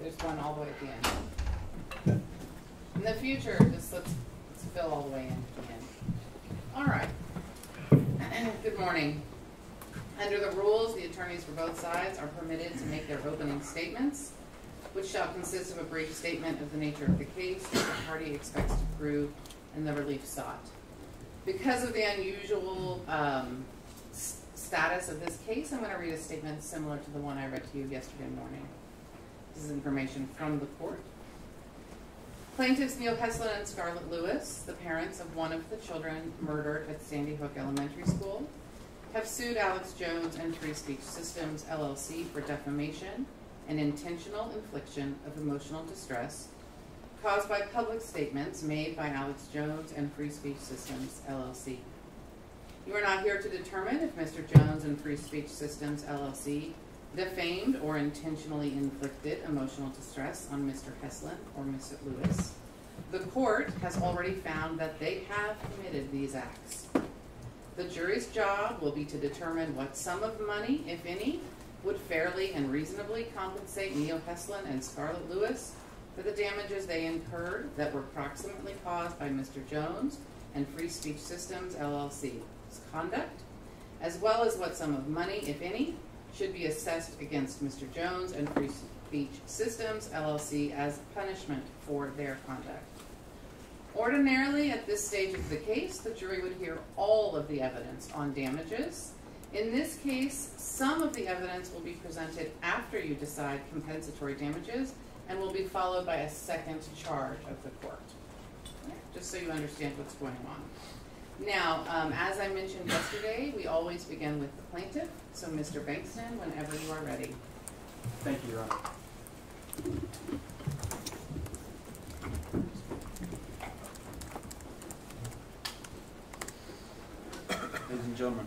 there's one all the way at the end. In the future, just let's, let's fill all the way in at the end. All right. Good morning. Under the rules, the attorneys for both sides are permitted to make their opening statements, which shall consist of a brief statement of the nature of the case that the party expects to prove and the relief sought. Because of the unusual um, status of this case, I'm going to read a statement similar to the one I read to you yesterday morning. This is information from the court. Plaintiffs Neil Heslin and Scarlett Lewis, the parents of one of the children murdered at Sandy Hook Elementary School, have sued Alex Jones and Free Speech Systems LLC for defamation and intentional infliction of emotional distress caused by public statements made by Alex Jones and Free Speech Systems LLC. You are not here to determine if Mr. Jones and Free Speech Systems LLC defamed or intentionally inflicted emotional distress on Mr. Heslin or Mr. Lewis. The court has already found that they have committed these acts. The jury's job will be to determine what sum of money, if any, would fairly and reasonably compensate Neil Heslin and Scarlett Lewis for the damages they incurred that were proximately caused by Mr. Jones and Free Speech Systems LLC's conduct, as well as what sum of money, if any, should be assessed against Mr. Jones and Free Speech Systems LLC as punishment for their conduct. Ordinarily, at this stage of the case, the jury would hear all of the evidence on damages. In this case, some of the evidence will be presented after you decide compensatory damages and will be followed by a second charge of the court. Just so you understand what's going on. Now, um, as I mentioned yesterday, we always begin with the plaintiff. So, Mr. Bankston, whenever you are ready. Thank you, Your Honor. Ladies and gentlemen,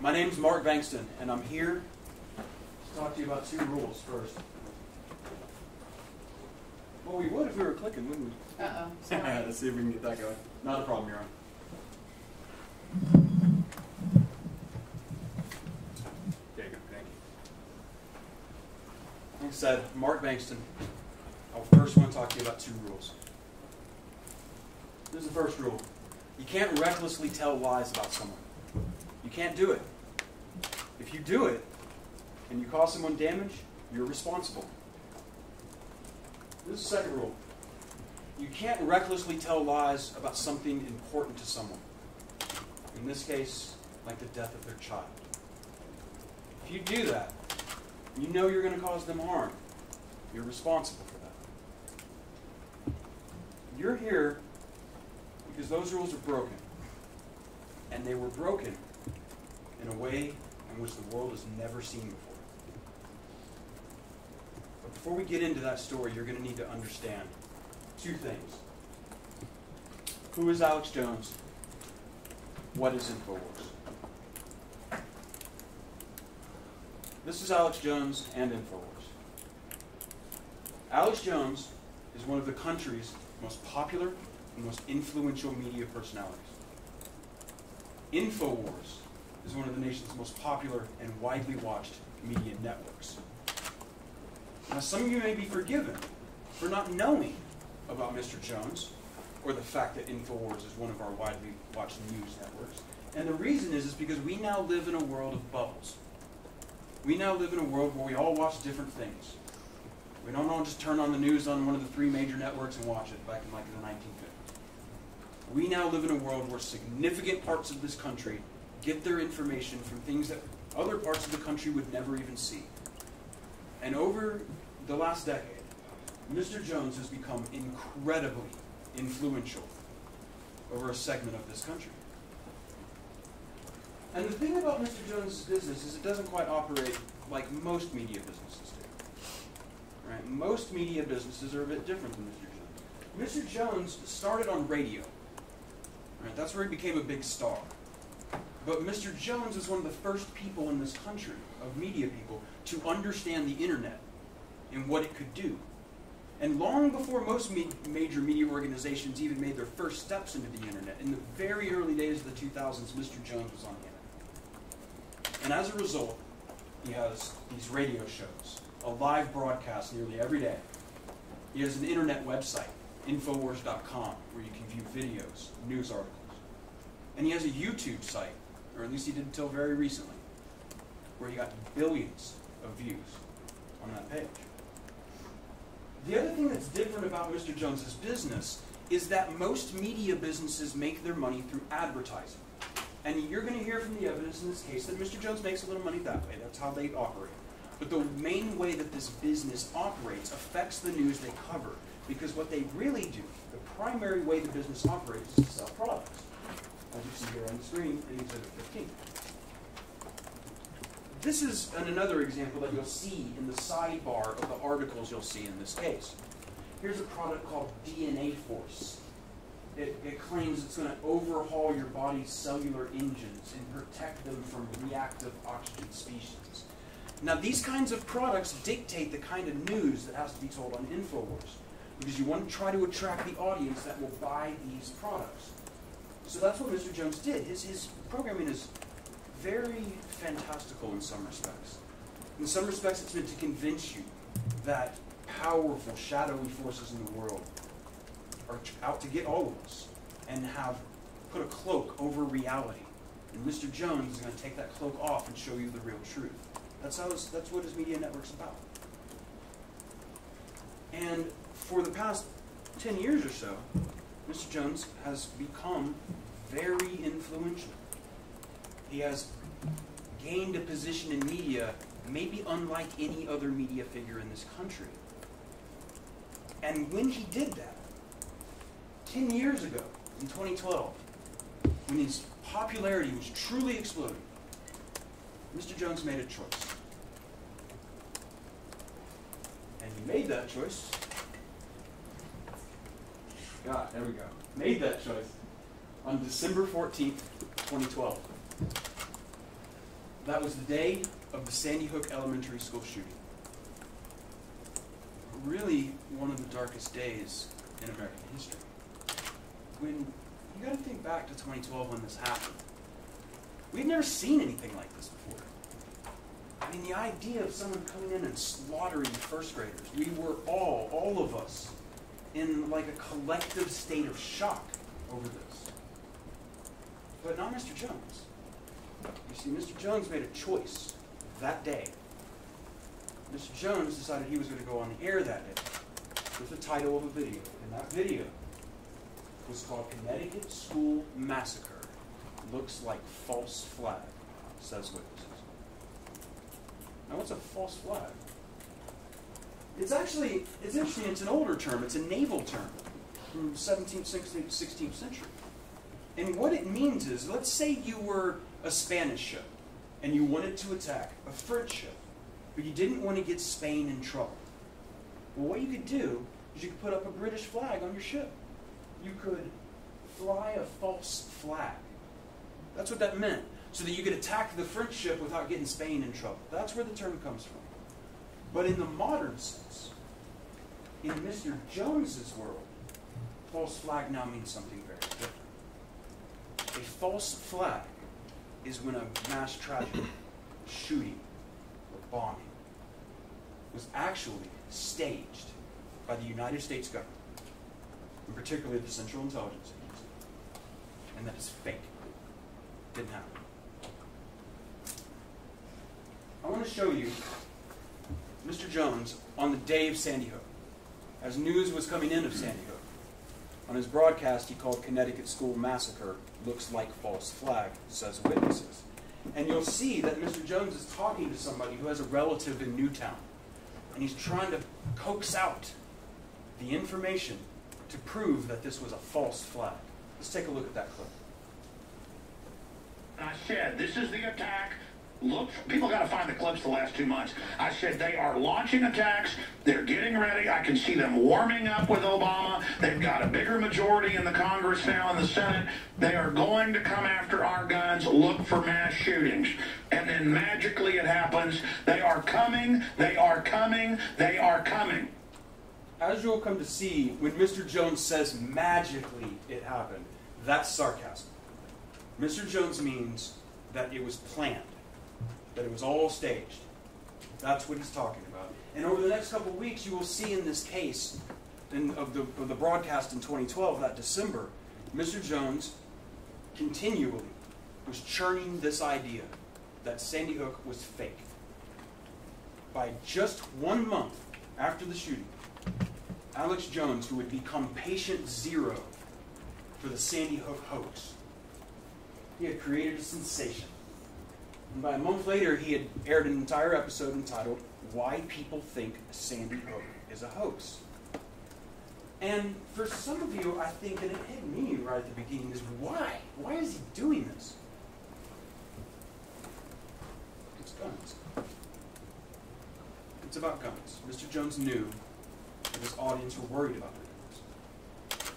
my name is Mark Bankston, and I'm here to talk to you about two rules first. Well, we would if we were clicking, wouldn't we? Uh-oh. Let's see if we can get that going. Not a problem, Your Honor. There you go, thank you. Said, Mark Bankston, I first want to talk to you about two rules. This is the first rule. You can't recklessly tell lies about someone. You can't do it. If you do it and you cause someone damage, you're responsible. This is the second rule. You can't recklessly tell lies about something important to someone. In this case, like the death of their child. If you do that, you know you're going to cause them harm. You're responsible for that. You're here because those rules are broken. And they were broken in a way in which the world has never seen before. But before we get into that story, you're going to need to understand two things. Who is Alex Jones? What is InfoWars? This is Alex Jones and InfoWars. Alex Jones is one of the country's most popular and most influential media personalities. InfoWars is one of the nation's most popular and widely watched media networks. Now, some of you may be forgiven for not knowing about Mr. Jones or the fact that InfoWars is one of our widely watched news networks. And the reason is, is because we now live in a world of bubbles. We now live in a world where we all watch different things. We don't all just turn on the news on one of the three major networks and watch it back in like the 1950s. We now live in a world where significant parts of this country get their information from things that other parts of the country would never even see. And over the last decade, Mr. Jones has become incredibly influential over a segment of this country. And the thing about Mr. Jones' business is it doesn't quite operate like most media businesses do. Right? Most media businesses are a bit different than Mr. Jones. Mr. Jones started on radio. Right? That's where he became a big star. But Mr. Jones is one of the first people in this country, of media people, to understand the internet and what it could do. And long before most me- major media organizations even made their first steps into the internet, in the very early days of the 2000s, Mr. Jones was on the internet. And as a result, he has these radio shows a live broadcast nearly every day. He has an internet website, Infowars.com, where you can view videos, news articles. And he has a YouTube site, or at least he did until very recently, where he got billions of views on that page. The other thing that's different about Mr. Jones's business is that most media businesses make their money through advertising. And you're going to hear from the evidence in this case that Mr. Jones makes a little money that way. That's how they operate. But the main way that this business operates affects the news they cover. Because what they really do, the primary way the business operates is to sell products. As you see here on the screen in Exhibit 15. This is an, another example that you'll see in the sidebar of the articles you'll see in this case. Here's a product called DNA Force. It, it claims it's going to overhaul your body's cellular engines and protect them from reactive oxygen species. Now, these kinds of products dictate the kind of news that has to be told on InfoWars because you want to try to attract the audience that will buy these products. So that's what Mr. Jones did. His, his programming is very fantastical in some respects. In some respects, it's meant to convince you that powerful, shadowy forces in the world are out to get all of us and have put a cloak over reality. And Mr. Jones is going to take that cloak off and show you the real truth. That's, how his, that's what his media network's about. And for the past 10 years or so, Mr. Jones has become very influential. He has gained a position in media maybe unlike any other media figure in this country. And when he did that, 10 years ago, in 2012, when his popularity was truly exploding, Mr. Jones made a choice. And he made that choice. God, there we go. Made that choice on December 14th, 2012. That was the day of the Sandy Hook Elementary School shooting. Really one of the darkest days in American history. When you got to think back to 2012 when this happened. We'd never seen anything like this before. I mean, the idea of someone coming in and slaughtering first graders, we were all, all of us, in like a collective state of shock over this. But not Mr. Jones. You see, Mr. Jones made a choice that day. Mr. Jones decided he was going to go on the air that day with the title of a video. And that video was called Connecticut School Massacre. Looks like false flag, says witnesses. Now, what's a false flag? It's actually, it's interesting, it's an older term. It's a naval term from 17th, 16th, 16th century. And what it means is, let's say you were a Spanish ship and you wanted to attack a French ship, but you didn't want to get Spain in trouble. Well, what you could do is you could put up a British flag on your ship. You could fly a false flag. That's what that meant. So that you could attack the French ship without getting Spain in trouble. That's where the term comes from. But in the modern sense, in Mr. Jones's world, false flag now means something very different. A false flag is when a mass tragedy, shooting, or bombing was actually staged by the United States government, and particularly the Central Intelligence Agency, and that is fake. Didn't happen. I want to show you Mr. Jones on the day of Sandy Hook, as news was coming in of Sandy Hook. On his broadcast, he called Connecticut School Massacre looks like false flag, says witnesses. And you'll see that Mr. Jones is talking to somebody who has a relative in Newtown. And he's trying to coax out the information to prove that this was a false flag. Let's take a look at that clip. I said, this is the attack look, people got to find the clips the last two months. I said they are launching attacks. They're getting ready. I can see them warming up with Obama. They've got a bigger majority in the Congress now in the Senate. They are going to come after our guns, look for mass shootings. And then magically it happens. They are coming. They are coming. They are coming. As you'll come to see, when Mr. Jones says magically it happened, that's sarcasm. Mr. Jones means that it was planned that it was all staged. That's what he's talking about. And over the next couple of weeks, you will see in this case in, of, the, of the broadcast in 2012, that December, Mr. Jones continually was churning this idea that Sandy Hook was fake. By just one month after the shooting, Alex Jones, who would become patient zero for the Sandy Hook hoax, he had created a sensation. And by a month later, he had aired an entire episode entitled Why People Think Sandy Hook is a Hoax. And for some of you, I think, and it hit me right at the beginning, is why? Why is he doing this? It's guns. It's about guns. Mr. Jones knew that his audience were worried about their guns.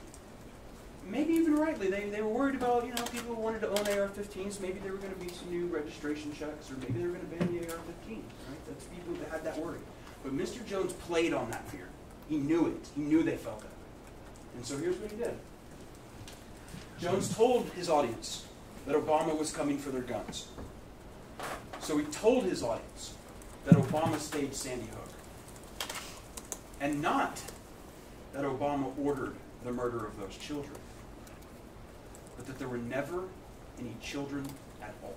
Maybe even rightly, they, they were worried about, you know, people who wanted to own AR-15s. Maybe there were going to be some new registration checks, or maybe they were going to ban the AR-15. Right? That's people that had that worry. But Mr. Jones played on that fear. He knew it. He knew they felt that. And so here's what he did. Jones told his audience that Obama was coming for their guns. So he told his audience that Obama staged Sandy Hook. And not that Obama ordered the murder of those children, but that there were never any children at all.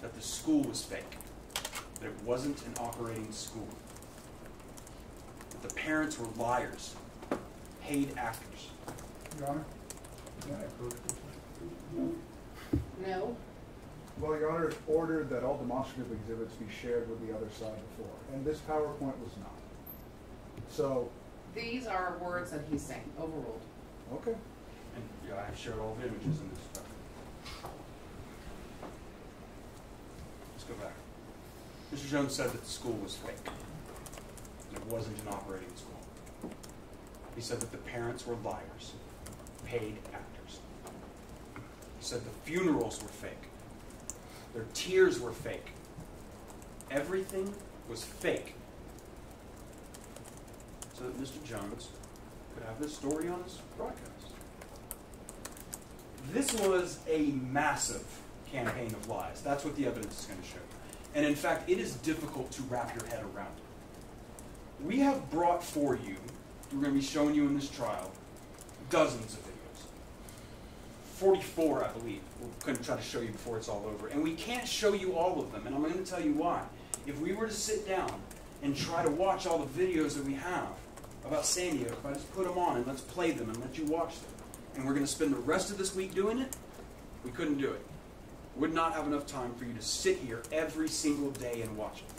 That the school was fake, that it wasn't an operating school that the parents were liars, paid actors. Your Honor? May I approach this? No? Well, Your Honor, ordered that all demonstrative exhibits be shared with the other side before, and this PowerPoint was not. So, These are words that he's saying, overruled. okay. And yeah, I have shared all the images in this stuff. Let's go back. Mr. Jones said that the school was fake. And it wasn't an operating school. He said that the parents were liars, paid actors. He said the funerals were fake. Their tears were fake. Everything was fake. So that Mr. Jones could have this story on his broadcast. This was a massive campaign of lies. That's what the evidence is going to show. And in fact, it is difficult to wrap your head around it. We have brought for you, we're going to be showing you in this trial, dozens of. 44, I believe. We're going to try to show you before it's all over. And we can't show you all of them, and I'm going to tell you why. If we were to sit down and try to watch all the videos that we have about Sandy Hook, if I just put them on and let's play them and let you watch them, and we're going to spend the rest of this week doing it, we couldn't do it. Would not have enough time for you to sit here every single day and watch it.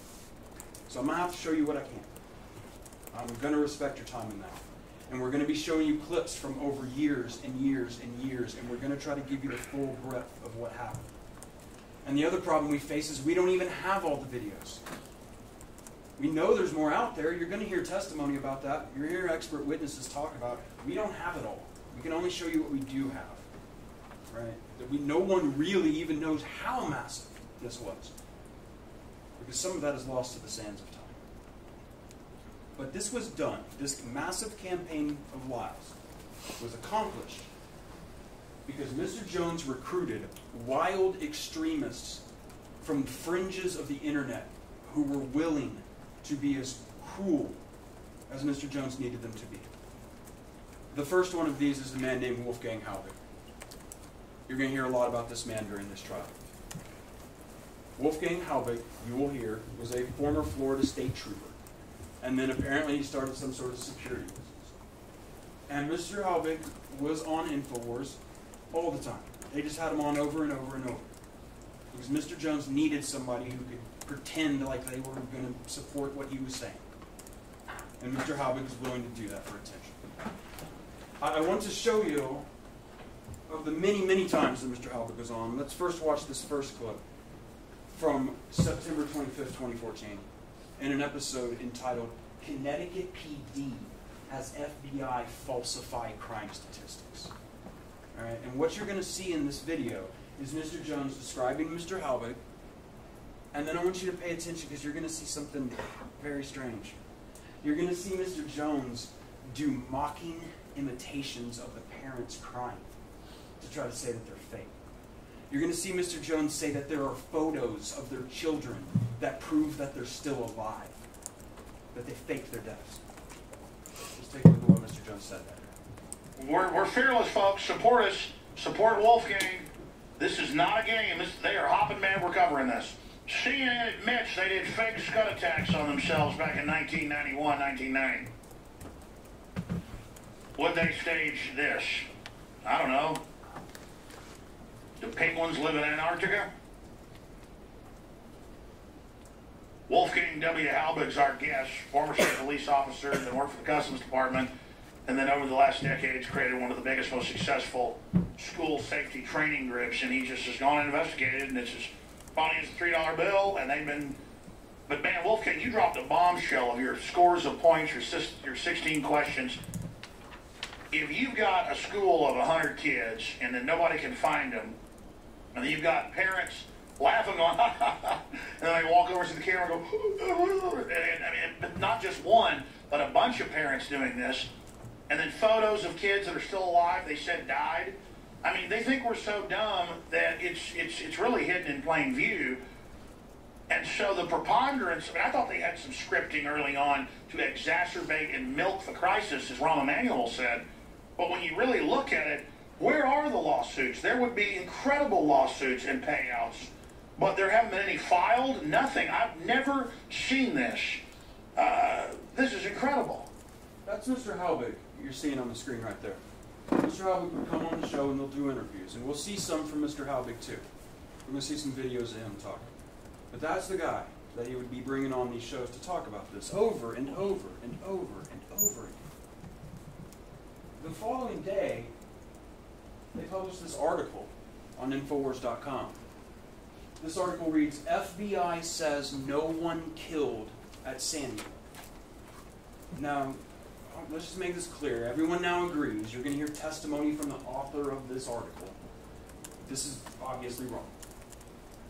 So I'm going to have to show you what I can. I'm going to respect your time in that. And we're going to be showing you clips from over years and years and years, and we're going to try to give you the full breadth of what happened. And the other problem we face is we don't even have all the videos. We know there's more out there. You're going to hear testimony about that. You're hearing expert witnesses talk about it. We don't have it all. We can only show you what we do have. Right? That we no one really even knows how massive this was. Because some of that is lost to the sands of time. But this was done. This massive campaign of lies was accomplished because Mr. Jones recruited wild extremists from the fringes of the internet who were willing to be as cruel as Mr. Jones needed them to be. The first one of these is a man named Wolfgang Halbig. You're going to hear a lot about this man during this trial. Wolfgang Halbig, you will hear, was a former Florida state trooper. And then apparently he started some sort of security business. And Mr. Halbig was on InfoWars all the time. They just had him on over and over and over. Because Mr. Jones needed somebody who could pretend like they were going to support what he was saying. And Mr. Halbig was willing to do that for attention. I, I want to show you of the many, many times that Mr. Halbig was on. Let's first watch this first clip from September 25th, 2014, in an episode entitled Connecticut PD has FBI falsify crime statistics. All right, and what you're going to see in this video is Mr. Jones describing Mr. Halbig, and then I want you to pay attention because you're going to see something very strange. You're going to see Mr. Jones do mocking imitations of the parents crying to try to say that they're. You're going to see Mr. Jones say that there are photos of their children that prove that they're still alive, that they faked their deaths. Let's take a look at what Mr. Jones said there. We're, we're fearless, folks. Support us. Support Wolfgang. This is not a game. This, they are hopping mad. We're covering this. CNN admits they did fake scud attacks on themselves back in 1991, 1990. Would they stage this? I don't know. Do penguins live in Antarctica? Wolfgang W. Halbig's our guest, former state police officer, then worked for the Customs Department, and then over the last decades created one of the biggest, most successful school safety training groups, and he just has gone and investigated, and it's as funny as a $3 bill, and they've been, but man, Wolfgang, you dropped a bombshell of your scores of points, your, your 16 questions. If you've got a school of 100 kids, and then nobody can find them, and then you've got parents laughing on, and then they walk over to the camera and go, and, I mean, not just one, but a bunch of parents doing this, and then photos of kids that are still alive, they said died. I mean, they think we're so dumb that it's it's it's really hidden in plain view. And so the preponderance, I mean, I thought they had some scripting early on to exacerbate and milk the crisis, as Rahm Emanuel said. But when you really look at it, where are the lawsuits? There would be incredible lawsuits and payouts, but there haven't been any filed, nothing. I've never seen this. Uh, this is incredible. That's Mr. Halbig you're seeing on the screen right there. Mr. Halbig will come on the show and they'll do interviews, and we'll see some from Mr. Halbig too. We're going to see some videos of him talking. But that's the guy that he would be bringing on these shows to talk about this over and over and over and over again. The following day, they published this article on Infowars.com. This article reads FBI says no one killed at Sandy. Now, um, let's just make this clear. Everyone now agrees. You're going to hear testimony from the author of this article. This is obviously wrong.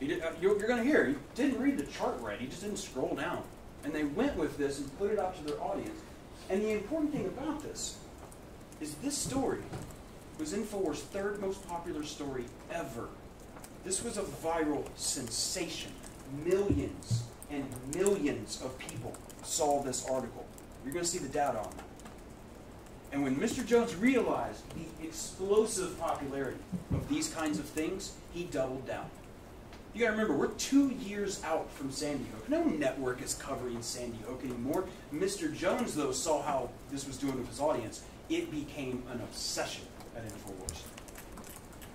Uh, you're, you're going to hear. He didn't read the chart right. He just didn't scroll down. And they went with this and put it out to their audience. And the important thing about this is this story was InfoWars' third most popular story ever. This was a viral sensation. Millions and millions of people saw this article. You're going to see the data on that. And when Mr. Jones realized the explosive popularity of these kinds of things, he doubled down. You gotta remember, we're two years out from Sandy Hook. No network is covering Sandy Hook anymore. Mr. Jones, though, saw how this was doing with his audience. It became an obsession at InfoWars.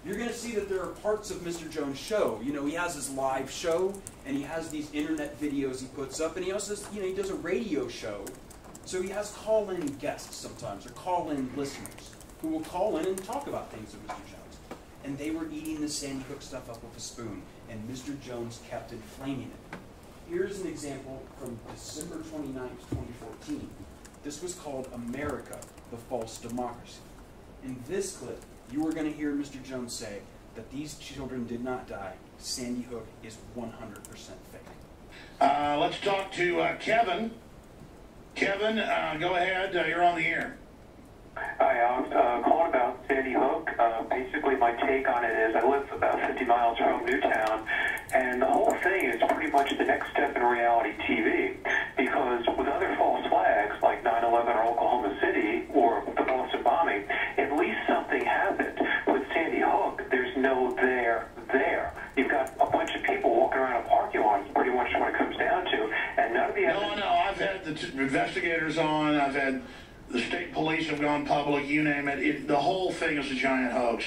You're going to see that there are parts of Mr. Jones' show. You know, he has his live show, and he has these internet videos he puts up, and he also, you know, he does a radio show so he has call-in guests sometimes, or call-in listeners, who will call in and talk about things with Mr. Jones. And they were eating the Sandy Hook stuff up with a spoon, and Mr. Jones kept inflaming it. Here's an example from December 29, 2014. This was called America, the False Democracy. In this clip, you are going to hear Mr. Jones say that these children did not die. Sandy Hook is 100% fake. Uh, let's talk to uh, Kevin. Kevin, uh, go ahead. Uh, you're on the air. Hi, I'm uh, calling about Sandy Hook. Uh, basically, my take on it is I live about 50 miles from Newtown, and the whole thing is pretty much the next step in reality TV. The investigators on. I've had the state police have gone public. You name it. it the whole thing is a giant hoax.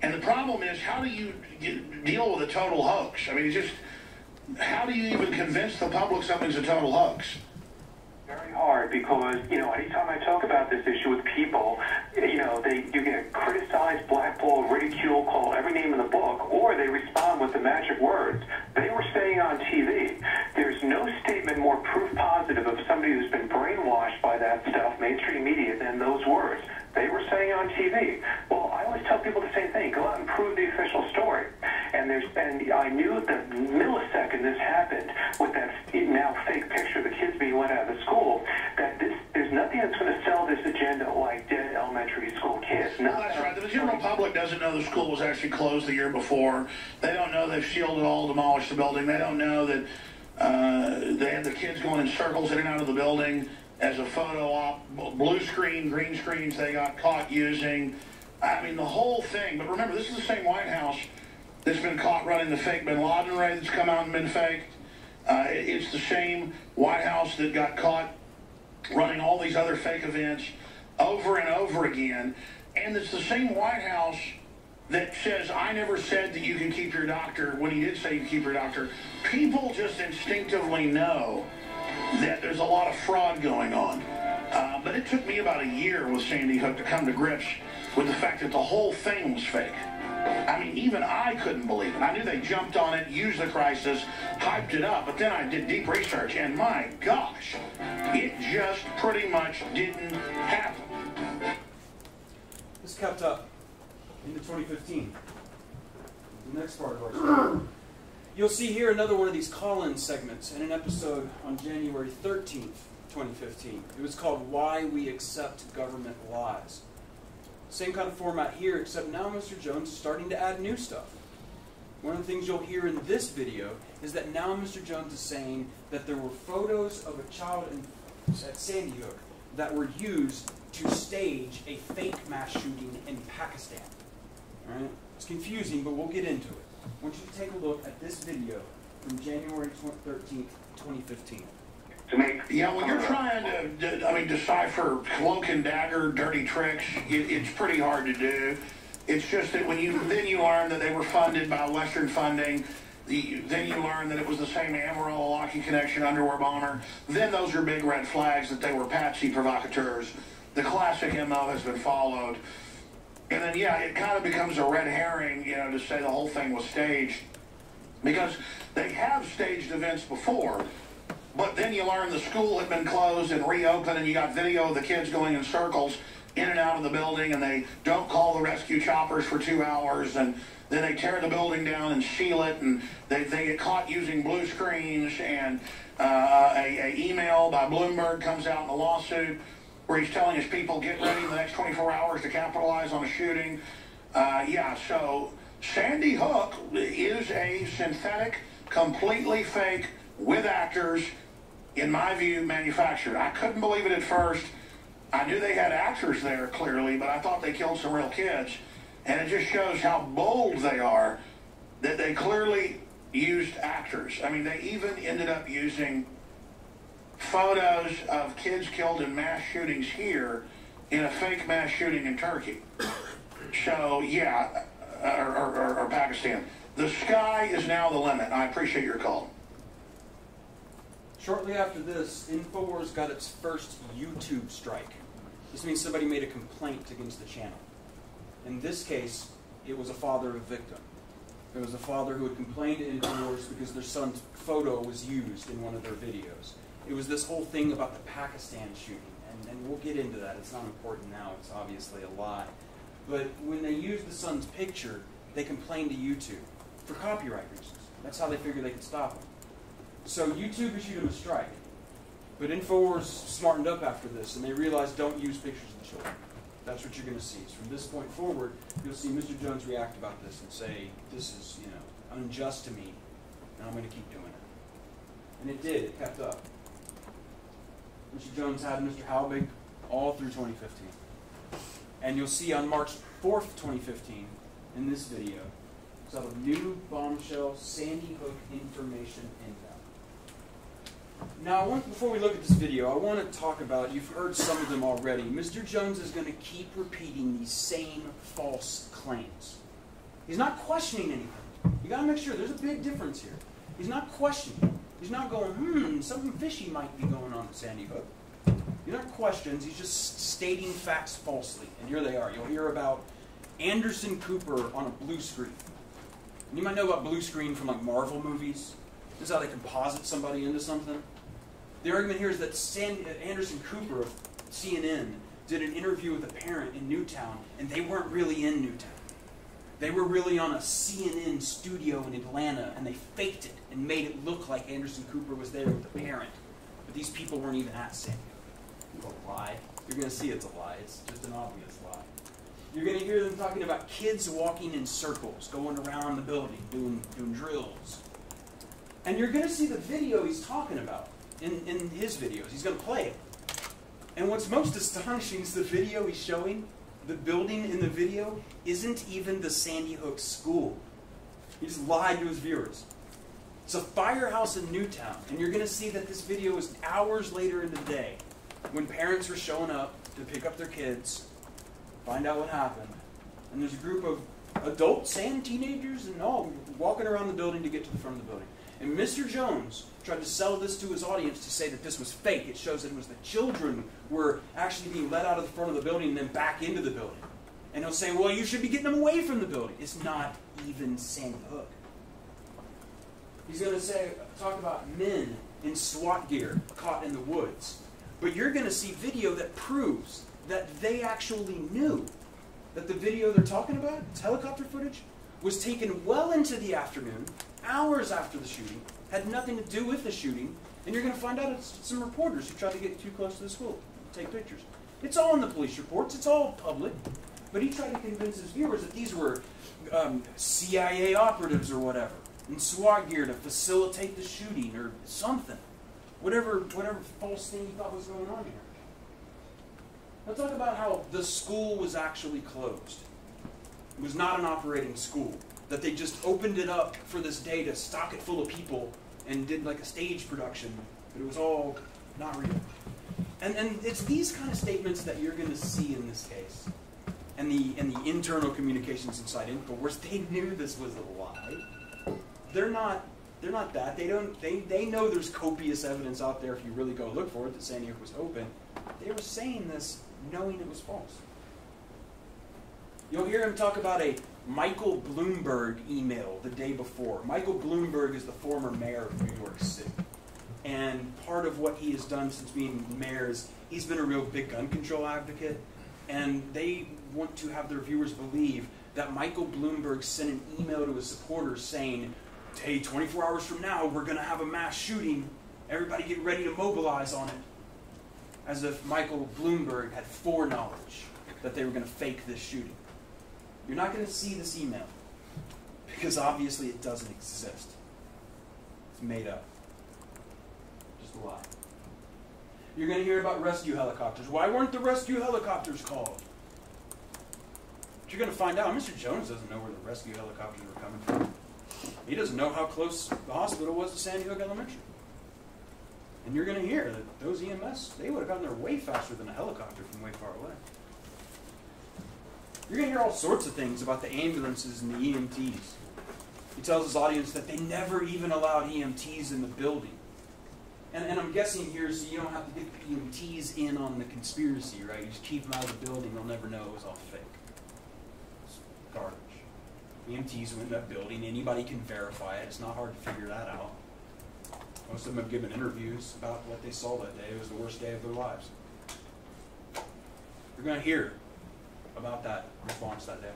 And the problem is, how do you get, deal with a total hoax? I mean, just how do you even convince the public something's a total hoax? Very hard because you know anytime I talk about this issue with people, you know they you get criticized, blackballed, ridiculed, called every name in the book, or they respond with the magic words. They were saying on TV. There's no statement more proof positive of somebody who's been brainwashed by that stuff, mainstream media, than those words. They were saying on TV. Well, I always tell people the same thing: go out and prove the official story. And there's and I knew the millisecond this happened with that now fake picture of the kids being let out of the school that this there's nothing that's going to sell this agenda like dead elementary school kids. Well, that's right. The general public doesn't know the school was actually closed the year before. They don't know they've shielded all, demolished the building. They don't know that uh, they had the kids going in circles in and out of the building as a photo op. Blue screen, green screens they got caught using. I mean, the whole thing. But remember, this is the same White House that's been caught running the fake Bin Laden raid that's come out and been faked. Uh, it's the same White House that got caught running all these other fake events over and over again. And it's the same White House that says, I never said that you can keep your doctor when he did say you keep your doctor. People just instinctively know that there's a lot of fraud going on. Uh, but it took me about a year with Sandy Hook to come to grips with the fact that the whole thing was fake. I mean, even I couldn't believe it. I knew they jumped on it, used the crisis, hyped it up, but then I did deep research, and my gosh, it just pretty much didn't happen. This kept up into 2015. The next part of our story. You'll see here another one of these call-in segments in an episode on January 13th, 2015. It was called Why We Accept Government Lies. Same kind of format here, except now Mr. Jones is starting to add new stuff. One of the things you'll hear in this video is that now Mr. Jones is saying that there were photos of a child in, at Sandy Hook that were used to stage a fake mass shooting in Pakistan. Right? It's confusing, but we'll get into it. I want you to take a look at this video from January 13th, 2015 to make. Yeah, when you're trying to, I mean, decipher cloak and dagger, dirty tricks, it, it's pretty hard to do. It's just that when you then you learn that they were funded by Western funding. The, then you learn that it was the same Amarillo Lockheed Connection underwear bomber. Then those are big red flags that they were patsy provocateurs. The classic MO has been followed. And then, yeah, it kind of becomes a red herring, you know, to say the whole thing was staged. Because they have staged events before. But then you learn the school had been closed and reopened, and you got video of the kids going in circles in and out of the building, and they don't call the rescue choppers for two hours, and then they tear the building down and seal it, and they, they get caught using blue screens, and uh, a, a email by Bloomberg comes out in a lawsuit where he's telling his people, get ready in the next 24 hours to capitalize on a shooting. Uh, yeah, so Sandy Hook is a synthetic, completely fake, with actors, in my view, manufactured. I couldn't believe it at first. I knew they had actors there, clearly, but I thought they killed some real kids. And it just shows how bold they are that they clearly used actors. I mean, they even ended up using photos of kids killed in mass shootings here in a fake mass shooting in Turkey. So, yeah, uh, or, or, or Pakistan. The sky is now the limit. I appreciate your call. Shortly after this, InfoWars got its first YouTube strike. This means somebody made a complaint against the channel. In this case, it was a father of a victim. It was a father who had complained to InfoWars because their son's photo was used in one of their videos. It was this whole thing about the Pakistan shooting, and, and we'll get into that. It's not important now, it's obviously a lie. But when they used the son's picture, they complained to YouTube for copyright reasons. That's how they figured they could stop him. So YouTube issued him a strike. But InfoWars smartened up after this, and they realized don't use pictures of the children. That's what you're going to see. So from this point forward, you'll see Mr. Jones react about this and say, this is, you know, unjust to me, and I'm going to keep doing it. And it did. It kept up. Mr. Jones had Mr. Halbig all through 2015. And you'll see on March 4th, 2015, in this video, the new bombshell Sandy Hook information intel. Now, want, before we look at this video, I want to talk about, you've heard some of them already. Mr. Jones is going to keep repeating these same false claims. He's not questioning anything. You got to make sure there's a big difference here. He's not questioning. He's not going, hmm, something fishy might be going on at Sandy Hook. They're not questions, he's just stating facts falsely. And here they are. You'll hear about Anderson Cooper on a blue screen. And you might know about blue screen from like Marvel movies. This is how they composite somebody into something. The argument here is that San, Anderson Cooper of CNN did an interview with a parent in Newtown, and they weren't really in Newtown. They were really on a CNN studio in Atlanta, and they faked it and made it look like Anderson Cooper was there with the parent. But these people weren't even at San It's a lie. You're going to see it's a lie. It's just an obvious lie. You're going to hear them talking about kids walking in circles, going around the building, doing, doing drills. And you're going to see the video he's talking about in, in his videos. He's going to play it. And what's most astonishing is the video he's showing, the building in the video, isn't even the Sandy Hook school. He just lied to his viewers. It's a firehouse in Newtown, and you're going to see that this video is hours later in the day when parents were showing up to pick up their kids, find out what happened. And there's a group of adults and teenagers and all walking around the building to get to the front of the building. And Mr. Jones tried to sell this to his audience to say that this was fake. It shows that it was the children were actually being let out of the front of the building and then back into the building. And he'll say, well, you should be getting them away from the building. It's not even Sandy Hook. He's going to say, talk about men in SWAT gear caught in the woods. But you're going to see video that proves that they actually knew that the video they're talking about, helicopter footage, was taken well into the afternoon, hours after the shooting, had nothing to do with the shooting, and you're going to find out it's some reporters who tried to get too close to the school, take pictures. It's all in the police reports, it's all public, but he tried to convince his viewers that these were um, CIA operatives or whatever, in SWAT gear to facilitate the shooting or something. Whatever, whatever false thing you thought was going on here. Let's talk about how the school was actually closed. It was not an operating school. That they just opened it up for this day to stock it full of people and did like a stage production. But it was all not real. And, and it's these kind of statements that you're going to see in this case. And the, and the internal communications inside InfoWars, they knew this was a lie. They're not, they're not that. They, don't, they, they know there's copious evidence out there if you really go look for it that Sandy Hook was open. They were saying this knowing it was false. You'll hear him talk about a Michael Bloomberg email the day before. Michael Bloomberg is the former mayor of New York City. And part of what he has done since being mayor is he's been a real big gun control advocate. And they want to have their viewers believe that Michael Bloomberg sent an email to his supporters saying, hey, 24 hours from now, we're going to have a mass shooting. Everybody get ready to mobilize on it. As if Michael Bloomberg had foreknowledge that they were going to fake this shooting. You're not going to see this email because obviously it doesn't exist. It's made up. Just a lie. You're going to hear about rescue helicopters. Why weren't the rescue helicopters called? But you're going to find out Mr. Jones doesn't know where the rescue helicopters were coming from. He doesn't know how close the hospital was to Sandy Hook Elementary. And you're going to hear that those EMS, they would have gotten there way faster than a helicopter from way far away. You're going to hear all sorts of things about the ambulances and the EMTs. He tells his audience that they never even allowed EMTs in the building. And, and I'm guessing here so you don't have to get the EMTs in on the conspiracy, right? You just keep them out of the building, they'll never know it was all fake. It's garbage. EMTs went in that building, anybody can verify it. It's not hard to figure that out. Most of them have given interviews about what they saw that day. It was the worst day of their lives. You're going to hear about that response that day.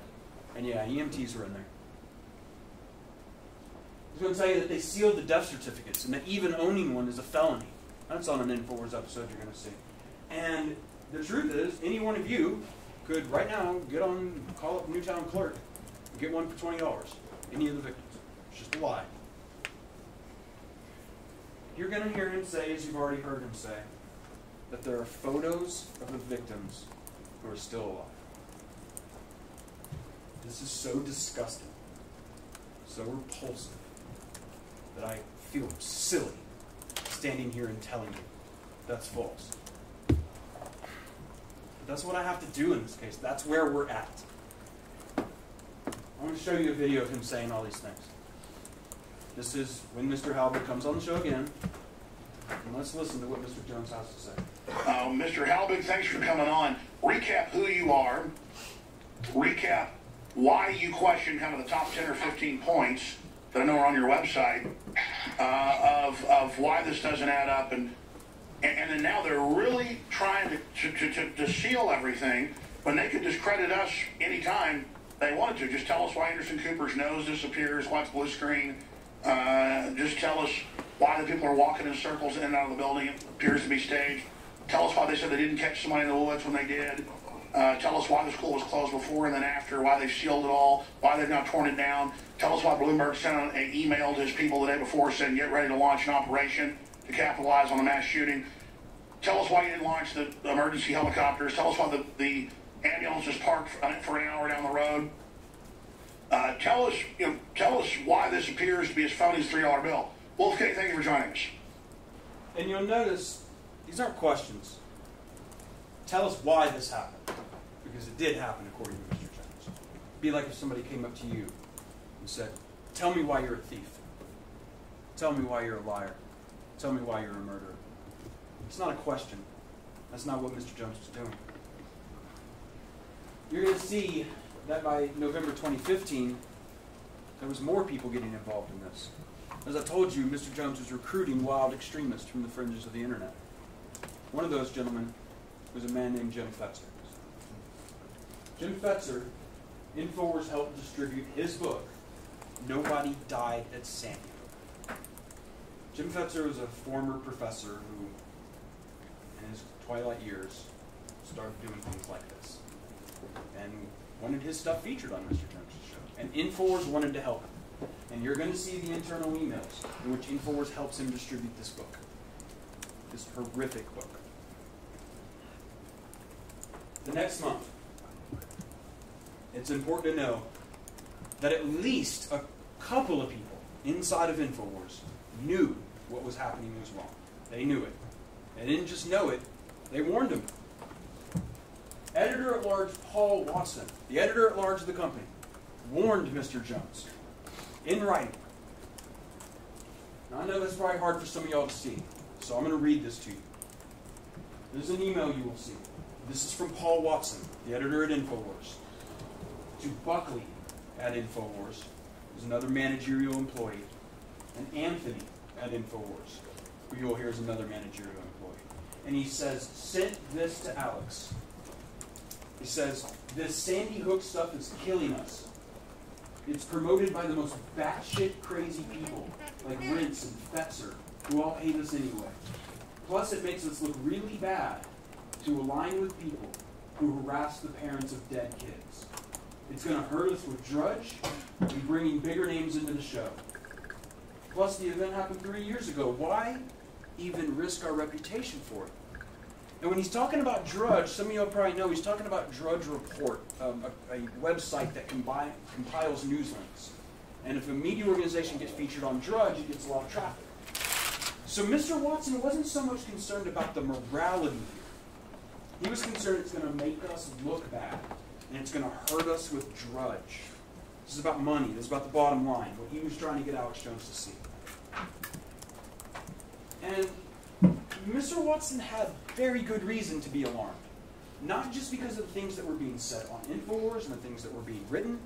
And yeah, EMTs were in there. He's going to tell you that they sealed the death certificates and that even owning one is a felony. That's on an Infowars episode you're going to see. And the truth is, any one of you could right now get on, call up Newtown Clerk, get one for $20. Any of the victims. It's just a lie. You're going to hear him say, as you've already heard him say, that there are photos of the victims who are still alive. This is so disgusting, so repulsive, that I feel silly standing here and telling you that's false. But that's what I have to do in this case. That's where we're at. I want to show you a video of him saying all these things. This is when Mr. Halbig comes on the show again. And let's listen to what Mr. Jones has to say. Uh, Mr. Halbig, thanks for coming on. Recap who you are. Recap why you question kind of the top 10 or 15 points that I know are on your website uh, of, of why this doesn't add up. And, and then now they're really trying to, to, to, to seal everything when they could discredit us anytime they wanted to. Just tell us why Anderson Cooper's nose disappears, why it's blue screen. Uh, just tell us why the people are walking in circles in and out of the building. It appears to be staged. Tell us why they said they didn't catch somebody in the woods when they did. Uh, tell us why the school was closed before and then after, why they've sealed it all, why they've now torn it down. Tell us why Bloomberg sent an an email to his people the day before saying, get ready to launch an operation to capitalize on the mass shooting. Tell us why you didn't launch the emergency helicopters. Tell us why the, the ambulance was parked for, an hour down the road. Uh, tell us, you know, tell us why this appears to be as phony as three dollar bill. Wolfgang, thank you for joining us. And you'll notice these aren't questions. Tell us why this happened. Because it did happen according to Mr. Jones. Be like if somebody came up to you and said, Tell me why you're a thief. Tell me why you're a liar. Tell me why you're a murderer. It's not a question. That's not what Mr. Jones was doing. You're going to see that by November 2015, there was more people getting involved in this. As I told you, Mr. Jones was recruiting wild extremists from the fringes of the internet. One of those gentlemen was a man named Jim Fetzer. Jim Fetzer, InfoWars helped distribute his book, Nobody Died at Sandy Hook. Jim Fetzer was a former professor who, in his twilight years, started doing things like. And wanted his stuff featured on Mr. Jones' show. And InfoWars wanted to help him. And you're going to see the internal emails in which InfoWars helps him distribute this book. This horrific book. The next month, it's important to know that at least a couple of people inside of InfoWars knew what was happening was wrong. They knew it. They didn't just know it, they warned him. Editor at large Paul Watson, the editor at large of the company, warned Mr. Jones in writing. Now, I know that's probably hard for some of y'all to see, so I'm going to read this to you. There's an email you will see. This is from Paul Watson, the editor at InfoWars, to Buckley at InfoWars, who's another managerial employee, and Anthony at InfoWars, who you'll hear is another managerial employee. And he says, sent this to Alex. He says, this Sandy Hook stuff is killing us. It's promoted by the most batshit crazy people, like Rince and Fetzer, who all hate us anyway. Plus, it makes us look really bad to align with people who harass the parents of dead kids. It's going to hurt us with Drudge and bringing bigger names into the show. Plus, the event happened three years ago. Why even risk our reputation for it? And when he's talking about Drudge, some of you probably know he's talking about Drudge Report, um, a, a, website that combi- compiles news links. And if a media organization gets featured on Drudge, it gets a lot of traffic. So Mr. Watson wasn't so much concerned about the morality here. He was concerned it's going to make us look bad, and it's going to hurt us with Drudge. This is about money. This is about the bottom line, what he was trying to get Alex Jones to see. And Mr. Watson had very good reason to be alarmed. Not just because of the things that were being said on InfoWars and the things that were being written,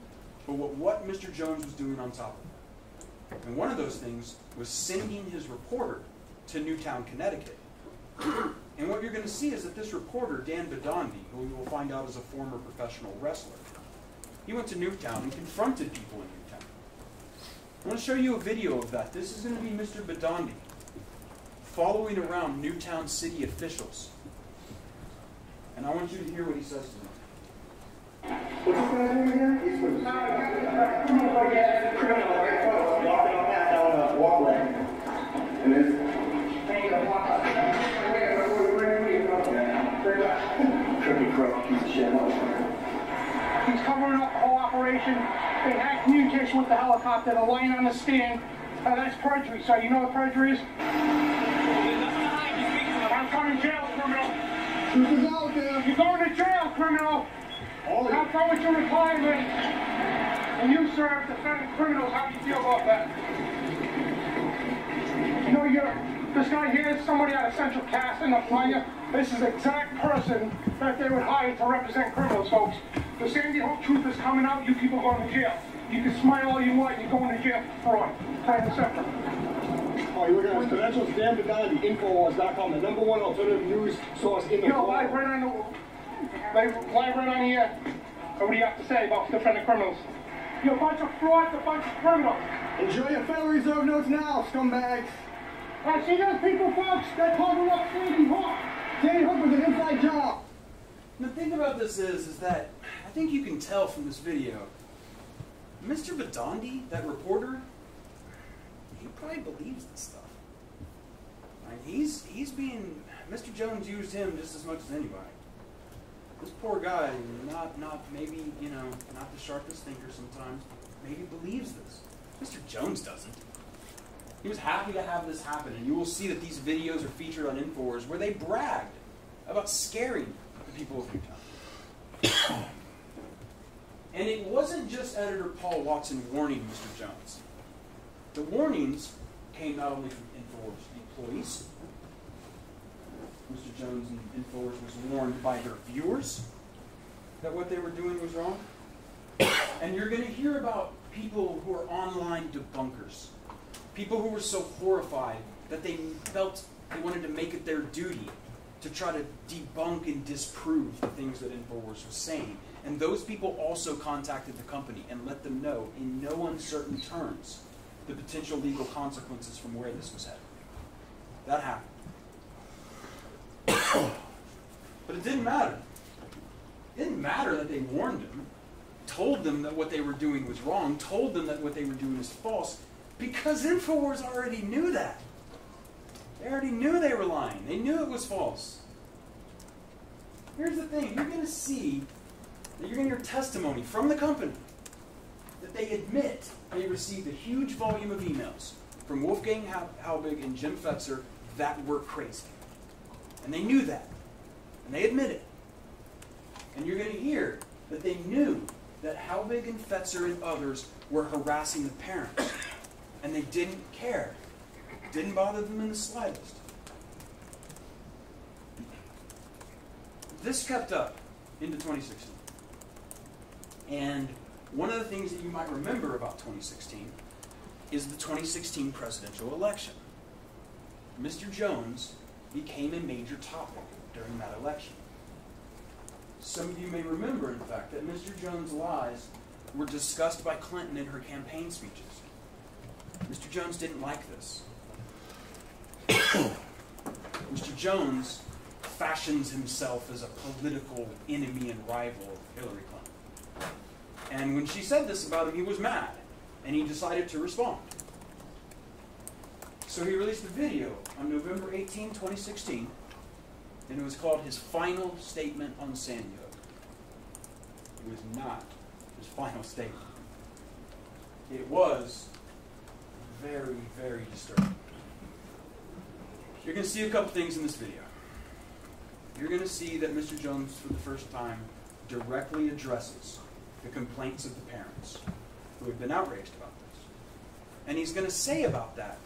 but what, what Mr. Jones was doing on top of it. And one of those things was sending his reporter to Newtown, Connecticut. And what you're going to see is that this reporter, Dan Bidondi, who we will find out is a former professional wrestler, he went to Newtown and confronted people in Newtown. I want to show you a video of that. This is going to be Mr. Bidondi following around Newtown city officials. And I want you to hear what he says to them. What's this guy doing here? He's with criminal right front, walking on that down the walkway. And it's trippy crook, piece of shit. He's covering up the whole operation. They had communication with the helicopter. They're lying on the stand. Uh, that's perjury, sir. You know what perjury is? I'm going to jail, criminal. Truth is out there. You're going to jail, criminal. All Have fun with your retirement. And you, sir, defending criminals. How do you feel about that? You know, you're, this guy here is somebody out of Central Casting, the player. This is the exact person that they would hire to represent criminals, folks. The Sandy Hook truth is coming out. You people going to jail. You can smile all you want. You're going to jail for fraud. Plain and simple. Oh, you look at his credentials, Dan Bidondi, Infowars.com, the number one alternative news source in the You know, world. live right on the, live, live right on here. What do you have to say about defending criminals? You're a bunch of frauds, a bunch of criminals. Enjoy your Federal Reserve notes now, scumbags. I see those people, folks, that covering up Sandy Hook. Sandy Hook was an inside job. Now think about about this is, is that I think you can tell from this video, Mr. Bidondi, that reporter, he probably believes this stuff. Like he's he's being Mr. Jones used him just as much as anybody. This poor guy, not not maybe you know not the sharpest thinker sometimes, maybe believes this. Mr. Jones doesn't. He was happy to have this happen, and you will see that these videos are featured on Infowars where they bragged about scaring the people of Utah. and it wasn't just editor Paul Watson warning Mr. Jones. The warnings came not only from Infowars employees, Mr. Jones and Infowars was warned by their viewers that what they were doing was wrong. And you're going to hear about people who are online debunkers, people who were so horrified that they felt they wanted to make it their duty to try to debunk and disprove the things that InfoWars was saying. And those people also contacted the company and let them know in no uncertain terms the potential legal consequences from where this was headed. That happened. but it didn't matter. It didn't matter that they warned them, told them that what they were doing was wrong, told them that what they were doing is false, because InfoWars already knew that. They already knew they were lying. They knew it was false. Here's the thing you're going to see that you're testimony from the company that they admit they received a huge volume of emails from Wolfgang Halbig and Jim Fetzer that were crazy. And they knew that. And they admit it. And you're going to hear that they knew that Halbig and Fetzer and others were harassing the parents. And they didn't care. Didn't bother them in the slightest. This kept up into 2016. And one of the things that you might remember about 2016 is the 2016 presidential election. Mr. Jones became a major topic during that election. Some of you may remember, in fact, that Mr. Jones' lies were discussed by Clinton in her campaign speeches. Mr. Jones didn't like this. Mr. Jones fashions himself as a political enemy and rival of Hillary Clinton. And when she said this about him, he was mad, and he decided to respond. So he released a video on November 18, 2016, and it was called his final statement on Sandy Hook. It was not his final statement. It was very, very disturbing. You're going to see a couple things in this video. You're going to see that Mr. Jones, for the first time, directly addresses the complaints of the parents who have been outraged about this. And he's going to say about that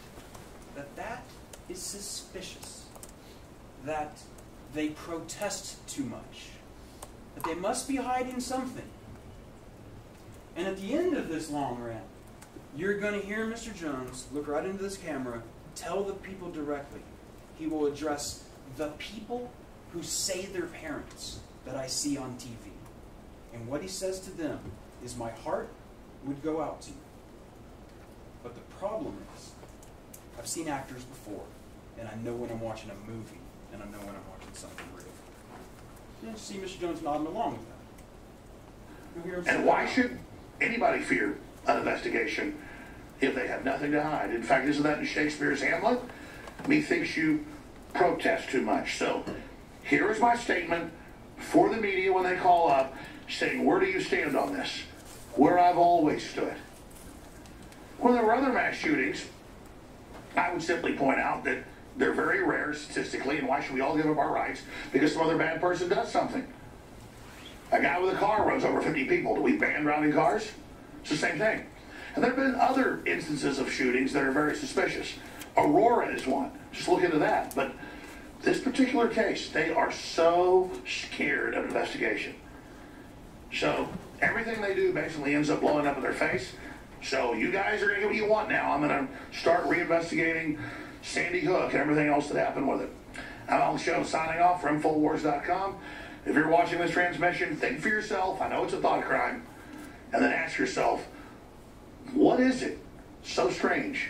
that that is suspicious, that they protest too much, that they must be hiding something. And at the end of this long rant, you're going to hear Mr. Jones look right into this camera, tell the people directly. He will address the people who say they're parents that I see on TV. And what he says to them is, My heart would go out to you. But the problem is, I've seen actors before, and I know when I'm watching a movie, and I know when I'm watching something real. You see Mr. Jones nodding along with that. And why should anybody fear an investigation if they have nothing to hide? In fact, isn't that in Shakespeare's Hamlet? Methinks you protest too much. So here is my statement for the media when they call up saying, Where do you stand on this? Where I've always stood. When there were other mass shootings, I would simply point out that they're very rare statistically, and why should we all give up our rights because some other bad person does something? A guy with a car runs over 50 people. Do we ban driving cars? It's the same thing. And there have been other instances of shootings that are very suspicious. Aurora is one. Just look into that. But this particular case, they are so scared of investigation. So everything they do basically ends up blowing up in their face. So you guys are going to get what you want now. I'm going to start reinvestigating Sandy Hook and everything else that happened with it. I'm on the show signing off from Infowars.com. If you're watching this transmission, think for yourself. I know it's a thought crime. And then ask yourself, what is it so strange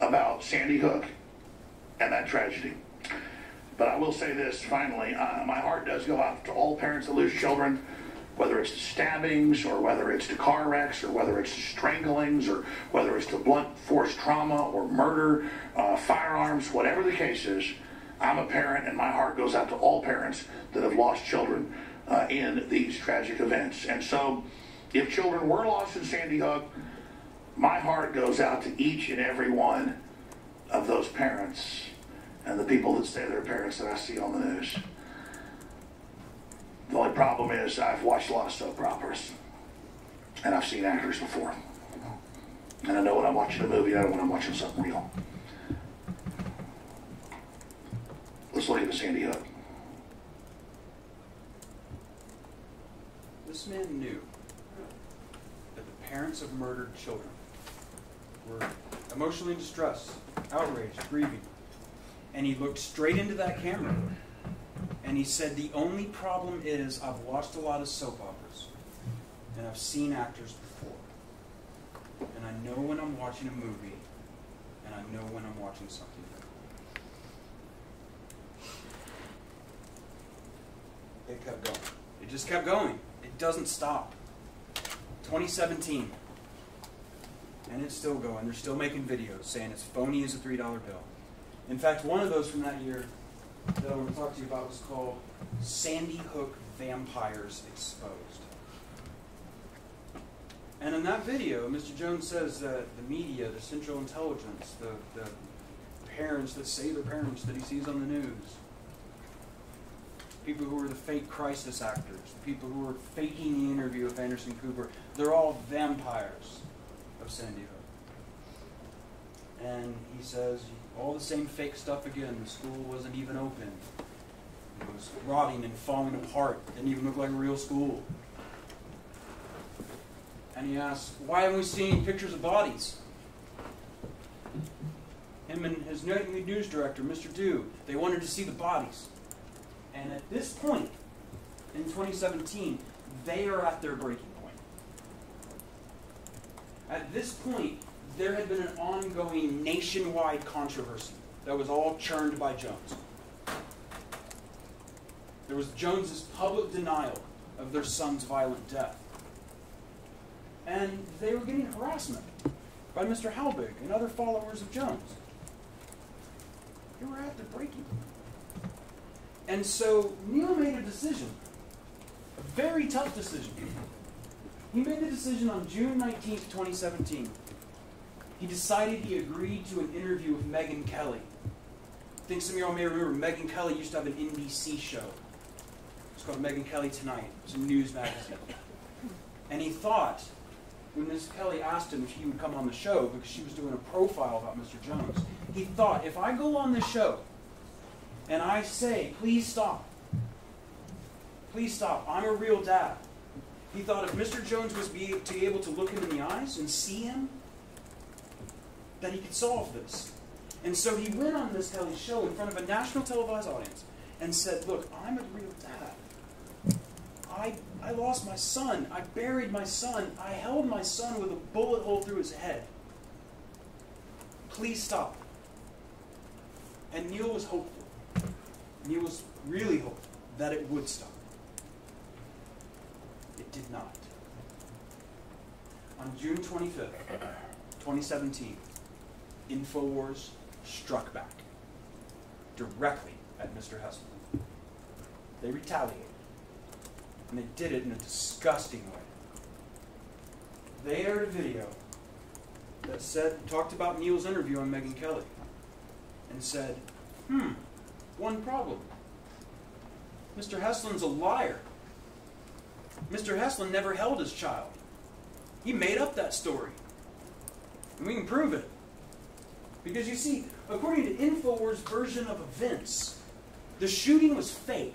about Sandy Hook and that tragedy? But I will say this finally. Uh, my heart does go out to all parents that lose children, whether it's to stabbings or whether it's to car wrecks or whether it's to stranglings or whether it's to blunt force trauma or murder, uh, firearms, whatever the case is. I'm a parent, and my heart goes out to all parents that have lost children uh, in these tragic events. And so, if children were lost in Sandy Hook, my heart goes out to each and every one of those parents and the people that say they're parents that I see on the news. The only problem is I've watched a lot of soap operas, and I've seen actors before. And I know when I'm watching a movie, I know when I'm watching something real. Let's look at the Sandy Hook. This man knew that the parents of murdered children were emotionally distressed, outraged, grieving. And he looked straight into that camera and he said, The only problem is I've watched a lot of soap operas and I've seen actors before. And I know when I'm watching a movie and I know when I'm watching something real. It kept going. It just kept going. It doesn't stop. 2017. And it's still going. They're still making videos saying it's phony as a $3 bill. In fact, one of those from that year that I want to talk to you about was called Sandy Hook Vampires Exposed. And in that video, Mr. Jones says that the media, the Central Intelligence, the, the parents that say they're parents that he sees on the news, people who are the fake crisis actors, people who are faking the interview of Anderson Cooper, they're all vampires of Sandy Hook. And he says all the same fake stuff again. The school wasn't even open. It was rotting and falling apart. Didn't even look like a real school. And he asks, why haven't we seen pictures of bodies? Him and his news director, Mr. Dew, they wanted to see the bodies. And at this point, in 2017, they are at their breaking point. At this point, there had been an ongoing nationwide controversy that was all churned by Jones. There was Jones's public denial of their son's violent death. And they were getting harassment by Mr. Halbig and other followers of Jones. They were at the breaking point. And so Neil made a decision, a very tough decision. He made the decision on June 19th, 2017 he decided he agreed to an interview with Megyn Kelly. I think some of y'all may remember Megyn Kelly used to have an NBC show. It's called Megyn Kelly Tonight. It's a news magazine. And he thought, when Ms. Kelly asked him if he would come on the show, because she was doing a profile about Mr. Jones, he thought, if I go on this show and I say, please stop, please stop, I'm a real dad. He thought if Mr. Jones was be, to be able to look him in the eyes and see him, that he could solve this. And so he went on this Kelly's show in front of a national televised audience and said, Look, I'm a real dad. I, I lost my son. I buried my son. I held my son with a bullet hole through his head. Please stop. And Neil was hopeful. Neil was really hopeful that it would stop. It did not. On June 25th, 2017, InfoWars struck back directly at Mr. Heslin. They retaliated. And they did it in a disgusting way. They aired a video that said talked about Neil's interview on Megyn Kelly and said, hmm, one problem. Mr. Heslin's a liar. Mr. Heslin never held his child. He made up that story. And we can prove it. Because you see, according to InfoWars' version of events, the shooting was fake.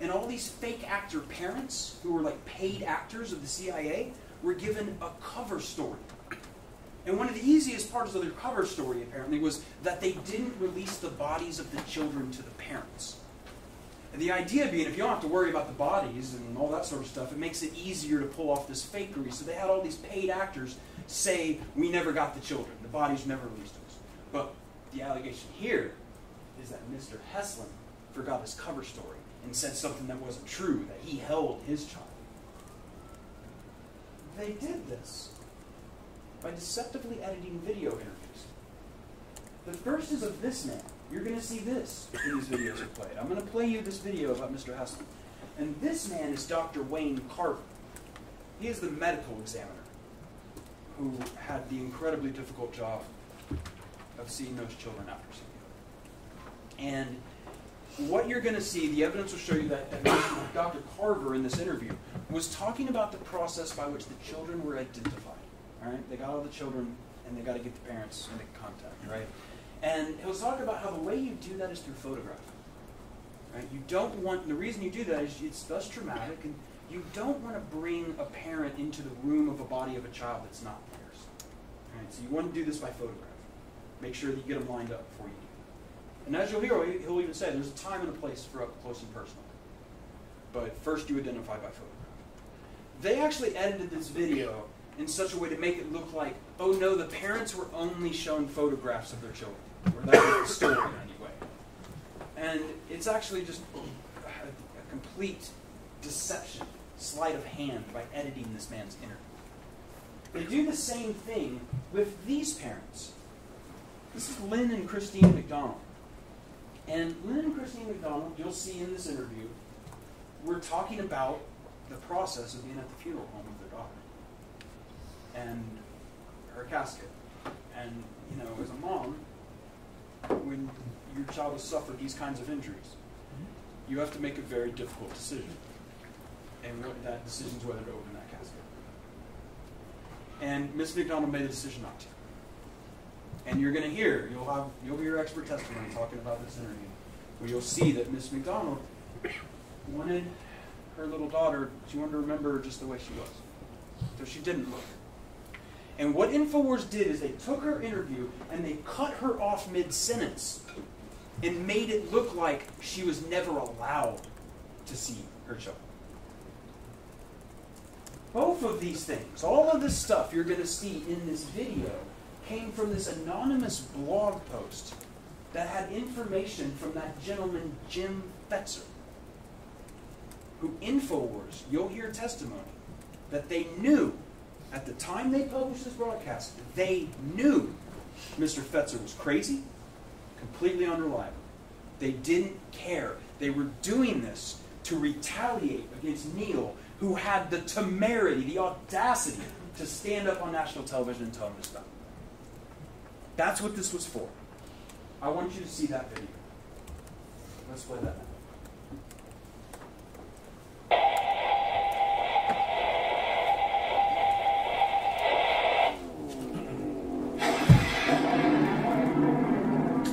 And all these fake actor parents, who were like paid actors of the CIA, were given a cover story. And one of the easiest parts of their cover story, apparently, was that they didn't release the bodies of the children to the parents. And the idea being, if you don't have to worry about the bodies and all that sort of stuff, it makes it easier to pull off this fakery. So they had all these paid actors say, we never got the children. The bodies never released. But the allegation here is that Mr. Heslin forgot his cover story and said something that wasn't true, that he held his child. They did this by deceptively editing video interviews. The first is of this man. You're going to see this when these videos are played. I'm going to play you this video about Mr. Heslin. And this man is Dr. Wayne Carver. He is the medical examiner who had the incredibly difficult job of seeing those children after CPR. And what you're going to see, the evidence will show you that, that Dr. Carver in this interview was talking about the process by which the children were identified. All right, they got all the children, and they got to get the parents into contact. Right, and he'll talk about how the way you do that is through photograph. Right, you don't want the reason you do that is it's thus traumatic, and you don't want to bring a parent into the room of a body of a child that's not theirs. Right, so you want to do this by photograph. Make sure that you get them lined up before you do. And as you'll hear, he'll even say there's a time and a place for up close and personal. But first you identify by photograph. They actually edited this video in such a way to make it look like, oh no, the parents were only showing photographs of their children. Or that was the story anyway. And it's actually just a, a complete deception, sleight of hand by editing this man's interview. They do the same thing with these parents. This is Lynn and Christine McDonnell. And Lynn and Christine McDonnell, you'll see in this interview, we're talking about the process of being at the funeral home of their daughter and her casket. And, you know, as a mom, when your child has suffered these kinds of injuries, you have to make a very difficult decision. And that decision is whether to open that casket. And Miss McDonnell made a decision not to. And you're going to hear, you'll have, you'll hear expert testimony talking about this interview, where you'll see that Miss McDonnell wanted her little daughter, she wanted to remember just the way she was. So she didn't look. And what InfoWars did is they took her interview and they cut her off mid-sentence and made it look like she was never allowed to see her child. Both of these things, all of this stuff you're going to see in this video, came from this anonymous blog post that had information from that gentleman, Jim Fetzer, who InfoWars, you'll hear testimony, that they knew at the time they published this broadcast, they knew Mr. Fetzer was crazy, completely unreliable. They didn't care. They were doing this to retaliate against Neil, who had the temerity, the audacity to stand up on national television and tell him to stop. That's what this was for. I want you to see that video. Let's play that.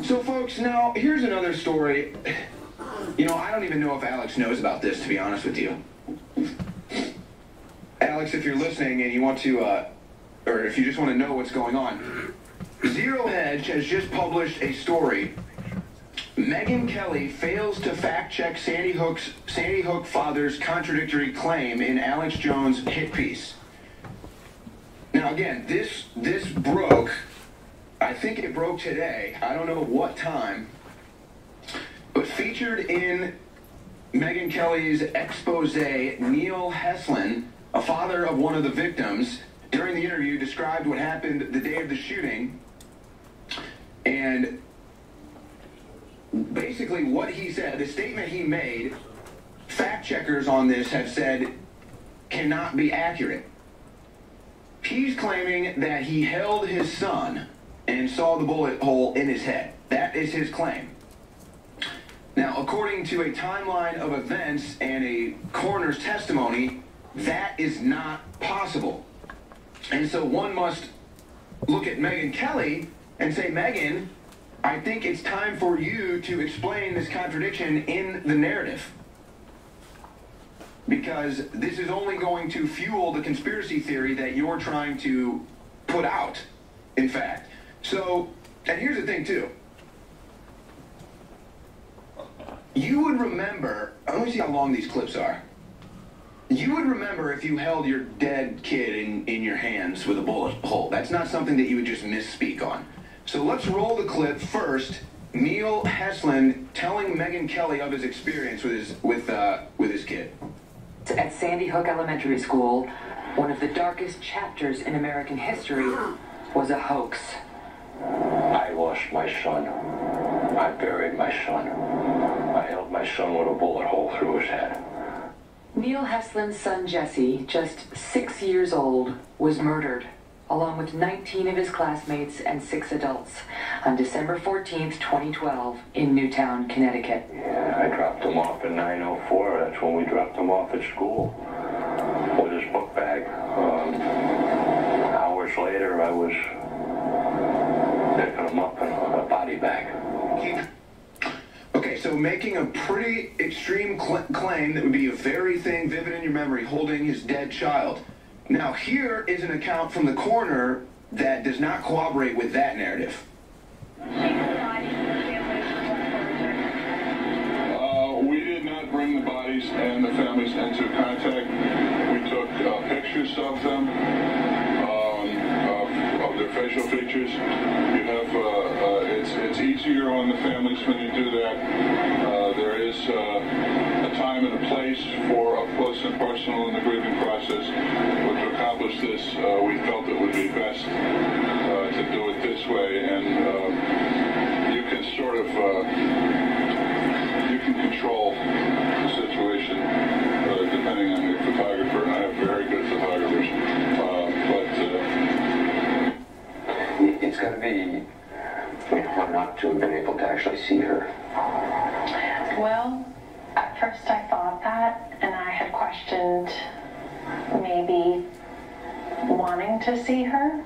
So, folks, now here's another story. You know, I don't even know if Alex knows about this, to be honest with you. Alex, if you're listening and you want to, uh, or if you just want to know what's going on, Zero Hedge has just published a story. Megyn Kelly fails to fact check Sandy Hook's Sandy Hook father's contradictory claim in Alex Jones' hit piece. Now, again, this this broke. I think it broke today. I don't know what time, but featured in Megyn Kelly's expose, Neil Heslin, a father of one of the victims, during the interview described what happened the day of the shooting and basically what he said, the statement he made, fact checkers on this have said cannot be accurate. He's claiming that he held his son and saw the bullet hole in his head. That is his claim. Now, according to a timeline of events and a coroner's testimony, that is not possible. And so one must look at Megyn Kelly and say, Megyn, I think it's time for you to explain this contradiction in the narrative. Because this is only going to fuel the conspiracy theory that you're trying to put out, in fact. So, and here's the thing, too. You would remember, let me see how long these clips are. You would remember if you held your dead kid in, in your hands with a bullet hole. That's not something that you would just misspeak on. So let's roll the clip first. Neil Heslin telling Megyn Kelly of his experience with his with uh, with his kid. At Sandy Hook Elementary School, one of the darkest chapters in American history was a hoax. I lost my son. I buried my son. I held my son with a bullet hole through his head. Neil Heslin's son Jesse, just six years old, was murdered, along with 19 of his classmates and six adults, on December 14th, 2012, in Newtown, Connecticut. Yeah, I dropped him off at 904. That's when we dropped him off at school with his book bag. Um, hours later, I was picking him up in a body bag. Okay, so making a pretty extreme cl- claim that would be a very thing vivid in your memory, holding his dead child. Now, here is an account from the coroner that does not corroborate with that narrative. Uh, we did not bring the bodies and the families into contact. We took uh, pictures of them, um, of, of their facial features. You have, uh, uh, it's, it's easier on the families when you do that. Uh, there is uh, time and a place for up close and personal in the grieving process. But to accomplish this, uh, we felt it would be best uh, to do it this way. And uh, you can sort of uh, you can control the situation uh, depending on your photographer, and I have very good photographers. Uh, but uh, It's got to be hard not to have been able to actually see her. Well, at first I thought that, and I had questioned maybe wanting to see her.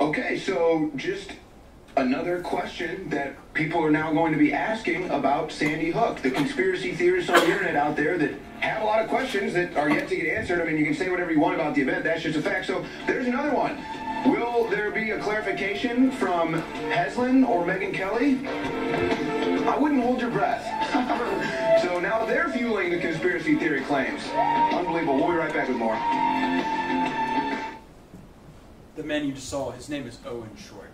Okay, so just another question that people are now going to be asking about Sandy Hook. The conspiracy theorists on the internet out there that have a lot of questions that are yet to get answered. I mean, you can say whatever you want about the event, that's just a fact. So there's another one. Will there be a clarification from Heslin or Megyn Kelly? I wouldn't hold your breath. so now they're fueling the conspiracy theory claims. Unbelievable. We'll be right back with more. The man you just saw, his name is Owen Shroyer.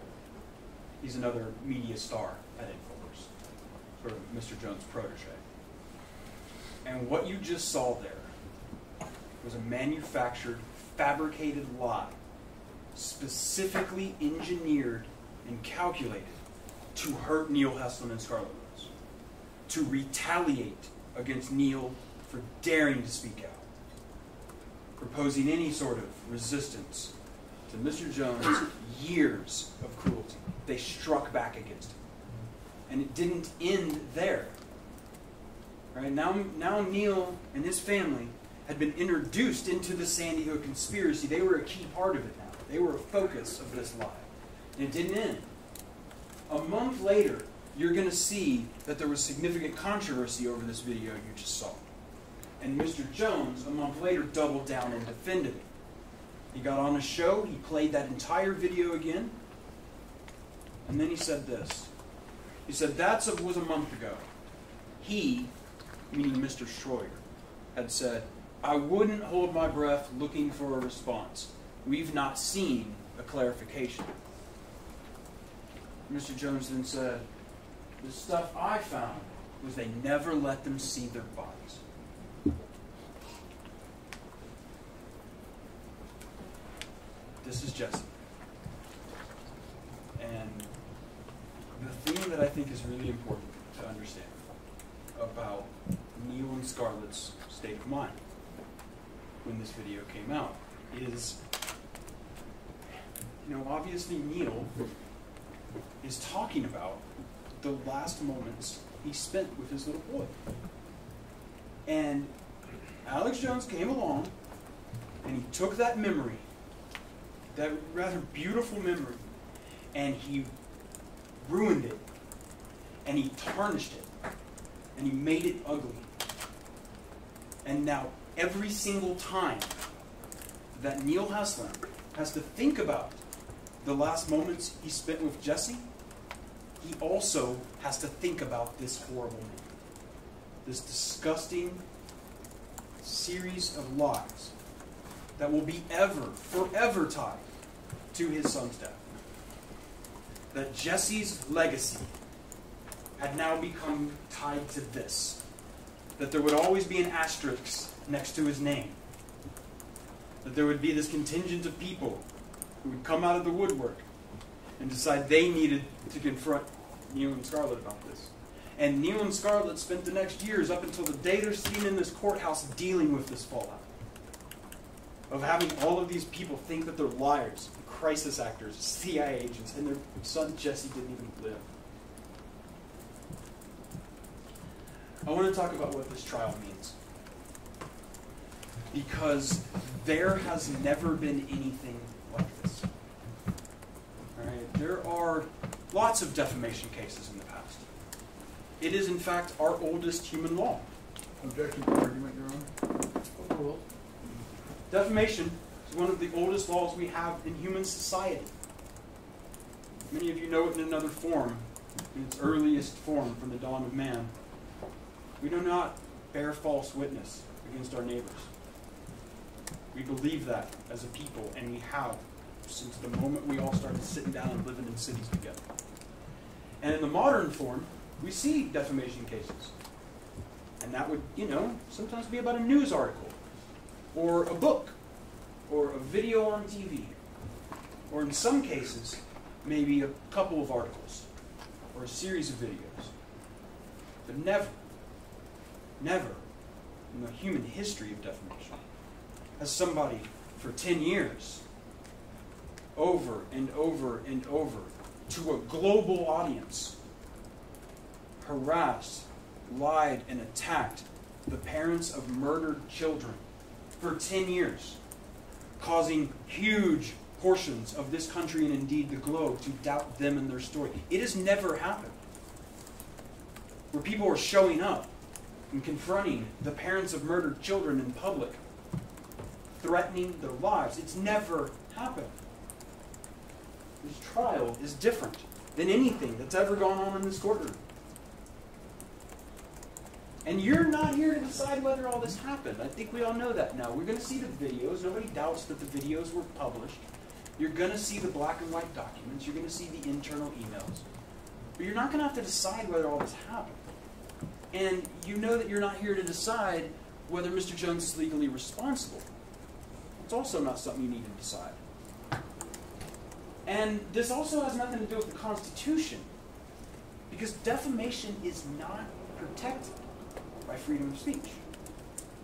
He's another media star at Infowars, sort of Mr. Jones' protege. And what you just saw there was a manufactured, fabricated lie, specifically engineered and calculated to hurt Neil Heslin and Scarlett Rose, to retaliate against Neil for daring to speak out, proposing any sort of resistance to Mr. Jones' years of cruelty. They struck back against him. And it didn't end there. Right? Now, now Neil and his family had been introduced into the Sandy Hook conspiracy. They were a key part of it. They were a focus of this lie. And it didn't end. A month later, you're going to see that there was significant controversy over this video you just saw. And Mr. Jones, a month later, doubled down and defended it. He got on a show, he played that entire video again, and then he said this. He said, That was a month ago. He, meaning Mr. Shroyer, had said, I wouldn't hold my breath looking for a response. We've not seen a clarification. Mr. Jones then said, The stuff I found was they never let them see their bodies. This is Jesse. And the thing that I think is really important to understand about Neil and Scarlett's state of mind when this video came out is, you know, obviously Neil is talking about the last moments he spent with his little boy. And Alex Jones came along and he took that memory, that rather beautiful memory, and he ruined it. And he tarnished it. And he made it ugly. And now, every single time that Neil Heslin has to think about the last moments he spent with Jesse, he also has to think about this horrible man. This disgusting series of lies that will be ever, forever tied to his son's death. that Jesse's legacy had now become tied to this. That there would always be an asterisk next to his name. That there would be this contingent of people who would come out of the woodwork and decide they needed to confront Neil and Scarlett about this. And Neil and Scarlett spent the next years up until the day they're sitting in this courthouse dealing with this fallout. Of having all of these people think that they're liars, crisis actors, CIA agents, and their son Jesse didn't even live. I want to talk about what this trial means. Because there has never been anything like this. All right? There are lots of defamation cases in the past. It is, in fact, our oldest human law. Objection to argument, Your Honor. Overruled. Defamation is one of the oldest laws we have in human society. Many of you know it in another form, in its earliest form from the dawn of man. We do not bear false witness against our neighbors. We believe that as a people, and we have since the moment we all started sitting down and living in cities together. And in the modern form, we see defamation cases. And that would, you know, sometimes be about a news article, or a book, or a video on TV, or in some cases, maybe a couple of articles, or a series of videos. But never, never in the human history of defamation has somebody for 10 years, over and over and over, to a global audience, harassed, lied, and attacked the parents of murdered children for 10 years, causing huge portions of this country and indeed the globe to doubt them and their story. It has never happened. Where people are showing up and confronting the parents of murdered children in public, threatening their lives. It's never happened. This trial is different than anything that's ever gone on in this courtroom. And you're not here to decide whether all this happened. I think we all know that now. We're going to see the videos. Nobody doubts that the videos were published. You're going to see the black and white documents. You're going to see the internal emails. But you're not going to have to decide whether all this happened. And you know that you're not here to decide whether Mr. Jones is legally responsible. It's also not something you need to decide. And this also has nothing to do with the Constitution. Because defamation is not protected by freedom of speech.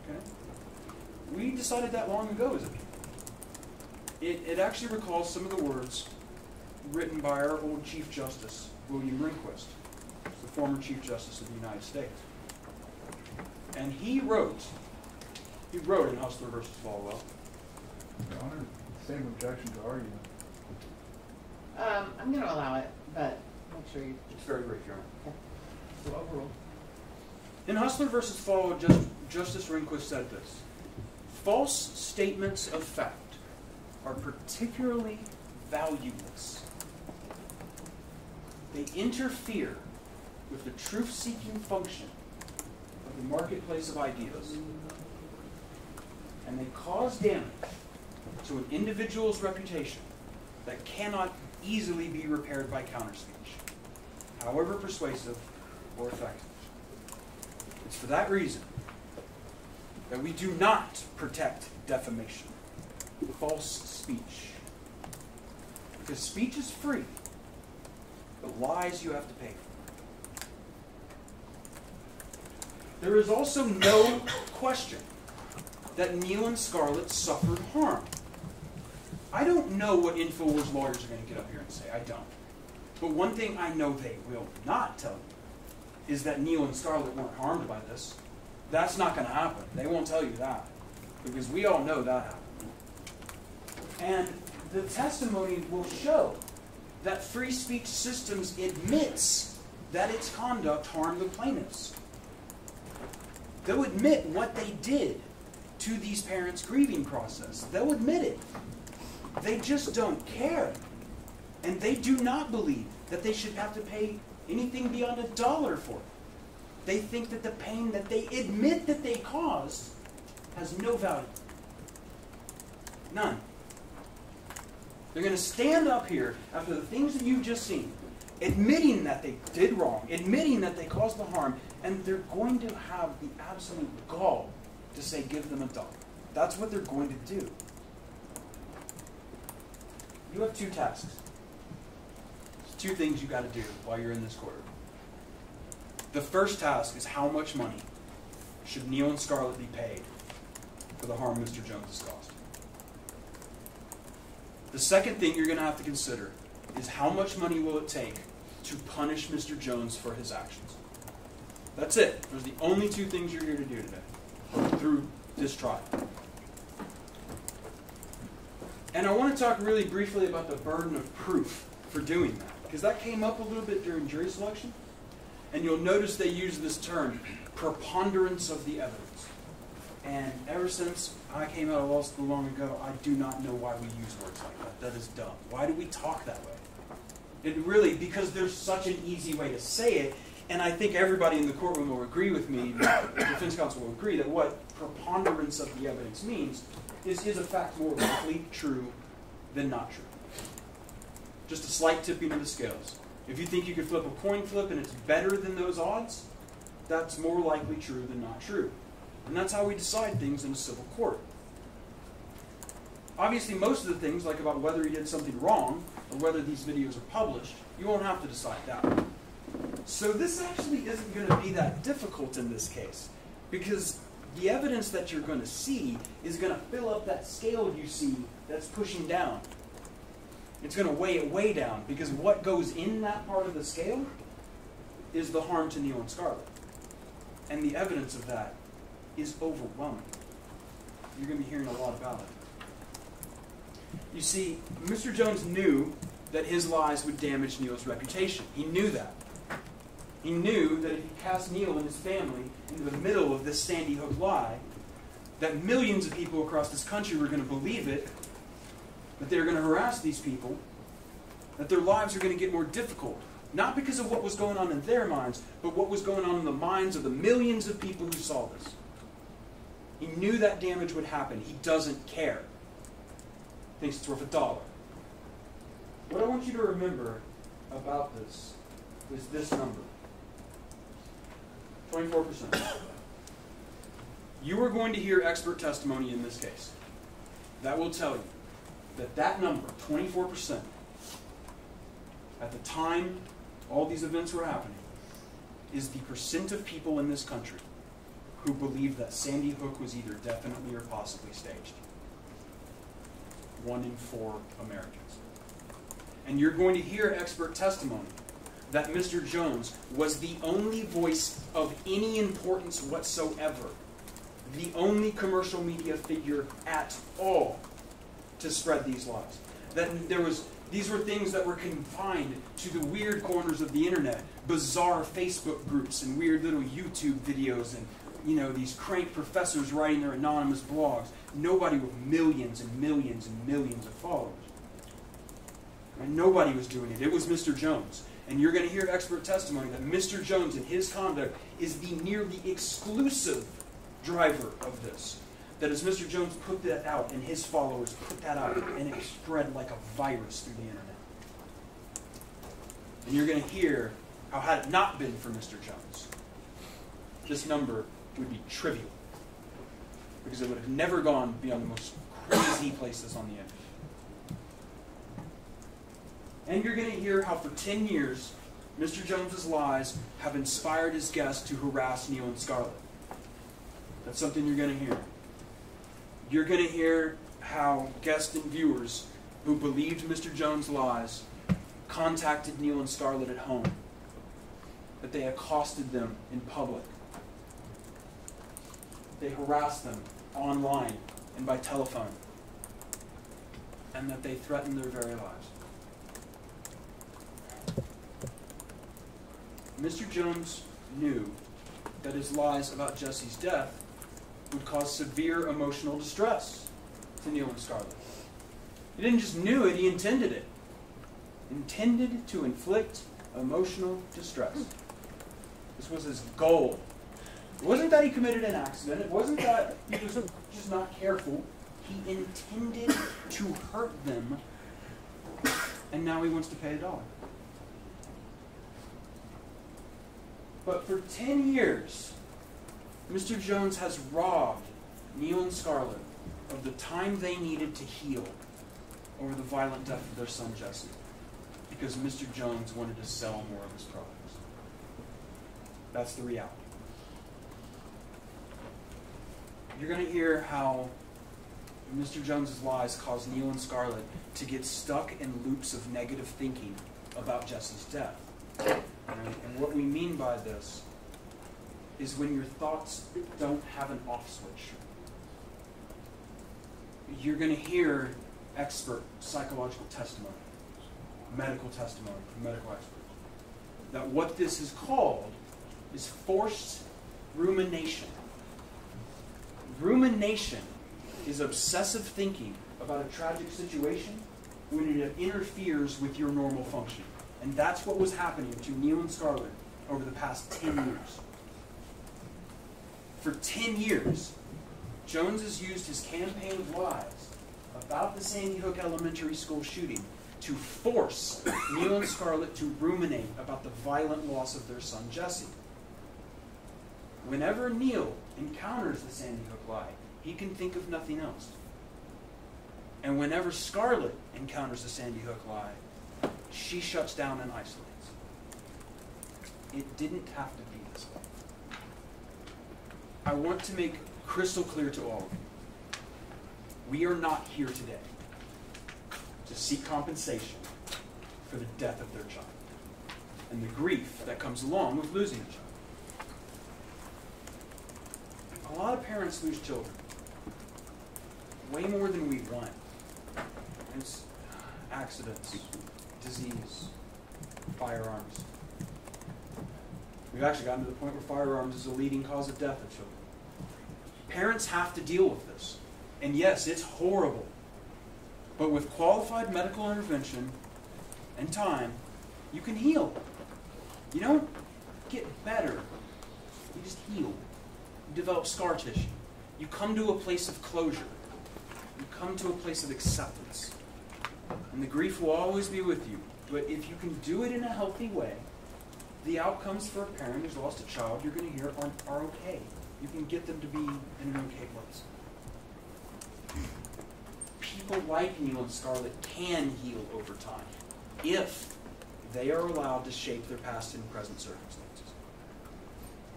Okay? We decided that long ago as a people. It, it actually recalls some of the words written by our old Chief Justice, William Rehnquist, the former Chief Justice of the United States. And he wrote, he wrote in Hustler versus Falwell, Your Honor, same objection to argument. Um, I'm going to allow it, but make sure you. it's very brief, Your Honor. Okay. So overruled. In Hustler versus Falwell, Just, Justice Rehnquist said this False statements of fact are particularly valueless. They interfere with the truth seeking function of the marketplace of ideas, and they cause damage to an individual's reputation that cannot easily be repaired by counterspeech, however persuasive or effective. It's for that reason that we do not protect defamation, false speech. Because speech is free, but lies you have to pay for. There is also no question that Neil and Scarlett suffered harm. I don't know what InfoWars lawyers are going to get up here and say. I don't. But one thing I know they will not tell you is that Neil and Scarlett weren't harmed by this. That's not going to happen. They won't tell you that. Because we all know that happened. And the testimony will show that Free Speech Systems admits that its conduct harmed the plaintiffs. They'll admit what they did to these parents' grieving process. They'll admit it. They just don't care. And they do not believe that they should have to pay anything beyond a dollar for it. They think that the pain that they admit that they caused has no value. None. They're going to stand up here after the things that you've just seen, admitting that they did wrong, admitting that they caused the harm, and they're going to have the absolute gall to say, give them a dollar. That's what they're going to do. You have two tasks. There's two things you got to do while you're in this court. The first task is how much money should Neil and Scarlett be paid for the harm Mr. Jones has caused. The second thing you're going to have to consider is how much money will it take to punish Mr. Jones for his actions. That's it. Those are the only two things you're here to do today, through this trial. And I want to talk really briefly about the burden of proof for doing that, because that came up a little bit during jury selection. And you'll notice they use this term, preponderance of the evidence. And ever since I came out of law school long ago, I do not know why we use words like that. That is dumb. Why do we talk that way? It really, because there's such an easy way to say it, and I think everybody in the courtroom will agree with me, the defense counsel will agree, that what preponderance of the evidence means is, is a fact more likely true than not true. Just a slight tipping of the scales. If you think you could flip a coin flip and it's better than those odds, that's more likely true than not true. And that's how we decide things in a civil court. Obviously, most of the things, like about whether he did something wrong or whether these videos are published, you won't have to decide that. So this actually isn't going to be that difficult in this case because the evidence that you're going to see is going to fill up that scale you see that's pushing down. It's going to weigh it way down because what goes in that part of the scale is the harm to Neil and Scarlett. And the evidence of that is overwhelming. You're going to be hearing a lot about it. You see, Mr. Jones knew that his lies would damage Neil's reputation. He knew that. He knew that if he cast Neil and his family into the middle of this Sandy Hook lie, that millions of people across this country were going to believe it, that they were going to harass these people, that their lives are going to get more difficult. Not because of what was going on in their minds, but what was going on in the minds of the millions of people who saw this. He knew that damage would happen. He doesn't care. Thinks it's worth a dollar. What I want you to remember about this is this number 24%. You are going to hear expert testimony in this case. That will tell you that that number, 24%, at the time all these events were happening, is the percent of people in this country who believe that Sandy Hook was either definitely or possibly staged. One in four Americans. And you're going to hear expert testimony that Mr. Jones was the only voice of any importance whatsoever, the only commercial media figure at all to spread these lies. That there was these were things that were confined to the weird corners of the internet, bizarre Facebook groups and weird little YouTube videos and you know these crank professors writing their anonymous blogs. Nobody with millions and millions and millions of followers. And nobody was doing it. It was Mr. Jones. And you're going to hear expert testimony that Mr. Jones and his conduct is the nearly exclusive driver of this. That as Mr. Jones put that out and his followers put that out, and it spread like a virus through the internet. And you're going to hear how, had it not been for Mr. Jones, this number would be trivial. Because it would have never gone beyond the most crazy places on the internet. And you're going to hear how for 10 years, Mr. Jones's lies have inspired his guests to harass Neil and Scarlett. That's something you're going to hear. You're going to hear how guests and viewers who believed Mr. Jones' lies contacted Neil and Scarlett at home, that they accosted them in public, they harassed them online and by telephone, and that they threatened their very lives. Mr. Jones knew that his lies about Jesse's death would cause severe emotional distress to Neil and Scarlett. He didn't just knew it, he intended it. Intended to inflict emotional distress. This was his goal. It wasn't that he committed an accident. It wasn't that he was just not careful. He intended to hurt them and now he wants to pay a dollar. But for 10 years, Mr. Jones has robbed Neil and Scarlett of the time they needed to heal over the violent death of their son Jesse because Mr. Jones wanted to sell more of his products. That's the reality. You're going to hear how Mr. Jones's lies caused Neil and Scarlett to get stuck in loops of negative thinking about Jesse's death. Right? And what we mean by this is when your thoughts don't have an off switch. You're going to hear expert psychological testimony, medical testimony from medical experts, that what this is called is forced rumination. Rumination is obsessive thinking about a tragic situation when it interferes with your normal function. And that's what was happening to Neil and Scarlett over the past 10 years. For 10 years, Jones has used his campaign of lies about the Sandy Hook Elementary School shooting to force Neil and Scarlett to ruminate about the violent loss of their son Jesse. Whenever Neil encounters the Sandy Hook lie, he can think of nothing else. And whenever Scarlett encounters the Sandy Hook lie, she shuts down and isolates. It didn't have to be this way. I want to make crystal clear to all of you we are not here today to seek compensation for the death of their child and the grief that comes along with losing a child. A lot of parents lose children way more than we want. It's accidents, disease, firearms. We've actually gotten to the point where firearms is a leading cause of death of children. Parents have to deal with this. And yes, it's horrible. But with qualified medical intervention and time, you can heal. You don't get better, you just heal. You develop scar tissue. You come to a place of closure. You come to a place of acceptance. And the grief will always be with you. But if you can do it in a healthy way, the outcomes for a parent who's lost a child you're going to hear are, are okay. You can get them to be in an okay place people like Neil and Scarlett can heal over time if they are allowed to shape their past and present circumstances.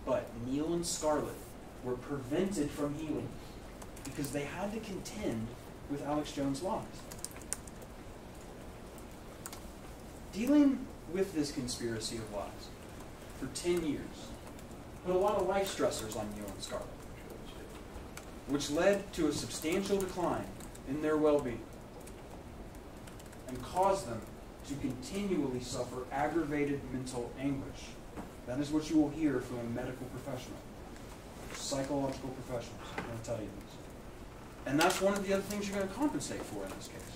But Neil and Scarlett were prevented from healing because they had to contend with Alex Jones' lies. Dealing with this conspiracy of lies for 10 years put a lot of life stressors on Neil and Scarlett, which led to a substantial decline in their well being and caused them to continually suffer aggravated mental anguish. That is what you will hear from a medical professional, psychological professionals. I'm going to tell you this. And that's one of the other things you're going to compensate for in this case.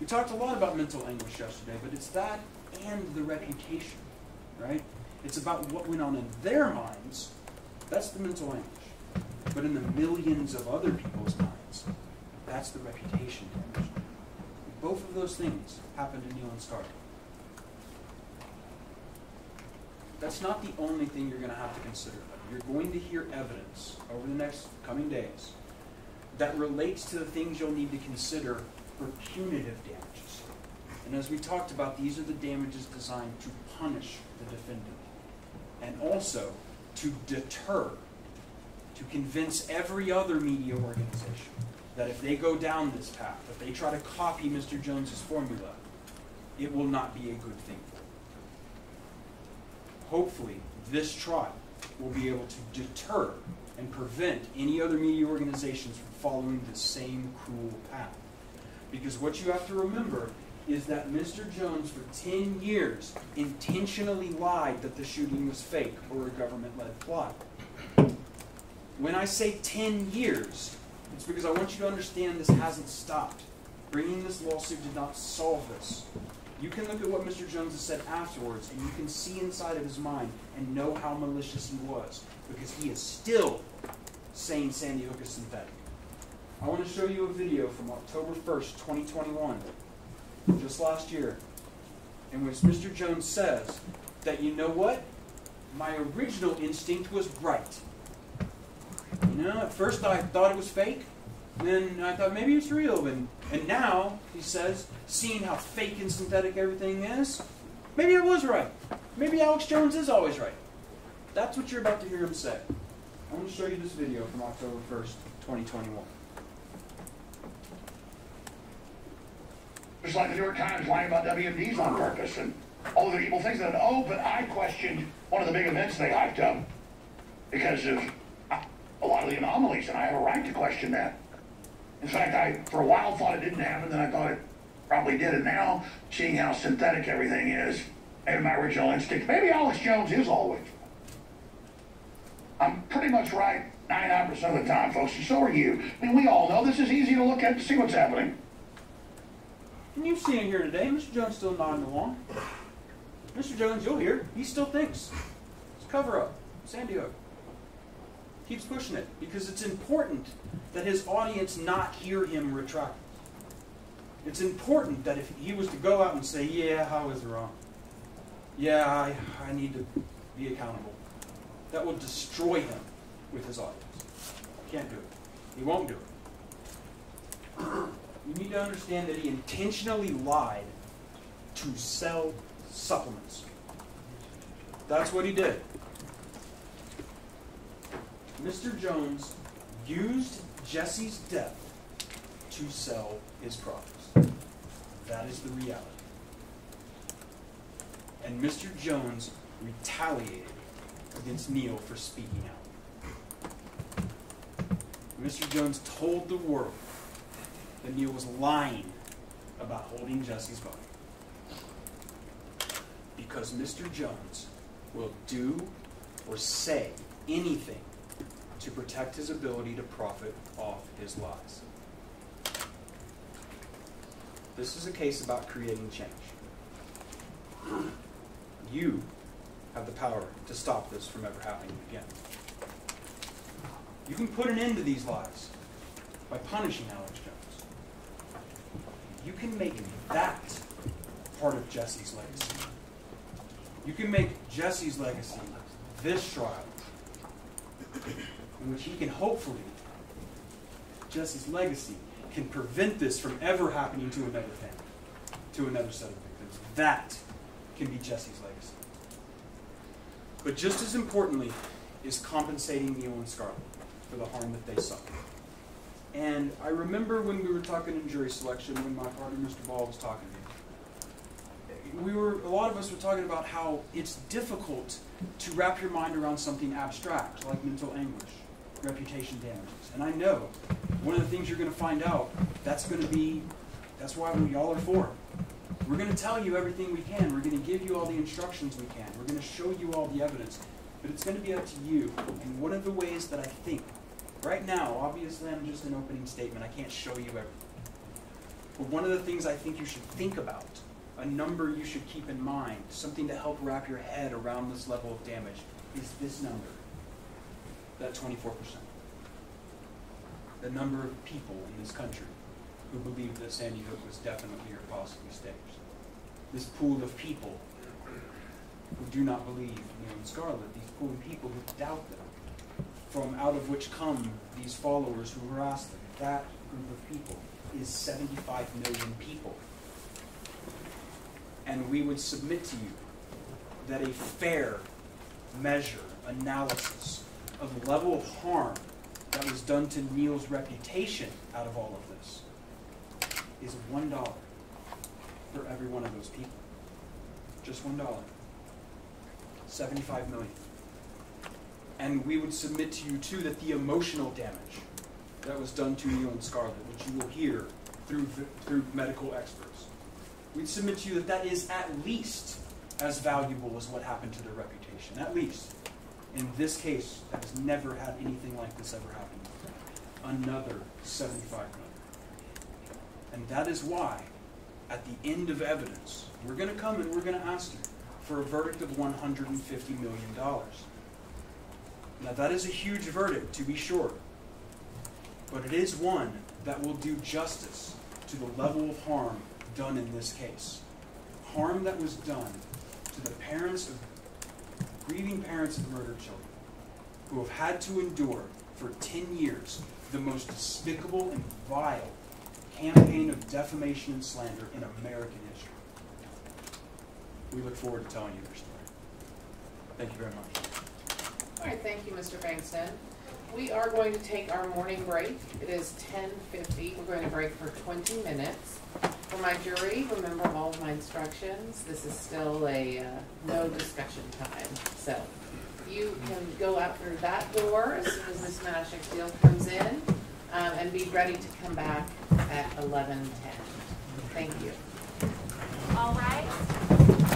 We talked a lot about mental anguish yesterday, but it's that and the reputation, right? It's about what went on in their minds. That's the mental anguish. But in the millions of other people's minds, that's the reputation damage. Both of those things happened to Neil and Scarlett. That's not the only thing you're going to have to consider. You're going to hear evidence over the next coming days that relates to the things you'll need to consider for punitive damages. And as we talked about, these are the damages designed to punish the defendant and also to deter, to convince every other media organization that if they go down this path, if they try to copy Mr. Jones's formula, it will not be a good thing for them. Hopefully, this trial will be able to deter and prevent any other media organizations from following the same cruel path. Because what you have to remember is that Mr. Jones, for 10 years, intentionally lied that the shooting was fake or a government led plot. When I say 10 years, it's because I want you to understand this hasn't stopped. Bringing this lawsuit did not solve this. You can look at what Mr. Jones has said afterwards, and you can see inside of his mind and know how malicious he was, because he is still saying Sandy Hook is synthetic. I want to show you a video from October 1st, 2021, just last year, in which Mr. Jones says that, you know what? My original instinct was right. You know, at first I thought it was fake, then I thought maybe it's real, and, and now, he says, seeing how fake and synthetic everything is, maybe I was right. Maybe Alex Jones is always right. That's what you're about to hear him say. I want to show you this video from October 1st, 2021. Just like the New York Times lying about WMDs on purpose and all the evil things that, oh, but I questioned one of the big events they hyped up because of uh, a lot of the anomalies, and I have a right to question that. In fact, I, for a while, thought it didn't happen, then I thought it probably did, and now, seeing how synthetic everything is, and my original instinct, maybe Alex Jones is always I'm pretty much right 99% of the time, folks, and so are you. I mean, we all know this is easy to look at to see what's happening. And you've seen it here today. Mr. Jones still nodding along. Mr. Jones, you'll hear, he still thinks. It's cover up. Sandy Hook. Keeps pushing it because it's important that his audience not hear him retract. It's important that if he was to go out and say, yeah, I was wrong. Yeah, I, I need to be accountable. That will destroy him with his audience. Can't do it. He won't do it. You need to understand that he intentionally lied to sell supplements. That's what he did. Mr. Jones used Jesse's death to sell his products. That is the reality. And Mr. Jones retaliated against Neil for speaking out. Mr. Jones told the world that Neil was lying about holding Jesse's body. Because Mr. Jones will do or say anything to protect his ability to profit off his lies. This is a case about creating change. You have the power to stop this from ever happening again. You can put an end to these lies by punishing Alex. You can make that part of Jesse's legacy. You can make Jesse's legacy this trial, in which he can hopefully, Jesse's legacy can prevent this from ever happening to another family, to another set of victims. That can be Jesse's legacy. But just as importantly is compensating Neil and Scarlett for the harm that they suffered. And I remember when we were talking in jury selection, when my partner, Mr. Ball, was talking to me. We were, a lot of us were talking about how it's difficult to wrap your mind around something abstract, like mental anguish, reputation damages. And I know one of the things you're going to find out, that's going to be, that's why we all are for we're going to tell you everything we can. We're going to give you all the instructions we can. We're going to show you all the evidence. But it's going to be up to you. And one of the ways that I think, right now, obviously I'm just an opening statement. I can't show you everything. But one of the things I think you should think about, a number you should keep in mind, something to help wrap your head around this level of damage, is this number, that 24%. The number of people in this country who believe that Sandy Hook was definitely or possibly staged. This pool of people who do not believe Neil and Scarlett, these pool of people who doubt them, from out of which come these followers who harass them. That group of people is 75 million people. And we would submit to you that a fair measure, analysis of the level of harm that was done to Neil's reputation out of all of this is one dollar for every one of those people. Just one dollar. 75 million. And we would submit to you too that the emotional damage that was done to Neil and Scarlett, which you will hear through, through medical experts, we'd submit to you that that is at least as valuable as what happened to their reputation. At least. In this case, that has never had anything like this ever happen. Another 75 million. And that is why, at the end of evidence, we're going to come and we're going to ask you for a verdict of $150 million. Now, that is a huge verdict, to be sure, but it is one that will do justice to the level of harm done in this case. harm that was done to the parents of grieving parents of murdered children who have had to endure for 10 years the most despicable and vile campaign of defamation and slander in American history. We look forward to telling you their story. Thank you very much. All right, thank you, Mr. Bankston. We are going to take our morning break. It is ten fifty. We're going to break for twenty minutes. For my jury, remember all of my instructions. This is still a, uh, no discussion time. So you can go out through that door as soon as Ms. Mashek's deal comes in, um, and be ready to come back at eleven ten. Thank you. All right.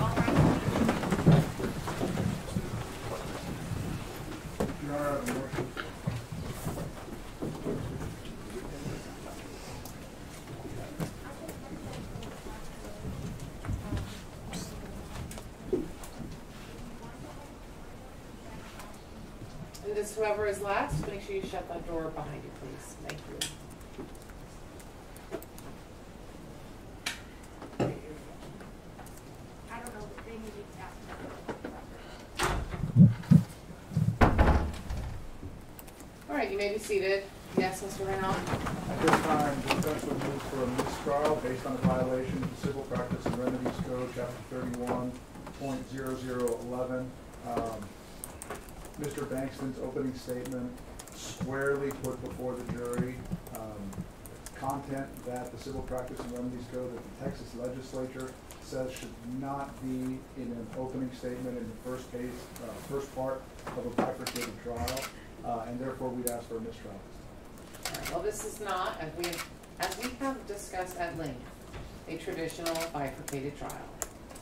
All right. Your Honor, I have a motion. And just whoever is last, make sure you shut that door behind you, please. Thank you. I don't know, they need to ask. All right, you may be seated. Yes, Mr. Reynal? At this time, the defense would move for a mistrial based on a violation of the Civil Practice and Remedies Code, Chapter thirty-one point zero zero eleven. Um, Mr. Bankston's opening statement squarely put before the jury um, content that the Civil Practice and Remedies Code that the Texas Legislature says should not be in an opening statement in the first case, uh, first part of a bifurcated trial, uh, and therefore we'd ask for a mistrial. Right, Well, this is not, as we, as we have discussed at length, a traditional bifurcated trial.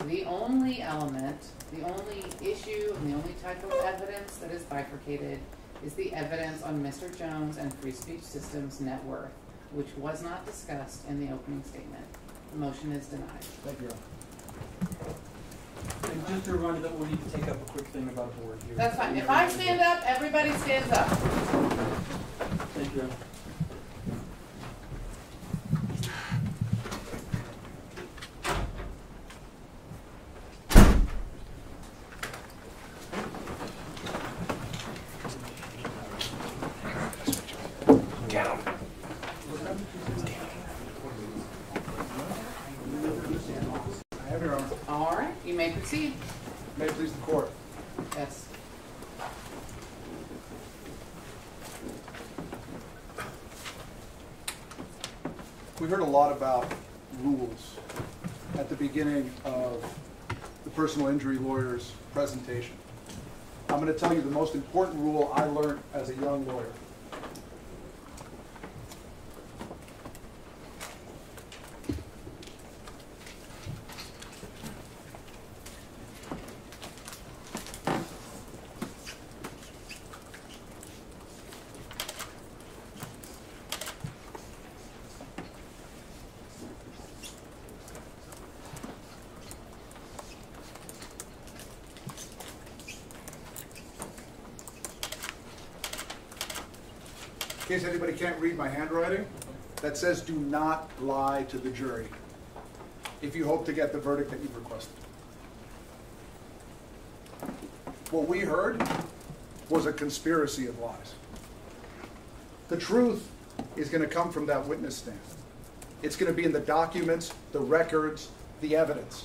The only element, the only issue, and the only type of evidence that is bifurcated is the evidence on Mr. Jones and Free Speech Systems net worth, which was not discussed in the opening statement. The motion is denied. Thank you. And just a reminder that we'll need to take up a quick thing about the board here. That's fine. If I stand up, everybody stands up. Thank you. I have your honor. All right, you may proceed. May it please the court. Yes. We heard a lot about rules at the beginning of the personal injury lawyer's presentation. I'm going to tell you the most important rule I learned as a young lawyer. Can't read my handwriting, that says do not lie to the jury if you hope to get the verdict that you've requested. What we heard was a conspiracy of lies. The truth is going to come from that witness stand. It's going to be in the documents, the records, the evidence.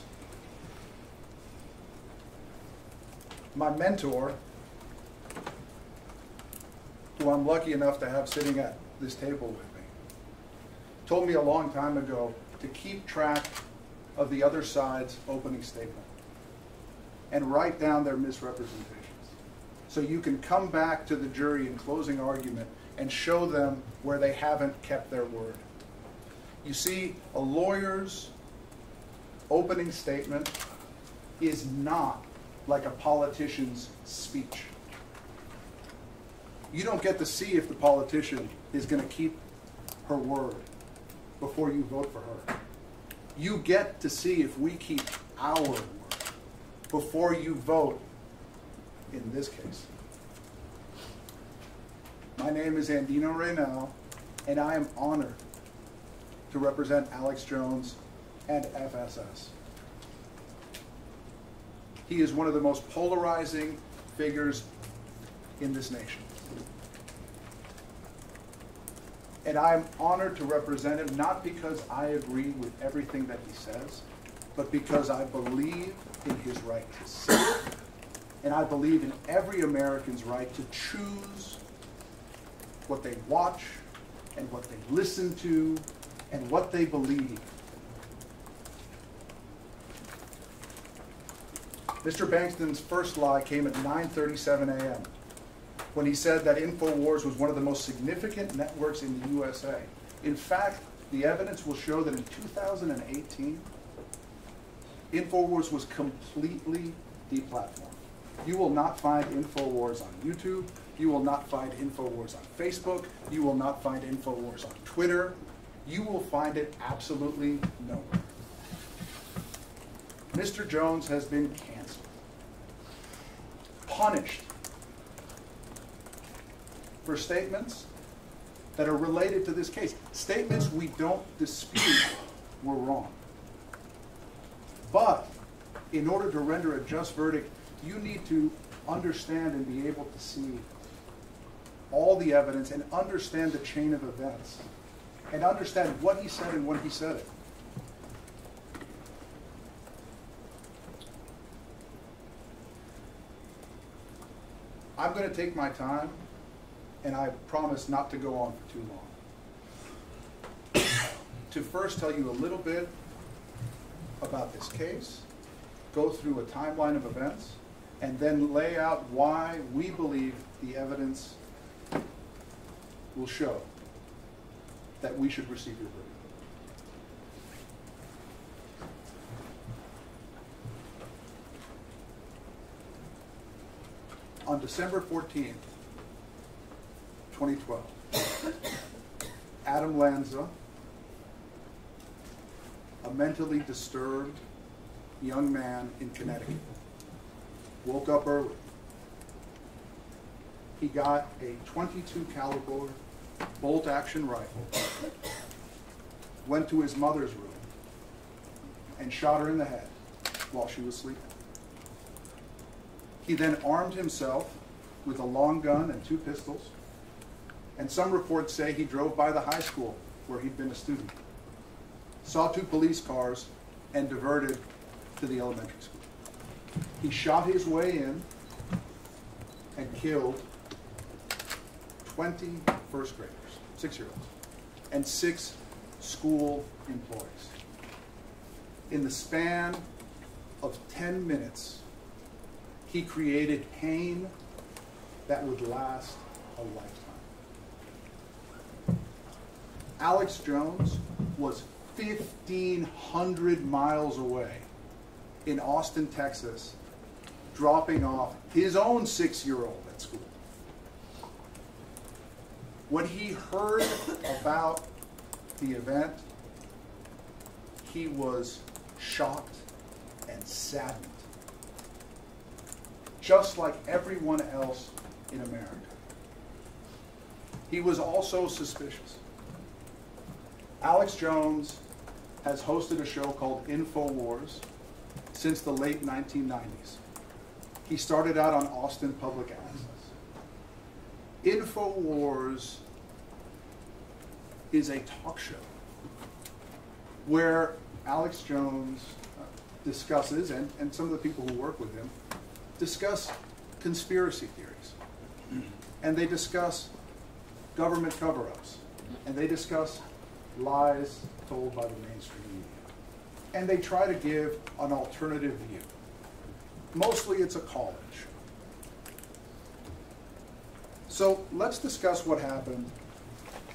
My mentor, who I'm lucky enough to have sitting at this table with me, told me a long time ago to keep track of the other side's opening statement and write down their misrepresentations. So you can come back to the jury in closing argument and show them where they haven't kept their word. You see, a lawyer's opening statement is not like a politician's speech. You don't get to see if the politician is going to keep her word before you vote for her. You get to see if we keep our word before you vote in this case. My name is Andino Reynal, and I am honored to represent Alex Jones and FSS. He is one of the most polarizing figures in this nation. And I'm honored to represent him, not because I agree with everything that he says, but because I believe in his right to say and I believe in every American's right to choose what they watch and what they listen to and what they believe. Mr. Bankston's first lie came at 9:37 a.m. when he said that InfoWars was one of the most significant networks in the USA. In fact, the evidence will show that in 2018, InfoWars was completely deplatformed. You will not find InfoWars on YouTube. You will not find InfoWars on Facebook. You will not find InfoWars on Twitter. You will find it absolutely nowhere. Mr. Jones has been canceled, punished for statements that are related to this case. Statements we don't dispute were wrong. But in order to render a just verdict, you need to understand and be able to see all the evidence and understand the chain of events and understand what he said and when he said it. I'm going to take my time and I promise not to go on for too long. to first tell you a little bit about this case, go through a timeline of events, and then lay out why we believe the evidence will show that we should receive your verdict. On December 14th, 2012, Adam Lanza, a mentally disturbed young man in Connecticut, woke up early. He got a 22 caliber bolt action rifle, went to his mother's room, and shot her in the head while she was sleeping. He then armed himself with a long gun and two pistols, and some reports say he drove by the high school where he'd been a student, saw two police cars, and diverted to the elementary school. He shot his way in and killed 20 first graders, six-year-olds, and six school employees. In the span of 10 minutes, he created pain that would last a lifetime. Alex Jones was 1,500 miles away in Austin, Texas, dropping off his own six-year-old at school. When he heard about the event, he was shocked and saddened, just like everyone else in America. He was also suspicious. Alex Jones has hosted a show called InfoWars since the late 1990s. He started out on Austin Public Access. InfoWars is a talk show where Alex Jones uh, discusses, and, and some of the people who work with him, discuss conspiracy theories. And they discuss government cover ups. And they discuss lies told by the mainstream media. And they try to give an alternative view. Mostly it's a college. So let's discuss what happened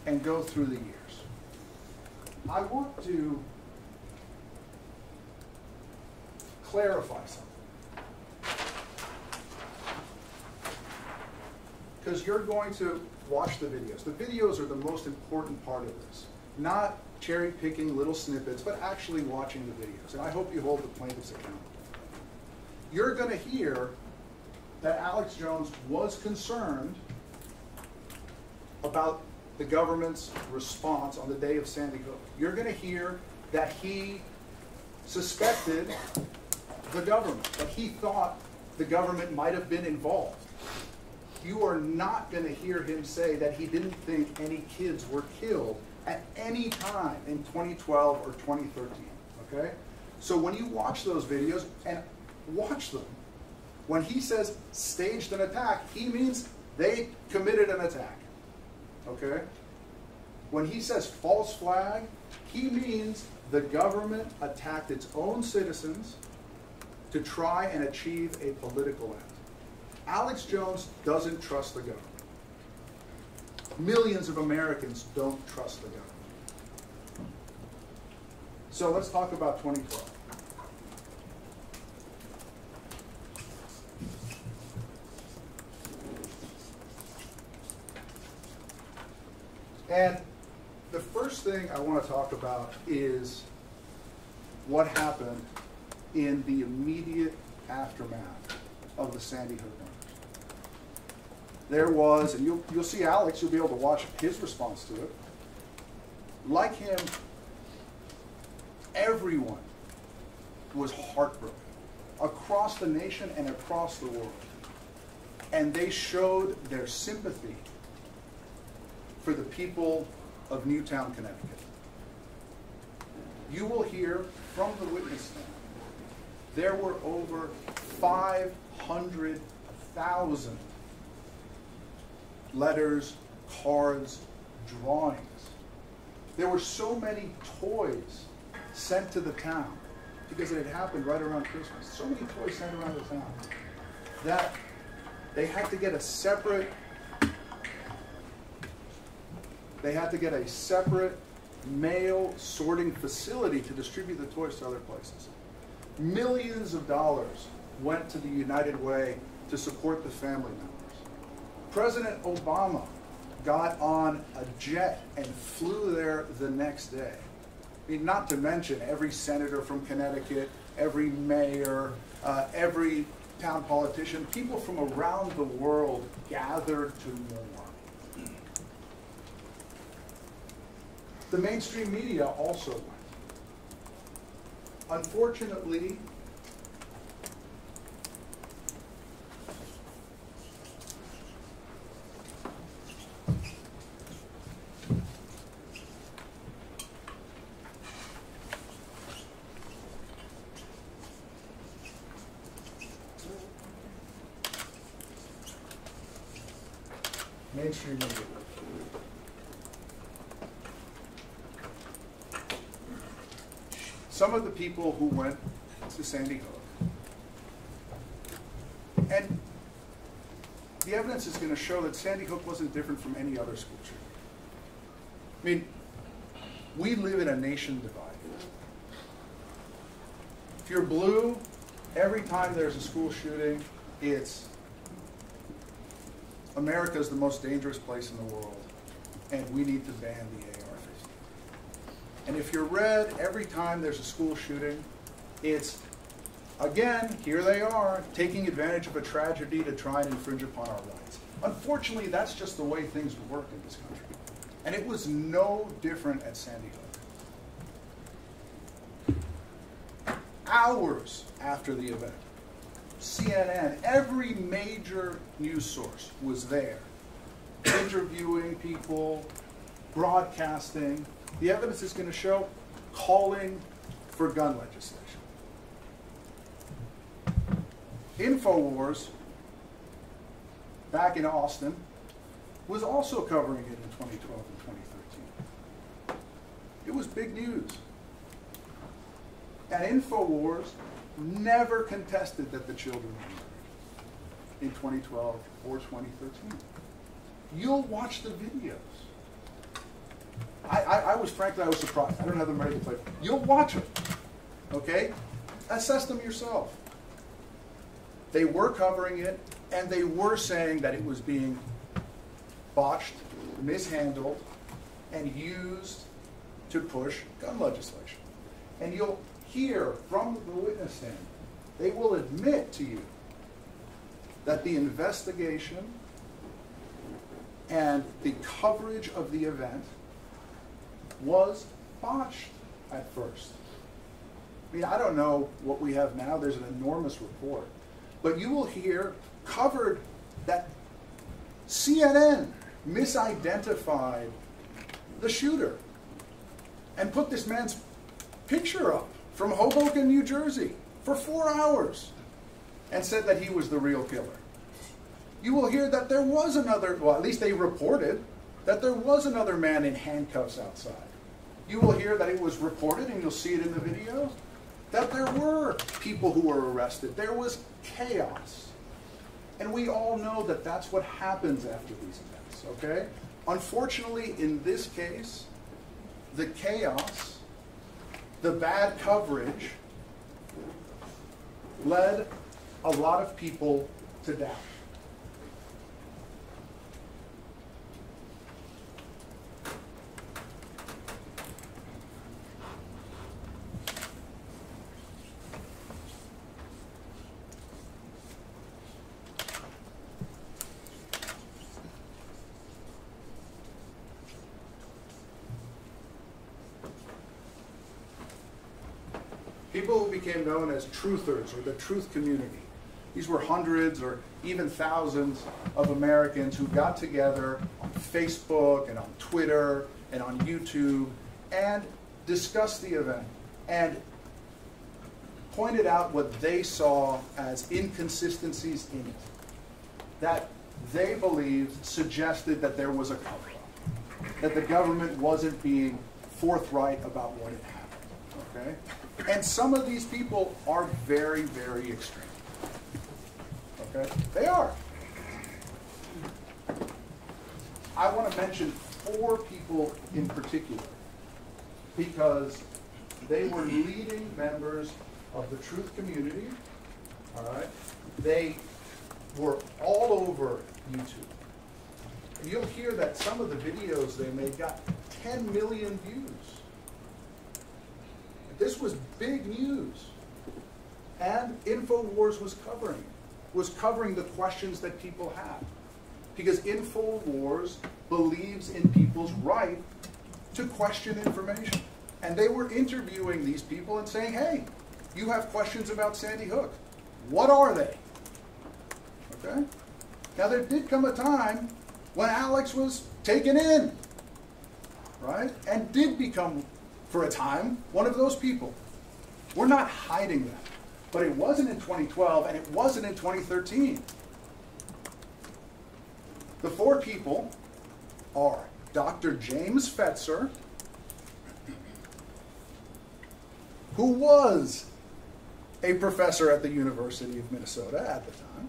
and go through the years. I want to clarify something. Because you're going to watch the videos. The videos are the most important part of this. Not cherry picking little snippets, but actually watching the videos. And I hope you hold the plaintiffs accountable. You're going to hear that Alex Jones was concerned about the government's response on the day of Sandy Hook. You're going to hear that he suspected the government, that he thought the government might have been involved. You are not going to hear him say that he didn't think any kids were killed at any time in 2012 or 2013. Okay? So when you watch those videos, and watch them, when he says staged an attack, he means they committed an attack. Okay? When he says false flag, he means the government attacked its own citizens to try and achieve a political end. Alex Jones doesn't trust the government. Millions of Americans don't trust the government. So let's talk about 2012. And the first thing I want to talk about is what happened in the immediate aftermath of the Sandy Hook. There was, and you'll, you'll see Alex, you'll be able to watch his response to it. Like him, everyone was heartbroken across the nation and across the world. And they showed their sympathy for the people of Newtown, Connecticut. You will hear from the witness stand there were over 500,000 letters, cards, drawings. There were so many toys sent to the town because it had happened right around Christmas. So many toys sent around the town that they had to get a separate they had to get a separate mail sorting facility to distribute the toys to other places. Millions of dollars went to the United Way to support the family. President Obama got on a jet and flew there the next day. I mean, not to mention every senator from Connecticut, every mayor, uh, every town politician, people from around the world gathered to mourn. The mainstream media also went. Unfortunately, mainstream media. Some of the people who went to Sandy Hook, and the evidence is going to show that Sandy Hook wasn't different from any other school shooting. I mean, we live in a nation divided. If you're blue, every time there's a school shooting, it's America is the most dangerous place in the world, and we need to ban the AR-15. And if you're red, every time there's a school shooting, it's, again, here they are, taking advantage of a tragedy to try and infringe upon our rights. Unfortunately, that's just the way things work in this country. And it was no different at Sandy Hook. Hours after the event, CNN, every major news source was there, interviewing people, broadcasting. The evidence is going to show calling for gun legislation. InfoWars, back in Austin, was also covering it in 2012 and 2013. It was big news. And InfoWars never contested that the children were murdered in 2012 or 2013. You'll watch the videos. I, I, I, was frankly, I was surprised. I don't have them ready to play. You'll watch them, okay? Assess them yourself. They were covering it, and they were saying that it was being botched, mishandled, and used to push gun legislation. And you'll hear from the witness stand, they will admit to you that the investigation and the coverage of the event was botched at first. I mean, I don't know what we have now. There's an enormous report. But you will hear covered that CNN misidentified the shooter and put this man's picture up from Hoboken, New Jersey for four hours and said that he was the real killer. You will hear that there was another, well, at least they reported that there was another man in handcuffs outside. You will hear that it was reported, and you'll see it in the video, that there were people who were arrested. There was chaos. And we all know that that's what happens after these events, okay? Unfortunately, in this case, the chaos, the bad coverage, led a lot of people to doubt. People who became known as truthers or the truth community. These were hundreds or even thousands of Americans who got together on Facebook and on Twitter and on YouTube and discussed the event and pointed out what they saw as inconsistencies in it that they believed suggested that there was a cover up, that the government wasn't being forthright about what had happened. Okay? And some of these people are very, very extreme. Okay? They are. I want to mention four people in particular because they were leading members of the truth community. All right? They were all over YouTube. You'll hear that some of the videos they made got 10 million views. This was big news. And InfoWars was covering it, was covering the questions that people had. Because InfoWars believes in people's right to question information. And they were interviewing these people and saying, hey, you have questions about Sandy Hook. What are they? Okay? Now, there did come a time when Alex was taken in, right? And did become, for a time, one of those people. We're not hiding that. But it wasn't in 2012 and it wasn't in 2013. The four people are Dr. James Fetzer, who was a professor at the University of Minnesota at the time,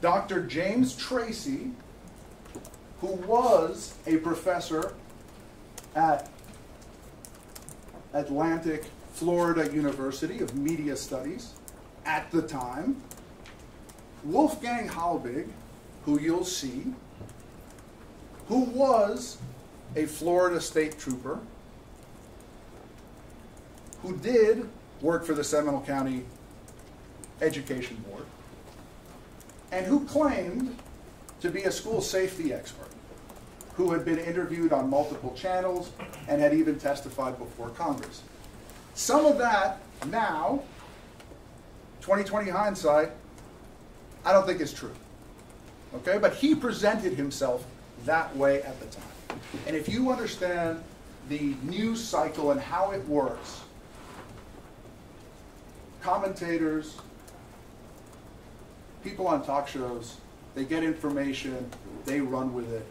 Dr. James Tracy, who was a professor at Atlantic Florida University of Media Studies at the time, Wolfgang Halbig, who you'll see, who was a Florida state trooper, who did work for the Seminole County Education Board, and who claimed to be a school safety expert, who had been interviewed on multiple channels and had even testified before Congress. Some of that now, 2020 hindsight, I don't think is true. Okay, but he presented himself that way at the time. And if you understand the news cycle and how it works, commentators, people on talk shows, they get information, they run with it.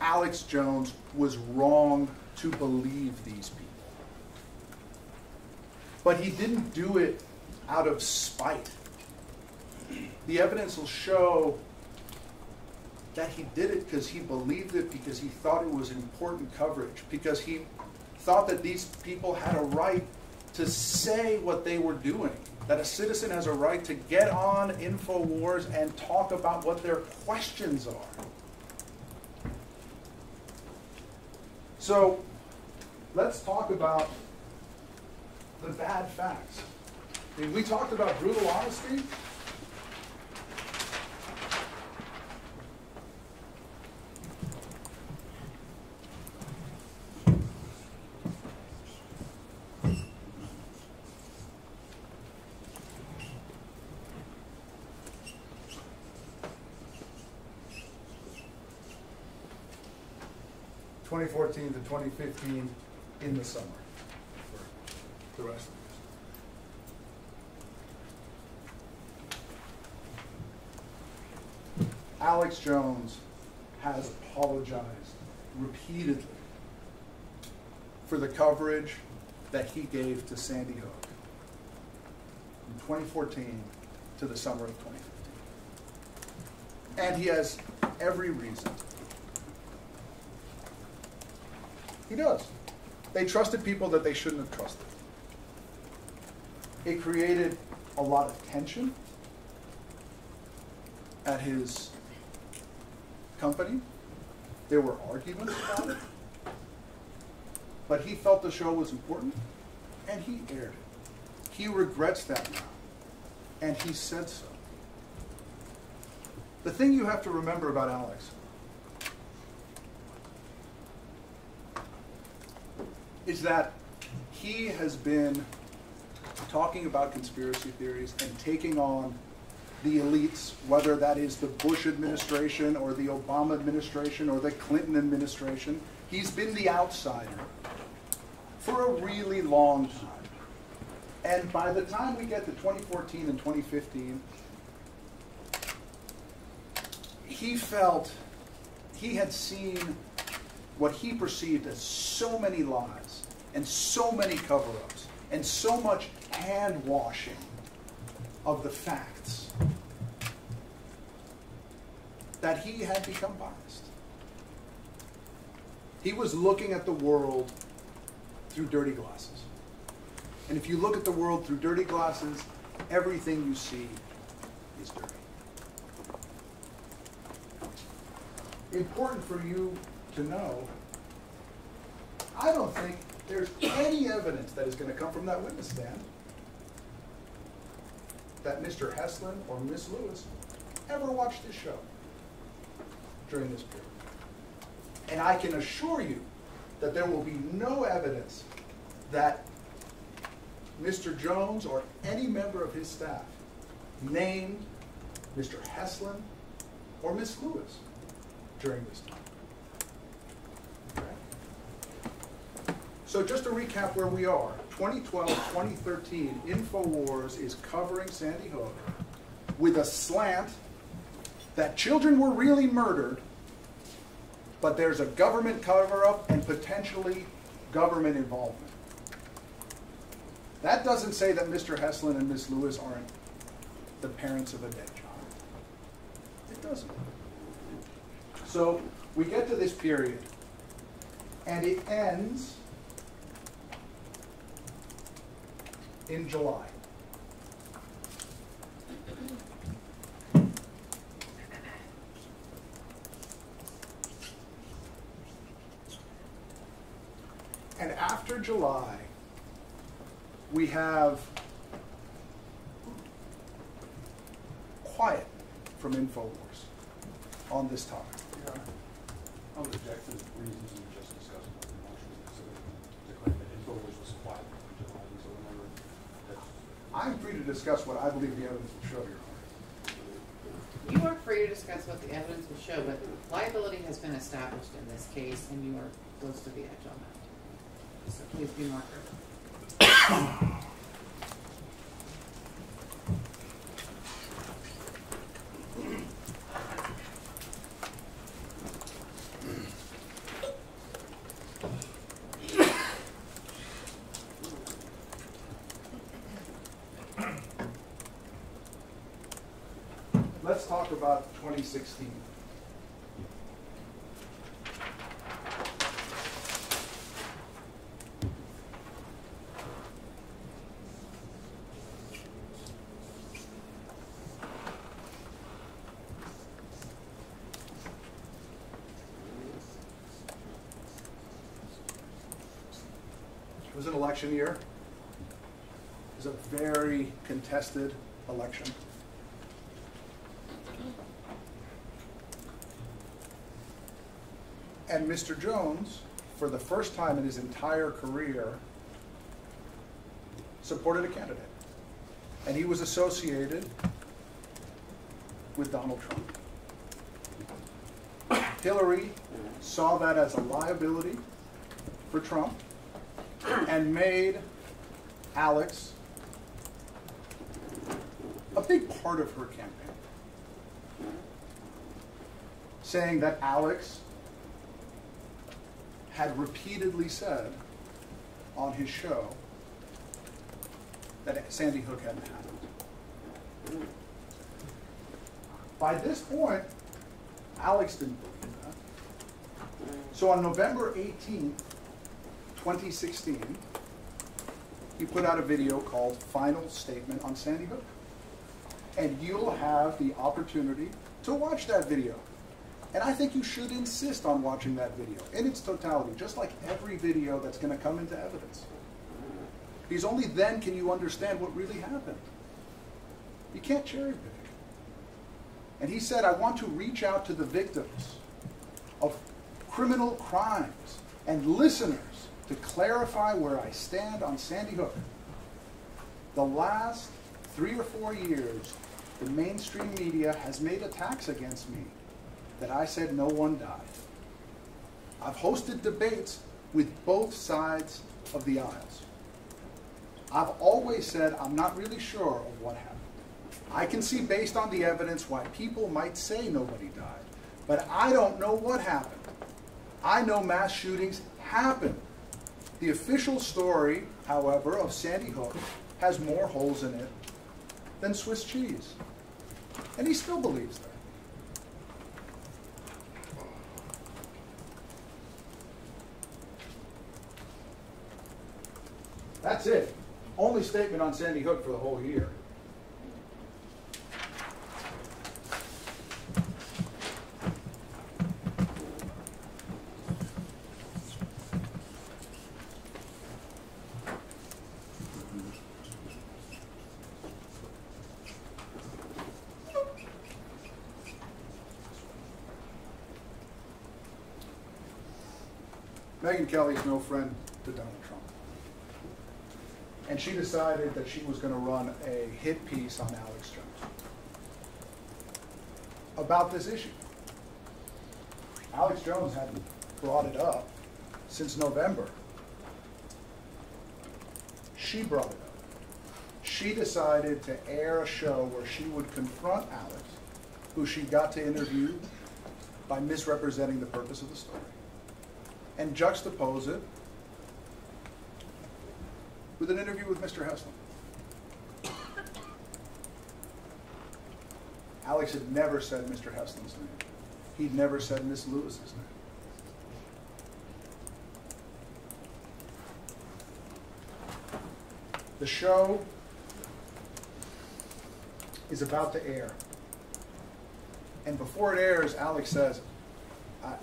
Alex Jones was wrong to believe these people. But he didn't do it out of spite. The evidence will show that he did it because he believed it, because he thought it was important coverage, because he thought that these people had a right to say what they were doing, that a citizen has a right to get on InfoWars and talk about what their questions are. So let's talk about the bad facts. I mean, we talked about brutal honesty. 2014 to 2015 in the summer for the rest of. Alex Jones has apologized repeatedly for the coverage that he gave to Sandy Hook from 2014 to the summer of 2015. And he has every reason. He does. They trusted people that they shouldn't have trusted. It created a lot of tension at his company. There were arguments about it. But he felt the show was important, and he aired it. He regrets that now, and he said so. The thing you have to remember about Alex is that he has been talking about conspiracy theories and taking on the elites, whether that is the Bush administration or the Obama administration or the Clinton administration. He's been the outsider for a really long time. And by the time we get to 2014 and 2015, he felt he had seen what he perceived as so many lies and so many cover ups and so much hand washing of the facts that he had become biased. He was looking at the world through dirty glasses. And if you look at the world through dirty glasses, everything you see is dirty. Important for you to know, I don't think there's any evidence that is going to come from that witness stand that Mr. Heslin or Miss Lewis ever watched this show during this period. And I can assure you that there will be no evidence that Mr. Jones or any member of his staff named Mr. Heslin or Miss Lewis during this time. So just to recap where we are, 2012, 2013, InfoWars is covering Sandy Hook with a slant that children were really murdered, but there's a government cover-up and potentially government involvement. That doesn't say that Mr. Heslin and Miss Lewis aren't the parents of a dead child. It doesn't. So we get to this period, and it ends in July. And after July, we have quiet from InfoWars on this topic. I'll object to the reasons you just discussed with the motion, so to claim that InfoWars was quiet in July, so whenever that's I'm free to discuss what I believe the evidence will show, Your Honor. You are free to discuss what the evidence will show, but liability has been established in this case, and you are close to the edge on that. So please be more careful. 16. It was an election year. It was a very contested election. And Mr. Jones, for the first time in his entire career, supported a candidate. And he was associated with Donald Trump. Hillary saw that as a liability for Trump and made Alex a big part of her campaign. Saying that Alex had repeatedly said on his show that Sandy Hook hadn't happened. By this point, Alex didn't believe that. So on November 18th, 2016, he put out a video called Final Statement on Sandy Hook. And you'll have the opportunity to watch that video. And I think you should insist on watching that video in its totality, just like every video that's going to come into evidence. Because only then can you understand what really happened. You can't cherry pick. And he said, I want to reach out to the victims of criminal crimes and listeners to clarify where I stand on Sandy Hook. The last three or four years, the mainstream media has made attacks against me that I said no one died. I've hosted debates with both sides of the aisles. I've always said I'm not really sure of what happened. I can see based on the evidence why people might say nobody died, but I don't know what happened. I know mass shootings happen. The official story, however, of Sandy Hook has more holes in it than Swiss cheese. And he still believes that. That's it. Only statement on Sandy Hook for the whole year. Megyn Kelly is no friend to Donald Trump. And she decided that she was going to run a hit piece on Alex Jones about this issue. Alex Jones hadn't brought it up since November. She brought it up. She decided to air a show where she would confront Alex, who she got to interview by misrepresenting the purpose of the story, and juxtapose it with an interview with Mr. Heslin. Alex had never said Mr. Heslin's name. He'd never said Miss Lewis's name. The show is about to air. And before it airs, Alex says, I,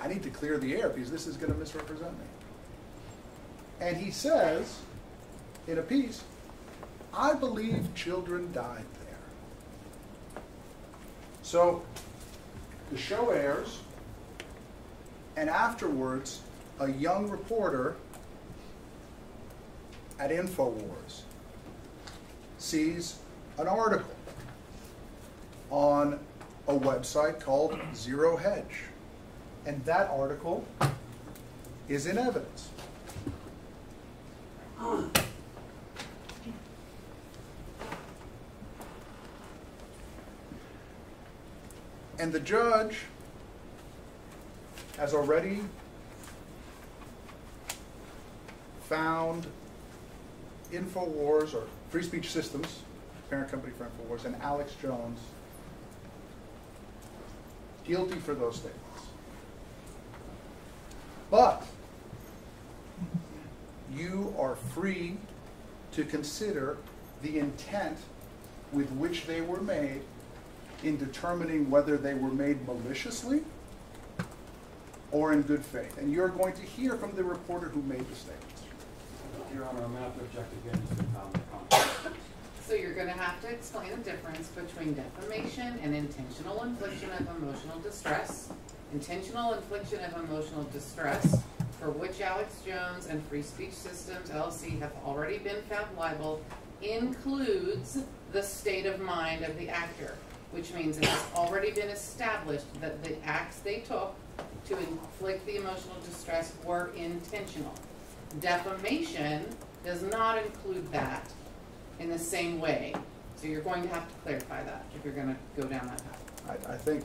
I need to clear the air because this is going to misrepresent me. And he says, in a piece, I believe children died there. So the show airs, and afterwards, a young reporter at InfoWars sees an article on a website called Zero Hedge. And that article is in evidence. And the judge has already found InfoWars or Free Speech Systems, parent company for InfoWars, and Alex Jones guilty for those statements. But you are free to consider the intent with which they were made in determining whether they were made maliciously or in good faith. And you're going to hear from the reporter who made the statements. Your Honor, I'm going to have to object again to the comment. So you're gonna have to explain the difference between defamation and intentional infliction of emotional distress. Intentional infliction of emotional distress, for which Alex Jones and Free Speech Systems LLC have already been found liable, includes the state of mind of the actor, which means it has already been established that the acts they took to inflict the emotional distress were intentional. Defamation does not include that in the same way. So you're going to have to clarify that if you're gonna go down that path. I, I think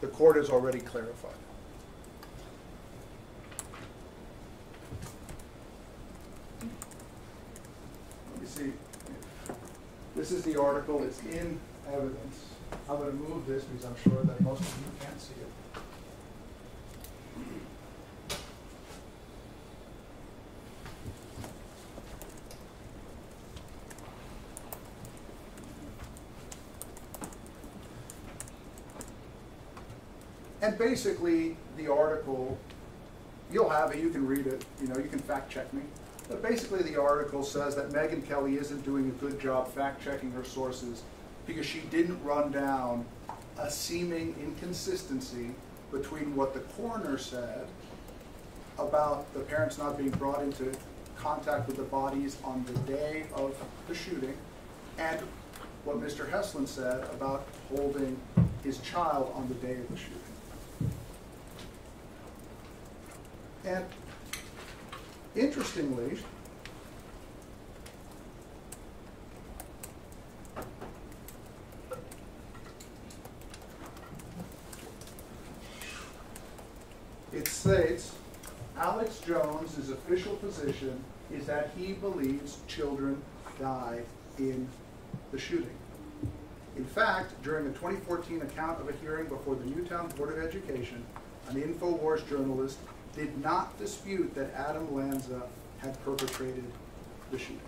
the court has already clarified. Let me see. This is the article, it's in evidence. I'm gonna move this because I'm sure that most of you can't see it. And basically, the article, you'll have it, you can read it, you know, you can fact check me. But basically, the article says that Megyn Kelly isn't doing a good job fact checking her sources because she didn't run down a seeming inconsistency between what the coroner said about the parents not being brought into contact with the bodies on the day of the shooting and what Mr. Heslin said about holding his child on the day of the shooting. And interestingly, it states Alex Jones' official position is that he believes children died in the shooting. In fact, during a 2014 account of a hearing before the Newtown Board of Education, an InfoWars journalist did not dispute that Adam Lanza had perpetrated the shooting.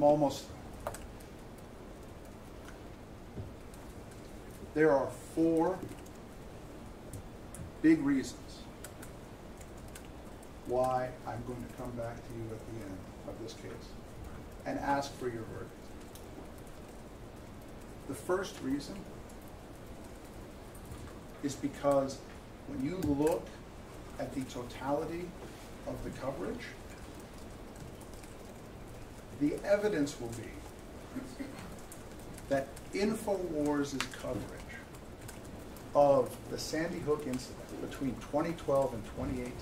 I'm almost. There are four big reasons why I'm going to come back to you at the end of this case and ask for your verdict. The first reason is because when you look at the totality of the coverage, the evidence will be that InfoWars' coverage of the Sandy Hook incident between 2012 and 2018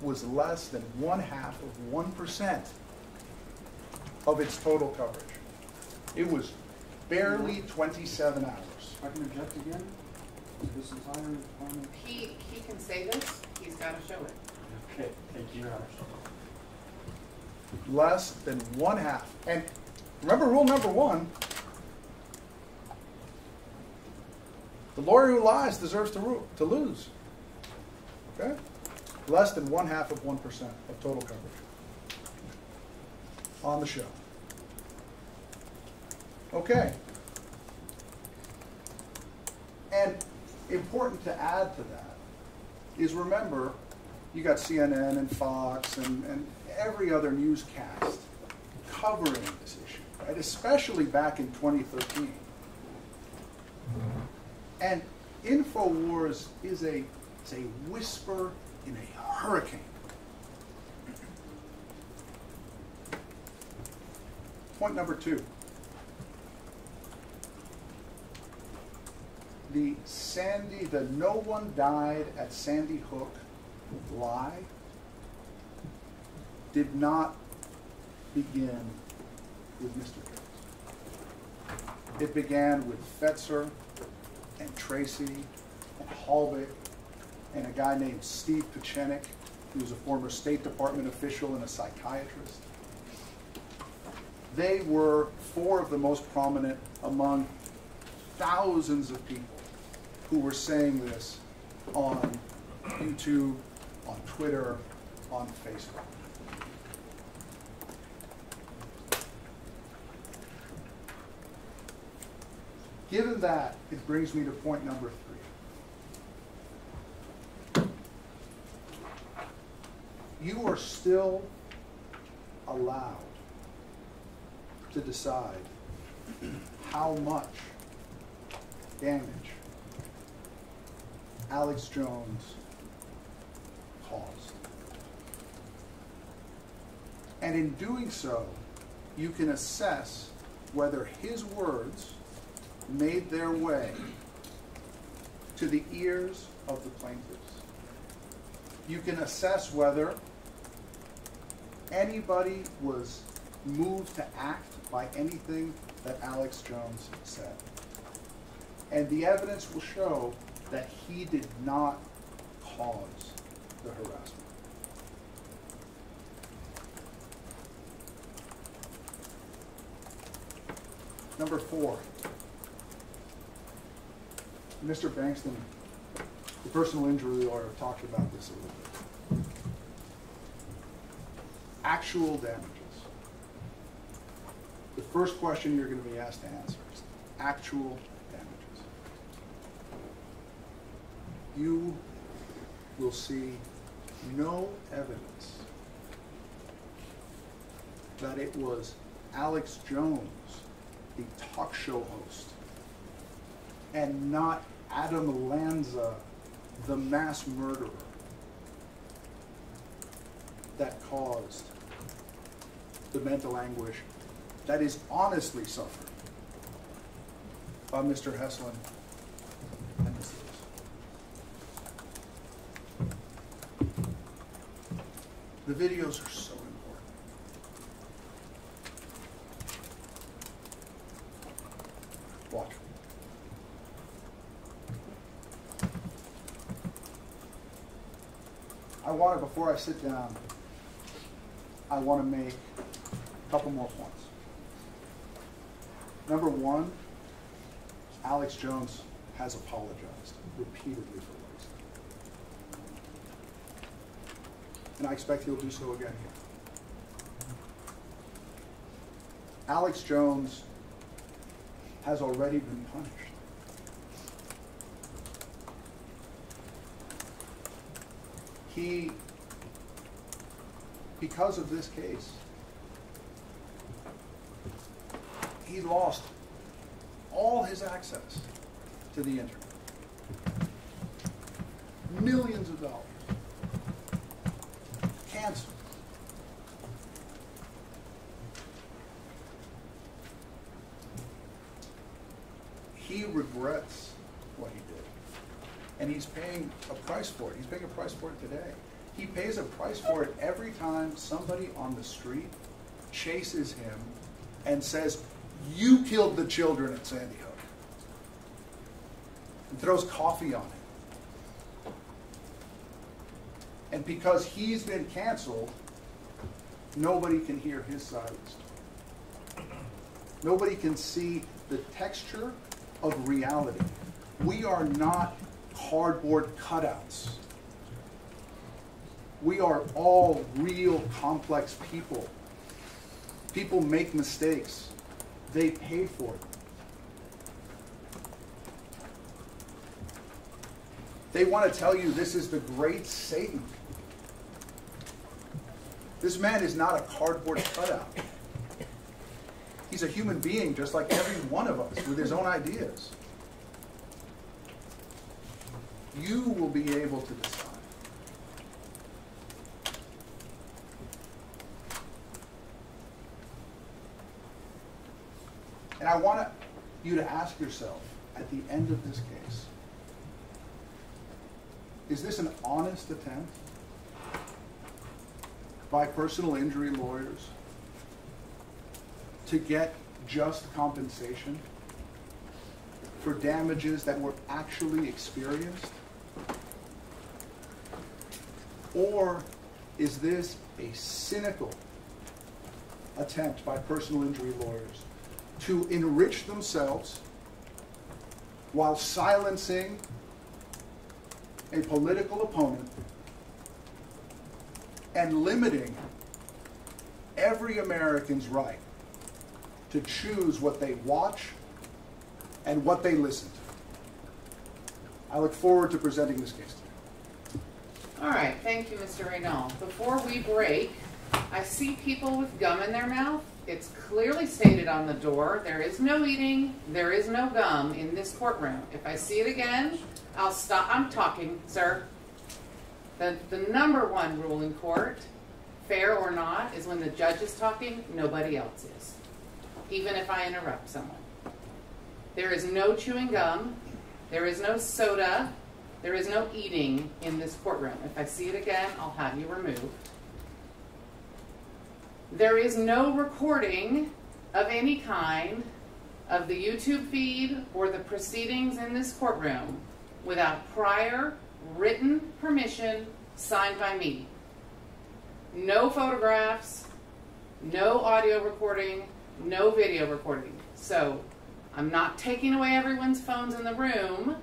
was less than one half of 1% of its total coverage. It was barely 27 hours. I can object again, this entire department. He, he can say this, he's gotta show it. Okay, thank you, Your Honor. Less than one half. And remember rule number one, the lawyer who lies deserves to, to lose. Okay? Less than one half of 1% of total coverage on the show. Okay. And important to add to that is remember, you got CNN and Fox and, and every other newscast covering this issue, right? Especially back in 2013. And InfoWars is a, is a whisper in a hurricane. Point number two. The Sandy, the no one died at Sandy Hook lie did not begin with Mr. Jones. It began with Fetzer and Tracy and Halbig and a guy named Steve Pieczenik, who was a former State Department official and a psychiatrist. They were four of the most prominent among thousands of people who were saying this on YouTube, on Twitter, on Facebook. Given that, it brings me to point number three. You are still allowed to decide how much damage Alex Jones caused. And in doing so, you can assess whether his words made their way to the ears of the plaintiffs. You can assess whether anybody was moved to act by anything that Alex Jones said. And the evidence will show that he did not cause the harassment. Number four, Mr. Bankston, the personal injury lawyer, talked about this a little bit. Actual damages. The first question you're going to be asked to answer is actual damages. You will see no evidence that it was Alex Jones, the talk show host, and not Adam Lanza, the mass murderer, that caused the mental anguish that is honestly suffered by Mr. Heslin and. The videos are so Before I sit down, I want to make a couple more points. Number one, Alex Jones has apologized repeatedly for what he said. And I expect he'll do so again here. Alex Jones has already been punished. He, because of this case, he lost all his access to the internet. Millions of dollars. Canceled. He regrets what he did. And he's paying a price for it. He's paying a price for it today. He pays a price for it every time somebody on the street chases him and says, You killed the children at Sandy Hook. And throws coffee on him. And because he's been canceled, nobody can hear his side of the story. Nobody can see the texture of reality. We are not cardboard cutouts. We are all real complex people. People make mistakes. They pay for it. They want to tell you this is the great Satan. This man is not a cardboard cutout. He's a human being just like every one of us with his own ideas. You will be able to decide. And I want you to ask yourself at the end of this case is this an honest attempt by personal injury lawyers to get just compensation for damages that were actually experienced? Or is this a cynical attempt by personal injury lawyers to enrich themselves while silencing a political opponent and limiting every American's right to choose what they watch and what they listen to. I look forward to presenting this case to you. All right, thank you, Mr. Reynal. Before we break, I see people with gum in their mouth. It's clearly stated on the door, there is no eating, there is no gum in this courtroom. If I see it again, I'll stop, I'm talking, sir. The, the number one rule in court, fair or not, is when the judge is talking, nobody else is. Even if I interrupt someone. There is no chewing gum, there is no soda, there is no eating in this courtroom. If I see it again, I'll have you removed. There is no recording of any kind of the YouTube feed or the proceedings in this courtroom without prior written permission signed by me. No photographs, no audio recording, no video recording. So I'm not taking away everyone's phones in the room,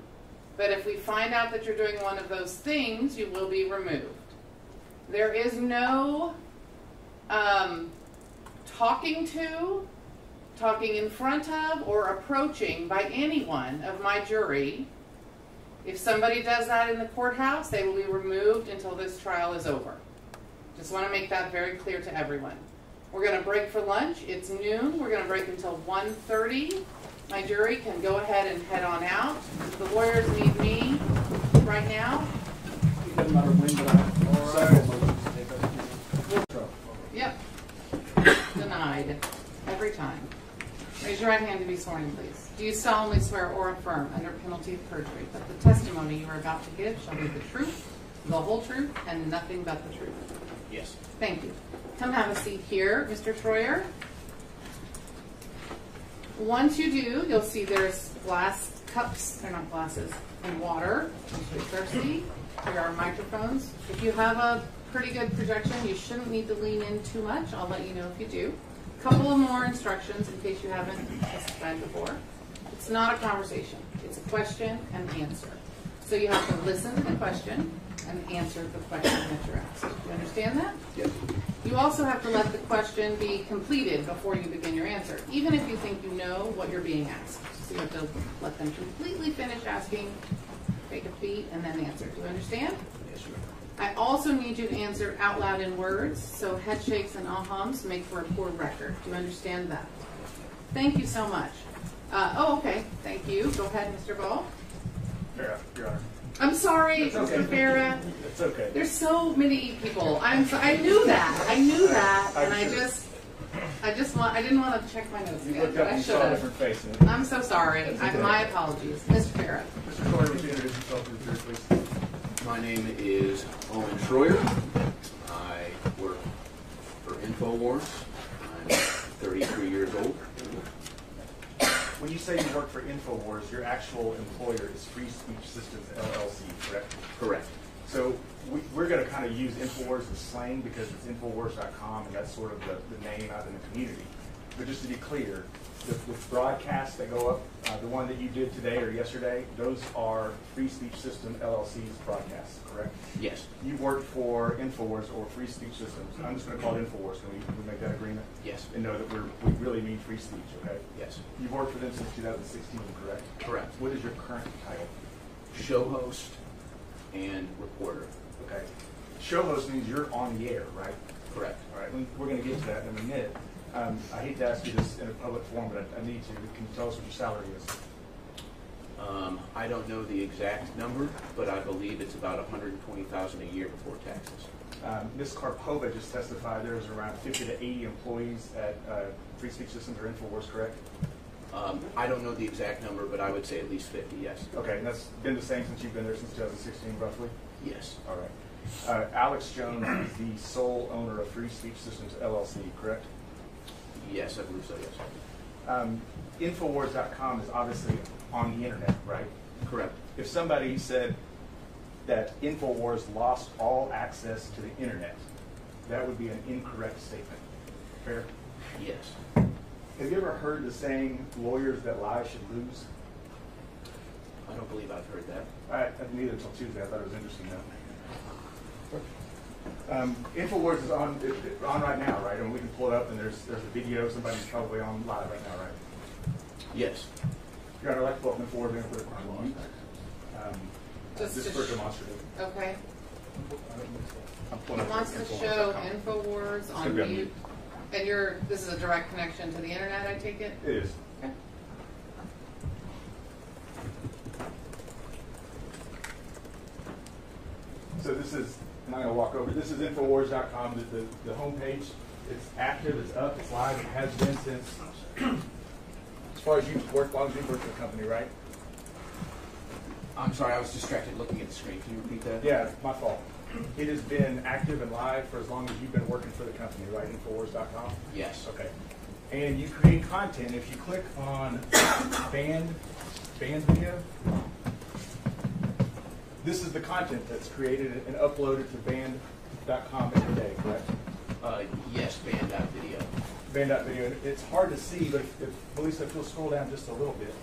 but if we find out that you're doing one of those things, you will be removed. There is no um, talking to, talking in front of, or approaching by anyone of my jury. If somebody does that in the courthouse, they will be removed until this trial is over. Just want to make that very clear to everyone. We're going to break for lunch. It's noon. We're going to break until 1.30. My jury can go ahead and head on out. The lawyers need me right now, It doesn't matter when, but I have several motions to take up. Yep. Denied. Every time. Raise your right hand to be sworn in, please. Do you solemnly swear or affirm, under penalty of perjury, that the testimony you are about to give shall be the truth, the whole truth, and nothing but the truth? Yes. Thank you. Come have a seat here, Mr. Shroyer. Once you do, you'll see there's glass cups, they're not glasses, and water, case you're thirsty. There are microphones. If you have a pretty good projection, you shouldn't need to lean in too much. I'll let you know if you do. A couple of more instructions in case you haven't testified before. It's not a conversation. It's a question and answer. So you have to listen to the question and answer the question that you're asked. Do you understand that? Yes. You also have to let the question be completed before you begin your answer, even if you think you know what you're being asked. So you have to let them completely finish asking, take a beat, and then answer. Do you understand? I also need you to answer out loud in words, so head shakes and ahums make for a poor record. Do you understand that? Thank you so much. Uh, oh, okay. Thank you. Go ahead, Mr. Ball. Your Honor. I'm sorry, okay. Mr. Farrar. It's okay. There's so many people. I'm so, I knew that. I knew that, I'm and I just, I just want, I didn't want to check my notes You again, I should have. I'm so sorry. I, my apologies, Mr. Farrar. Mr. Shroyer, would you introduce yourself to the jury, please? My name is Owen Shroyer. I work for InfoWars. I'm 33 years old. When you say you work for InfoWars, your actual employer is Free Speech Systems LLC, correct? Correct. So we, we're going to kind of use InfoWars as slang because it's Infowars.com and that's sort of the, the name out in the community. But just to be clear, the, with broadcasts that go up, uh, the one that you did today or yesterday, those are Free Speech System LLC's broadcasts, correct? Yes. You work for InfoWars or Free Speech Systems. I'm just going to call it InfoWars. Can we, can we make that agreement? Yes. And know that we're, we really mean free speech, okay? Yes. You've worked for them since 2016, correct? Correct. What is your current title? Show host and reporter. Okay. Show host means you're on the air, right? Correct. All right, we- we're going to get to that in a minute. Um, I hate to ask you this in a public forum, but I I need to. Can you tell us what your salary is? Um, I don't know the exact number, but I believe it's about 120,000 a year before taxes. Um, Ms. Karpova just testified there was around 50 to 80 employees at uh, Free Speech Systems or InfoWars, correct? Um, I don't know the exact number, but I would say at least 50, yes. Okay, and that's been the same since you've been there since 2016, roughly? Yes. All right. Uh, Alex Jones is the sole owner of Free Speech Systems LLC, correct? Yes, I believe so, yes. Um, Infowars.com is obviously on the internet, right? Correct. If somebody said that Infowars lost all access to the internet, that would be an incorrect statement. Fair? Yes. Have you ever heard the saying, lawyers that lie should lose? I don't believe I've heard that. I, I didn't either until Tuesday. I thought it was interesting though. Um, Infowars is on, it- it- on right now, right? And we can pull it up and there's, there's a video. Somebody's probably on live right now, right? Yes. Your Honor, I'd like to pull up Infowars and put it on mute. Um, Just Just to for sh- demonstrative. Okay. I'm He wants to show Infowars It's on gonna mute. mute. And you're, this is a direct connection to the internet, I take it? It is. Okay. So this is, I'm not gonna walk over, this is Infowars.com, the, the, the homepage, it's active, it's up, it's live, it has been since, as far as you work, as long as you've worked for the company, right? I'm sorry, I was distracted looking at the screen. Can you repeat that? Yeah, my fault. It has been active and live for as long as you've been working for the company, right, Infowars.com? Yes. Okay. And you create content, if you click on band, band video, this is the content that's created and uploaded to band.com every day, correct? Uh, yes, banned.video. Banned.video, And it's hard to see, but if, if, Melissa, if you'll scroll down just a little bit,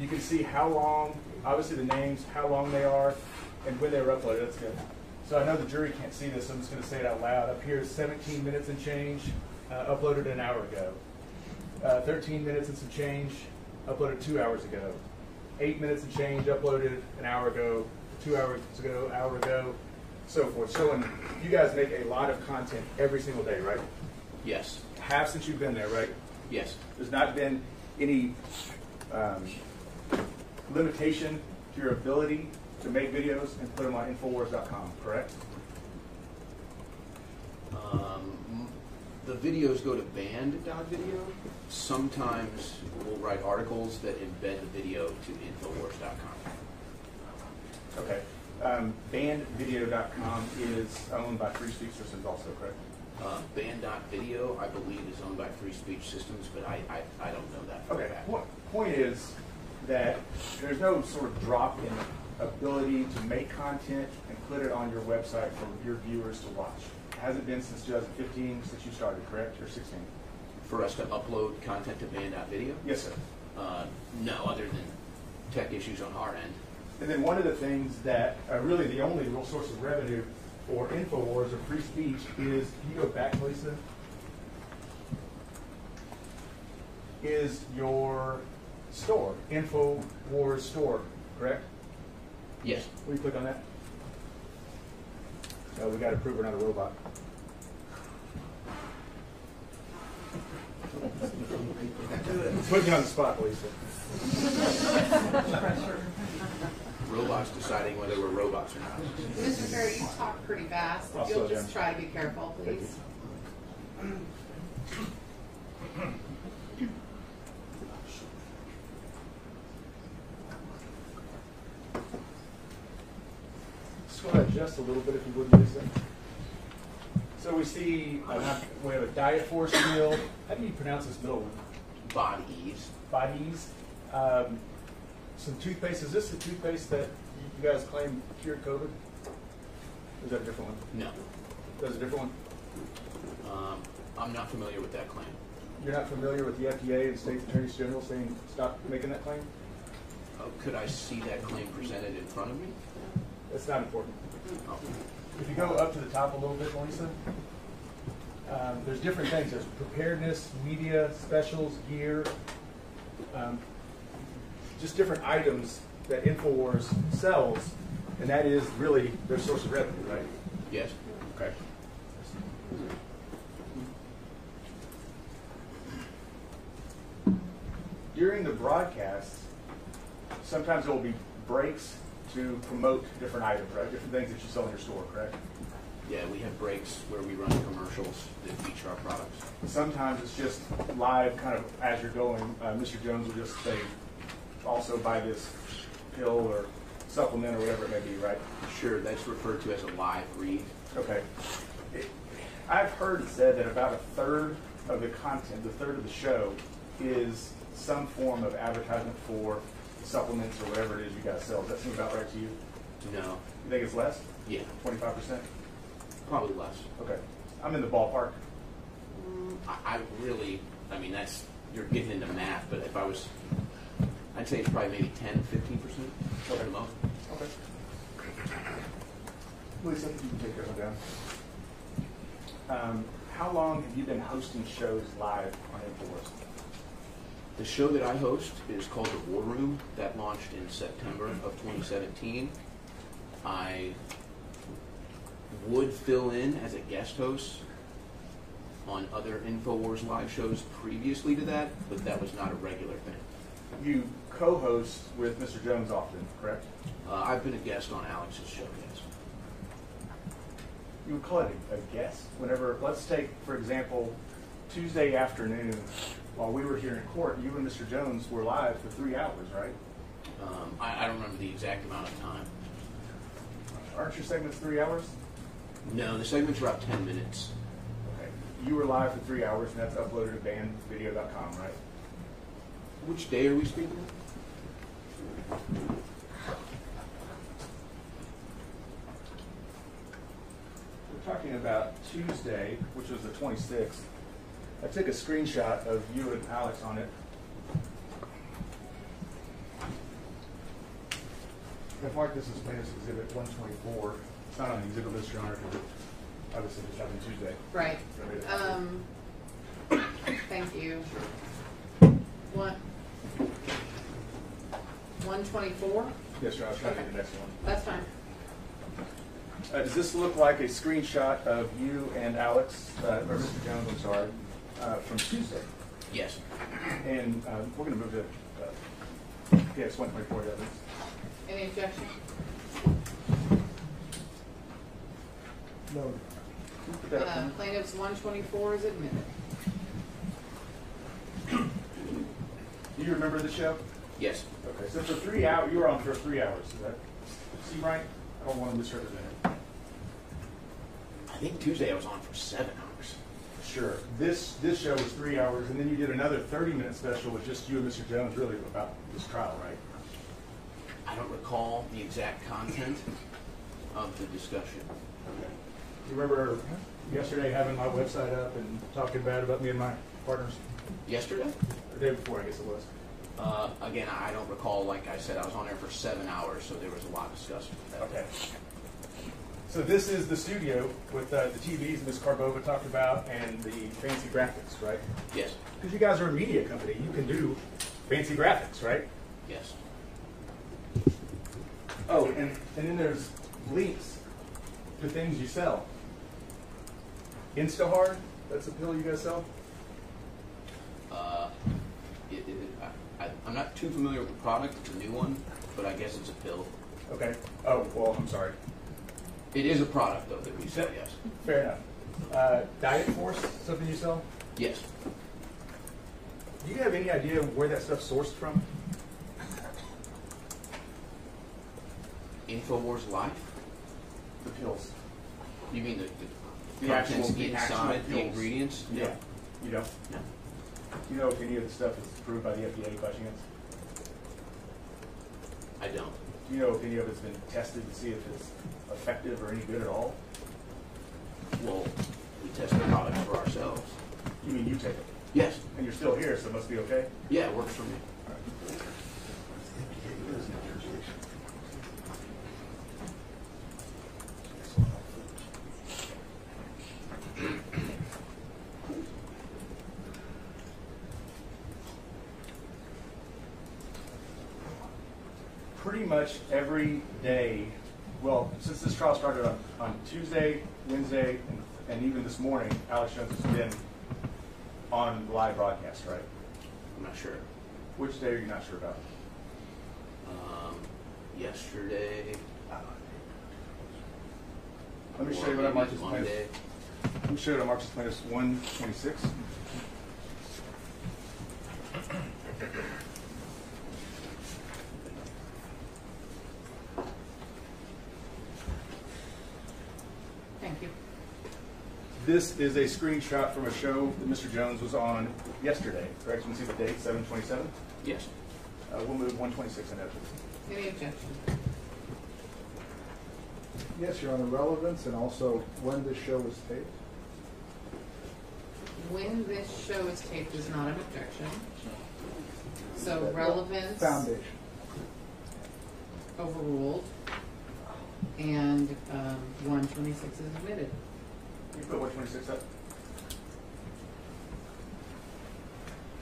you can see how long, obviously the names, how long they are, and when they were uploaded. That's good. So I know the jury can't see this, so I'm just going to say it out loud. Up here is 17 minutes and change, uh, uploaded an hour ago. Uh, 13 minutes and some change, uploaded two hours ago. Eight minutes and change, uploaded an hour ago, two hours ago, hour ago, so forth. Showing you guys make a lot of content every single day, right? Yes. Have since you've been there, right? Yes. There's not been any um, limitation to your ability to make videos and put them on Infowars.com, correct? Um, the videos go to banned.video. Sometimes we'll write articles that embed the video to infowars.com. Okay. Um, bannedvideo.com is owned by Free Speech Systems also, correct? Uh, banned.video, I believe, is owned by Free Speech Systems, but I, I, I don't know that. for Okay. fact. Po- Point is that there's no sort of drop in ability to make content and put it on your website for your viewers to watch. It hasn't been since 2015, since you started, correct, or 16? For us to upload content to banned.video? Yes, sir. Uh, no, other than tech issues on our end. And then one of the things that, uh, really the only real source of revenue for InfoWars or free speech is, can you go back, Lisa? Is your store, InfoWars store, correct? Yes. Will you click on that? No, we got to prove we're not a robot. Put me on the spot, Lisa. Robots deciding whether we're robots or not. Mr. Perry, you talk pretty fast. I'll If you'll just down. try to be careful, Thank please. Just go ahead just a little bit if you wouldn't Lisa. So we see, uh, we have a Diet Force meal. How do you pronounce this middle one? Bodies. Bodies. Um, some toothpaste. Is this the toothpaste that you guys claim cured COVID? Is that a different one? No. That's a different one? Um, I'm not familiar with that claim. You're not familiar with the FDA and state attorneys general saying stop making that claim? Uh, could I see that claim presented in front of me? That's not important. If you go up to the top a little bit, Melissa, um, there's different things. There's preparedness, media, specials, gear, um, just different items that InfoWars sells, and that is really their source of revenue, right? Yes. Okay. During the broadcast, sometimes there will be breaks to promote different items, right? Different things that you sell in your store, correct? Yeah, we have breaks where we run commercials that feature our products. Sometimes it's just live, kind of as you're going. Uh, Mr. Jones will just say, also buy this pill or supplement or whatever it may be, right? Sure, that's referred to as a live read. Okay. It, I've heard it said that about a third of the content, the third of the show, is some form of advertisement for supplements or whatever it is you guys sell. Does that seem about right to you? No. You think it's less? Yeah, 25%? probably less. Okay. I'm in the ballpark. I, I really, I mean, that's, you're getting into math, but if I was, I'd say it's probably maybe 10, 15% at the most. Okay. Lisa, you can take that one down. Um, how long have you been hosting shows live on InfoWars? The show that I host is called The War Room. That launched in September of 2017. I would fill in as a guest host on other InfoWars live shows previously to that, but that was not a regular thing. You co-host with Mr. Jones often, correct? Uh, I've been a guest on Alex's show, yes. You would call it a, a guest whenever, let's take, for example, Tuesday afternoon, while we were here in court, you and Mr. Jones were live for three hours, right? Um, I, I don't remember the exact amount of time. Aren't your segments three hours? No, the segments are about 10 minutes. Okay. You were live for three hours, and that's uploaded to bannedvideo.com, right? Which day are we speaking of? We're talking about Tuesday, which was the 26th. I took a screenshot of you and Alex on it. I've marked this as plaintiff's exhibit 124. It's not on the exhibit list, Your Honor, because it obviously just happened Tuesday. Right. So I made it- Um, thank you. One, one twenty-four? Yes, Your Honor, I was trying to get the next one. That's fine. Uh, does this look like a screenshot of you and Alex, uh, or Mr. Jones, I'm sorry, uh, from Tuesday? Yes. And uh, we're going to move to, uh, yes, 124 evidence. Any objection? No. Put that up, Uh, plaintiff's one twenty-four is admitted. Do you remember the show? Yes. Okay, so for three hours, you were on for three hours, is that, seem right? I don't want to misrepresent it. I think Tuesday I was on for seven hours. Sure. This, this show was three hours, and then you did another 30-minute special with just you and Mr. Jones, really about this trial, right? I don't recall the exact content of the discussion. You remember yesterday having my website up and talking bad about me and my partners? Yesterday? The day before, I guess it was. Uh, again, I don't recall. Like I said, I was on there for seven hours, so there was a lot discussed. Okay. So this is the studio with uh, the TVs Ms. Karpova talked about and the fancy graphics, right? Yes. Because you guys are a media company, you can do fancy graphics, right? Yes. Oh, and, and then there's links to things you sell. InstaHard, that's a pill you guys sell? Uh, it, it, I, I, I'm not too familiar with the product. It's a new one, but I guess it's a pill. Okay. Oh, well, I'm sorry. It is a product, though, that we sell, yes. Fair enough. Uh, Diet Force, something you sell? Yes. Do you have any idea where that stuff's sourced from? InfoWars Life? The pills. You mean the, the, The actual- contents the actual inside the pills. ingredients? No. Yeah. You don't? No. Do you know if any of the stuff is approved by the FDA by chance? I don't. Do you know if any of it's been tested to see if it's effective or any good at all? Well, we test the product for ourselves. You mean you take it? Yes. And you're still here, so it must be okay? Yeah, it works for me. Pretty much every day, well, since this trial started on, on Tuesday, Wednesday, and, and, even this morning, Alex Jones has been on the live broadcast, right? I'm not sure. Which day are you not sure about? Um, yesterday. Uh, Let me show you what I marked as place. plaintiff. Let me show you what I marked as plaintiff 126. Thank you. This is a screenshot from a show that Mr. Jones was on yesterday, correct? You can see the date, seven twenty-seven? Yes. Uh, we'll move one twenty-six in evidence. Any objection? Yes, Your Honor, relevance and also when this show was taped. When this show is taped is not an objection. So relevance. Foundation. Overruled. And, um, one twenty-six is admitted. You put one twenty-six up?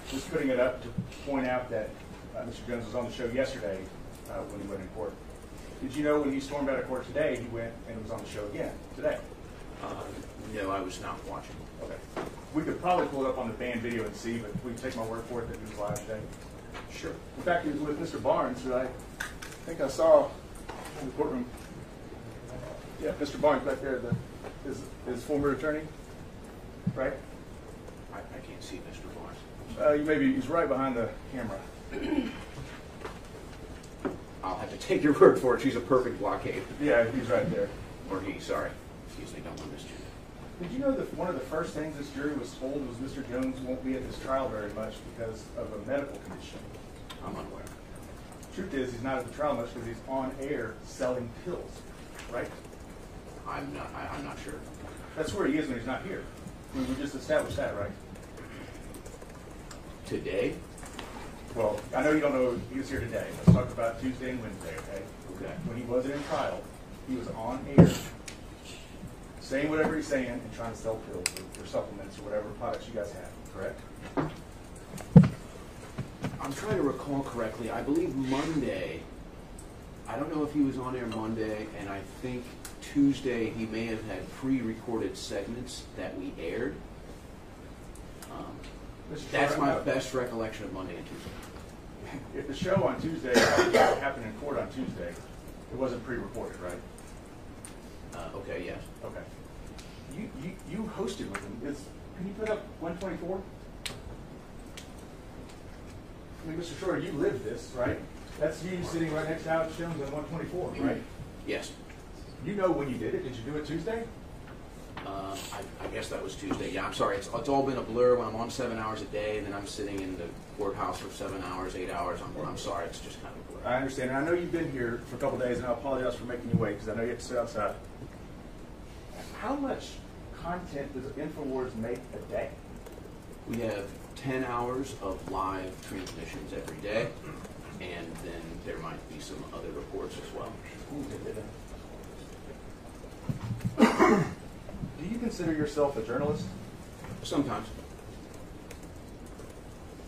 Just putting it up to point out that uh, Mr. Jones was on the show yesterday uh, when he went in court. Did you know when he stormed out of court today, he went and was on the show again today? Uh, no, I was not watching. Okay. we could probably pull it up on the banned video and see, but we take my word for it that he was live today. Sure. In fact, he was with Mr. Barnes, who I think I saw in the courtroom. Yeah, Mr. Barnes back there, the, his, his former attorney, right? I, I can't see Mr. Barnes. Uh, you maybe, he's right behind the camera. I'll have to take your word for it. She's a perfect blockade. Yeah, he's right there. Or he, sorry. Excuse me, don't want. Did you know that one of the first things this jury was told was Mr. Jones won't be at this trial very much because of a medical condition? I'm unaware. Truth is, he's not at the trial much because he's on air selling pills, right? I'm not, I, I'm not sure. That's where he is when he's not here. We, we just established that, right? Today? Well, I know you don't know he was here today. Let's talk about Tuesday and Wednesday, okay? Okay. When he wasn't in trial, he was on air, saying whatever he's saying and trying to sell pills or, or supplements or whatever products you guys have, correct? I'm trying to recall correctly. I believe Monday, I don't know if he was on air Monday, and I think Tuesday he may have had pre-recorded segments that we aired. Um, that's my best recollection of Monday and Tuesday. If the show on Tuesday happened in court on Tuesday, it wasn't pre-recorded, right? Uh, okay, yes. Okay. You, you, you hosted with him. Is, can you put up 124? I mean, Mr. Shroyer, you lived this, right? That's you sitting right next to Alex Jones on 124, right? Yes. You know when you did it. Did you do it Tuesday? Uh, I, I guess that was Tuesday. Yeah, I'm sorry. It's, it's all been a blur when I'm on seven hours a day, and then I'm sitting in the courthouse for seven hours, eight hours. I'm, I'm sorry. It's just kind of a blur. I understand. And I know you've been here for a couple days, and I apologize for making you wait because I know you have to sit outside. How much content does InfoWars make a day? We have 10 hours of live transmissions every day, and then there might be some other reports as well. Do you consider yourself a journalist? Sometimes.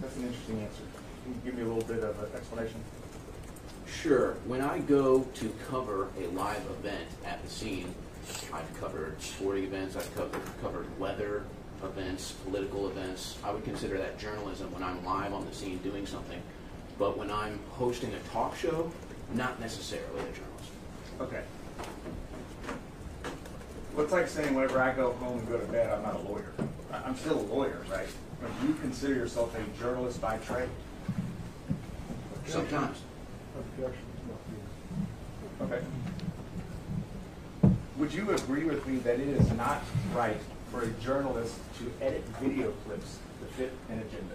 That's an interesting answer. Can you give me a little bit of an explanation? Sure. When I go to cover a live event at the scene, I've covered sporting events, I've covered, covered weather events, political events. I would consider that journalism when I'm live on the scene doing something. But when I'm hosting a talk show, not necessarily a journalist. Okay. It's like saying whenever I go home and go to bed, I'm not a lawyer. I'm still a lawyer, right? But do you consider yourself a journalist by trade? Sometimes. Okay. Would you agree with me that it is not right for a journalist to edit video clips to fit an agenda?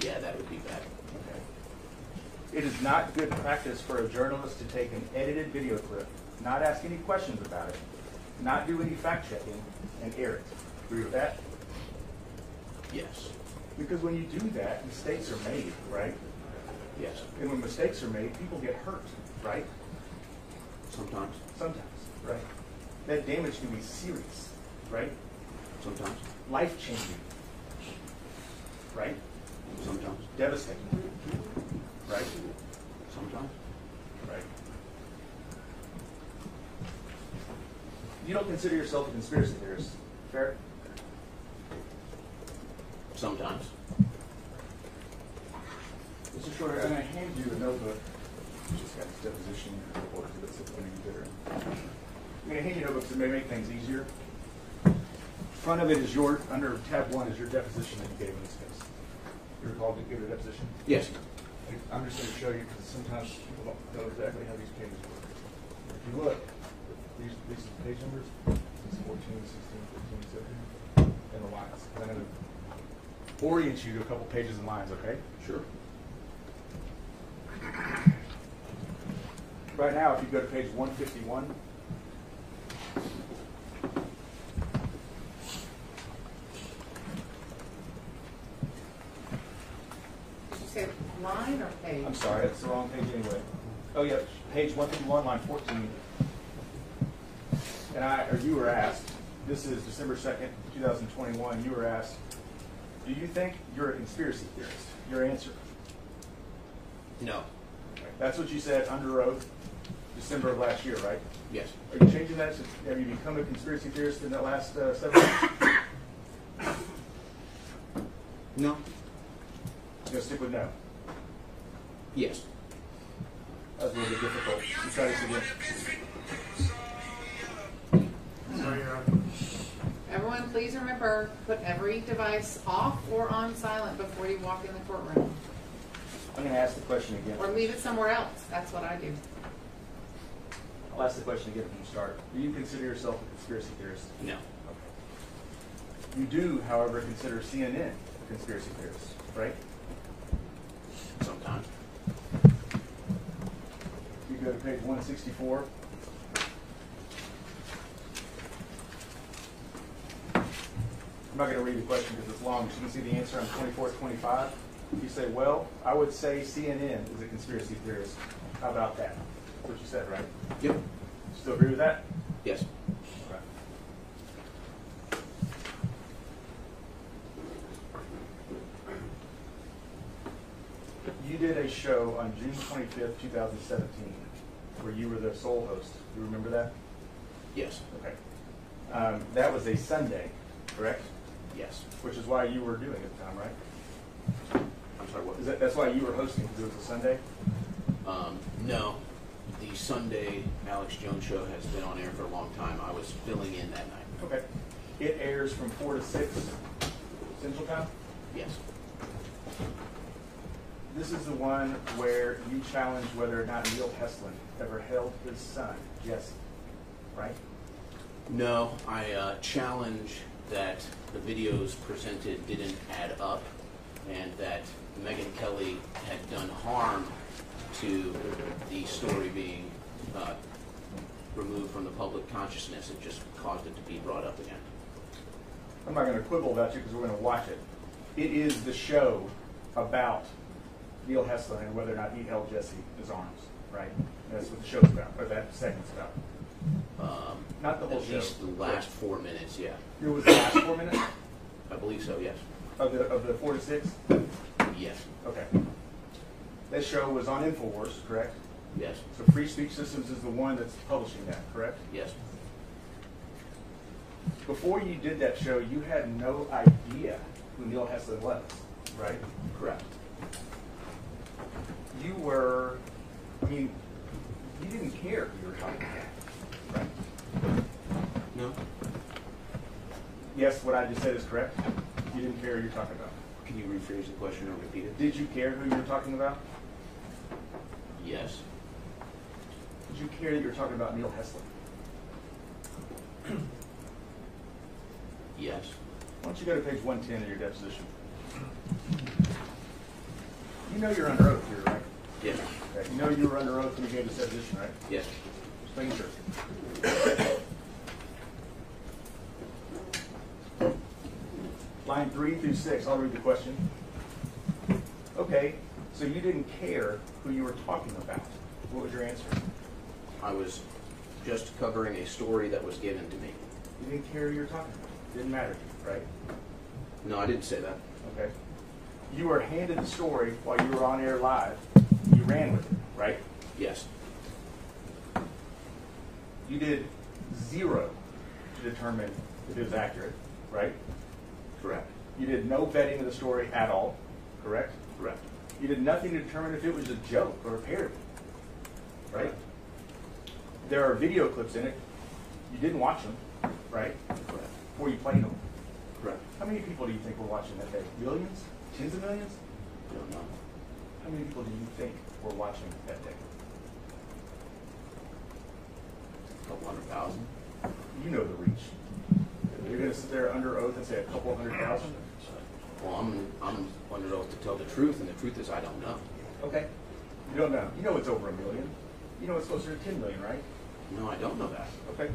Yeah, that would be bad. Okay. It is not good practice for a journalist to take an edited video clip, not ask any questions about it, not do any fact checking, and air it. Agree with that? Yes. Because when you do that, mistakes are made, right? Yes. And when mistakes are made, people get hurt, right? Sometimes. Sometimes, right? That damage can be serious, right? Sometimes. Life changing, right? Sometimes. Devastating, right? Sometimes. Right. You don't consider yourself a conspiracy theorist, fair? Sometimes. Mr. Shroyer, I'm going to hand you a notebook. Just got this deposition report that's in the computer. I'm going to hand you notebooks that may make things easier. Front of it is your, under tab one is your deposition that you gave in this case. You recall to give a deposition? Yes. I'm just going to show you because sometimes people don't know exactly how these pages work. If you look, these, these are the page numbers. It's 14, 16, 15, 17, and the lines. I'm going to orient you to a couple pages and lines, okay? Sure. Right now, if you go to page 151, Did you say line or page? I'm sorry, that's the wrong page anyway. Oh, yeah, page 151, line 14. And I, or you were asked, this is December 2nd, 2021, you were asked, do you think you're a conspiracy theorist? Your answer. No. That's what you said under oath, December of last year, right? Yes. Are you changing that? to- Have you become a conspiracy theorist in the last uh, seven months? No. You gonna stick with no? Yes. That was a little bit difficult. You try this again. Sorry, Your Honor. Everyone, please remember, put every device off or on silent before you walk in the courtroom. I'm going to ask the question again. Or leave it somewhere else. That's what I do. I'll ask the question again from the start. Do you consider yourself a conspiracy theorist? No. You do, however, consider CNN a conspiracy theorist, right? Sometimes. You go to page 164. I'm not going to read the question because it's long, but you can see the answer on 24 25. You say, well, I would say CNN is a conspiracy theorist. How about that? That's what you said, right? Yep. Still agree with that? Yes. Okay. You did a show on June 25th, 2017, where you were the sole host. You remember that? Yes. Okay. Um, that was a Sunday, correct? Yes. Which is why you were doing it at the time, right? I'm sorry, what? Is that, that's why you were hosting because it was a Sunday? Um, no. The Sunday Alex Jones show has been on air for a long time. I was filling in that night. Okay. It airs from 4 to 6 Central Time? Yes. This is the one where you challenge whether or not Neil Heslin ever held his son, Jesse, right? No, I uh, challenge that the videos presented didn't add up and that Megyn Kelly had done harm to the story being uh, removed from the public consciousness. It just caused it to be brought up again. I'm not going to quibble about you because we're going to watch it. It is the show about Neil Heslin and whether or not he held Jesse his arms, right? That's what the show's about, or that segment's about. Um, Not the whole At show. least the last four minutes, yeah. It was the last four minutes I believe so, yes. of the, of the four to six? Yes. Okay. That show was on InfoWars, correct? Yes. So Free Speech Systems is the one that's publishing that, correct? Yes. Before you did that show, you had no idea who Neil Heslin was, right? Correct. You were, I mean, you didn't care who you were talking about? No? Yes, what I just said is correct. You didn't care who you're talking about. Can you rephrase the question or repeat it? Did you care who you were talking about? Yes. Did you care that you were talking about Neil Heslin? Yes. Why don't you go to page 110 of your deposition? You know you're under oath here, right? Yes. Okay. You know you were under oath when you gave this deposition, right? Yes. Just making sure. Line three through six, I'll read the question. Okay, so you didn't care who you were talking about. What was your answer? I was just covering a story that was given to me. You didn't care who you were talking about. Didn't matter to you, right? No, I didn't say that. Okay. You were handed the story while you were on air live. You ran with it, right? Yes. You did zero to determine if it was accurate, right? Correct. You did no vetting of the story at all, correct? Correct. You did nothing to determine if it was a joke or a parody, right? There are video clips in it. You didn't watch them, right? Correct. Before you played them. Correct. How many people do you think were watching that day? Millions? Tens of millions? Don't know. How many people do you think were watching that day? A couple hundred thousand. You know the reach. You're going to sit there under oath and say a couple hundred thousand? Well, I'm I'm under oath to tell the truth, and the truth is I don't know. Okay. You don't know. You know it's over a million. You know it's closer to 10 million, right? No, I don't know that. Okay.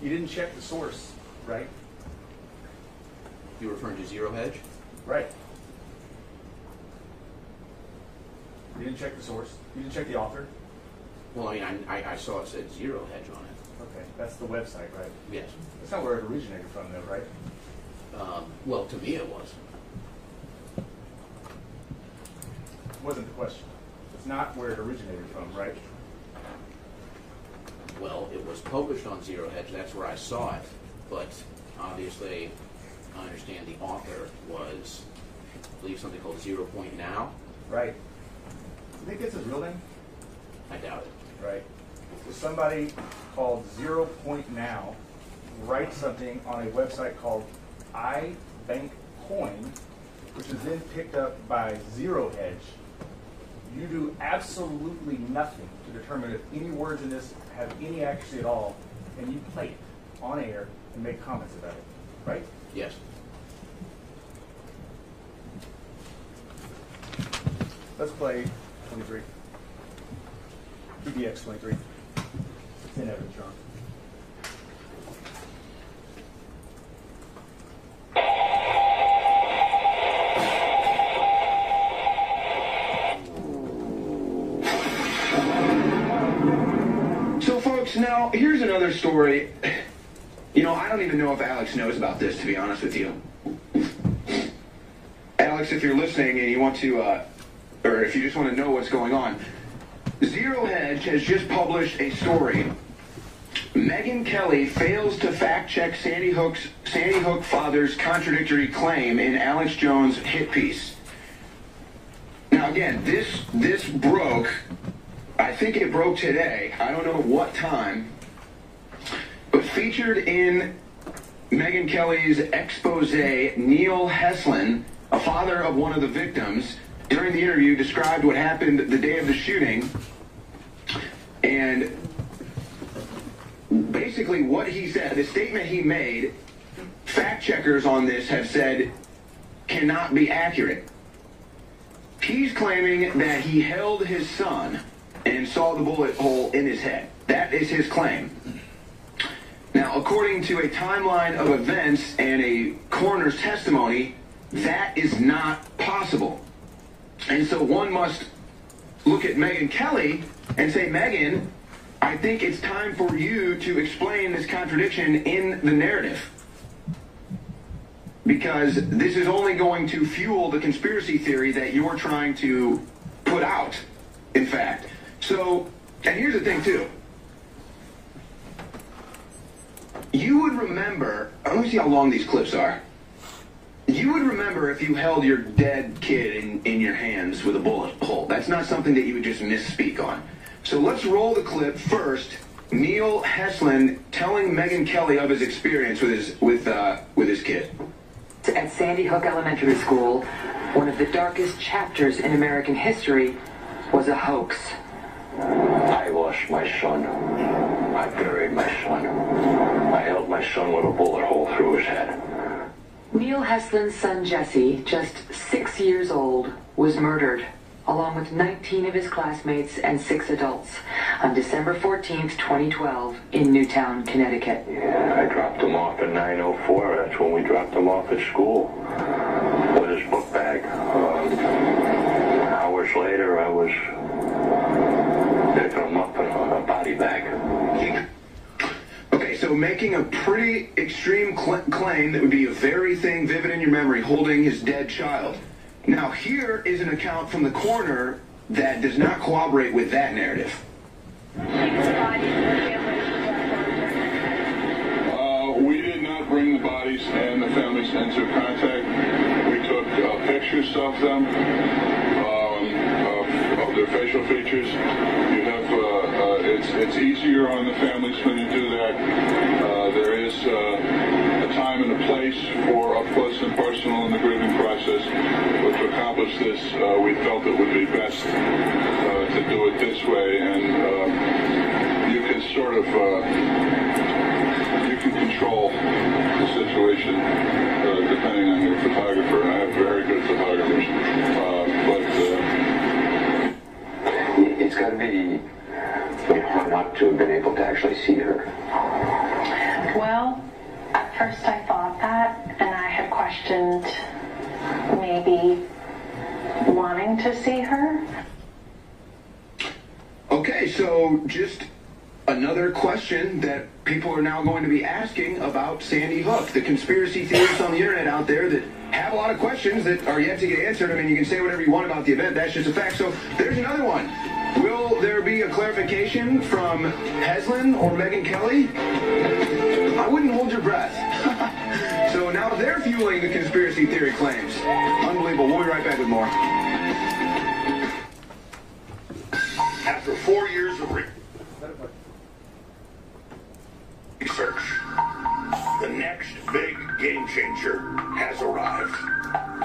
You didn't check the source, right? You're referring to Zero Hedge? Right. You didn't check the source. You didn't check the author. Well, I mean, I, I, saw it said Zero Hedge on it. Okay. That's the website, right? Yes. That's not where it originated from, though, right? Um, well, to me it was. Wasn't the question. It's not where it originated from, right? Well, it was published on Zero Hedge. That's where I saw it. But obviously, I understand the author was, I believe, something called Zero Point Now. Right. Do You think it's his real name? I doubt it. Right. So somebody called Zero Point Now writes something on a website called iBank Coin, which is then picked up by Zero Hedge. You do absolutely nothing to determine if any words in this have any accuracy at all, and you play it on air and make comments about it, right? Yes. Let's play 23. PDX 23. It's in evidence, John. So, folks, now here's another story. You know, I don't even know if Alex knows about this, to be honest with you. Alex, if you're listening and you want to, uh, or if you just want to know what's going on, Zero Hedge has just published a story. Megyn Kelly fails to fact check Sandy Hook's Sandy Hook father's contradictory claim in Alex Jones' hit piece. Now, again, this this broke. I think it broke today. I don't know what time, but featured in Megyn Kelly's expose, Neil Heslin, a father of one of the victims, during the interview described what happened the day of the shooting and basically what he said, the statement he made, fact checkers on this have said cannot be accurate. He's claiming that he held his son and saw the bullet hole in his head. That is his claim. Now, according to a timeline of events and a coroner's testimony, that is not possible. And so one must look at Megyn Kelly and say, Megyn, I think it's time for you to explain this contradiction in the narrative. Because this is only going to fuel the conspiracy theory that you're trying to put out, in fact. So, and here's the thing, too. You would remember, let me see how long these clips are. You would remember if you held your dead kid in, in your hands with a bullet hole. That's not something that you would just misspeak on. So let's roll the clip first. Neil Heslin telling Megyn Kelly of his experience with his with uh, with his kid. At Sandy Hook Elementary School, one of the darkest chapters in American history was a hoax. I lost my son. I buried my son. I held my son with a bullet hole through his head. Neil Heslin's son Jesse, just six years old, was murdered, along with 19 of his classmates and six adults, on December 14th, 2012, in Newtown, Connecticut. I dropped him off at 904. That's when we dropped him off at school with his book bag. Um, hours later, I was picking him up in a body bag. So making a pretty extreme cl- claim that would be a very thing vivid in your memory, holding his dead child. Now, here is an account from the coroner that does not corroborate with that narrative. Uh, we did not bring the bodies and the families into contact. We took uh, pictures of them, um, of, of their facial features. It's, easier on the families when you do that. Uh, there is uh, a time and a place for up close and personal in the grieving process. But to accomplish this, uh, we felt it would be best uh, to do it this way. And uh, you can sort of uh, you can control the situation depending on your photographer. And I have very good photographers, but It's got to be hard not to have been able to actually see her. Well, at first I thought that, and I had questioned maybe wanting to see her. Okay, so just another question that people are now going to be asking about Sandy Hook. The conspiracy theorists on the internet out there that have a lot of questions that are yet to get answered. I mean, you can say whatever you want about the event. That's just a fact. So there's another one. Will there be a clarification from Heslin or Megyn Kelly? I wouldn't hold your breath. So now they're fueling the conspiracy theory claims. Unbelievable. We'll be right back with more. After four years of re- research, the next big game changer has arrived.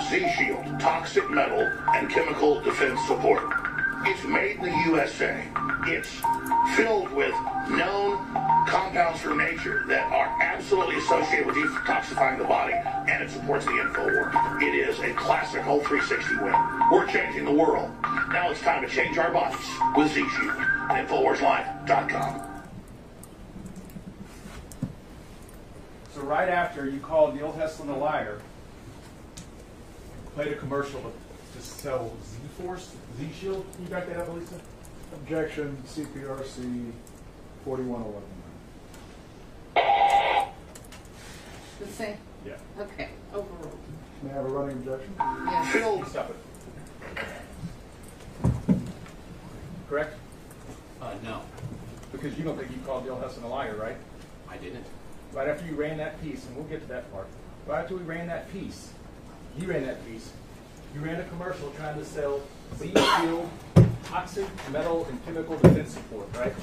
Z-Shield, toxic metal and chemical defense support. It's made in the USA. It's filled with known compounds from nature that are absolutely associated with detoxifying the body, and it supports the InfoWar. It is a classic whole 360 win. We're changing the world. Now it's time to change our bodies with Z-Shield at InfoWarsLife.com. So right after you called Neil Heslin a liar, played a commercial to sell Z-Force, Z-Shield. You got that up, Elisa? Objection, CPRC 4111. The same? Yeah. Okay, overruled. May I have a running objection? Yes. Phil, Stop it. Correct? Uh, no, Because you don't think you called Dale Heslin a liar, right? I didn't. Right after you ran that piece, and we'll get to that part. Right after we ran that piece, you ran that piece. You ran a commercial trying to sell Z-Shield, toxic metal and chemical defense support, right?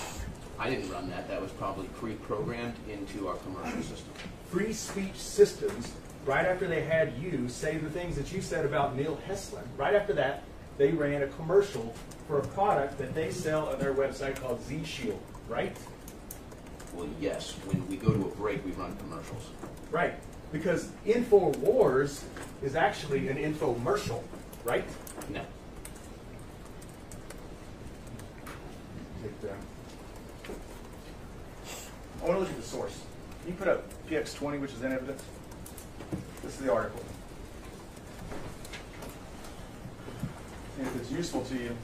I didn't run that. That was probably pre-programmed into our commercial system. Free speech systems, right after they had you say the things that you said about Neil Heslin, right after that, they ran a commercial for a product that they sell on their website called Z-Shield, right? Well, yes, when we go to a break, we run commercials. Right. Because InfoWars is actually an infomercial, right? No. Down. I want to look at the source. Can you put up PX20, which is in evidence? This is the article. And if it's useful to you,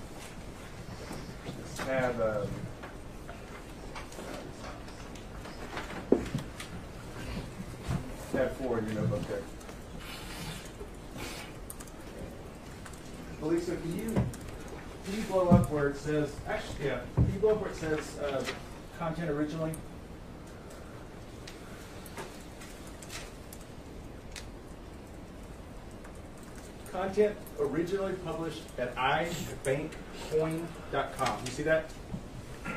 just have um, tab four in your notebook there. Elisa, can you you blow up where it says actually yeah, can you blow up where it says uh, content originally? Content originally published at ibankcoin.com. You see that?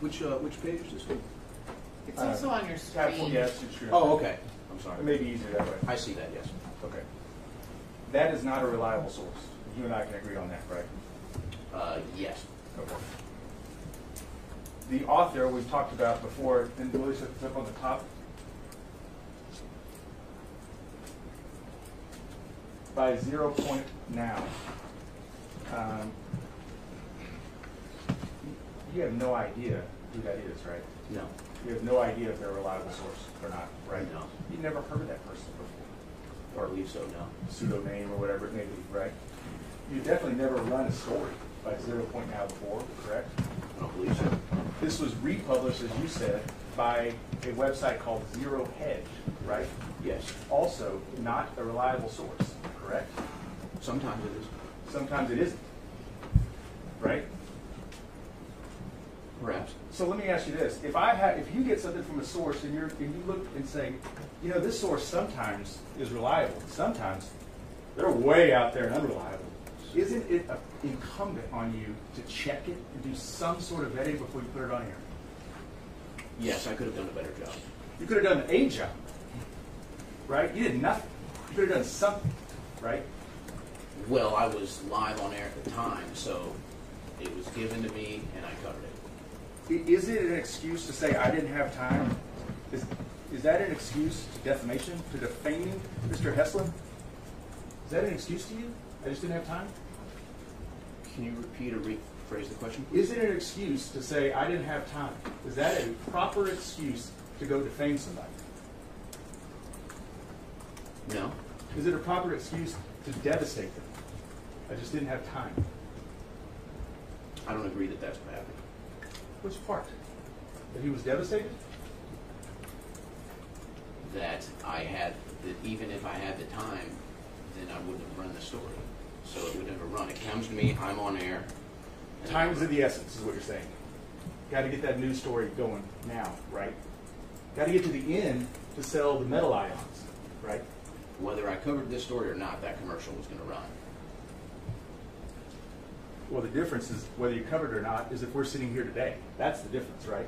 Which uh, which page is this? One? It's also on your tab screen. Yeah, it's your screen. Oh, okay. I'm sorry. It may be easier that way. I see that. Yes. Okay. That is not a reliable source. You and I can agree on that, right? Uh, yes. Okay. The author we've talked about before, and Elisa, it's up on the top. By zero point now. Um, you have no idea who that is, right? No. You have no idea if they're a reliable source or not, right? No. You've never heard of that person before. Or at least so. No. pseudonym or whatever it may be, right? You definitely never run a story by zero point now before, correct? I don't believe so. This was republished, as you said, by a website called Zero Hedge, right? Yes. Also, not a reliable source, correct? Sometimes it is. Sometimes it isn't, right? Perhaps. So let me ask you this: If I had, if you get something from a source and you're, and you look and say, you know, this source sometimes is reliable, sometimes they're way out there and unreliable. Isn't it a, incumbent on you to check it and do some sort of vetting before you put it on air? Yes, I could have done a better job. You could have done a job, right? You did nothing. You could have done something, right? Well, I was live on air at the time, so it was given to me and I covered it. Is it an excuse to say I didn't have time? Is, is that an excuse to defamation, to defaming Mr. Heslin? Is that an excuse to you? I just didn't have time? Can you repeat or rephrase the question? Is it an excuse to say I didn't have time? Is that a proper excuse to go defame somebody? No. Is it a proper excuse to devastate them? I just didn't have time. I don't agree that that's what happened. Which part? That he was devastated? That I had, that even if I had the time, then I wouldn't have run the story. So it would never run. It comes to me, I'm on air. and Time is of the essence, is what you're saying. Got to get that news story going now, right? Got to get to the end to sell the metal ions, right? Whether I covered this story or not, that commercial was going to run. Well, the difference is whether you covered it or not is if we're sitting here today. That's the difference, right?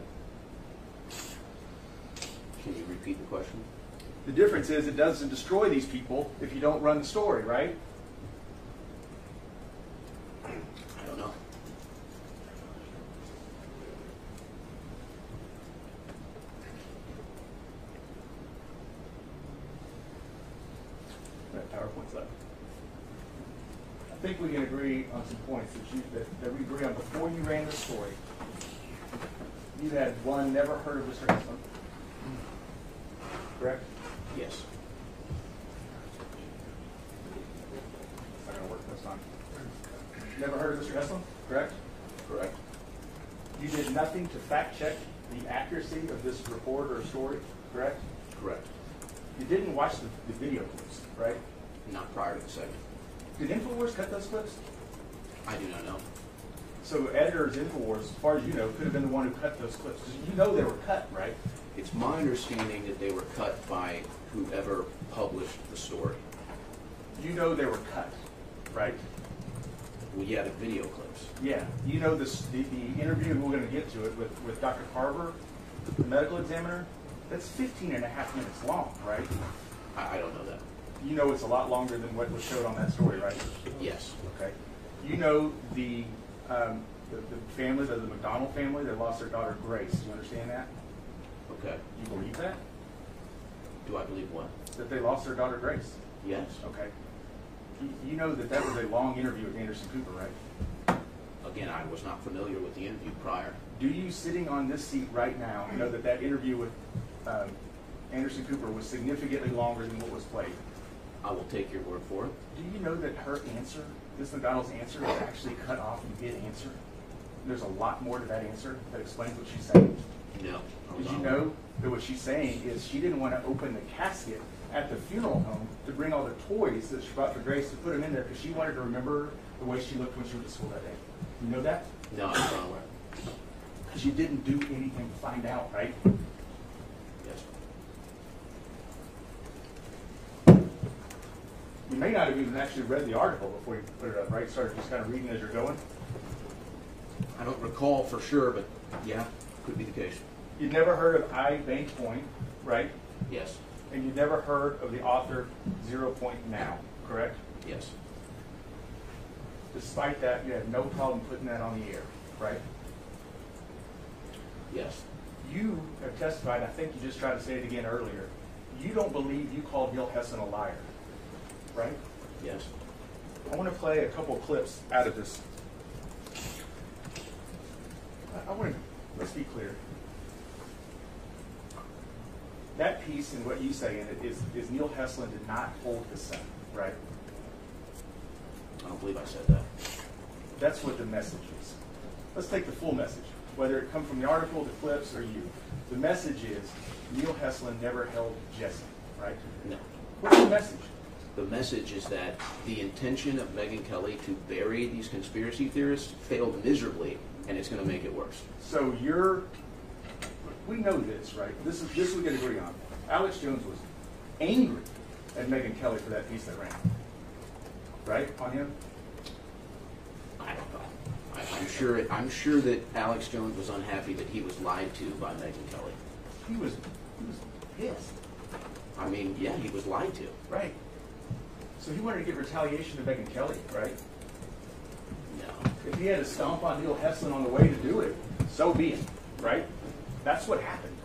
Can you repeat the question? The difference is it doesn't destroy these people if you don't run the story, right? I don't know. That PowerPoint's up. I think we can agree on some points that you, that, that we agree on. Before you ran the story, you had one, never heard of Mr. Heslin. Correct? Yes. It's not gonna work this time. Never heard of Mr. Heslin, correct? Correct. You did nothing to fact check the accuracy of this report or story, correct? Correct. You didn't watch the, the video clips, right? Not prior to the segment. Did InfoWars cut those clips? I do not know. So editors InfoWars, as far as you know, could have been the one who cut those clips, you know they were cut, right? It's my understanding that they were cut by whoever published the story. You know they were cut, right? Well, yeah, the video clips. Yeah. You know this, the, the interview, and we're gonna get to it, with, with Dr. Carver, the medical examiner, that's 15 and a half minutes long, right? I, I don't know that. You know it's a lot longer than what was showed on that story, right? Yes. Okay. You know the, um, the, the family, the, the McDonnell family, that lost their daughter Grace. Do you understand that? Okay. You believe that? Do I believe what? That they lost their daughter Grace? Yes. Okay. You, know that that was a long interview with Anderson Cooper, right? Again, I was not familiar with the interview prior. Do you, sitting on this seat right now, know that that interview with um, Anderson Cooper was significantly longer than what was played? I will take your word for it. Do you know that her answer, this McDonnell's answer, is actually cut off in mid-answer? There's a lot more to that answer that explains what she's saying. No. Did you know that what she's saying is she didn't want to open the casket at the funeral home to bring all the toys that she brought for Grace to put them in there because she wanted to remember the way she looked when she went to school that day. You know that? No, not aware. Because you didn't do anything to find out, right? Yes. You may not have even actually read the article before you put it up, right? Started just kind of reading as you're going. I don't recall for sure, but yeah, could be the case. You'd never heard of I Bank Point, right? Yes. And you'd never heard of the author Zero Point Now, correct? Yes. Despite that, you had no problem putting that on the air, right? Yes. You have testified, I think you just tried to say it again earlier, you don't believe you called Neil Heslin a liar, right? Yes. I want to play a couple clips out of this. I- I want to, let's be clear. That piece and what you say in it is, is Neil Heslin did not hold his son, right? I don't believe I said that. That's what the message is. Let's take the full message, whether it come from the article, the clips, or you. The message is Neil Heslin never held Jesse, right? No. What's the message? The message is that the intention of Megyn Kelly to bury these conspiracy theorists failed miserably, and it's going to make it worse. So you're, we know this, right? This is this we can agree on. Alex Jones was angry at Megyn Kelly for that piece that ran, right? On him. I don't know. I'm sure. I'm sure that Alex Jones was unhappy that he was lied to by Megyn Kelly. He was he was pissed, I mean, yeah, he was lied to. right? So he wanted to get retaliation to Megyn Kelly, right? No. If he had to stomp on Neil Heslin on the way to do it, so be it, right? That's what happened.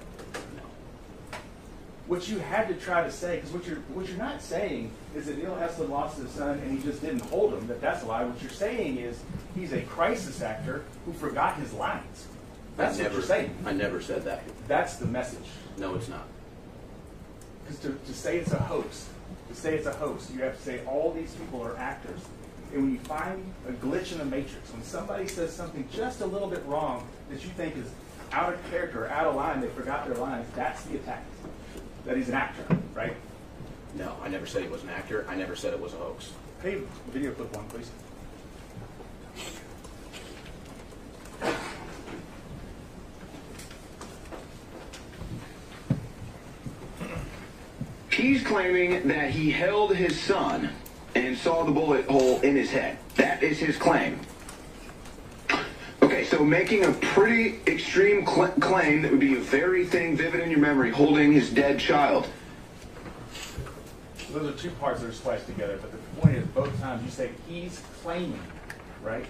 What you had to try to say, because what you're what you're not saying is that Neil Heslin lost his son and he just didn't hold him. That that's a lie. What you're saying is he's a crisis actor who forgot his lines. That's I what never, you're saying. I never said that. That's the message. No, it's not. Because to, to say it's a hoax, to say it's a hoax, you have to say all these people are actors. And when you find a glitch in the matrix, when somebody says something just a little bit wrong that you think is out of character out of line, they forgot their lines, that's the attack. That he's an actor, right? No, I never said he was an actor. I never said it was a hoax. Hey, video clip one, please. he's claiming that he held his son and saw the bullet hole in his head. That is his claim. Okay, so making a pretty extreme cl- claim that would be a very thing vivid in your memory, holding his dead child. Those are two parts that are spliced together, but the point is both times you say he's claiming, right?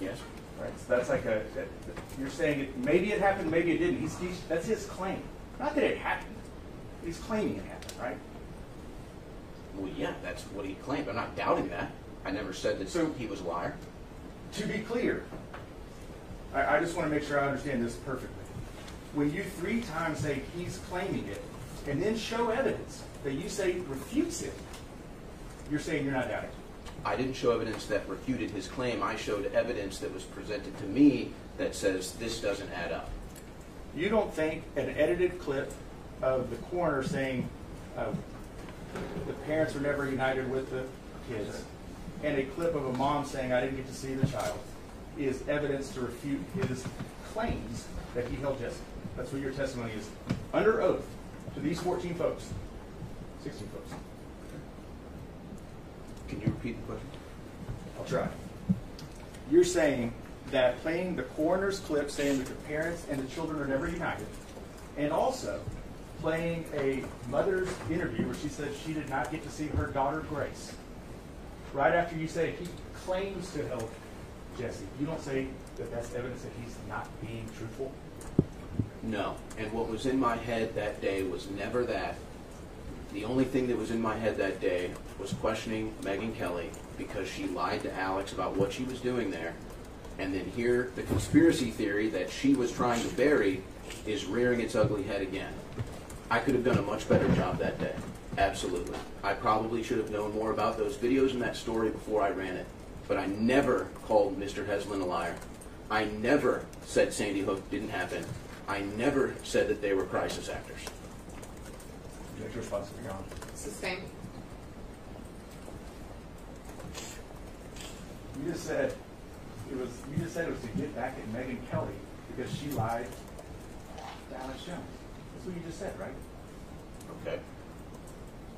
Yes. Right, so that's like a, that- you're saying it, maybe it happened, maybe it didn't. He's, he's, that's his claim. Not that it happened. He's claiming it happened, right? Well, yeah, that's what he claimed. I'm not doubting that. I never said that So- he was a liar. To be clear, I, I just want to make sure I understand this perfectly. When you three times say he's claiming it, and then show evidence that you say refutes it, you're saying you're not doubting. I didn't show evidence that refuted his claim. I showed evidence that was presented to me that says this doesn't add up. You don't think an edited clip of the coroner saying uh, the parents were never united with the kids, and a clip of a mom saying I didn't get to see the child, is evidence to refute his claims that he held Jesse. That's what your testimony is, under oath, to these 14 folks, 16 folks. Can you repeat the question? I'll try. You're saying that playing the coroner's clip saying that the parents and the children are never united, and also playing a mother's interview where she said she did not get to see her daughter Grace. Right after you say he claims to help Jesse, you don't say that that's evidence that he's not being truthful. No. And what was in my head that day was never that. The only thing that was in my head that day was questioning Megyn Kelly because she lied to Alex about what she was doing there. And then here, the conspiracy theory that she was trying to bury is rearing its ugly head again. I could have done a much better job that day. Absolutely. I probably should have known more about those videos and that story before I ran it. But I never called Mr. Heslin a liar. I never said Sandy Hook didn't happen. I never said that they were crisis actors. That's your response, Your Honor. Sustained. You just said it was. You just said it was to get back at Megyn Kelly because she lied to Alex Jones. That's what you just said, right? Okay.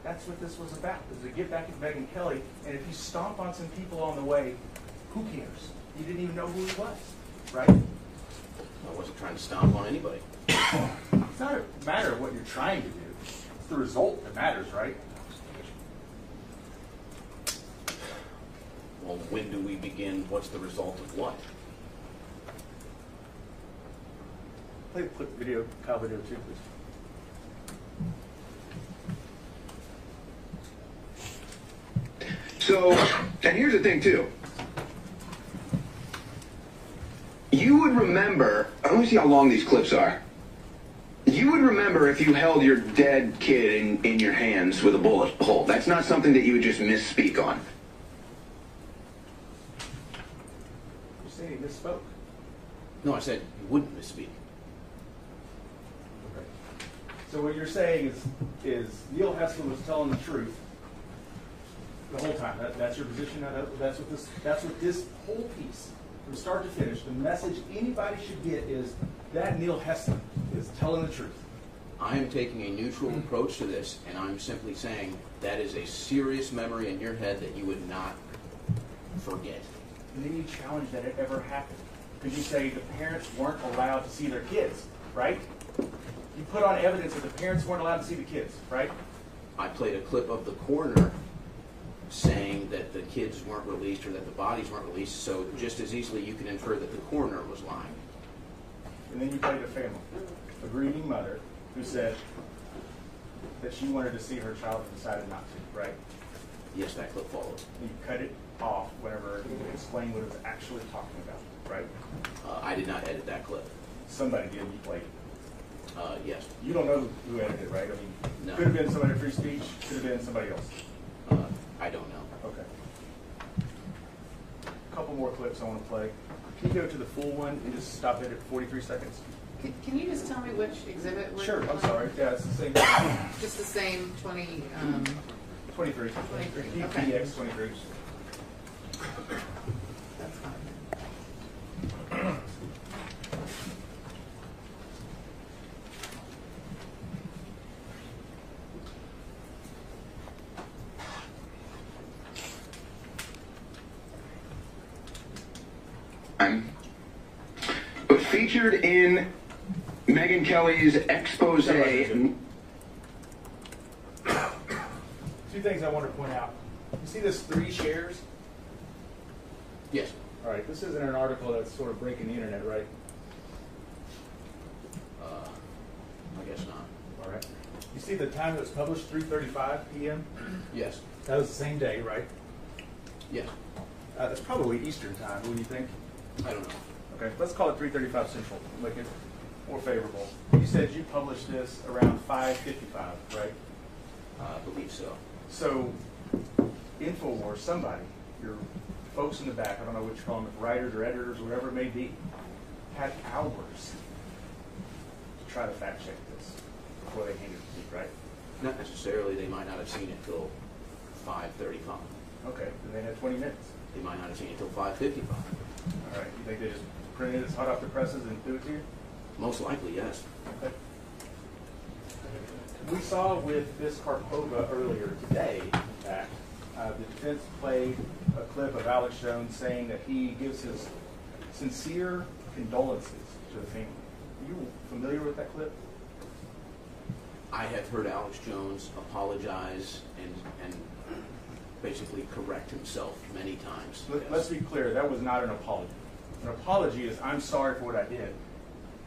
That's what this was about. Is to get back at Megyn Kelly, and if you stomp on some people on the way, who cares? You didn't even know who he was, right? I wasn't trying to stomp on anybody. It's not a matter of what you're trying to do. It's the result that matters, right? Well, when do we begin? What's the result of what? Play the clip video, Kyle video too, please. So, and here's the thing too. You would remember, let me see how long these clips are. You would remember if you held your dead kid in, in your hands with a bullet hole. That's not something that you would just misspeak on. You're saying he misspoke. No, I said you wouldn't misspeak. Okay. So what you're saying is, is Neil Heslin was telling the truth the whole time. That, that's your position. That, that's what this. That's what this whole piece, from start to finish, the message anybody should get is that Neil Heslin is telling the truth. I am taking a neutral hmm. approach to this, and I'm simply saying that is a serious memory in your head that you would not forget. And then you challenge that it ever happened. Because you say the parents weren't allowed to see their kids, right? You put on evidence that the parents weren't allowed to see the kids, right? I played a clip of the coroner saying that the kids weren't released or that the bodies weren't released, so just as easily you can infer that the coroner was lying. And then you played a family, a grieving mother who said that she wanted to see her child and decided not to, right? Yes, that clip followed. And you cut it off whenever you explained what it was actually talking about, right? Uh, I did not edit that clip. Somebody did, you played it. Uh, yes. You don't know who edited it, right? I mean, No. could have been somebody at free speech, could have been somebody else. Uh, I don't know. Okay. A couple more clips I want to play. Can you go to the full one and just stop it at 43 seconds? Can, can you just tell me which exhibit we're Sure, I'm playing? sorry. Yeah, it's the same. Just the same twenty, um, 23. 23, okay. DPX 23. that's fine. time, but featured in Megyn Kelly's expose. Two things I want to point out. You see this three shares? Yes. All right, this isn't an article that's sort of breaking the internet, right? Uh, I guess not. All right. You see the time it was published, 3:35 p.m. Yes. That was the same day, right? Yes. Uh, that's probably Eastern time. Wouldn't you think? I don't know. Okay, let's call it 3:35 Central. Make it more favorable. You said you published this around 5:55, right? I believe so. So, Infowars, somebody, your folks in the back, I don't know what you call them, writers or editors, or whatever it may be, had hours to try to fact check this before they handed it to you, right? Not necessarily. They might not have seen it till 5:35. Okay, then they had 20 minutes. They might not have seen it till 5:55. All right, you think they just printed it hot off the presses and threw it to you? Most likely, yes. Okay. We saw with this Karpova earlier today, in fact, uh, the defense played a clip of Alex Jones saying that he gives his sincere condolences to the family. Are you familiar with that clip? I have heard Alex Jones apologize and and basically correct himself many times. Let- Let's be clear, that was not an apology. An apology is, I'm sorry for what I did.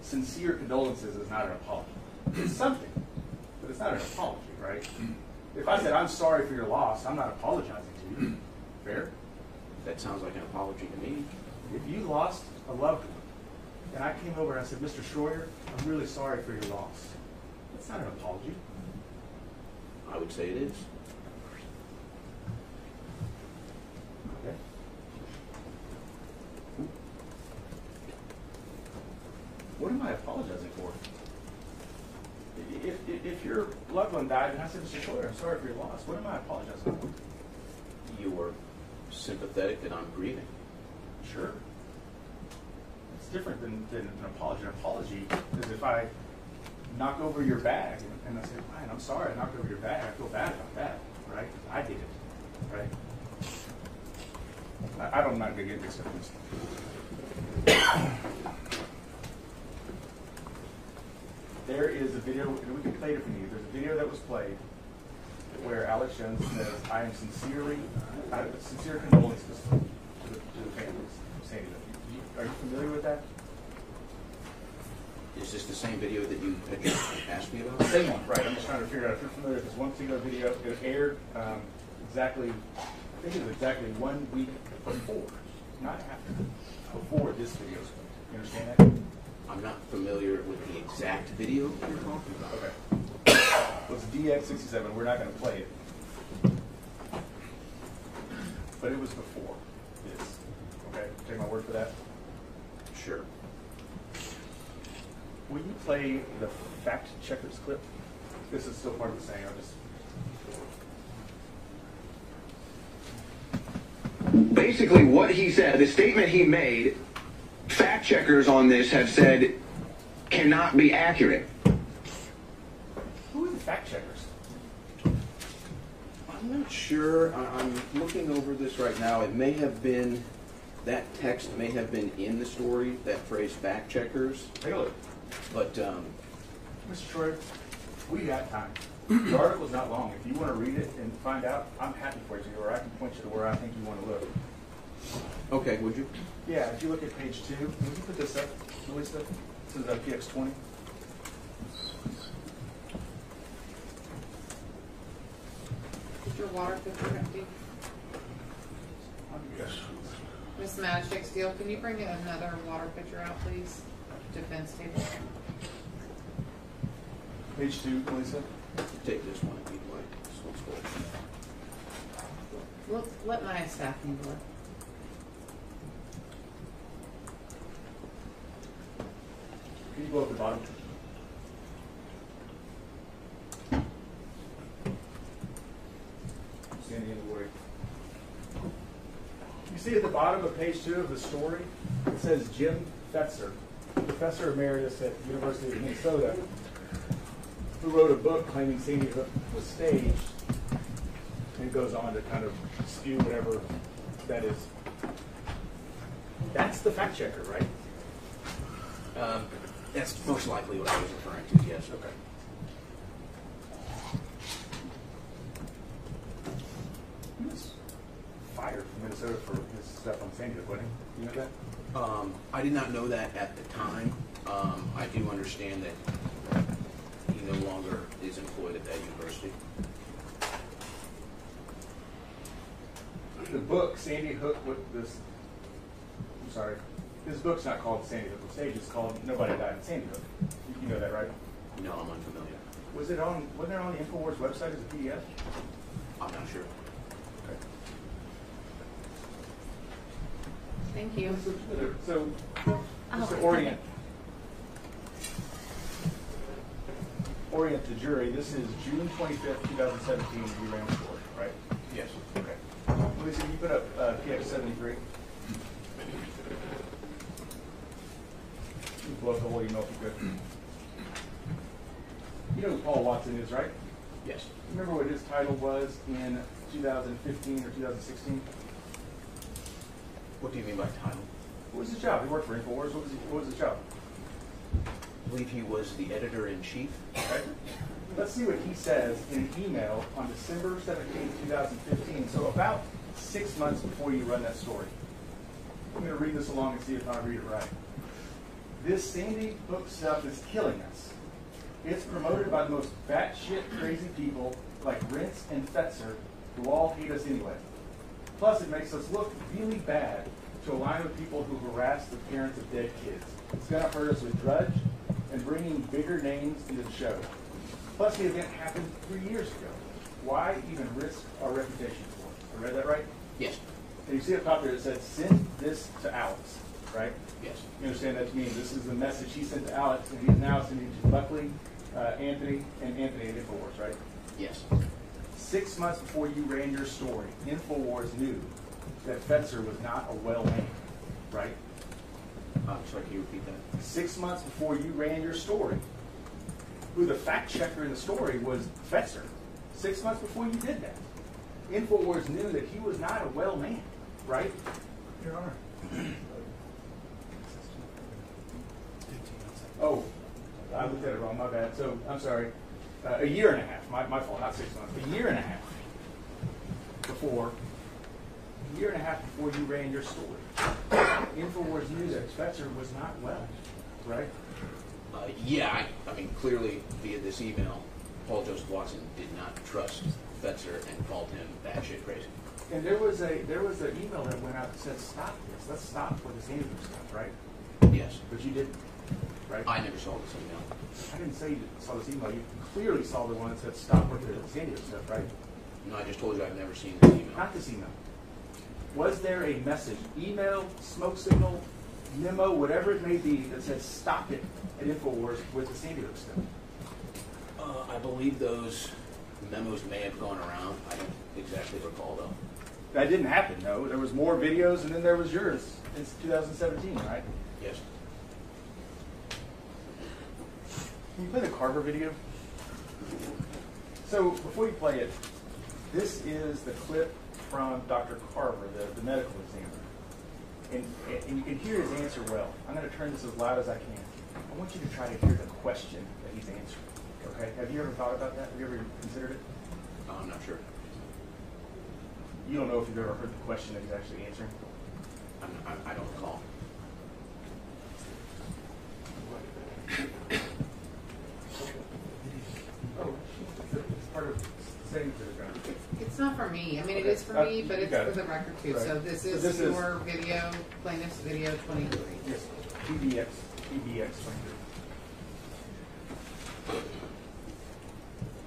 Sincere condolences is not an apology. It's something, but it's not an apology, right? If I said, I'm sorry for your loss, I'm not apologizing to you. Fair? That sounds like an apology to me. If you lost a loved one, and I came over and I said, Mr. Shroyer, I'm really sorry for your loss, that's not an apology. I would say it is. Okay. What am I apologizing for? If, if, if your loved one died and I said, Mr. Shroyer, I'm sorry for your loss, what am I apologizing for? You were sympathetic that I'm grieving. Sure. It's different than, than an apology. An apology is if I knock over your bag and I say, Ryan, I'm sorry I knocked over your bag. I feel bad about that, right? I did it, right? I, I don't, not going to get mixed up in this. There is a video, and we can play it for you. There's a video that was played where Alex Jones says, I am sincerely, I have sincere condolences to the, to the families of Sandy Hook. Are you familiar with that? Is this the same video that you had just asked me about? Same one, right? I'm just trying to figure out if you're familiar with this one particular video. It aired um, exactly, I think it was exactly one week before, not after, before this video. You understand that? I'm not familiar with the exact video you're talking about. Okay. It was DX67. We're not going to play it. But it was before this. Okay? Take my word for that. Sure. Will you play the fact checkers clip? This is still part of the saying. I'll just. Basically, what he said, the statement he made, fact checkers on this have said cannot be accurate. Who are the fact checkers? I'm not sure. I, I'm looking over this right now. It may have been, that text may have been in the story, that phrase fact checkers. Take a look. But, um, Mr. Troy, we got time. The article's not long. If you want to read it and find out, I'm happy for you to, or I can point you to where I think you want to look. okay, would you? Yeah, if you look at page two, can you put this up, Melissa? This is a PX twenty. Is your water pitcher empty? Yes. Miss Magic Steel, can you bring another water pitcher out, please? Defense table. Page two, Melissa. Take this one if you'd like. This one's full. Let, let my staff handle it. Can you go up the bottom? Sandy in the way. You see at the bottom of page two of the story, it says Jim Fetzer, professor emeritus at the University of Minnesota, who wrote a book claiming Sandy Hook was staged, and goes on to kind of spew whatever that is. That's the fact checker, right? Um, that's most likely what I was referring to, yes. Okay. He was fired from Minnesota for his stuff on Sandy Hook, wasn't he? You know that? Um, I did not know that at the time. Um, I do understand that he no longer is employed at that university. The book, Sandy Hook, with this, I'm sorry, this book's not called Sandy Hook Stage." It's called Nobody Died in Sandy Hook. You know that, right? No, I'm unfamiliar. Was it on, wasn't it on the InfoWars website as a PDF? I'm not sure. Okay. Thank you. So, so just to orient, orient the jury, this is June 25th, 2017, we ran for, right? Yes. Okay. Lisa, you put up uh, PX 73? blows you know good. You know who Paul Watson is, right? Yes. Remember what his title was in 2015 or 2016? What do you mean by title? What was his job? He worked for InfoWars. What was, he, what was his job? I believe he was the editor-in-chief. Okay. Let's see what he says in an email on December 17, 2015, so about six months before you run that story. I'm going to read this along and see if I read it right. This Sandy Hook stuff is killing us. It's promoted by the most batshit crazy people like Rense and Fetzer, who all hate us anyway. Plus, it makes us look really bad to align with people who harass the parents of dead kids. It's going to hurt us with Drudge and bringing bigger names into the show. Plus, the event happened three years ago. Why even risk our reputation for it? I read that right? Yes. And you see up top there it said, send this to Alex, right? Yes. You understand that to mean this is the message he sent to Alex, and he's now sending it to Buckley, uh, Anthony, and Anthony at InfoWars, right? Yes. Six months before you ran your story, InfoWars knew that Fetzer was not a well man, right? I'm sorry, can you repeat that? Six months before you ran your story, who the fact checker in the story was Fetzer. Six months before you did that, InfoWars knew that he was not a well man, right? Your Honor. Oh, I looked at it wrong, my bad. So, I'm sorry. Uh, a year and a half, my, my fault, not six months. A year and a half before, a year and a half before you ran your story, InfoWars knew that Fetzer was not well, right? Uh, yeah, I, I mean, clearly via this email, Paul Joseph Watson did not trust Fetzer and called him batshit crazy. And there was a there was an email that went out that said, "Stop this. Let's stop with this Andrew stuff." Right? Yes. But you didn't. Right? I never saw this email. I didn't say you saw this email. You clearly saw the one that said, "Stop working with the Andrew stuff." Right? No, I just told you I've never seen this email. Not this email. Was there a message, email, smoke signal, memo, whatever it may be, that said, "Stop it" at Infowars with the Sandy Hook stuff? Uh, I believe those memos may have gone around. I don't exactly recall though. That didn't happen. No, there was more videos, and then there was yours It's 2017, right? Yes. Can you play the Carver video? So before you play it, this is the clip from Dr. Carver, the, the medical examiner. And, and you can hear his answer well. I'm going to turn this as loud as I can. I want you to try to hear the question that he's answering. Okay? Have you ever thought about that? Have you ever considered it? I'm not sure. You don't know if you've ever heard the question that he's actually answering? I'm, I, I don't recall. Oh, it's part of setting to the ground. It's not for me. I mean, it Okay. is for Uh, me, but you it's got for it. the record too. Right. So this So is this is- your video, plaintiff's video twenty-three. Yes, PBX, PBX twenty-three.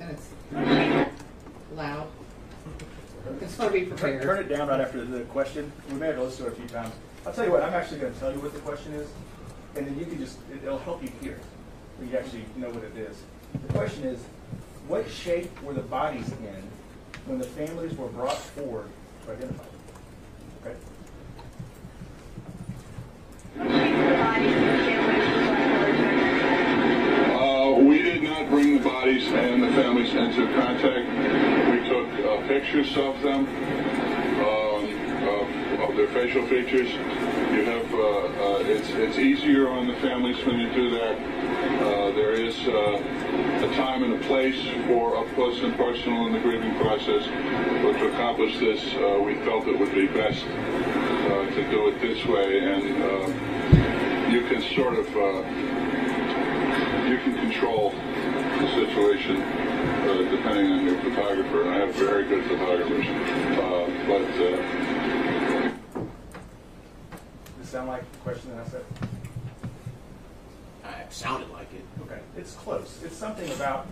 And it's loud. Just want to be Turn, prepared. turn it down right after the question. We may have to listen to it a few times. I'll tell you what, I'm actually going to tell you what the question is, and then you can just, it- it'll help you hear it, when you actually know what it is. The question is, what shape were the bodies in when the families were brought forward to identify them? Okay? Uh, we did not bring the bodies and the families into contact. We took uh, pictures of them, um, of, of their facial features. You have, uh, uh, it's, it's easier on the families when you do that. Uh, there is uh, a time and a place for up close and personal in the grieving process. But to accomplish this, we felt it would be best to do it this way. And you can sort of, you can control the situation uh, depending on your photographer. I have very good photographers. Uh, but uh, sound like the question that I said? Uh, it sounded like it. Okay, it's close. It's something about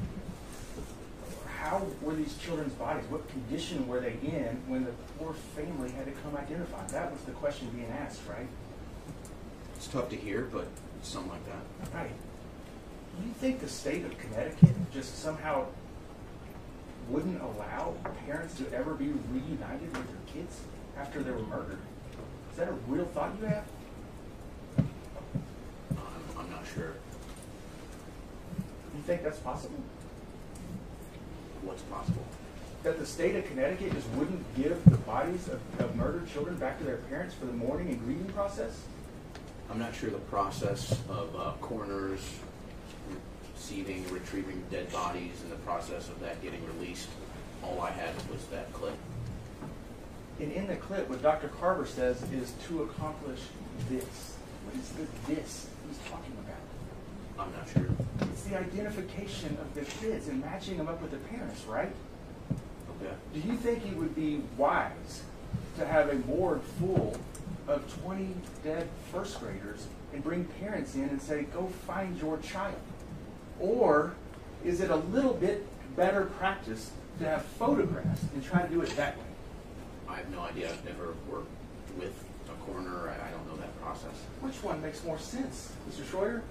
how were these children's bodies? What condition were they in when the poor family had to come identify? That was the question being asked, right? It's tough to hear, but something like that. Right. Do you think the state of Connecticut just somehow wouldn't allow parents to ever be reunited with their kids after they were murdered? Is that a real thought you have? I'm, I'm not sure You think that's possible? what's possible. That the state of Connecticut just wouldn't give the bodies of, of murdered children back to their parents for the mourning and grieving process? I'm not sure the process of uh, coroners receiving and retrieving dead bodies and the process of that getting released. All I had was that clip. And in the clip, what Dr. Carver says is to accomplish this. What is the this he's talking about? I'm not sure. It's the identification of the kids and matching them up with the parents, right? Okay. Do you think it would be wise to have a board full of 20 dead first graders and bring parents in and say, go find your child? Or is it a little bit better practice to have photographs and try to do it that way? I have no idea. I've never worked with a coroner. I, I don't know that process. Which one makes more sense, Mr. Shroyer?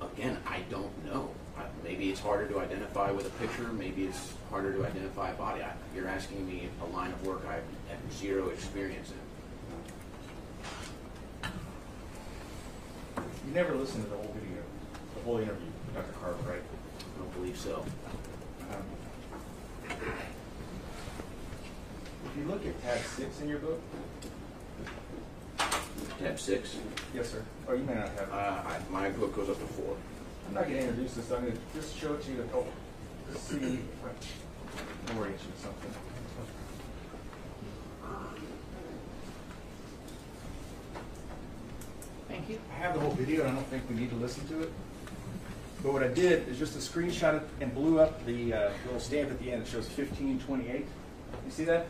Again, I don't know. I, maybe it's harder to identify with a picture. Maybe it's harder to identify a body. I, you're asking me a line of work I have zero experience in. You never listened to the whole video, the whole interview with Dr. Carver, right? I don't believe so. If you look at tab six in your book, Tab six. yes, sir. Oh, you may not have. Uh, I, my book goes up to four. I'm not going to introduce this. I'm going to just show it to you to help see if I orient you to something. Thank you. I have the whole video, and I don't think we need to listen to it. But what I did is just a screenshot it and blew up the uh, little stamp at the end. It shows 1528. You see that?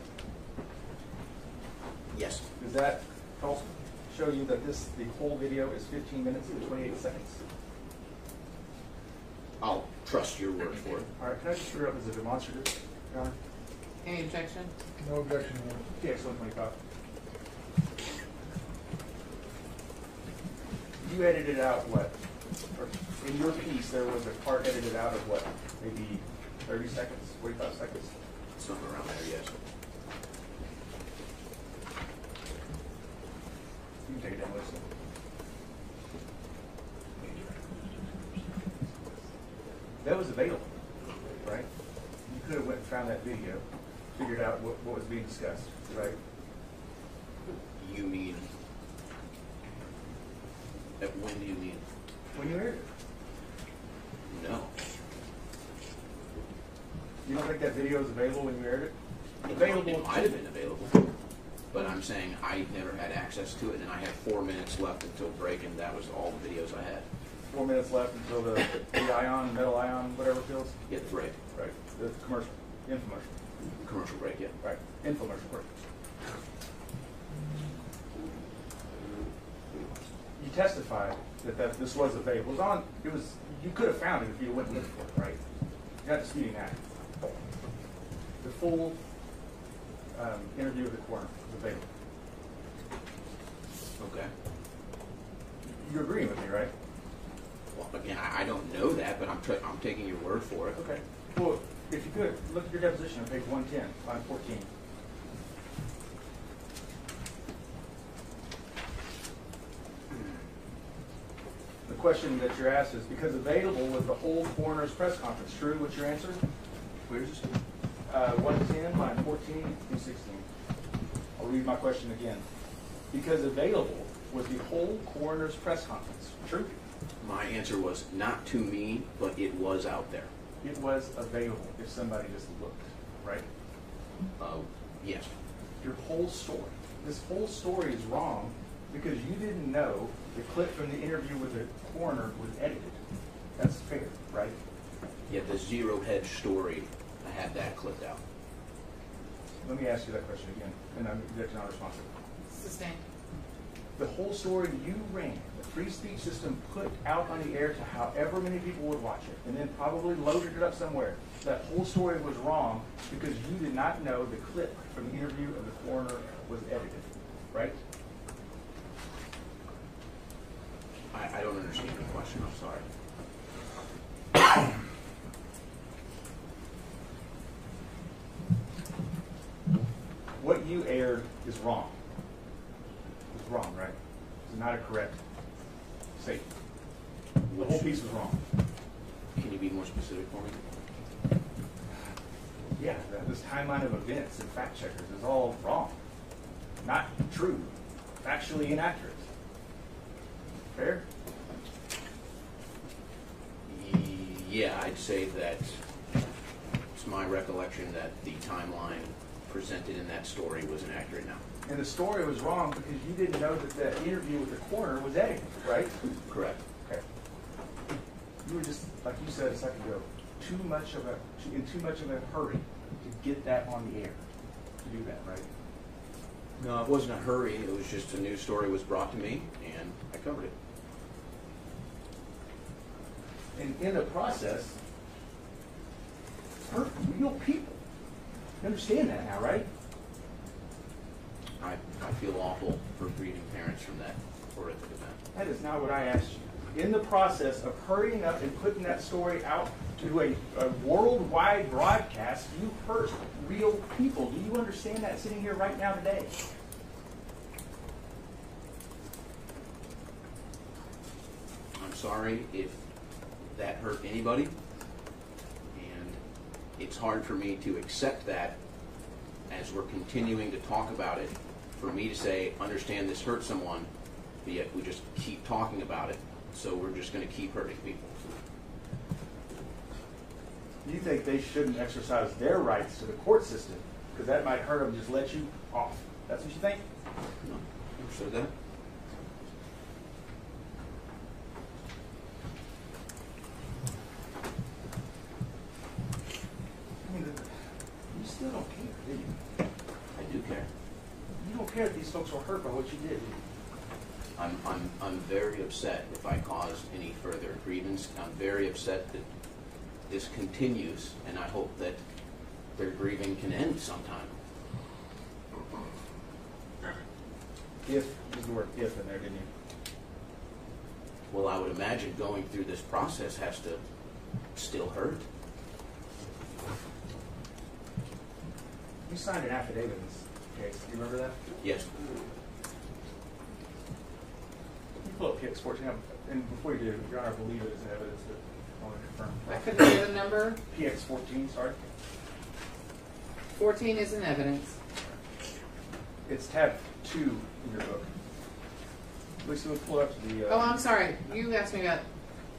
Yes. Does that help show you that this the whole video is 15 minutes and 28 seconds? I'll trust your word for it. All right, can I just figure out as a demonstrative, Your Honor? Any objection? No objection. Okay. PX 125. You edited out what? Or in your piece, there was a part edited out of what? Maybe 30 seconds, 45 seconds? Something around there, yes. You can take it down, listen. That was available, right? You could have went and found that video, figured out what, what was being discussed, right? You mean? At when do you mean? When you heard it. No. You don't think that video was available when you aired it? Available. It might have been available, but I'm saying I never had access to it, and I had four minutes left until break, and that was all the videos I had. Four minutes left until the, the ion, metal ion, whatever feels. Yeah, the break. Right. The commercial, infomercial. Commercial break, yeah. Right. Infomercial. Right. You testified that, that this was available. It was on. It was. You could have found it if you went and looked for it, right? You're not disputing that. The full um, interview with the coroner was. Okay. You're agreeing with me, right? Well, again, I, I don't know that, but I'm tra- I'm taking your word for it. Okay. Well, if you could, look at your deposition on page 110, line 14. The question that you're asked is, because available was the whole coroner's press conference, true? What's your answer? Where's this? Uh, 110, line 14 through 16. I'll read my question again. Because available was the whole coroner's press conference. True? My answer was not to me, but it was out there. It was available if somebody just looked, right? Uh, yes. Your whole story. This whole story is wrong because you didn't know the clip from the interview with the coroner was edited. That's fair, right? Yet the zero hedge story, I had that clipped out. Let me ask you that question again, and I'm that's not responsive. Sustained. The whole story you ran, the free speech system put out on the air to however many people would watch it, and then probably loaded it up somewhere. That whole story was wrong because you did not know the clip from the interview of the coroner was edited, right? I, I don't understand the question, I'm sorry. What you aired is wrong. It's wrong, right? It's not a correct statement. The whole piece is wrong. Can you be more specific for me? Yeah, this timeline of events and fact checkers is all wrong. Not true. Factually inaccurate. Fair? Yeah, I'd say that it's my recollection that the timeline presented in that story was inaccurate now. And the story was wrong because you didn't know that the interview with the coroner was edited, right? Correct. Okay. You were just, like you said a second ago, too much of a, too- in too much of a hurry to get that on the air, to do that, right? No, it wasn't a hurry. It was just a news story was brought to me, and I covered it. And in the process, hurt real people. You understand that now, right? I, I feel awful for grieving parents from that horrific event. That is not what I asked you. In the process of hurrying up and putting that story out to a, a worldwide broadcast, you hurt real people. Do you understand that sitting here right now today? I'm sorry if that hurt anybody, it's hard for me to accept that as we're continuing to talk about it. For me to say, understand this hurt someone, but yet we just keep talking about it, so we're just going to keep hurting people. You think they shouldn't exercise their rights to the court system because that might hurt them, just let you off. That's what you think? No, understood that? I mean, you still don't care, do you? I do care. You don't care if these folks were hurt by what you did, do you? I'm, I'm, I'm very upset if I caused any further grievance. I'm very upset that this continues, and I hope that their grieving can end sometime. If, use the word if in there, didn't you? Well, I would imagine going through this process has to still hurt. You signed an affidavit in this case. Do you remember that? Yes. You pull up PX fourteen, um, and before you do, Your Honor, I believe it is in evidence that I want to confirm. I couldn't hear the number. PX fourteen, sorry. Fourteen is in evidence. It's tab two in your book. Lisa, we'll pull up the. uh, Oh, I'm sorry. You asked me about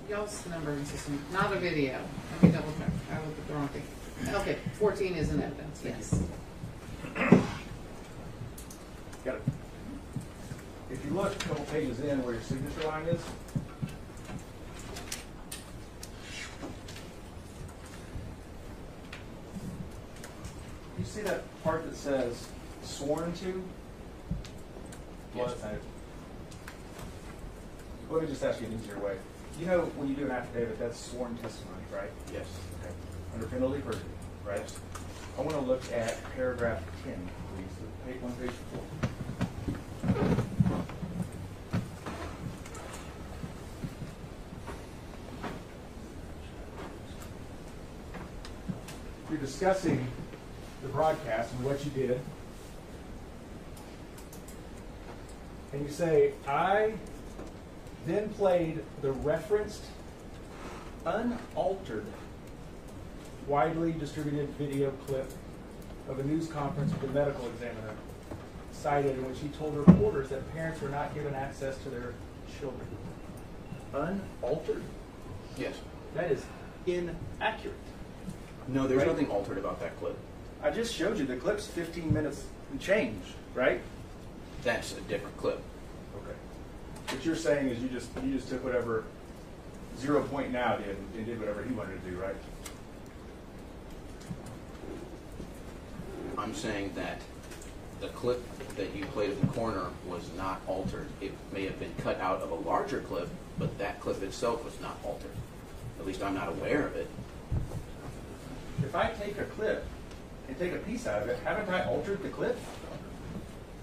y'all's numbering system, not a video. Let me double check. I looked at the wrong thing. Okay, fourteen is in evidence, yes. Got it. If you look a couple pages in where your signature line is, you see that part that says sworn to? That's. Let me just ask you an easier way. You know, when you do an affidavit, that's sworn testimony, right? Yes. Okay. Under penalty of perjury, right? I want to look at paragraph ten, please, page, page before. You're discussing the broadcast and what you did. And you say, I then played the referenced, unaltered, widely distributed video clip of a news conference with the medical examiner cited when she told reporters that parents were not given access to their children. Unaltered? Yes. That is inaccurate. No, there's Right. nothing altered about that clip. I just showed you the clip's 15 minutes and change, right? That's a different clip. Okay. What you're saying is you just you just took whatever zero point now did and did whatever he wanted to do, right? I'm saying that the clip that you played at the corner was not altered. It may have been cut out of a larger clip, but that clip itself was not altered. At least I'm not aware of it. If I take a clip and take a piece out of it, haven't I altered the clip?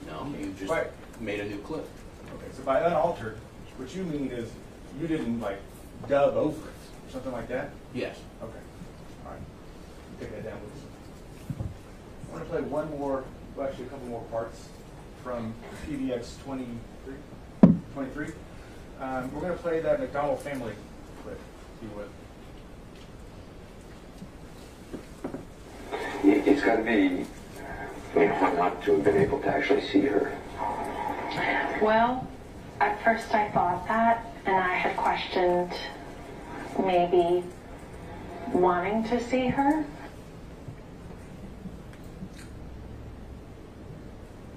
No, you just Right. made a new clip. Okay, so by unaltered, what you mean is you didn't like dub over it or something like that? Yes. Okay. All right. Take that down with. I want to play one more, well, actually a couple more parts from PDX 23. 23. Um, we're going to play that McDonnell family clip, if you would. It's got to be, you know, hard not to have been able to actually see her. Well, at first I thought that, and I had questioned maybe wanting to see her.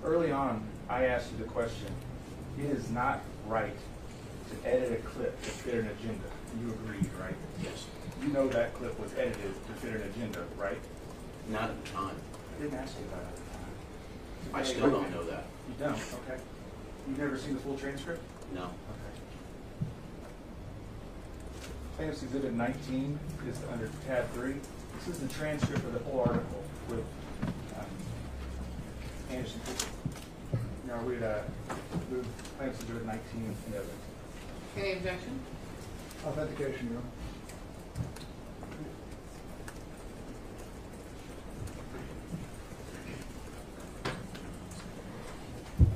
Early on, I asked you the question, it is not right to edit a clip to fit an agenda. You agreed, right? Yes. You know that clip was edited to fit an agenda, right? Not at the time. I didn't ask you about it at the time. I still don't know that. You don't, okay. You've never seen the full transcript? No. Okay. Plaintiff's Exhibit 19 is under tab 3. This is the transcript of the whole article with Anderson. Now we'd uh, move Plaintiff's Exhibit 19 in evidence. Any objection? Authentication, Your Honor.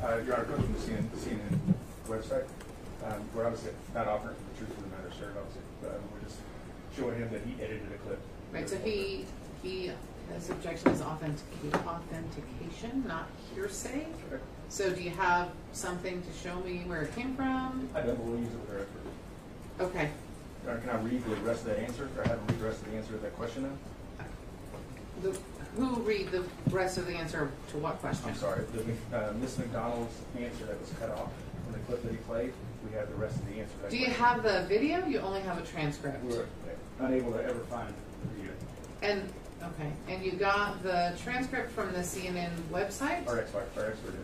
Uh, Your Honor, come from the CNN, CNN website. Um, we're obviously not offering the truth of the matter, sir, obviously, but um, we're just showing him that he edited a clip. Right, so he, he, his objection is authentica- authentication, not hearsay. Okay. So do you have something to show me where it came from? I don't, but we'll use it with our expert. Okay, can I read the rest of that answer, or have him read the rest of the answer to that question then? the, who read the rest of the answer to what question? I'm sorry, the, uh, Ms. McDonnell's answer that was cut off from the clip that he played, we have the rest of the answer. to that Do you question. have the video? You only have a transcript? We're unable to ever find the video. And, okay, and you got the transcript from the CNN website? Our expert, our expert did.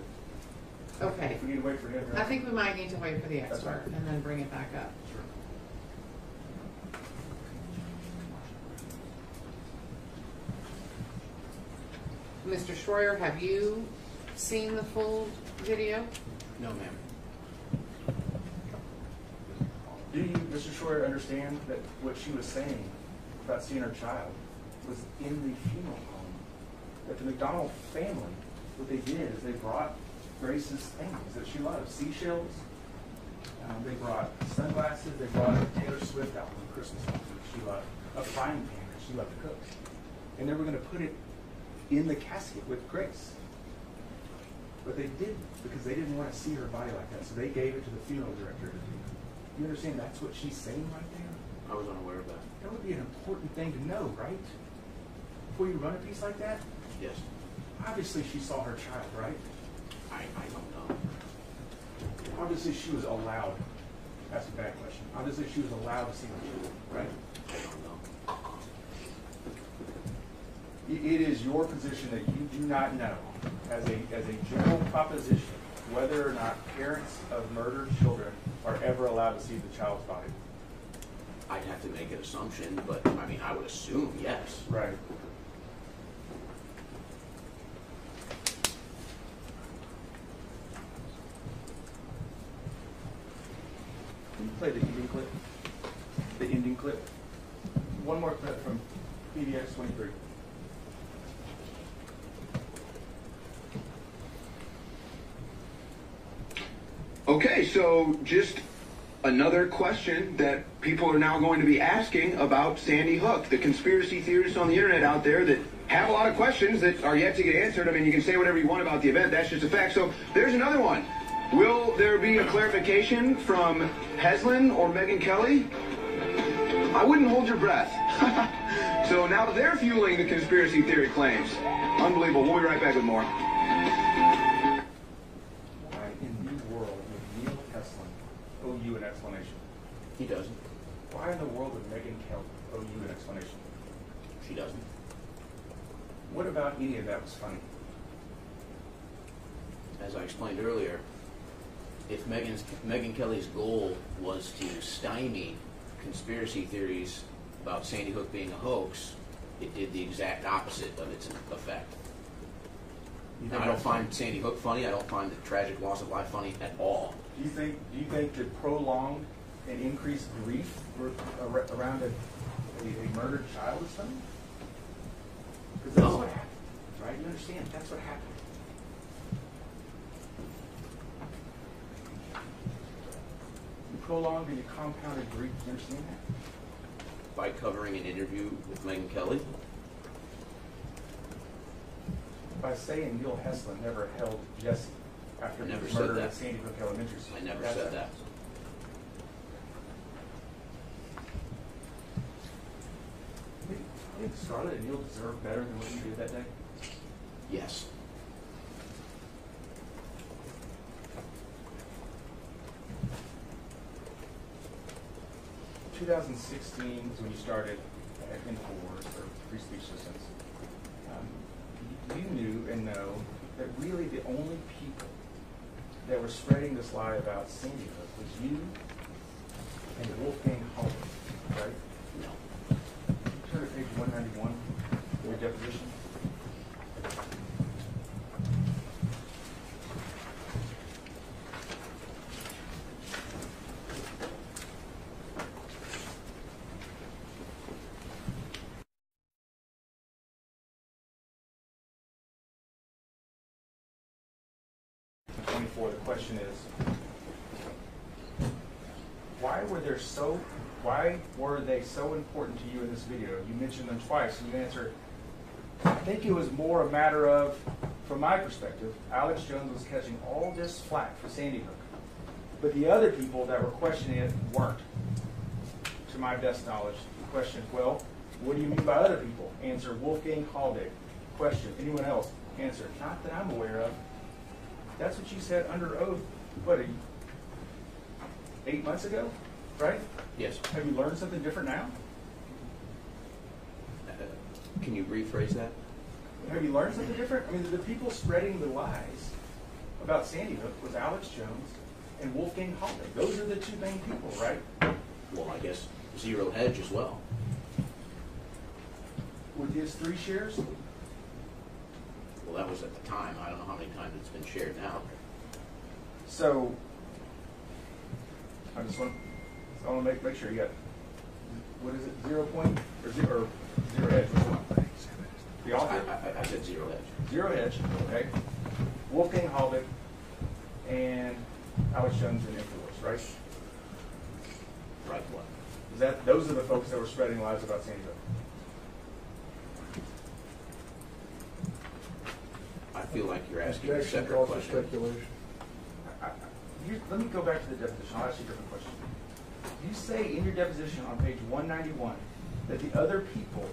Okay. If we need to wait for him. Your I Honor. think we might need to wait for the That's expert fine. and then bring it back up. Sure. Mr. Shroyer, have you seen the full video? No, ma'am. Do you, Mr. Shroyer, understand that what she was saying about seeing her child was in the funeral home? That the McDonnell family, what they did is they brought Grace's things that she loved, seashells. Um, they brought sunglasses. They brought a Taylor Swift album, a Christmas album that she loved, a frying pan that she loved to cook, and they were going to put it in the casket with Grace. But they didn't because they didn't want to see her body like that, so they gave it to the funeral director to do. You understand that's what she's saying right there? I was unaware of that. That would be an important thing to know, right? Before you run a piece like that? Yes. Obviously, she saw her child, right? I, I don't know. Obviously, she was allowed. That's a bad question. Obviously, she was allowed to see her child, right? I don't know. It- It is your position that you do not know, as a, as a general proposition, whether or not parents of murdered children are ever allowed to see the child's body. I'd have to make an assumption, but I mean, I would assume yes. Right. Play the ending clip? The ending clip? One more clip from PDX 23. Okay, so just another question that people are now going to be asking about Sandy Hook. The conspiracy theorists on the internet out there that have a lot of questions that are yet to get answered. I mean, you can say whatever you want about the event. That's just a fact. So there's another one. Will there be a clarification from Heslin or Megyn Kelly? I wouldn't hold your breath. so now they're fueling the conspiracy theory claims. Unbelievable. We'll be right back with more. Why in the world would Neil Heslin owe you an explanation? He doesn't. Why in the world would Megyn Kelly owe you an explanation? She doesn't. What about any of that was funny? As I explained earlier, if Megyn's, Megyn Kelly's goal was to stymie conspiracy theories about Sandy Hook being a hoax, it did the exact opposite of its effect. Now, I don't find Sandy Hook funny. I don't find the tragic loss of life funny at all. Do you think? Do you think that prolonged and increased grief around a, a, a murdered child is funny? Because that's No. what happened, right? You understand? That's what happened. Prolonged and you compounded grief. You understand that? By covering an interview with Megyn Kelly, By saying Neil Heslin never held Jesse after I he never said that. at Sandy Hook Elementary School. I never That's said that. Do you think Scarlett and Neil deserve better than what you did that day? yes. Two thousand sixteen is when you started at Infowars or Free Speech Systems. Um, you knew and know that really the only people that were spreading this lie about Sandy Hook was you and Wolfgang Halbig, right? No. Turn to page one ninety-one, your deposition. Twenty-four, the question is, why were there so, why were they so important to you in this video? You mentioned them twice, and you answered, I think it was more a matter of, from my perspective, Alex Jones was catching all this flack for Sandy Hook. But the other people that were questioning it weren't, to my best knowledge. The question, well, what do you mean by other people? Answer, Wolfgang Halbig. Question, anyone else? Answer, not that I'm aware of. That's what you said under oath, what, eight months ago, right? Yes. Have you learned something different now? Uh, Can you rephrase that? Have you learned something different? I mean, the people spreading the lies about Sandy Hook was Alex Jones and Wolfgang Halbig. Those are the two main people, right? Well, I guess Zero Hedge as well. With his three shares? Well, that was at the time. I don't know how many times it's been shared now. So, I just want, I want to make, make sure you got, what is it, zero point, or zero, or zero hedge, which? The I, author? I, I said Zero Hedge. Zero hedge, okay. Wolfgang Halbig and Alex Jones and Infowars, right? Right what? Is that, those are the folks that were spreading lies about Sandy Hook? I feel like you're asking a Objection separate calls for question. speculation. I- I- you- Let me go back to the definition, I'll ask you a different question. You say in your deposition on page one ninety-one that the other people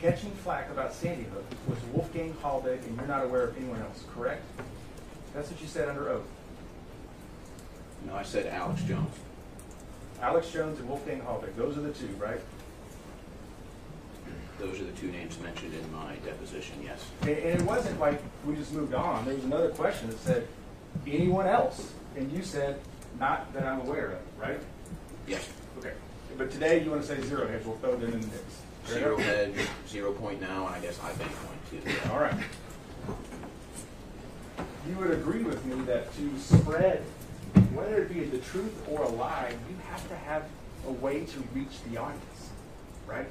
catching flack about Sandy Hook was Wolfgang Halbig and you're not aware of anyone else, correct? That's what you said under oath. No, I said Alex Jones. Alex Jones and Wolfgang Halbig, those are the two, right? Those are the two names mentioned in my deposition, yes. And, and it wasn't like we just moved on. There was another question that said, anyone else? And you said, not that I'm aware of, right? Yes. Okay. But today you want to say zero hedge, we'll throw it in the mix. Fair Zero enough? Hedge, Zero Point now, and I guess I think Point too. All right. You would agree with me that to spread, whether it be the truth or a lie, you have to have a way to reach the audience, right?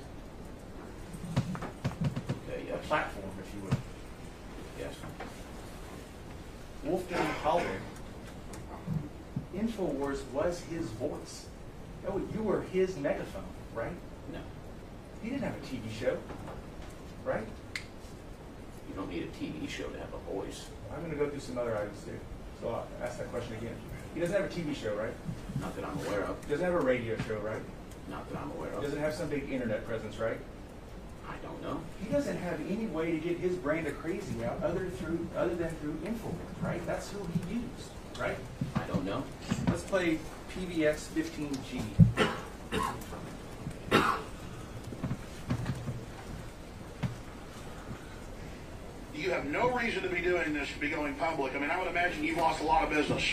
Okay, A platform, if you would. yes. Wolfgang Halbig, InfoWars was his voice. Oh, you were his megaphone, right? No. He didn't have a TV show, right? You don't need a TV show to have a voice. I'm gonna go through some other items too, so I'll ask that question again. He doesn't have a TV show, right? Not that I'm aware of. He doesn't have a radio show, right? Not that I'm aware He of. doesn't have some big internet presence, right? I don't know. He doesn't have any way to get his brand of crazy out other through other than through Infowars, right? That's who he used, right? I don't know. Let's play PDX 15G. You have no reason to be doing this, to be going public. I mean, I would imagine you've lost a lot of business.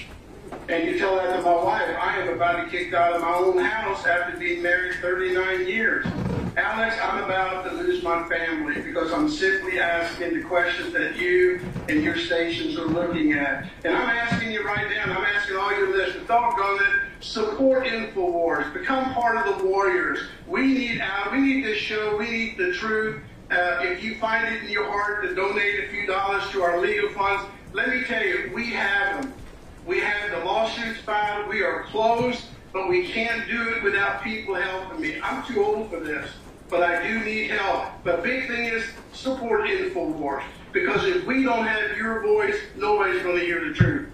And you tell that to my wife, I am about to kicked out of my own house after being married 39 years. Alex, I'm about to lose my family because I'm simply asking the questions that you and your stations are looking at. And I'm asking you right now, I'm asking all your listeners, doggone it, support InfoWars. Become part of the warriors. We need out. We need this show. We need the truth. Uh, if you find it in your heart to donate a few dollars to our legal funds, let me tell you, we have them. We have the lawsuits filed. We are closed, but we can't do it without people helping me. I'm too old for this, but I do need help. The big thing is support InfoWars, because if we don't have your voice, nobody's going to hear the truth.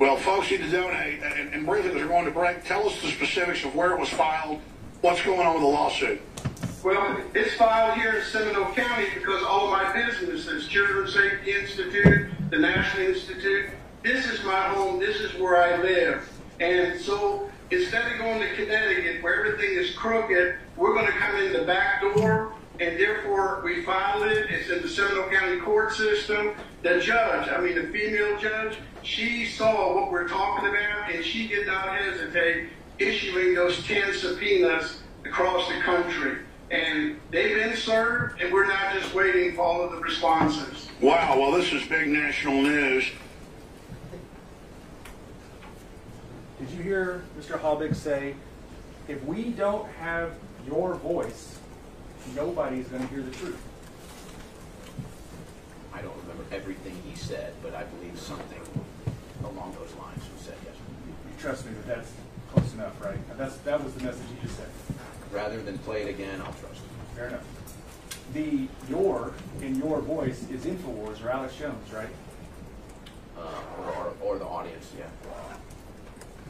Well, folks need to donate. And, and briefly, as we're going to break, tell us the specifics of where it was filed, what's going on with the lawsuit. Well, it's filed here in Seminole County because all of my businesses, Children's Safety Institute, the National Institute, this is my home, this is where I live. And so instead of going to Connecticut where everything is crooked, we're going to come in the back door and therefore we filed it. It's in the Seminole County court system. The judge, I mean the female judge, she saw what we're talking about and she did not hesitate issuing those 10 subpoenas across the country. And they've been served and we're now just waiting for all of the responses. Wow, well, this is big national news. Did you hear Mr. Halbig say, if we don't have your voice, nobody's going to hear the truth? I don't remember everything he said, but I believe something along those lines was said, yes. You trust me that that's close enough, right? That's, that was the message he just said. Rather than play it again, I'll trust him. Fair enough. The your in your voice is Infowars or Alex Jones, right? Uh, or, or, or the audience, yeah.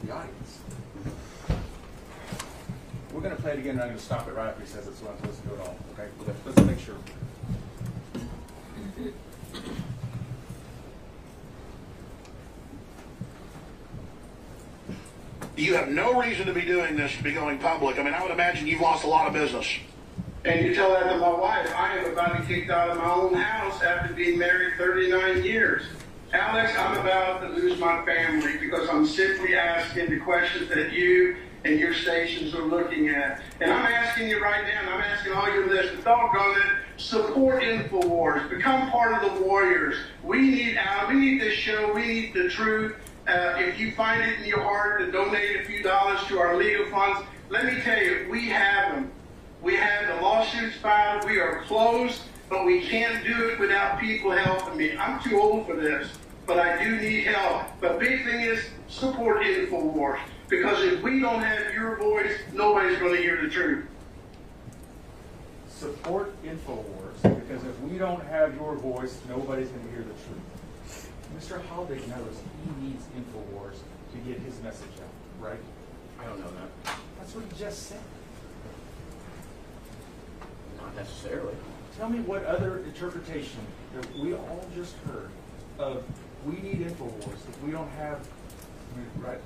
The audience. We're going to play it again, and I'm going to stop it right after he says it, so I have to listen to it all. Okay? Let's make sure. You have no reason to be doing this, to be going public. I mean, I would imagine you've lost a lot of business. And you tell that to my wife, I am about to be kicked out of my own house after being married 39 years. Alex, I'm about to lose my family because I'm simply asking the questions that you and your stations are looking at. And I'm asking you right now, and I'm asking all your listeners, doggone it, support InfoWars. Become part of the warriors. We need out. We need this show. We need the truth. Uh, if you find it in your heart to donate a few dollars to our legal funds, let me tell you, we have them. We have the lawsuits filed. We are closed, but we can't do it without people helping me. I'm too old for this, but I do need help. The big thing is support InfoWars. Because if we don't have your voice, nobody's going to hear the truth. Support InfoWars, because if we don't have your voice, nobody's going to hear the truth. Mr. Halbig knows he needs InfoWars to get his message out, right? I don't know that. That's what he just said. Not necessarily. Tell me what other interpretation that we all just heard of we need InfoWars. If we don't have, right,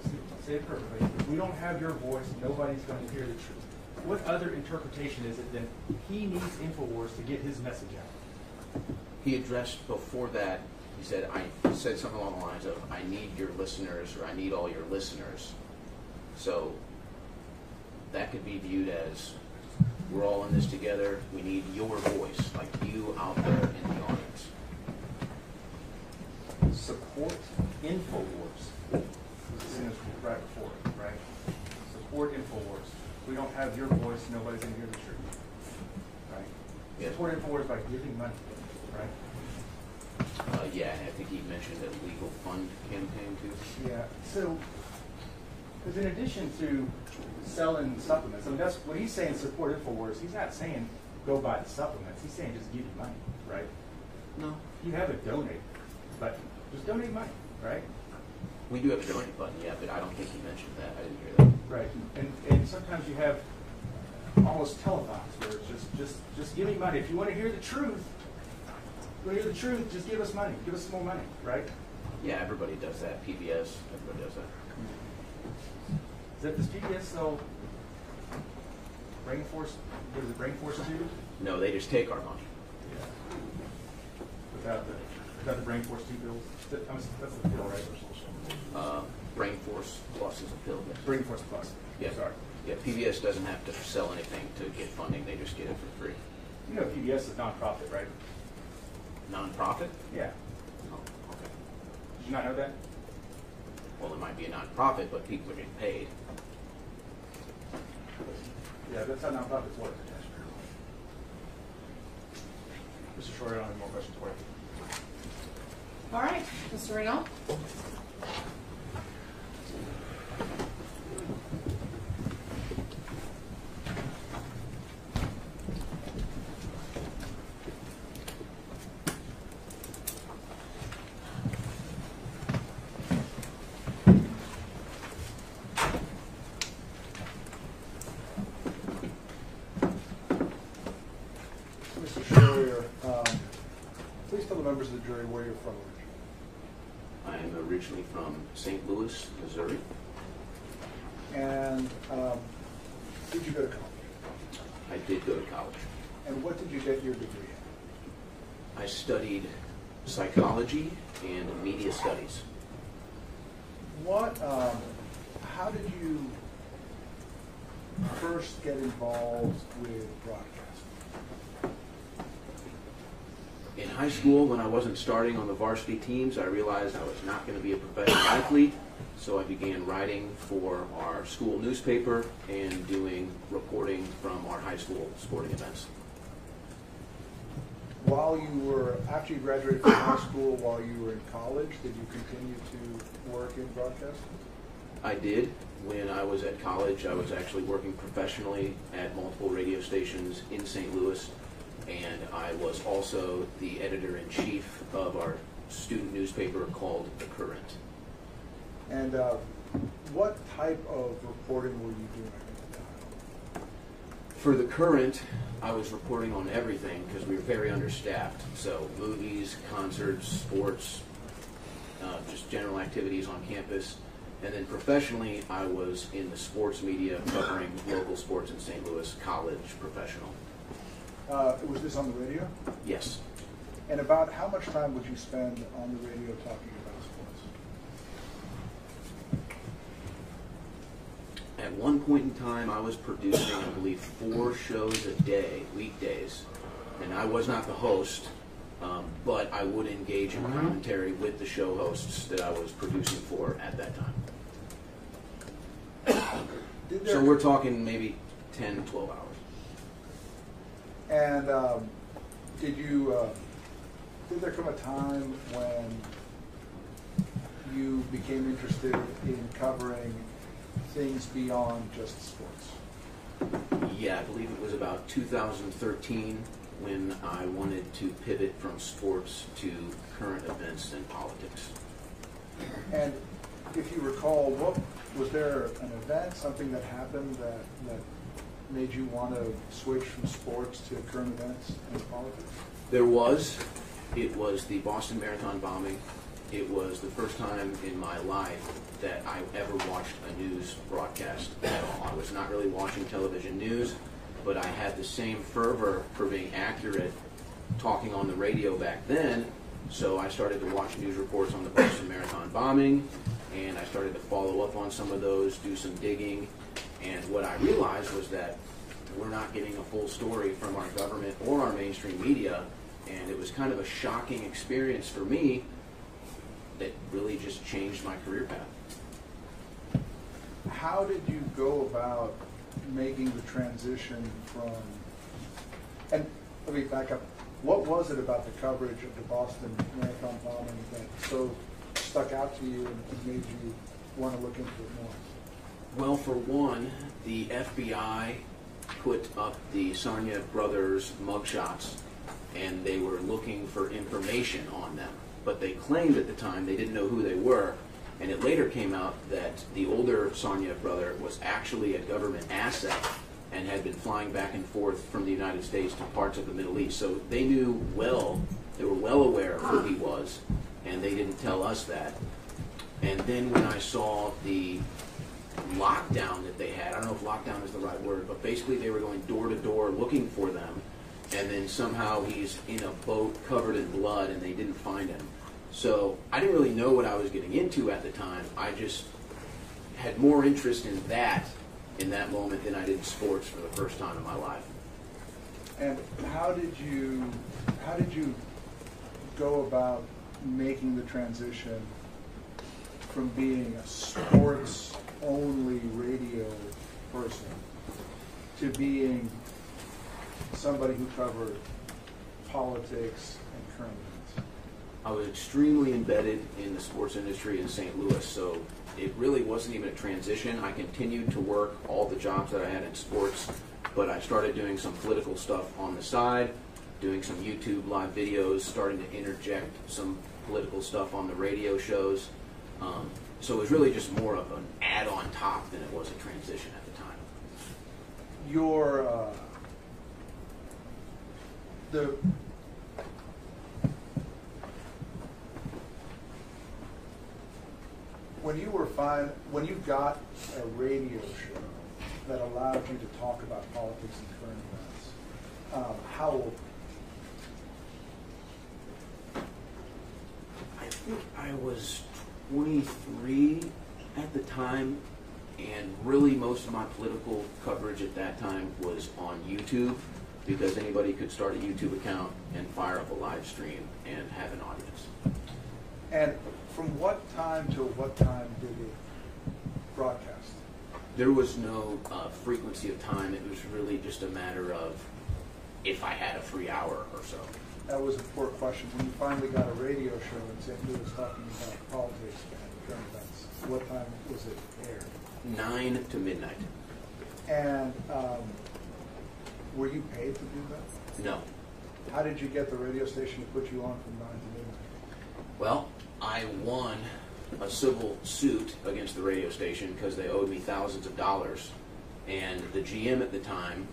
say it perfectly, if we don't have your voice, nobody's going to hear the truth. What other interpretation is it that he needs InfoWars to get his message out? He addressed before that, he said, I said something along the lines of, I need your listeners, or I need all your listeners. So that could be viewed as, we're all in this together, we need your voice, like you out there in the audience. Support InfoWars. The sentence right before it, right? Support InfoWars. We don't have your voice, nobody's going to hear the truth, right? Support InfoWars by giving money, right? Uh, yeah, and I think he mentioned a legal fund campaign too. Yeah, so, because in addition to selling supplements, I mean, that's, what he's saying support InfoWars, he's not saying go buy the supplements, he's saying just give you money, right? No. You have a donate, but just donate money, right? We do have a donate button, yeah, but I don't think you mentioned that. I didn't hear that. Right, and, and sometimes you have almost telethons where it's just, just, just give me money. If you want to hear the truth, you want to hear the truth, just give us money, give us some more money, right? Yeah, everybody does that. PBS, everybody does that. Is that, does PBS brain force, what is it, brain force tubes? No, they just take our money. Without the, without the brain force two pills? That- I'm That's the pill, right? Uh, Brain Force Plus is a pill, yes. Brain Force Plus. Yeah. Sorry. Yeah, PBS doesn't have to sell anything to get funding. They just get it for free. You know PBS is nonprofit, right? Non-profit? Yeah. Oh, okay. Did you not know that? Well, it might be a non-profit, but people are getting paid. Yeah, that's how nonprofits work. Mr. Short, I don't have any more questions for you. All right, Mr. Reno? Mr. Shroyer, um, please tell the members of the jury where you're from originally. I am originally from St. Louis, Missouri. And um, did you go to college? I did go to college. And what did you get your degree in? I studied psychology and media studies. What, um, how did you first get involved with broadcasting? In high school, when I wasn't starting on the varsity teams, I realized I was not going to be a professional athlete, so I began writing for our school newspaper and doing reporting from our high school sporting events. While you were, after you graduated from high school, while you were in college, did you continue to work in broadcasting? I did. When I was at college, I was actually working professionally at multiple radio stations in St. Louis, and I was also the editor-in-chief of our student newspaper called The Current. And uh, what type of reporting were you doing at the time? For The Current, I was reporting on everything because we were very understaffed. So movies, concerts, sports, uh, just general activities on campus. And then professionally, I was in the sports media covering local sports in St. Louis, college, professional. Uh, was this on the radio? Yes. And about how much time would you spend on the radio talking about sports? At one point in time, I was producing, I believe, four shows a day, weekdays. And I was not the host, um, but I would engage in commentary with the show hosts that I was producing for at that time. Did So we're talking maybe 10, 12 hours. And um, did you, uh, did there come a time when you became interested in covering things beyond just sports? Yeah, I believe it was about 2013 when I wanted to pivot from sports to current events and politics. And if you recall, what, was there an event, something that happened that, that made you want to switch from sports to current events and politics? There was. It was the Boston Marathon bombing. It was the first time in my life that I ever watched a news broadcast at all. I was not really watching television news, but I had the same fervor for being accurate talking on the radio back then. So I started to watch news reports on the Boston Marathon bombing, and I started to follow up on some of those, do some digging. And what I realized was that we're not getting a full story from our government or our mainstream media. And it was kind of a shocking experience for me that really just changed my career path. How did you go about making the transition from, and let me back up, what was it about the coverage of the Boston Marathon bombing that so stuck out to you and made you want to look into it more? Well, for one, the FBI put up the Tsarnaev brothers mugshots and they were looking for information on them. But they claimed at the time they didn't know who they were, and it later came out that the older Tsarnaev brother was actually a government asset and had been flying back and forth from the United States to parts of the Middle East. So they knew well, they were well aware of who he was, and they didn't tell us that. And then when I saw the lockdown that they had, I don't know if lockdown is the right word, but basically they were going door to door looking for them, and then somehow he's in a boat covered in blood and they didn't find him. So I didn't really know what I was getting into at the time. I just had more interest in that in that moment than I did in sports for the first time in my life. And how did you, how did you go about making the transition from being a sports-only radio person to being somebody who covered politics and current events? I was extremely embedded in the sports industry in St. Louis, so it really wasn't even a transition. I continued to work all the jobs that I had in sports, but I started doing some political stuff on the side, doing some YouTube live videos, starting to interject some political stuff on the radio shows. Um, so it was really just more of an add on top than it was a transition at the time. Your, uh, the, when you were fine, when you got a radio show that allowed you to talk about politics and current events, um, how old? I think I was 23 at the time, and really most of my political coverage at that time was on YouTube because anybody could start a YouTube account and fire up a live stream and have an audience. And from what time to what time did it broadcast? There was no uh, frequency of time. It was really just a matter of if I had a free hour or so. That was a poor question. When you finally got a radio show in St. Louis talking about politics and current events, what time was it aired? Nine to midnight. And um, were you paid to do that? No. How did you get the radio station to put you on from nine to midnight? Well, I won a civil suit against the radio station because they owed me thousands of dollars. And the GM at the time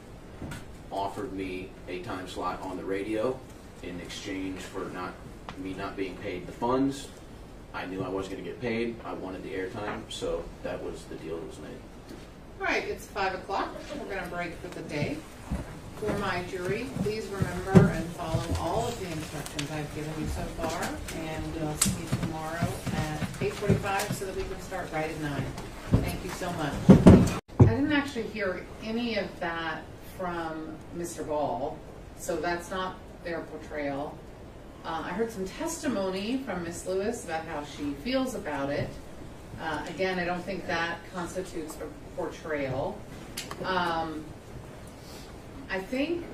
offered me a time slot on the radio in exchange for not me not being paid the funds. I knew I wasn't going to get paid. I wanted the airtime, so that was the deal that was made. All right, it's five o'clock. We're going to break for the day. For my jury, please remember and follow all of the instructions I've given you so far, and we'll see you tomorrow at 8:45 so that we can start right at 9. Thank you so much. I didn't actually hear any of that from Mr. Ball, so that's not their portrayal. Uh, I heard some testimony from Miss Lewis about how she feels about it. Uh, again, I don't think that constitutes a portrayal. Um, I think,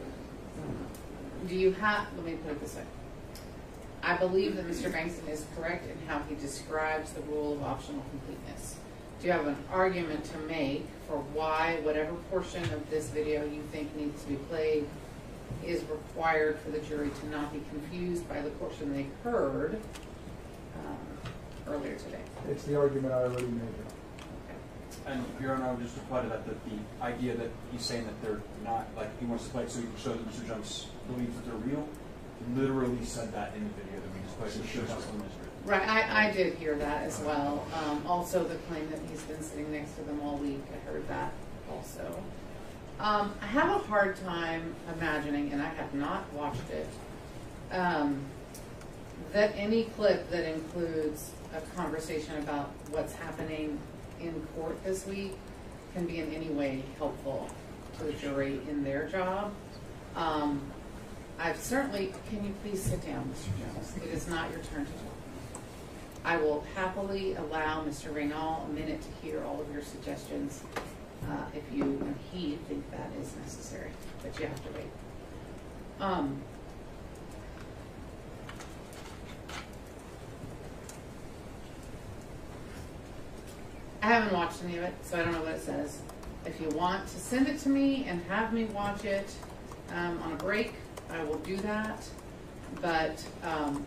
do you have, let me put it this way. I believe that Mr. Bankston is correct in how he describes the rule of optional completeness. Do you have an argument to make for why whatever portion of this video you think needs to be played is required for the jury to not be confused by the portion they heard um, earlier today? It's the argument I already made. And Your Honor, I would just reply to that, that the idea that he's saying that they're not, like, he wants to play it so he can show that Mr. Jones believes that they're real, literally said that in the video that we just played, it shows how the mystery. Right, I, I did hear that as well. Um, also, the claim that he's been sitting next to them all week, I heard that also. Um, I have a hard time imagining, and I have not watched it, um, that any clip that includes a conversation about what's happening in court this week can be in any way helpful to the jury in their job. Um, I've certainly, can you please sit down, Mr. Jones? It is not your turn to talk. I will happily allow Mr. Reynal a minute to hear all of your suggestions uh, if you and he think that is necessary, but you have to wait. Um, I haven't watched any of it, so I don't know what it says. If you want to send it to me and have me watch it um, on a break, I will do that. But, um,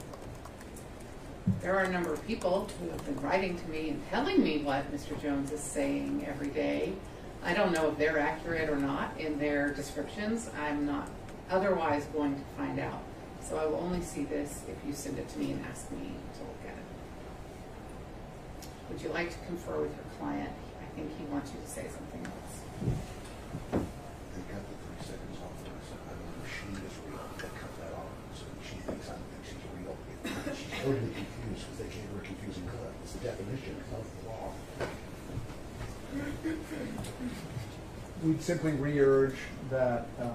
there are a number of people who have been writing to me and telling me what Mr. Jones is saying every day. I don't know if they're accurate or not in their descriptions. I'm not otherwise going to find out. So I will only see this if you send it to me and ask me to look at it. Would you like to confer with your client? I think he wants you to say something else. They got the three seconds off first. I don't know if she is real. They cut that off. So she thinks I think she's real. She's totally confused because they gave her a confusing cut. It's the definition of the law. We'd simply re-urge that um,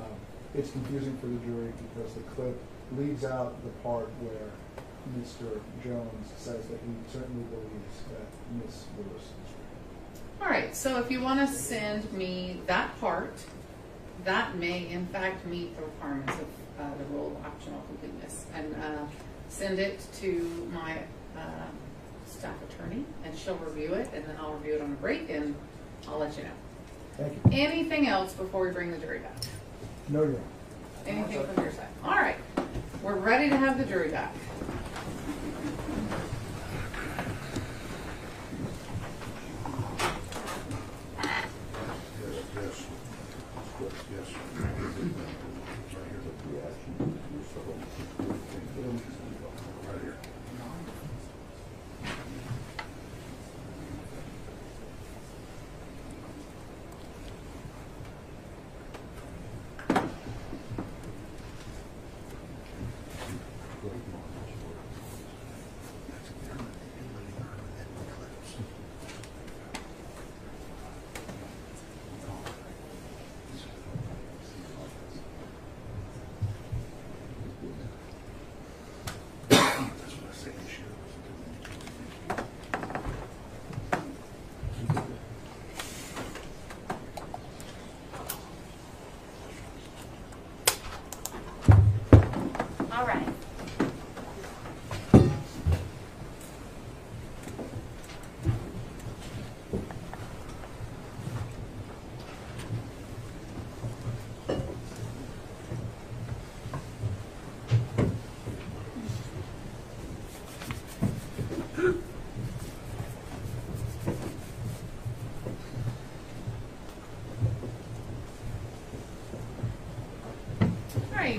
it's confusing for the jury because the clip leaves out the part where Mr. Jones says that he certainly believes that Miss Lewis is real. All right, so if you want to send me that part, that may in fact meet the requirements of uh, the rule of optional completeness. And uh, send it to my uh, staff attorney, and she'll review it, and then I'll review it on a break, and I'll let you know. Thank you. Anything else before we bring the jury back? No, Your Honor. Anything from your side? All right, we're ready to have the jury back.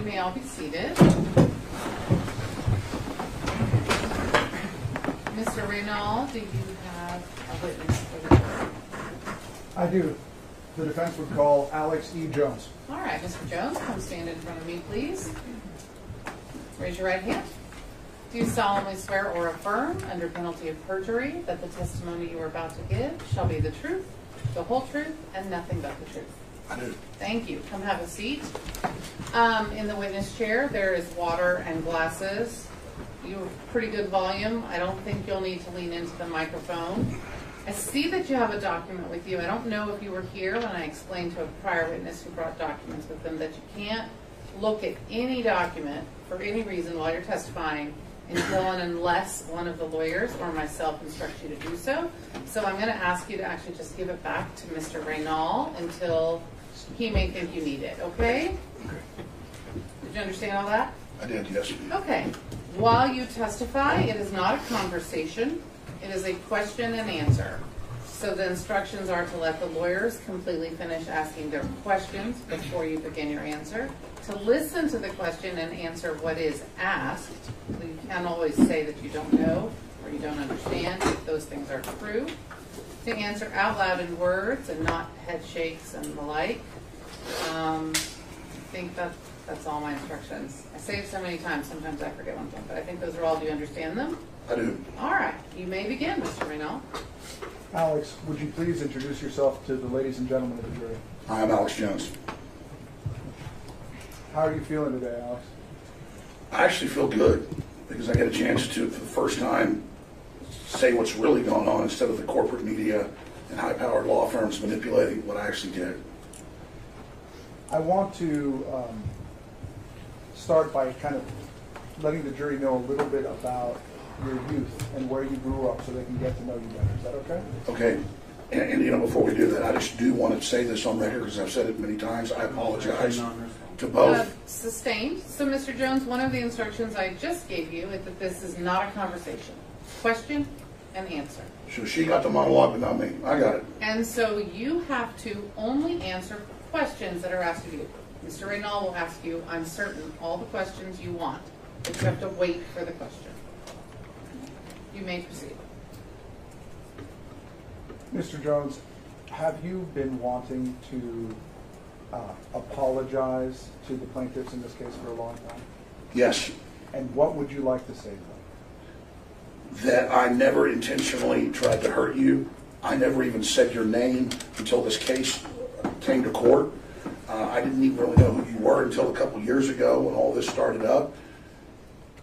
May all be seated. Mr. Reynal, do you have a witness for the? I do. The defense would call Alex E. Jones. All right, Mr. Jones, come stand in front of me, please. Raise your right hand. Do you solemnly swear or affirm, under penalty of perjury, that the testimony you are about to give shall be the truth, the whole truth, and nothing but the truth? Thank you. Come have a seat. Um, in the witness chair, there is water and glasses. You have pretty good volume. I don't think you'll need to lean into the microphone. I see that you have a document with you. I don't know if you were here when I explained to a prior witness who brought documents with them that you can't look at any document for any reason while you're testifying until and unless one of the lawyers or myself instructs you to do so. So I'm going to ask you to actually just give it back to Mr. Reynal until he may think you need it, okay? Okay. Did you understand all that? I did, yes. Okay. While you testify, it is not a conversation. It is a question and answer. So the instructions are to let the lawyers completely finish asking their questions before you begin your answer. To listen to the question and answer what is asked. You can't always say that you don't know or you don't understand if those things are true. To answer out loud in words and not head shakes and the like. Um, I think that, that's all my instructions. I say it so many times, sometimes I forget one thing, but I think those are all, do you understand them? I do. All right, you may begin, Mr. Reynal. Alex, would you please introduce yourself to the ladies and gentlemen of the jury? Hi, I'm Alex Jones. How are you feeling today, Alex? I actually feel good because I get a chance to, for the first time, say what's really going on instead of the corporate media and high-powered law firms manipulating what I actually did. I want to um, start by kind of letting the jury know a little bit about your youth and where you grew up so they can get to know you better. Is that okay? Okay? And, and, you know, before we do that, I just do want to say this on record because I've said it many times. I apologize To both? Uh, Sustained. So, Mr. Jones, one of the instructions I just gave you is that this is not a conversation. Question and answer. So she got the monologue, but not me. I got it. And so you have to only answer questions that are asked of you. Mr. Reynal will ask you, I'm certain, all the questions you want, but you have to wait for the question. You may proceed. Mr. Jones, have you been wanting to uh, apologize to the plaintiffs in this case for a long time? Yes. And what would you like to say to them? That I never intentionally tried to hurt you. I never even said your name until this case came to court. Uh, I didn't even really know who you were until a couple years ago when all this started up.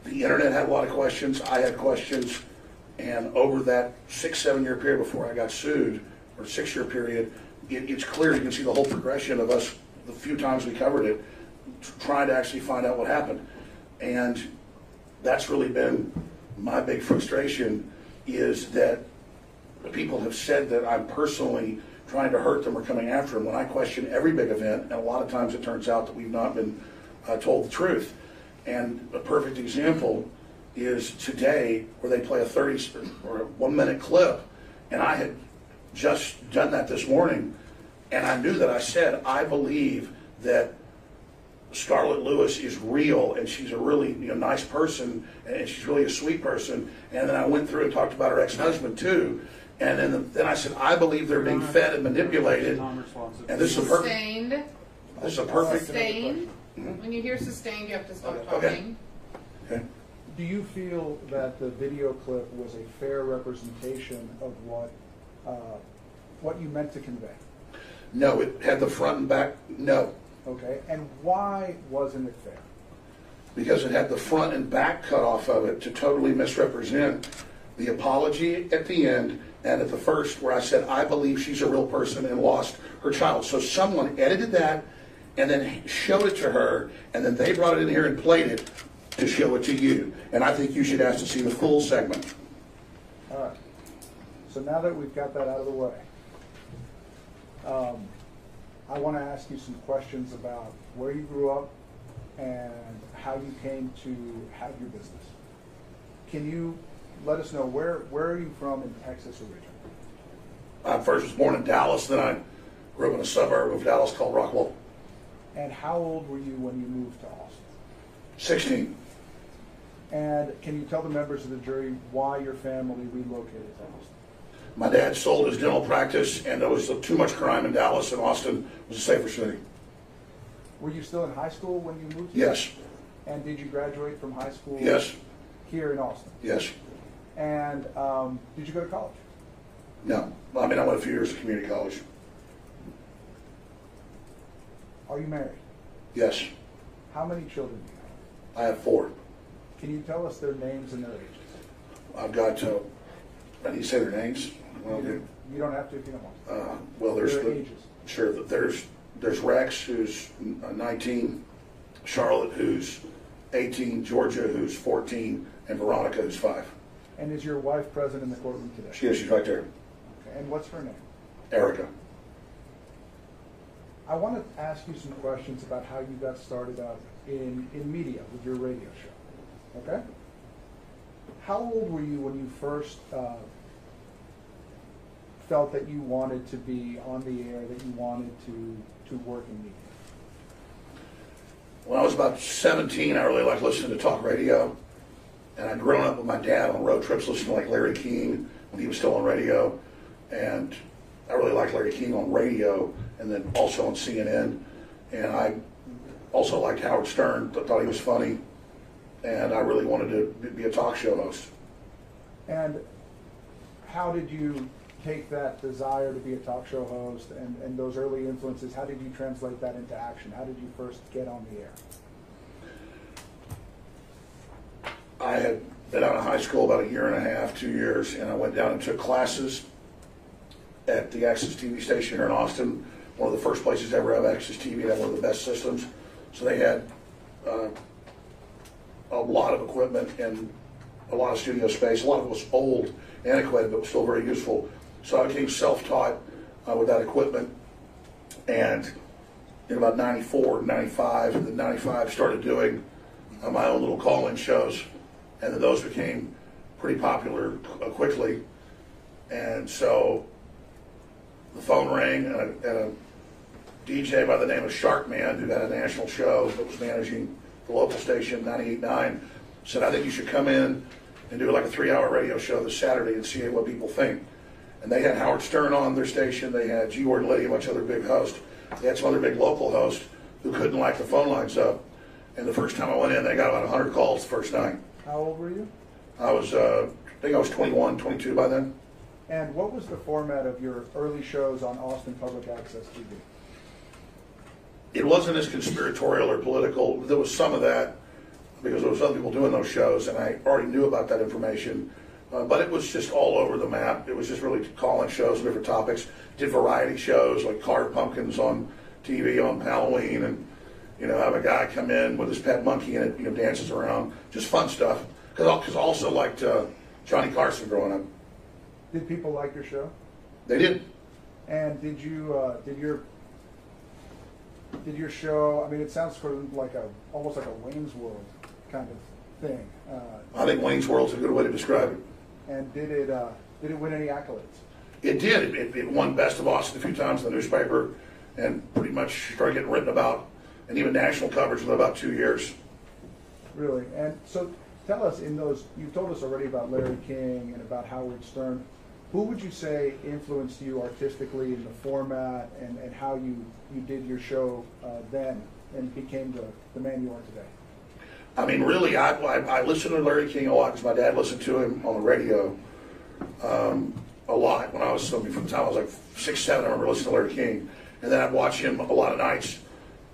The internet had a lot of questions. I had questions. And over that six, seven year period before I got sued, or six year period, it, it's clear you can see the whole progression of us, the few times we covered it, trying to actually find out what happened. And that's really been my big frustration is that people have said that I'm personally trying to hurt them or coming after them when I question every big event, and a lot of times it turns out that we've not been uh, told the truth. And a perfect example is today where they play a 30 or a one minute clip, and I had just done that this morning, and I knew that I said, I believe that Scarlett Lewis is real and she's a really you know, nice person and she's really a sweet person. And then I went through and talked about her ex-husband too. And then, the, then I said, I believe they're being fed and manipulated. And this is a perfect. Sustained. This is a perfect. Sustained. When you hear sustained, you have to stop Okay. talking. Okay. Do you feel that the video clip was a fair representation of what, uh, what you meant to convey? No, it had the front and back. No, Okay, and why wasn't it fair? because it had the front and back cut off of it to totally misrepresent the apology at the end and at the first where I said, I believe she's a real person and lost her child. So someone edited that and then showed it to her and then they brought it in here and played it to show it to you. And I think you should ask to see the full segment. All right, so now that we've got that out of the way, um, I want to ask you some questions about where you grew up and how you came to have your business. Can you let us know where where are you from in Texas originally? I first was born in Dallas, then I grew up in a suburb of Dallas called Rockwall. And how old were you when you moved to Austin? 16. And can you tell the members of the jury why your family relocated to Austin? My dad sold his dental practice, and there was too much crime in Dallas, and Austin was a safer city. Were you still in high school when you moved here? Yes, And did you graduate from high school? yes, Here in Austin? yes. And um, did you go to college? No, I mean, I went a few years to community college. Are you married? Yes, How many children do you have? I have four. Can you tell us their names and their ages? I've got, uh, I need to say their names. Well, You you don't have to if you don't want to. uh, well, there's the, ages. sure. There's there's Rex, who's uh, 19, Charlotte, who's 18, Georgia, who's 14, and Veronica, who's five. And is your wife present in the courtroom today? She is. She's right there. Okay. And what's her name? Erica. I want to ask you some questions about how you got started out in, in media with your radio show. Okay? How old were you when you first uh, felt that you wanted to be on the air, that you wanted to, to work in media? When I was about 17, I really liked listening to talk radio. And I'd grown up with my dad on road trips listening to like Larry King when he was still on radio. And I really liked Larry King on radio and then also on CNN. And I also liked Howard Stern, th- thought he was funny. And I really wanted to be- be a talk show host. And how did you take that desire to be a talk show host and, and those early influences, how did you translate that into action? How did you first get on the air? I had been out of high school about a year and a half, two years, and I went down and took classes at the Access TV station here in Austin. One of the first places to ever have Access TV, had one of the best systems. So they had uh, a lot of equipment and a lot of studio space. A lot of it was old, antiquated, but was still very useful. So I became self-taught uh, with that equipment, and in about 94, 95, and then 95 started doing uh, my own little call-in shows, and then those became pretty popular uh, quickly. And so the phone rang, and a, and a DJ by the name of Sharkman, who had a national show that was managing the local station 98.9, said, I think you should come in and do like a three-hour radio show this Saturday and see what people think. And they had Howard Stern on their station, they had G. Gordon Liddy, a bunch of other big hosts. They had some other big local hosts who couldn't light the phone lines up. And the first time I went in, they got about 100 calls the first night. How old were you? I was, uh, I think I was 21, 22 by then. And what was the format of your early shows on Austin Public Access TV? It wasn't as conspiratorial or political. There was some of that because there was other people doing those shows, and I already knew about that information. Uh, but it was just all over the map. It was just really calling shows on different topics. Did variety shows like carved pumpkins on TV on Halloween, and you know have a guy come in with his pet monkey and it you know dances around. Just fun stuff. Because I also liked uh, Johnny Carson growing up. Did people like your show? They did. And did you uh, did your did your show? I mean, it sounds sort of like a almost like a Wayne's World kind of thing. Uh, I think Wayne's World's a good way to describe it. And did it uh, did it win any accolades? It did. It, it won Best of Austin a few times in the newspaper, and pretty much started getting written about, and even national coverage within about two years. Really? And so tell us in those, you've told us already about Larry King and about Howard Stern. Who would you say influenced you artistically in the format and, and how you, you did your show uh, then and became the, the man you are today? I mean, really, I, I, I listened to Larry King a lot because my dad listened to him on the radio um, a lot when I was, I mean, from the time I was like six, seven, I remember listening to Larry King. And then I'd watch him a lot of nights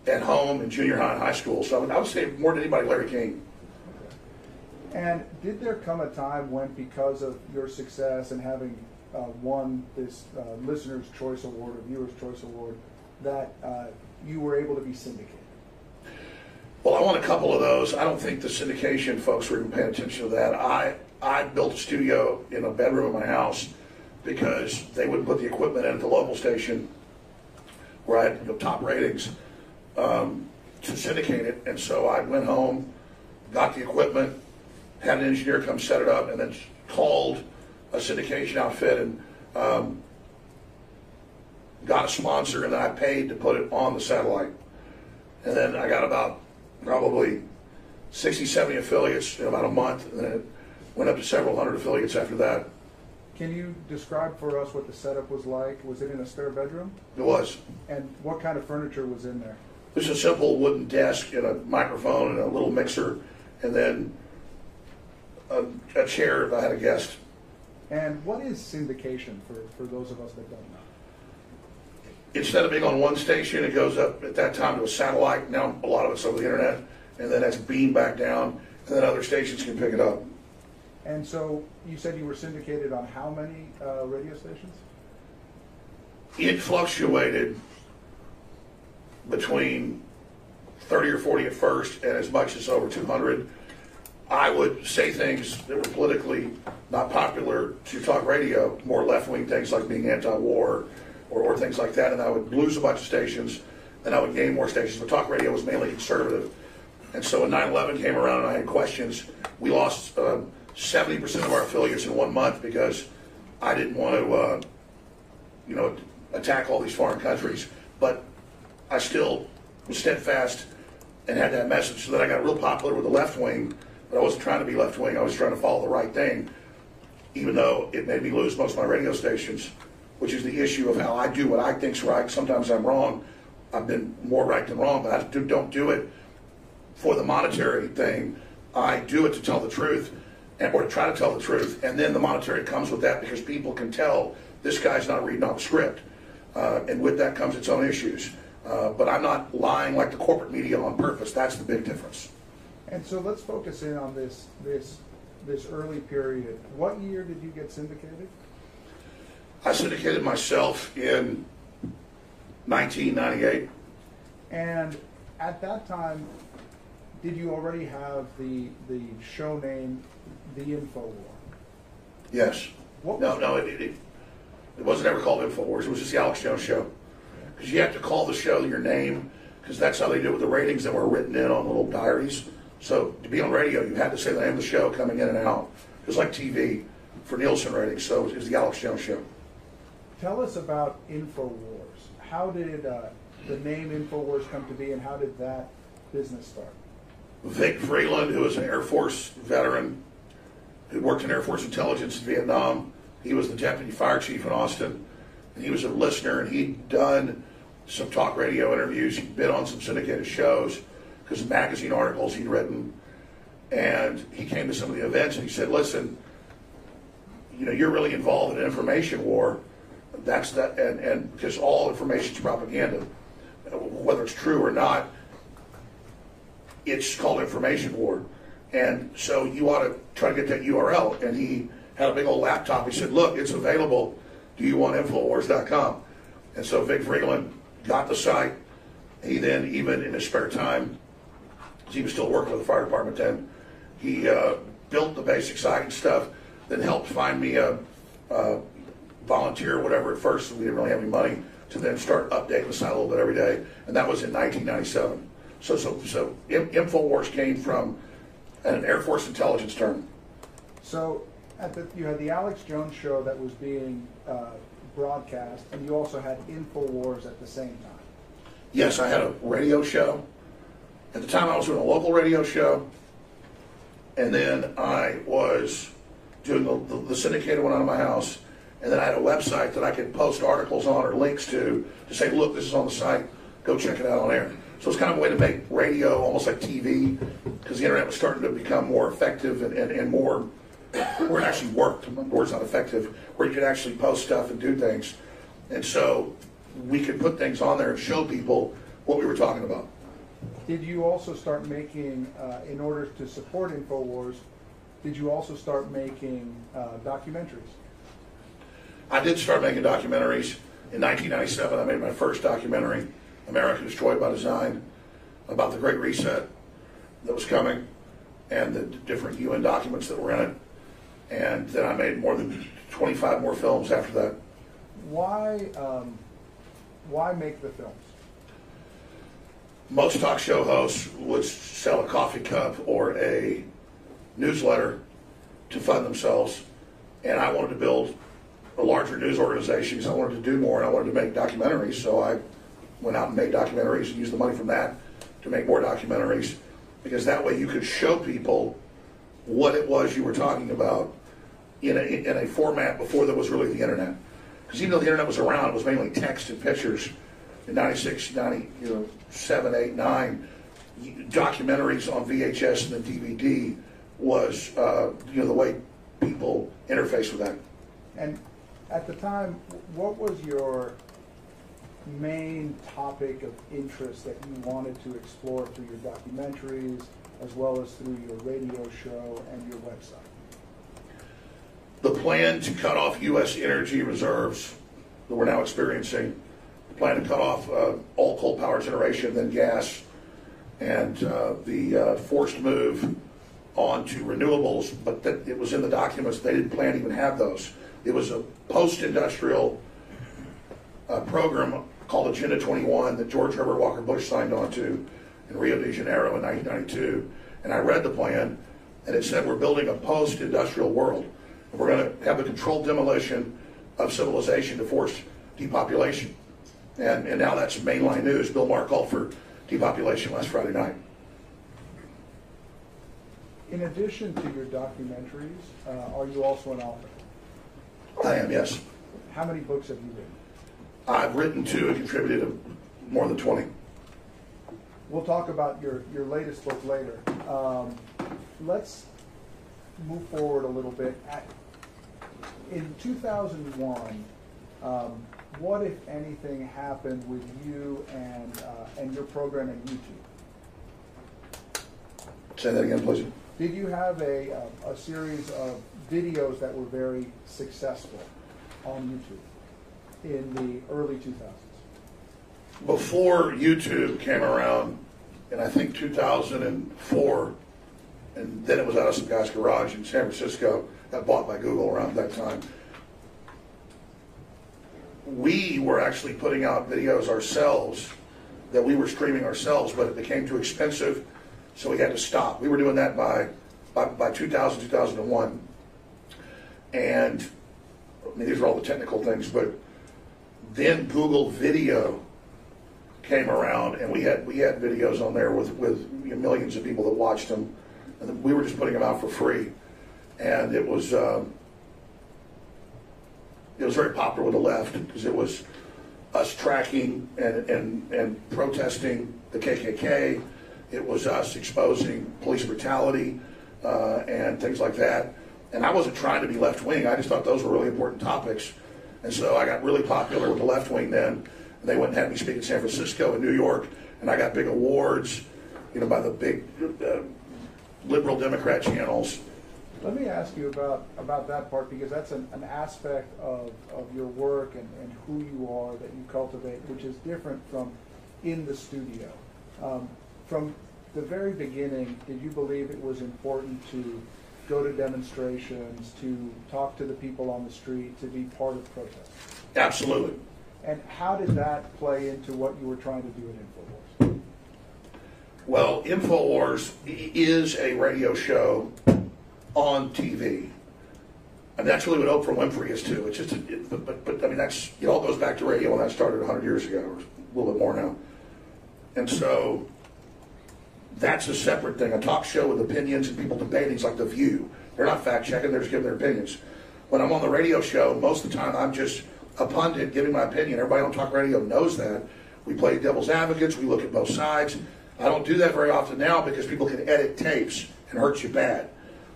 at home in junior high and high school. So I would, I would say more than anybody, Larry King. And did there come a time when, because of your success and having uh, won this uh, Listener's Choice Award or Viewer's Choice Award, that uh, you were able to be syndicated? Well, I want a couple of those. I don't think the syndication folks were even paying attention to that. I, I built a studio in a bedroom of my house because they wouldn't put the equipment in at the local station where I had you know, top ratings um, to syndicate it. And so I went home, got the equipment, had an engineer come set it up, and then called a syndication outfit and um, got a sponsor, and then I paid to put it on the satellite. And then I got about probably 60, 70 affiliates in about a month, and then it went up to several hundred affiliates after that. Can you describe for us what the setup was like? Was it in a spare bedroom? It was. And what kind of furniture was in there? Just a simple wooden desk and a microphone and a little mixer, and then a, a chair if I had a guest. And what is syndication for, for those of us that don't know? Instead of being on one station, it goes up at that time to a satellite. Now a lot of it's over the internet, and then that's beamed back down, and then other stations can pick it up. And so you said you were syndicated on how many uh, radio stations? It fluctuated between 30 or 40 at first and as much as over 200. I would say things that were politically not popular to talk radio, more left wing things like being anti war or, or things like that, and I would lose a bunch of stations and I would gain more stations. But talk radio was mainly conservative. And so when 9 11 came around and I had questions, we lost uh, 70% of our affiliates in one month because I didn't want to, uh, you know, attack all these foreign countries. But I still was steadfast and had that message. So then I got real popular with the left wing, but I wasn't trying to be left wing. I was trying to follow the right thing, even though it made me lose most of my radio stations, which is the issue of how I do what I think's right. Sometimes I'm wrong. I've been more right than wrong, but I do, don't do it for the monetary thing. I do it to tell the truth, and, or to try to tell the truth, and then the monetary comes with that because people can tell this guy's not reading off the script, uh, and with that comes its own issues. Uh, but I'm not lying like the corporate media on purpose. That's the big difference. And so let's focus in on this this this early period. What year did you get syndicated? I syndicated myself in 1998. And at that time, did you already have the the show name, The Infowar? Yes. What no, no, it, it, it wasn't ever called InfoWars. It was just the Alex Jones Show. Because you have to call the show your name, because that's how they do it with the ratings that were written in on little diaries. So to be on radio, you had to say the name of the show coming in and out. It was like TV for Nielsen ratings, so it was the Alex Jones Show. Tell us about InfoWars. How did uh, the name InfoWars come to be, and how did that business start? Vic Freeland, who was an Air Force veteran, who worked in Air Force intelligence in Vietnam. He was the deputy fire chief in Austin, and he was a listener, and he'd done some talk radio interviews. He'd been on some syndicated shows because magazine articles he'd written. And he came to some of the events and he said, listen, you know, you're really involved in an information war. That's that, and, and because all information is propaganda, whether it's true or not, it's called information war. And so you ought to try to get that URL. And he had a big old laptop. He said, look, it's available. Do you want Infowars.com? And so Vic Freeland got the site. He then, even in his spare time, he was still working with the fire department then, he uh, built the basic site and stuff, then helped find me a, a volunteer or whatever at first. We didn't really have any money to then start updating the site a little bit every day. And that was in 1997. So, so, so In- InfoWars came from an Air Force intelligence term. So, at the, you had the Alex Jones show that was being uh, broadcast, and you also had InfoWars at the same time. Yes, I had a radio show. At the time, I was doing a local radio show, and then I was doing the, the, the syndicated one out of my house, and then I had a website that I could post articles on or links to to say, look, this is on the site, go check it out on air. So it's kind of a way to make radio almost like TV, because the internet was starting to become more effective and, and, and more where it actually worked. The word's not effective, where you could actually post stuff and do things. And so we could put things on there and show people what we were talking about. Did you also start making, uh, in order to support InfoWars, did you also start making uh, documentaries? I did start making documentaries. In 1997, I made my first documentary, America Destroyed by Design, about the Great Reset that was coming and the different UN documents that were in it. And then I made more than 25 more films after that. Why, um, why make the films? most talk show hosts would sell a coffee cup or a newsletter to fund themselves. And I wanted to build a larger news organization because I wanted to do more and I wanted to make documentaries. So I went out and made documentaries and used the money from that to make more documentaries because that way you could show people what it was you were talking about in a, in a format before there was really the internet. Because even though the internet was around, it was mainly text and pictures in 96, 90, you know, 7, 8, 9, documentaries on VHS and the DVD was, uh, you know, the way people interface with that. And at the time, what was your main topic of interest that you wanted to explore through your documentaries as well as through your radio show and your website? The plan to cut off U.S. energy reserves that we're now experiencing, the plan to cut off uh, all coal power generation, then gas, and uh, the uh, forced move on to renewables, but that it was in the documents, they didn't plan to even have those. It was a post-industrial uh, program called Agenda 21 that George Herbert Walker Bush signed on to in Rio de Janeiro in 1992. And I read the plan, and it said we're building a post-industrial world. We're going to have the controlled demolition of civilization to force depopulation. And, and now that's mainline news. Bill Maher called for depopulation last Friday night. In addition to your documentaries, uh, are you also an author? I am, yes. How many books have you written? I've written two and contributed more than 20. We'll talk about your, your latest book later. Um, let's move forward a little bit. At, in 2001, um, what, if anything, happened with you and, uh, and your program at YouTube? Say that again, please. Did you have a, uh, a series of videos that were very successful on YouTube in the early 2000s? Before YouTube came around, in I think 2004, and then it was out of some guy's garage in San Francisco, got bought by Google around that time. We were actually putting out videos ourselves that we were streaming ourselves, but it became too expensive, so we had to stop. We were doing that by, by, by 2000, 2001. And, I mean, these are all the technical things, but then Google Video came around, and we had we had videos on there with with you know, millions of people that watched them, and we were just putting them out for free, and it was um, it was very popular with the left because it was us tracking and and and protesting the KKK. It was us exposing police brutality uh, and things like that. And I wasn't trying to be left wing. I just thought those were really important topics. And so I got really popular with the left wing then. And they went and had me speak in San Francisco and New York. And I got big awards, you know, by the big uh, liberal Democrat channels. Let me ask you about, about that part because that's an, an aspect of, of your work and, and who you are that you cultivate, which is different from in the studio. Um, from the very beginning, did you believe it was important to go to demonstrations, to talk to the people on the street, to be part of protests? Absolutely. And how did that play into what you were trying to do at InfoWars? Well, InfoWars is a radio show on TV. And that's really what Oprah Winfrey is too. It's just, a, it, but, but, but I mean, that's, it all goes back to radio when that started 100 years ago, or a little bit more now. And so that's a separate thing. A talk show with opinions and people debating is like The View. They're not fact checking, they're just giving their opinions. When I'm on the radio show, most of the time I'm just a pundit giving my opinion. Everybody on talk radio knows that. We play devil's advocates, we look at both sides. I don't do that very often now because people can edit tapes and hurt you bad.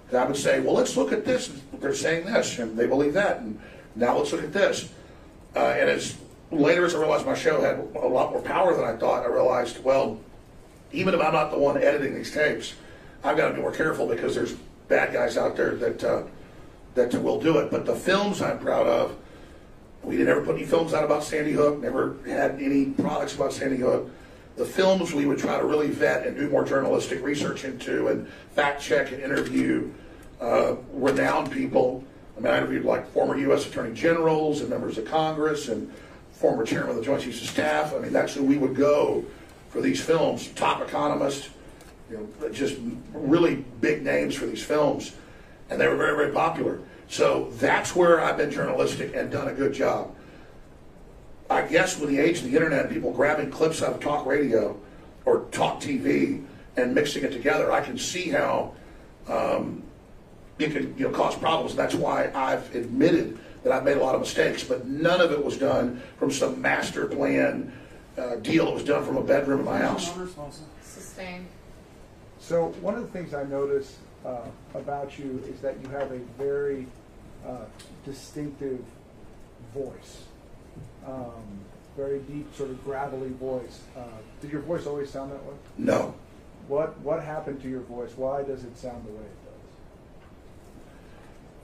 'Cause I would say, well, let's look at this. They're saying this, and they believe that, and now let's look at this. Uh, and as later as I realized my show had a lot more power than I thought, I realized, well, even if I'm not the one editing these tapes, I've got to be more careful because there's bad guys out there that uh, that will do it. But the films I'm proud of, we didn't ever put any films out about Sandy Hook, never had any products about Sandy Hook. The films we would try to really vet and do more journalistic research into and fact check and interview uh, renowned people. I mean, I interviewed like former U.S. Attorney Generals and members of Congress and former chairman of the Joint Chiefs of Staff. I mean, that's who we would go for these films. Top economists, you know, just really big names for these films, and they were very, very popular. So that's where I've been journalistic and done a good job. I guess with the age of the internet, people grabbing clips out of talk radio or talk TV and mixing it together, I can see how um, it could you know, cause problems. That's why I've admitted that I've made a lot of mistakes, but none of it was done from some master plan uh, deal. It was done from a bedroom in my house. Sustained. So one of the things I notice uh, about you is that you have a very uh, distinctive voice, um, very deep, sort of gravelly voice. Uh, did your voice always sound that way? No. What What happened to your voice? Why does it sound the way it does?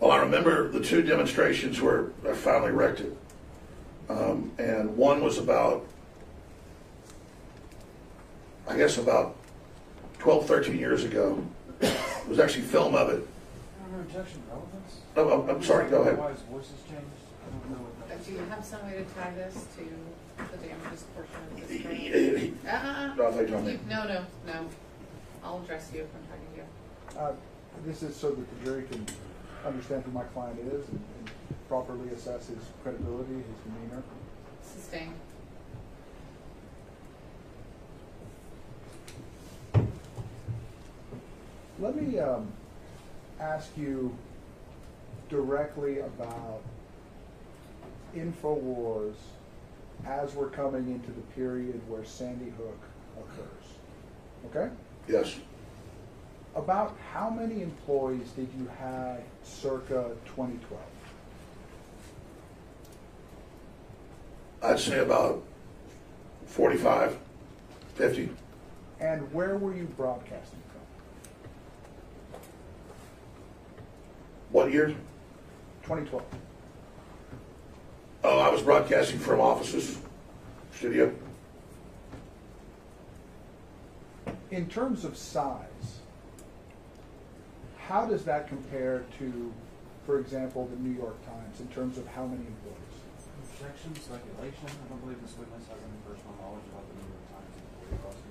Well, I remember the two demonstrations where I finally wrecked it. Um, and one was about, I guess, about 12, 13 years ago. It was actually film of it. Objection relevance? Oh, I'm- I'm sorry, go ahead. Why his voice has changed? I don't know what Uh, Do you have some way to tie this to the damages portion of this? He- trial? he- Uh-uh. No, I thought you You- No, no, no. I'll address you if I'm talking to you. Uh, This is so that the jury can understand who my client is and and properly assess his credibility, his demeanor. Sustained. Let me um, ask you directly about InfoWars as we're coming into the period where Sandy Hook occurs. Okay? Yes. About how many employees did you have circa 2012? I'd say about 45, 50. And where were you broadcasting from? What year? 2012. Oh, I was broadcasting from offices, studio. In terms of size, how does that compare to, for example, the New York Times in terms of how many employees? Objection, speculation. I don't believe this witness has any personal knowledge about the New York Times. employee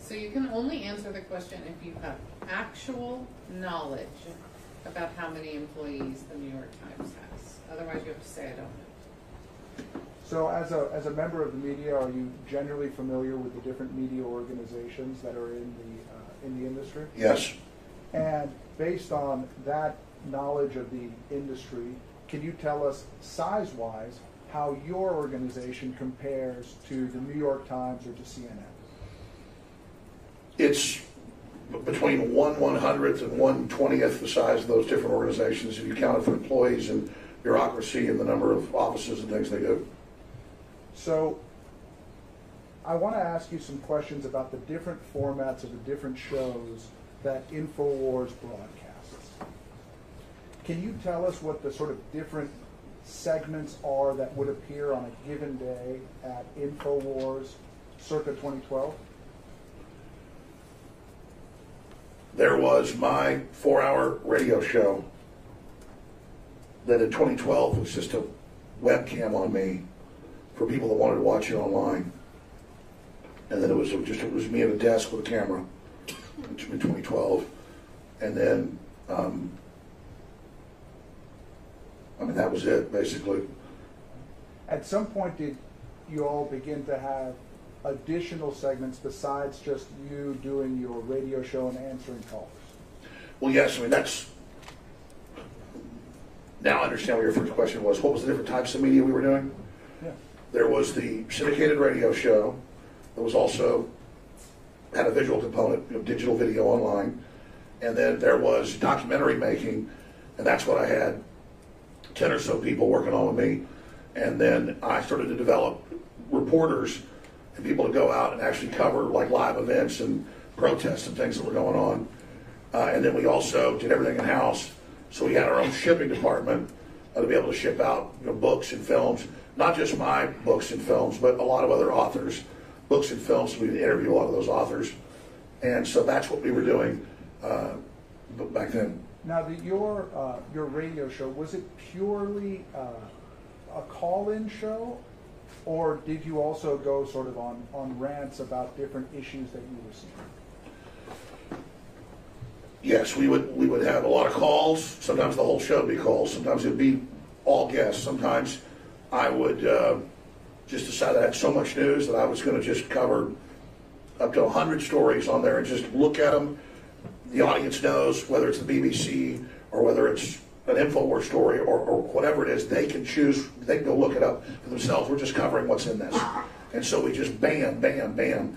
So you can only answer the question if you have actual knowledge about how many employees the New York Times has. Otherwise, you have to say, I don't know. So as a, as a member of the media, are you generally familiar with the different media organizations that are in the, uh, in the industry? Yes. And based on that knowledge of the industry, can you tell us size-wise how your organization compares to the New York Times or to CNN? It's between one one hundredth and one twentieth the size of those different organizations if you count it for employees and bureaucracy and the number of offices and things they do. So I want to ask you some questions about the different formats of the different shows that InfoWars broadcasts. Can you tell us what the sort of different segments are that would appear on a given day at InfoWars circa 2012? There was my four-hour radio show that in 2012 was just a webcam on me for people that wanted to watch it online. And then it was just it was me at a desk with a camera in 2012, and then um, I mean that was it basically. At some point, did you all begin to have additional segments besides just you doing your radio show and answering calls? Well, yes, I mean that's. Now I understand what your first question was. What was the different types of media we were doing? Yeah. There was the syndicated radio show. There was also had a visual component, you know, digital video online, and then there was documentary making, and that's what I had ten or so people working on with me, and then I started to develop reporters people to go out and actually cover like live events and protests and things that were going on, uh, and then we also did everything in house, so we had our own shipping department uh, to be able to ship out you know, books and films, not just my books and films, but a lot of other authors books and films. We interview a lot of those authors, and so that's what we were doing uh, back then. Now, the, your uh, your radio show was it purely uh, a call-in show, or did you also go sort of on on rants about different issues that you were seeing? Yes, we would we would have a lot of calls. Sometimes the whole show would be calls. Sometimes it'd be all guests. Sometimes I would uh, just decide I had so much news that I was going to just cover up to 100 stories on there and just look at them. The audience knows whether it's the BBC or whether it's an InfoWars story or, or whatever it is, they can choose, they can go look it up for themselves. We're just covering what's in this. And so we just bam, bam, bam.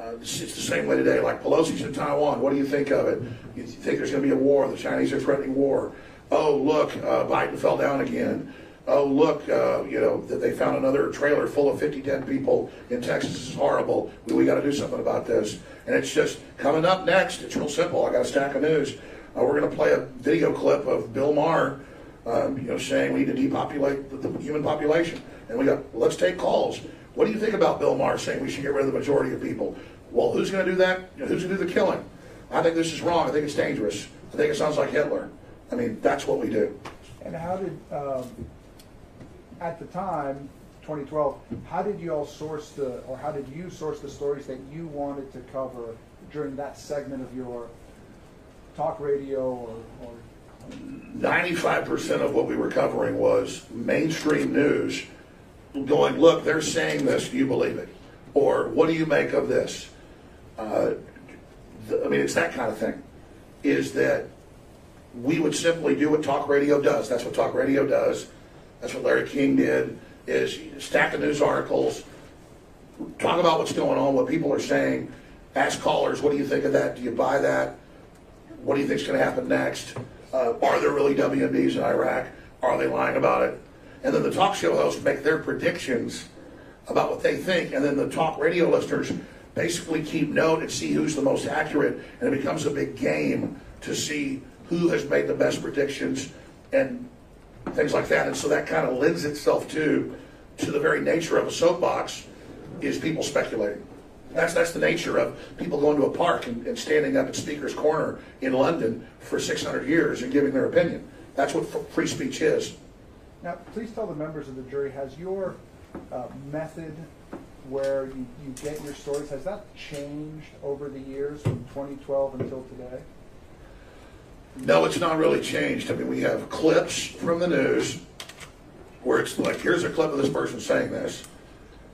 Uh, it's, it's the same way today. Like Pelosi's in Taiwan. What do you think of it? You think there's going to be a war? The Chinese are threatening war. Oh, look, uh, Biden fell down again. Oh, look, uh, you know, that they found another trailer full of 50 dead people in Texas. This is horrible. We, we got to do something about this. And it's just coming up next. It's real simple. I got a stack of news. Uh, we're going to play a video clip of Bill Maher, um, you know, saying we need to depopulate the, the human population. And we got, let's take calls. What do you think about Bill Maher saying we should get rid of the majority of people? Well, who's going to do that? You know, who's going to do the killing? I think this is wrong. I think it's dangerous. I think it sounds like Hitler. I mean, that's what we do. And how did, um, at the time, 2012, how did you all source the, or how did you source the stories that you wanted to cover during that segment of your talk radio or, or 95% of what we were covering was mainstream news going, look, they're saying this, do you believe it? Or what do you make of this? Uh, th- I mean, it's that kind of thing. Is that we would simply do what talk radio does. That's what talk radio does. That's what Larry King did, is stack the news articles, talk about what's going on, what people are saying, ask callers, what do you think of that? Do you buy that? What do you think is going to happen next? Uh, are there really WMDs in Iraq? Are they lying about it? And then the talk show hosts make their predictions about what they think, and then the talk radio listeners basically keep note and see who's the most accurate, and it becomes a big game to see who has made the best predictions and things like that. And so that kind of lends itself to to the very nature of a soapbox is people speculating. That's that's the nature of people going to a park and, and standing up at Speaker's Corner in London for 600 years and giving their opinion. That's what free speech is. Now, please tell the members of the jury, has your uh, method where you, you get your stories, has that changed over the years from 2012 until today? No, it's not really changed. I mean, we have clips from the news where it's like, here's a clip of this person saying this.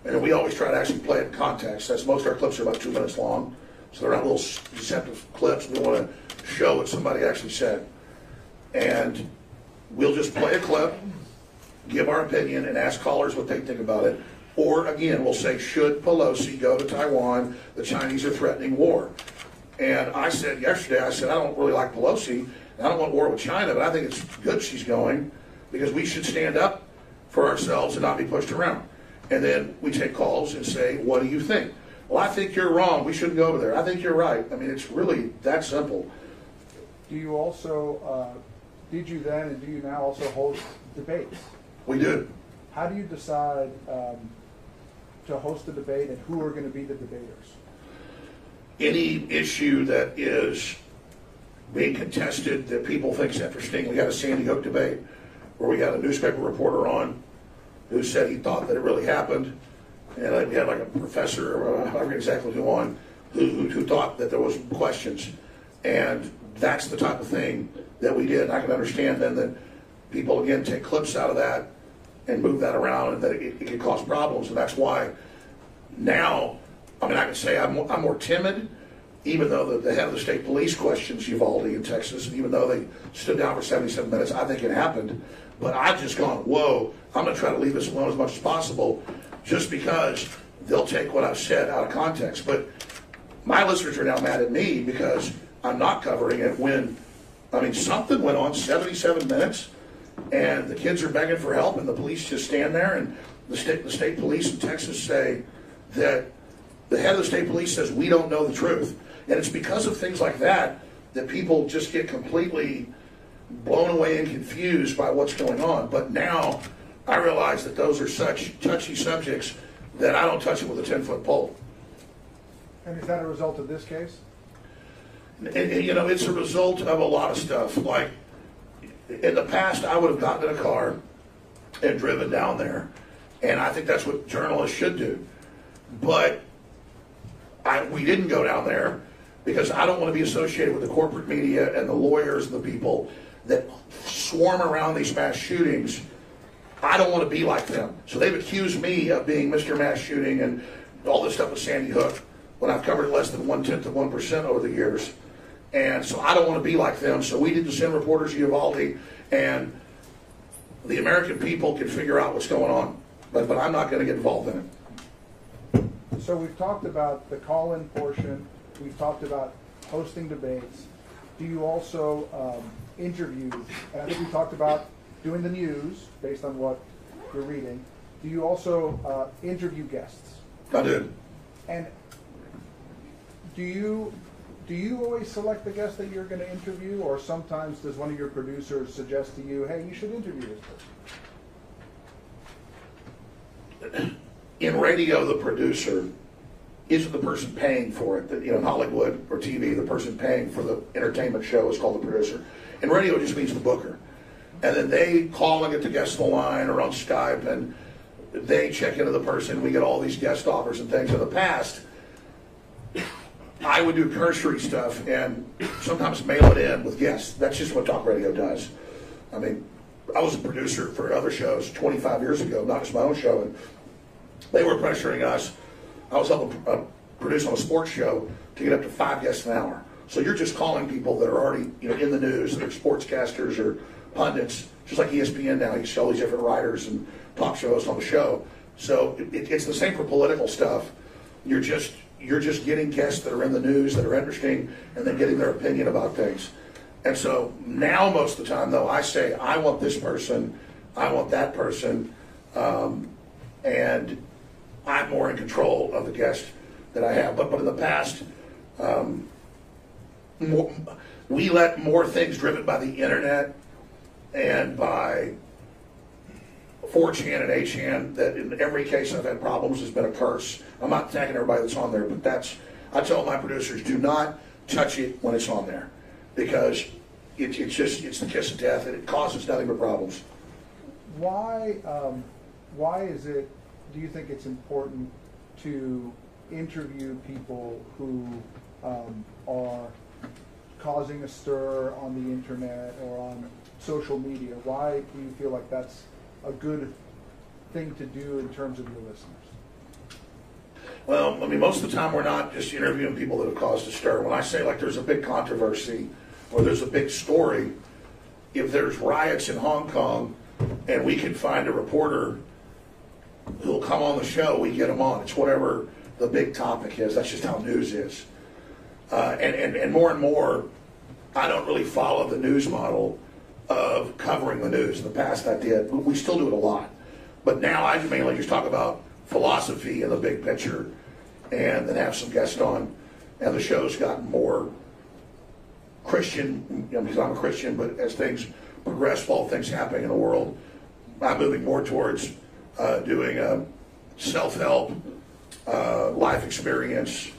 And we always try to actually play it in context. That's most of our clips are about two minutes long. So they're not little deceptive clips. We want to show what somebody actually said. And we'll just play a clip, give our opinion, and ask callers what they think about it. Or again, we'll say, should Pelosi go to Taiwan? The Chinese are threatening war. And I said yesterday, I said, I don't really like Pelosi. I don't want war with China, but I think it's good she's going because we should stand up for ourselves and not be pushed around. And then we take calls and say, what do you think? Well, I think you're wrong. We shouldn't go over there. I think you're right. I mean, it's really that simple. Do you also, uh, did you then and do you now also host debates? We do. How do you decide um, to host a debate and who are going to be the debaters? Any issue that is being contested that people think is interesting. We had a Sandy Hook debate where we had a newspaper reporter on who said he thought that it really happened. And we had like a professor, or I forget exactly who on, who, who, thought that there was questions. And that's the type of thing that we did. I can understand then that people, again, take clips out of that and move that around and that it, it could cause problems. And that's why now, I mean, I can say I'm, more- I'm more timid, even though the, the head of the state police questions Uvalde in Texas, and even though they stood down for 77 minutes, I think it happened. But I've just gone, whoa, I'm going to try to leave this alone as much as possible just because they'll take what I've said out of context. But my listeners are now mad at me because I'm not covering it when, I mean, something went on 77 minutes and the kids are begging for help and the police just stand there and the state, the state police in Texas say that the head of the state police says we don't know the truth. And it's because of things like that that people just get completely blown away and confused by what's going on. But now I realize that those are such touchy subjects that I don't touch it with a 10 foot pole. And is that a result of this case? And, and, you know, it's a result of a lot of stuff. Like in the past, I would have gotten in a car and driven down there, and I think that's what journalists should do. But I, we didn't go down there because I don't want to be associated with the corporate media and the lawyers and the people that swarm around these mass shootings. I don't want to be like them. So they've accused me of being Mr. Mass Shooting and all this stuff with Sandy Hook when I've covered less than one tenth of one percent over the years. And so I don't want to be like them. So we didn't send reporters to Uvalde, and the American people can figure out what's going on. But but I'm not going to get involved in it. So we've talked about the call-in portion. We've talked about hosting debates. Do you also um, interview? And I think we talked about doing the news based on what you're reading. Do you also uh, interview guests? I do. And do you do you always select the guest that you're going to interview, or sometimes does one of your producers suggest to you, "Hey, you should interview this person"? in radio, the producer isn't the person paying for it. That you know, in Hollywood or TV, the person paying for the entertainment show is called the producer. In radio, just means the booker. And then they call and get the guest on the line or on Skype, and they check into the person. We get all these guest offers and things. In the past, I would do cursory stuff and sometimes mail it in with guests. That's just what talk radio does. I mean, I was a producer for other shows 25 years ago, not just my own show, and they were pressuring us. I was helping produce on a sports show to get up to five guests an hour. So you're just calling people that are already you know in the news, that are sportscasters or pundits, just like ESPN now. You see all these different writers and talk shows on the show. So it, it's the same for political stuff. You're just you're just getting guests that are in the news that are interesting, and then getting their opinion about things. And so now, most of the time, though, I say I want this person, I want that person, um, and I'm more in control of the guest that I have. But but in the past, um, more, we let more things driven by the internet and by 4chan and 8chan that in every case I've had problems has been a curse. I'm not attacking everybody that's on there, but that's, I tell my producers, do not touch it when it's on there because it, it's just, it's the kiss of death and it causes nothing but problems. Why um, why is it? Do you think it's important to interview people who um, are causing a stir on the internet or on social media? Why do you feel like that's a good thing to do in terms of your listeners? Well, I mean, most of the time we're not just interviewing people that have caused a stir. When I say like there's a big controversy or there's a big story, if there's riots in Hong Kong and we can find a reporter who'll come on the show, we get them on. It's whatever the big topic is. That's just how news is. Uh, and, and, and more and more, I don't really follow the news model of covering the news. In the past, I did. We still do it a lot. But now I mainly just talk about philosophy and the big picture and then have some guests on. And the show's gotten more Christian, you know, because I'm a Christian, but as things progress, all things happening in the world, I'm moving more towards uh, doing a self-help, uh, life experience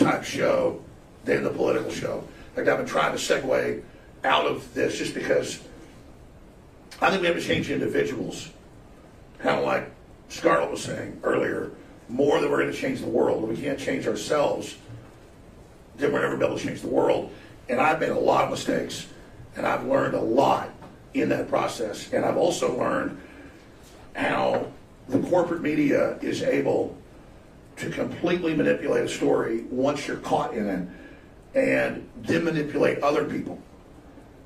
type show than the political show. In fact, I've been trying to segue out of this just because I think we have to change individuals, kind of like Scarlett was saying earlier, more than we're going to change the world. If we can't change ourselves, then we're never going to be able to change the world. And I've made a lot of mistakes, and I've learned a lot in that process. And I've also learned how the corporate media is able to completely manipulate a story once you're caught in it and then manipulate other people.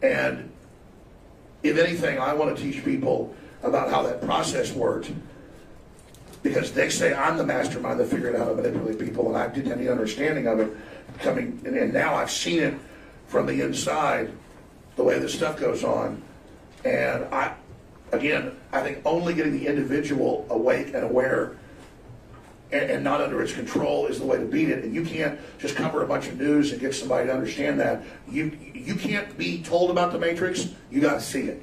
And if anything, I want to teach people about how that process worked because they say I'm the mastermind that figured out how to manipulate people, and I didn't have any understanding of it coming. And, and now I've seen it from the inside, the way this stuff goes on, and I, again, I think only getting the individual awake and aware. And, and not under its control is the way to beat it. And you can't just cover a bunch of news and get somebody to understand that. You you can't be told about the Matrix. You got to see it.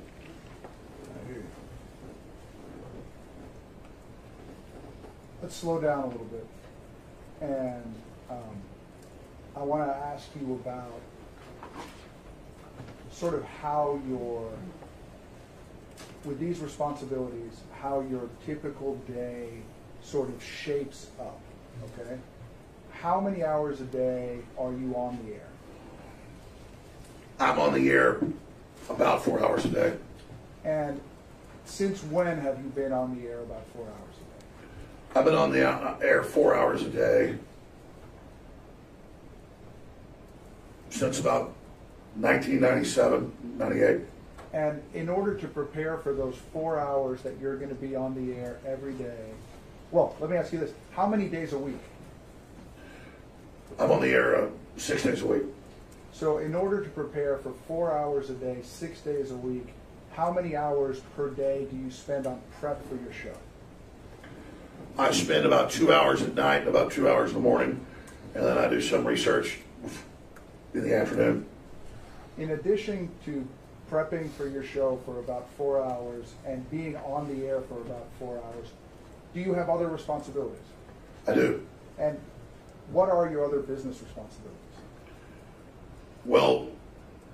let's slow down a little bit. And um, I want to ask you about sort of how your, with these responsibilities, how your typical day sort of shapes up, okay? How many hours a day are you on the air? I'm on the air about four hours a day. And since when have you been on the air about four hours a day? I've been on the air four hours a day since about 1997, 98. And in order to prepare for those four hours that you're going to be on the air every day, well, let me ask you this: How many days a week? I'm on the air uh, six days a week. So, in order to prepare for four hours a day, six days a week, how many hours per day do you spend on prep for your show? I spend about two hours at night and about two hours in the morning, and then I do some research in the afternoon. In addition to prepping for your show for about four hours and being on the air for about four hours, do you have other responsibilities? I do. And what are your other business responsibilities? Well,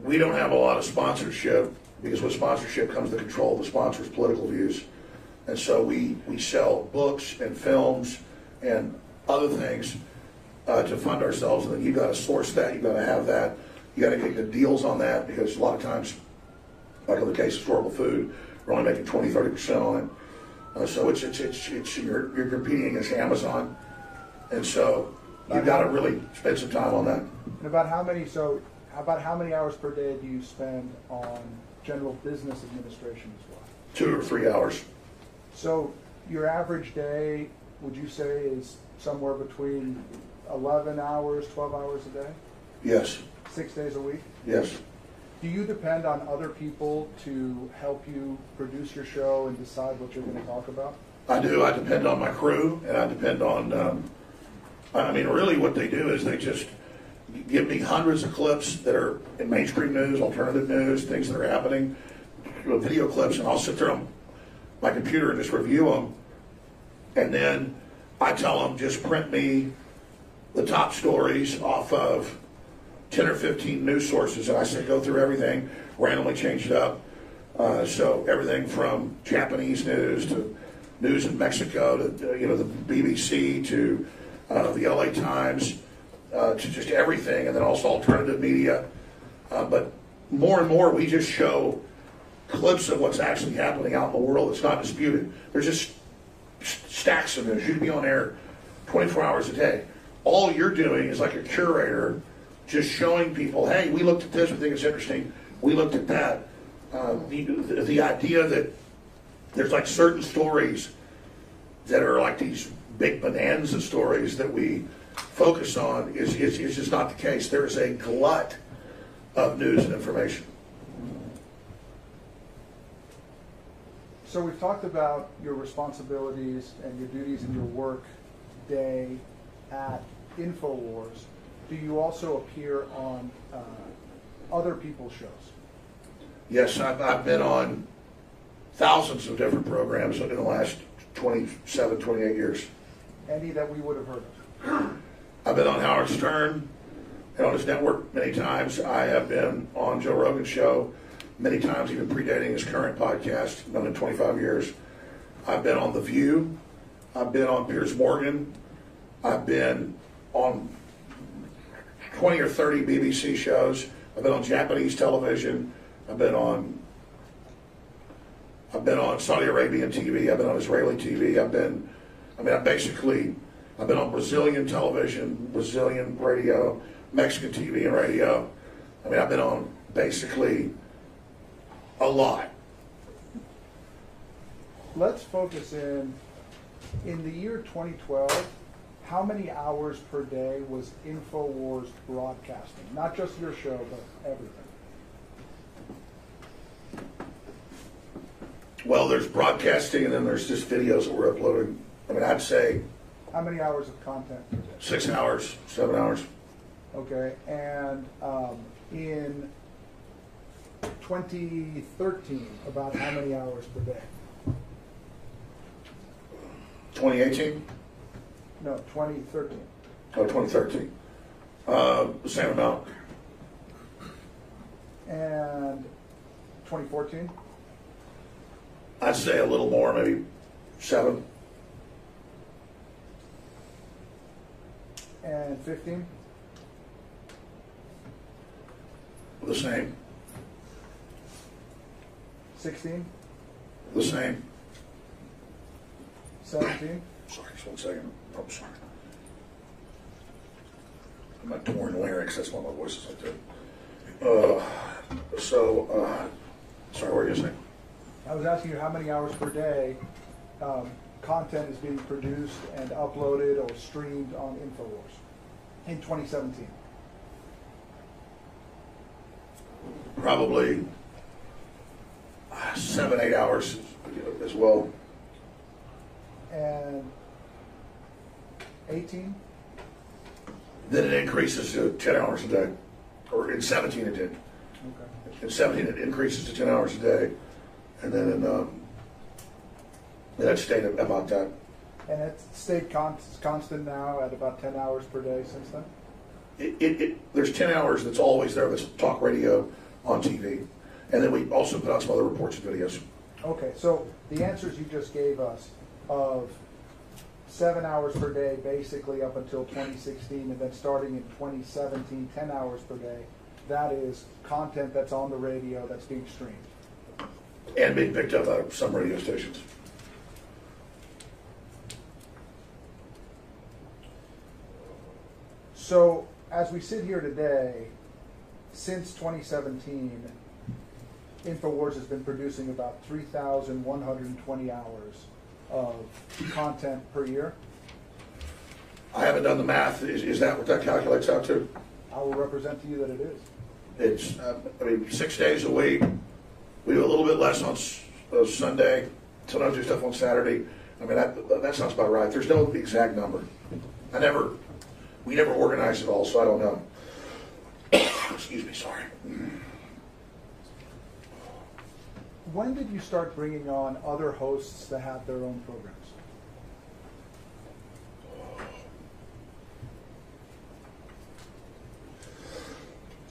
we don't have a lot of sponsorship because with sponsorship comes the control of the sponsor's political views. And so we, we sell books and films and other things uh, to fund ourselves. And then you've got to source that, you've got to have that, you got to get the deals on that because a lot of times, like in the case of storable food, we're only making 20, 30% on it. Uh, so it's, it's, it's, it's you're, you're competing against Amazon. And so you've got to really spend some time on that. And about how many, so about how many hours per day do you spend on general business administration as well? Two or three hours. So your average day, would you say, is somewhere between 11 hours, 12 hours a day? Yes. Six days a week? Yes. Do you depend on other people to help you produce your show and decide what you're going to talk about? I do. I depend on my crew, and I depend on. Um, I mean, really, what they do is they just give me hundreds of clips that are in mainstream news, alternative news, things that are happening, video clips, and I'll sit there on my computer and just review them. And then I tell them just print me the top stories off of 10 or 15 news sources. And I say go through everything, randomly change it up. Uh, so everything from Japanese news to news in Mexico to, uh, you know, the BBC to uh, the LA Times uh, to just everything, and then also alternative media. Uh, but more and more, we just show clips of what's actually happening out in the world. It's not disputed. There's just stacks of news. You'd be on air 24 hours a day. All you're doing is like a curator, just showing people, hey, we looked at this, we think it's interesting. We looked at that. Uh, the, the, idea that there's like certain stories that are like these big bonanza stories that we focus on is, is, is just not the case. There is a glut of news and information. So we've talked about your responsibilities and your duties in your work day at InfoWars. Do you also appear on uh, other people's shows? Yes, I've, I've been on thousands of different programs in the last 27, 28 years. Any that we would have heard of? I've been on Howard Stern and on his network many times. I have been on Joe Rogan's show many times, even predating his current podcast, done in 25 years. I've been on The View. I've been on Piers Morgan. I've been on 20 or 30 BBC shows. I've been on Japanese television. I've been on I've been on Saudi Arabian TV. I've been on Israeli TV. I've been, I mean, I basically, I've been on Brazilian television, Brazilian radio, Mexican TV and radio. I mean, I've been on basically a lot. Let's focus in, in the year 2012, how many hours per day was InfoWars broadcasting? Not just your show, but everything. Well, there's broadcasting and then there's just videos that we're uploading. I mean, I'd say How many hours of content per day? six hours, seven hours. Okay, and um, in 2013, about how many hours per day? 2018? No, 2013. Oh, 2013. Uh, same amount. And 2014? I'd say a little more, maybe seven. And 15? The same. 16? The same. 17? Sorry, just one second. Oh, sorry. My torn larynx, that's why my voice is like that. Uh, so, uh, sorry, what were you saying? I was asking you how many hours per day um, content is being produced and uploaded or streamed on InfoWars in 2017. Probably seven, eight hours as well. And 18? Then it increases to 10 hours a day. Or in 17 it did. Okay. In 17 it increases to 10 hours a day. And then in, um, it stayed at about that. And it's stayed con- constant now at about 10 hours per day since then? It, it, it, there's 10 hours that's always there that's talk radio on TV. And then we also put out some other reports and videos. Okay, so the answers you just gave us of seven hours per day, basically up until 2016, and then starting in 2017, 10 hours per day, that is content that's on the radio that's being streamed. And being picked up out of some radio stations. So as we sit here today, since 2017, InfoWars has been producing about 3,120 hours of content per year. I haven't done the math. Is, is that what that calculates out to? I will represent to you that it is. It's, uh, I mean, six days a week. We do a little bit less on S- uh, Sunday. Sometimes do stuff on Saturday. I mean, that, that sounds about right. There's no exact number. I never, we never organized it all, so I don't know. Excuse me, sorry. When did you start bringing on other hosts to have their own programs?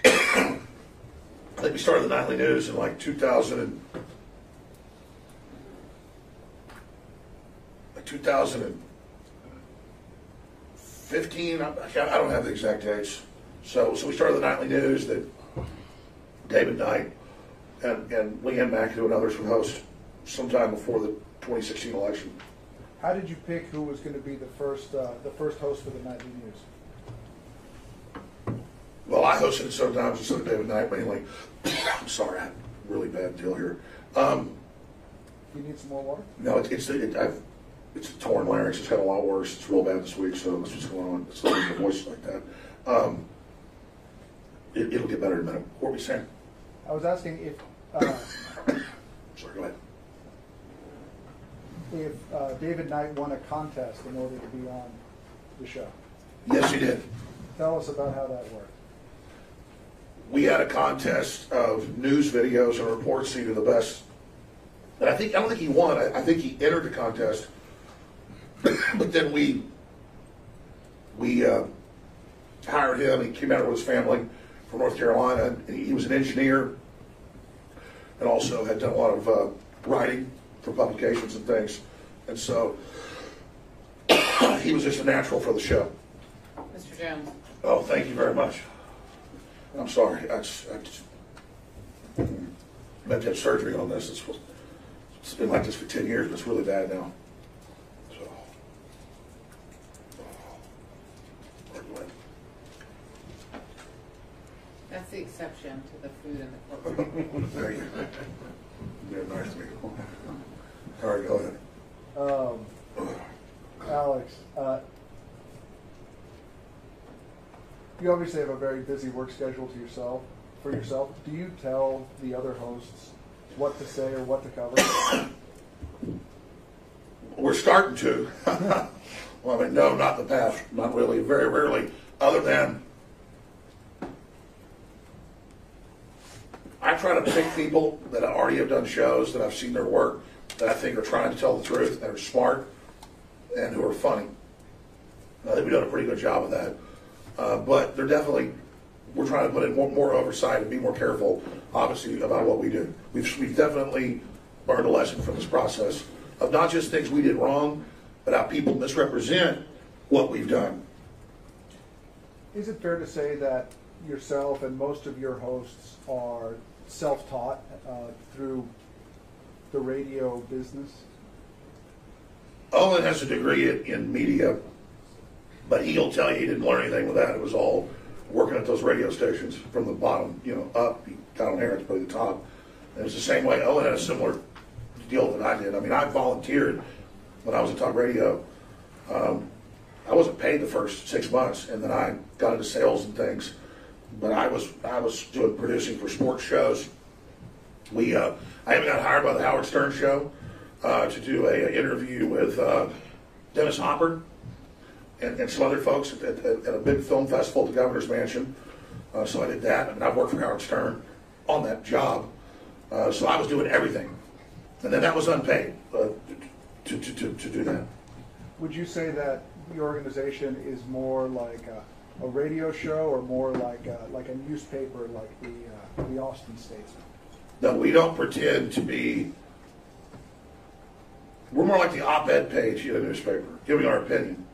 I think we started the nightly news in like 2000 and 2015, I I I don't have the exact dates. So, so we started the nightly news that David Knight and, and Leanne McAdoo and others would host sometime before the 2016 election. How did you pick who was going to be the first, uh, the first host for the nightly news? Well, I hosted it sometimes instead of David Knight mainly. I'm sorry, I had a really bad deal here. Um, Do you need some more water? no, it's, it's, it, I've, it's a torn larynx. It's got a lot worse. It's real bad this week, so that's what's going on. It's losing the voice like that. Um, it, it'll get better in a minute. What were we saying? I was asking if, uh, Sorry, go ahead. if uh, David Knight won a contest in order to be on the show. Yes, he did. Tell us about how that worked. we had a contest of news videos and reports to the best. And I think I don't think he won. I, I think he entered the contest, but then we we uh, hired him. He came out with his family from North Carolina. And he was an engineer and also had done a lot of uh, writing for publications and things. And so he was just a natural for the show. Mr. Jones? Oh, thank you very much. I'm sorry. I just, I just meant to have surgery on this. It's, it's been like this for 10 years, but it's really bad now. So. Anyway. That's the exception to the food and the corporate. There you go. You're nice to me. All right, go ahead. Um, Alex, uh, you obviously have a very busy work schedule to yourself, for yourself. Do you tell the other hosts what to say or what to cover? We're starting to. well, I mean, no, not the past. Not really. Very rarely. Other than I try to pick people that already have done shows, that I've seen their work, that I think are trying to tell the truth, that are smart, and who are funny. I think we've done a pretty good job of that. Uh, but they're definitely, we're trying to put in more, more oversight and be more careful, obviously, about what we do. We've, we've definitely learned a lesson from this process of not just things we did wrong, but how people misrepresent what we've done. Is it fair to say that yourself and most of your hosts are self-taught uh, through the radio business? Owen has a degree in, in media, but he'll tell you he didn't learn anything with that. It was all working at those radio stations from the bottom, you know, up. He got on to the top. And it was the same way. Owen had a similar deal that I did. I mean, I volunteered when I was at Talk Radio. Um, I wasn't paid the first six months, and then I got into sales and things. But I was I was doing producing for sports shows. We uh, I even got hired by the Howard Stern show uh, to do a, a interview with uh, Dennis Hopper and, and some other folks at, at, at a big film festival at the Governor's Mansion. Uh, so I did that, and I worked for Howard Stern on that job. Uh, so I was doing everything, and then that was unpaid uh, to, to, to, to do that. Would you say that your organization is more like a, a radio show or more like a, like a newspaper like the, uh, the Austin Statesman? No, we don't pretend to be. We're more like the op-ed page in a newspaper, giving our opinion,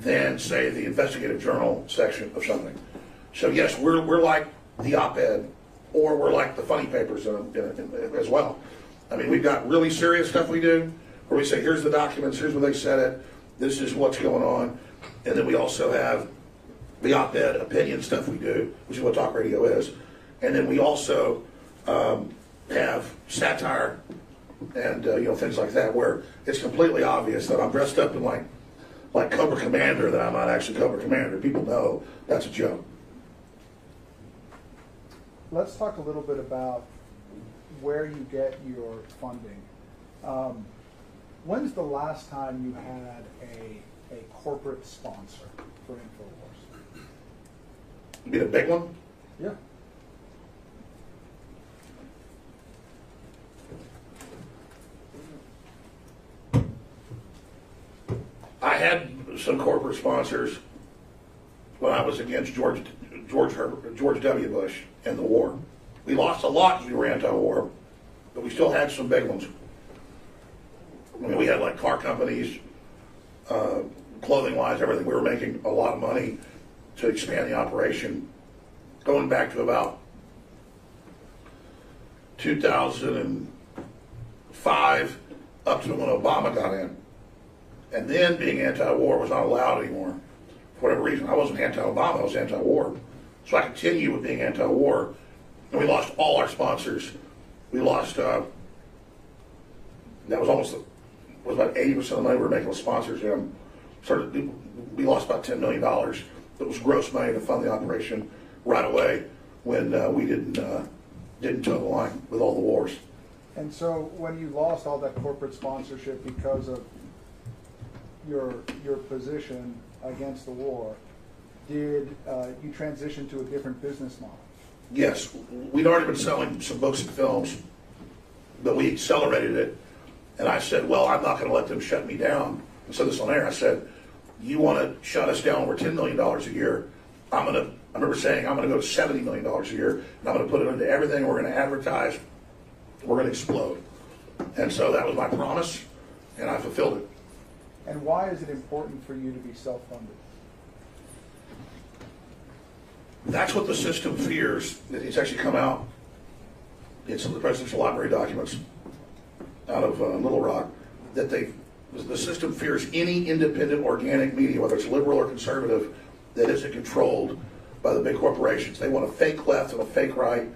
than say the investigative journal section of something. So yes, we're we're like the op-ed, or we're like the funny papers in, in, in, as well. I mean, we've got really serious stuff we do, where we say, here's the documents, here's where they said it, this is what's going on, and then we also have the op-ed opinion stuff we do, which is what talk radio is, and then we also um, have satire and uh, you know things like that, where it's completely obvious that I'm dressed up in like like Cobra Commander, that I'm not actually Cobra Commander. People know that's a joke. Let's talk a little bit about where you get your funding. Um, when's the last time you had a, a corporate sponsor for InfoWars? Mean a big one? Yeah. I had some corporate sponsors when I was against George George Herbert, George W. Bush and the war. We lost a lot because we were anti-war, but we still had some big ones. I mean, we had like car companies, uh, clothing lines, everything. We were making a lot of money to expand the operation, going back to about 2005 up to when Obama got in. And then being anti-war was not allowed anymore. For whatever reason, I wasn't anti-Obama, I was anti-war. So I continued with being anti-war, and we lost all our sponsors. We lost, uh, that was almost, was about 80% of the money we were making with sponsors. And started, we lost about $10 million. That was gross money to fund the operation right away when uh, we didn't, uh, didn't toe the line with all the wars. And so when you lost all that corporate sponsorship because of your, your position against the war, did uh, you transition to a different business model? Yes, we'd already been selling some books and films, but we accelerated it. And I said, well, I'm not going to let them shut me down. I said this on air. I said, you want to shut us down over $10 million a year. I'm going to, I remember saying, I'm going to go to $70 million a year, and I'm going to put it into everything. We're going to advertise. We're going to explode. And so that was my promise, and I fulfilled it. And why is it important for you to be self-funded? That's what the system fears. It's actually come out. in some of the presidential library documents out of uh, Little Rock that they, the system fears any independent organic media, whether it's liberal or conservative, that isn't controlled by the big corporations. They want a fake left and a fake right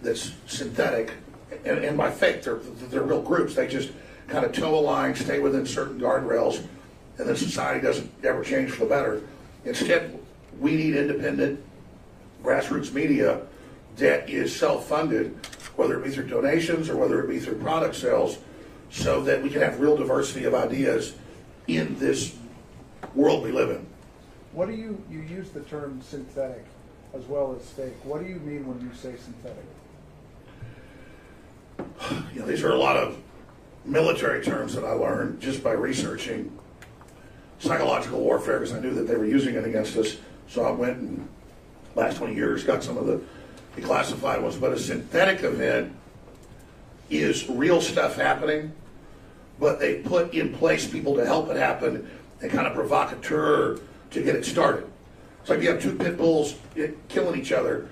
that's synthetic. And, and by fake, they're, they're real groups. They just kind of toe a line, stay within certain guardrails, and then society doesn't ever change for the better. Instead, we need independent grassroots media that is self-funded, whether it be through donations or whether it be through product sales, so that we can have real diversity of ideas in this world we live in. What do you, you use the term synthetic as well as fake. What do you mean when you say synthetic? You know, these are a lot of military terms that I learned just by researching psychological warfare because I knew that they were using it against us. So I went and last 20 years got some of the declassified ones. But a synthetic event is real stuff happening, but they put in place people to help it happen and kind of provocateur to get it started. So if you have two pit bulls eh, killing each other,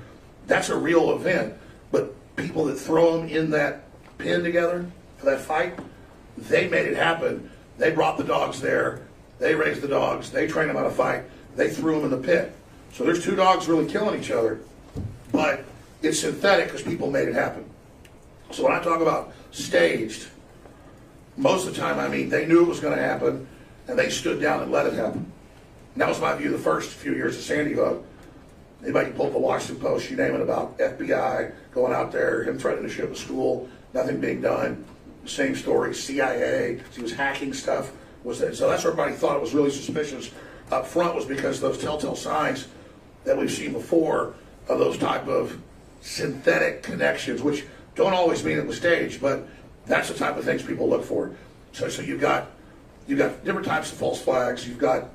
that's a real event. But people that throw them in that pen together for that fight, they made it happen. They brought the dogs there. They raised the dogs. They trained them how to fight. They threw them in the pit. So there's two dogs really killing each other, but it's synthetic because people made it happen. So when I talk about staged, most of the time I mean they knew it was going to happen and they stood down and let it happen. And that was my view the first few years of Sandy Hook. Anybody can pull up the Washington Post, you name it, about FBI going out there, him threatening to shoot a school, nothing being done. Same story, CIA, he was hacking stuff. Was that, so that's where everybody thought it was really suspicious up front was because those telltale signs that we've seen before of those type of synthetic connections, which don't always mean it was staged, but that's the type of things people look for. So, so you've got you've got different types of false flags. You've got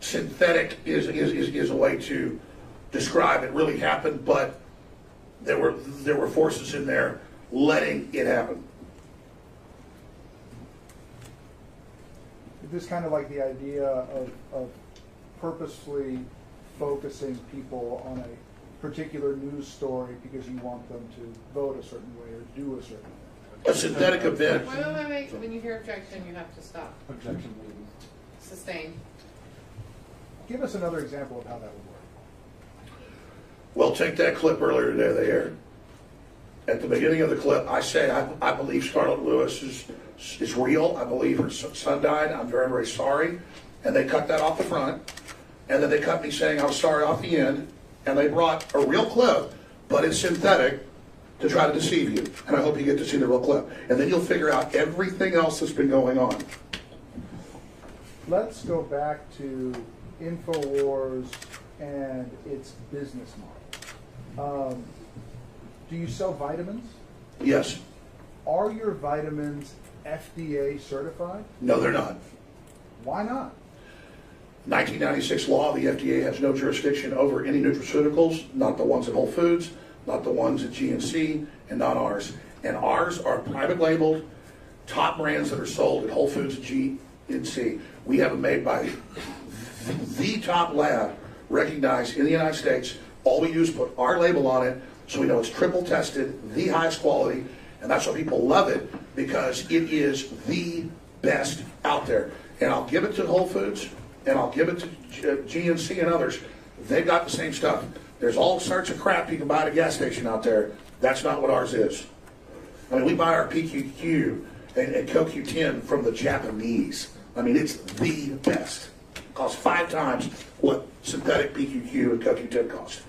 synthetic is is, is, is a way to describe it really happened, but there were there were forces in there letting it happen. Is this kind of like the idea of, of purposefully focusing people on a particular news story because you want them to vote a certain way or do a certain way? A synthetic event. Wait, wait, wait, wait. When you hear objection, you have to stop. Objection. Sustain. Give us another example of how that would work. Well, take that clip earlier today they aired. At the beginning of the clip, I say I, I believe Scarlett Lewis is is real. I believe her son died. I'm very, very sorry. And they cut that off the front. And then they cut me saying I was sorry off the end. And they brought a real clip, but it's synthetic, to try to deceive you. And I hope you get to see the real clip. And then you'll figure out everything else that's been going on. Let's go back to InfoWars and its business model. Um, do you sell vitamins? Yes. Are your vitamins FDA certified? No, they're not. Why not? 1996 law, the FDA has no jurisdiction over any nutraceuticals, not the ones at Whole Foods, not the ones at GNC, and not ours. And ours are private labeled, top brands that are sold at Whole Foods, GNC. We have it made by the top lab recognized in the United States. All we do is put our label on it so we know it's triple tested, the highest quality, and that's why people love it because it is the best out there. And I'll give it to Whole Foods and I'll give it to GNC uh, and others. They've got the same stuff. There's all sorts of crap you can buy at a gas station out there. That's not what ours is. I mean, we buy our PQQ and, and CoQ10 from the Japanese. I mean, it's the best. It costs five times what synthetic PQQ and CoQ10 cost.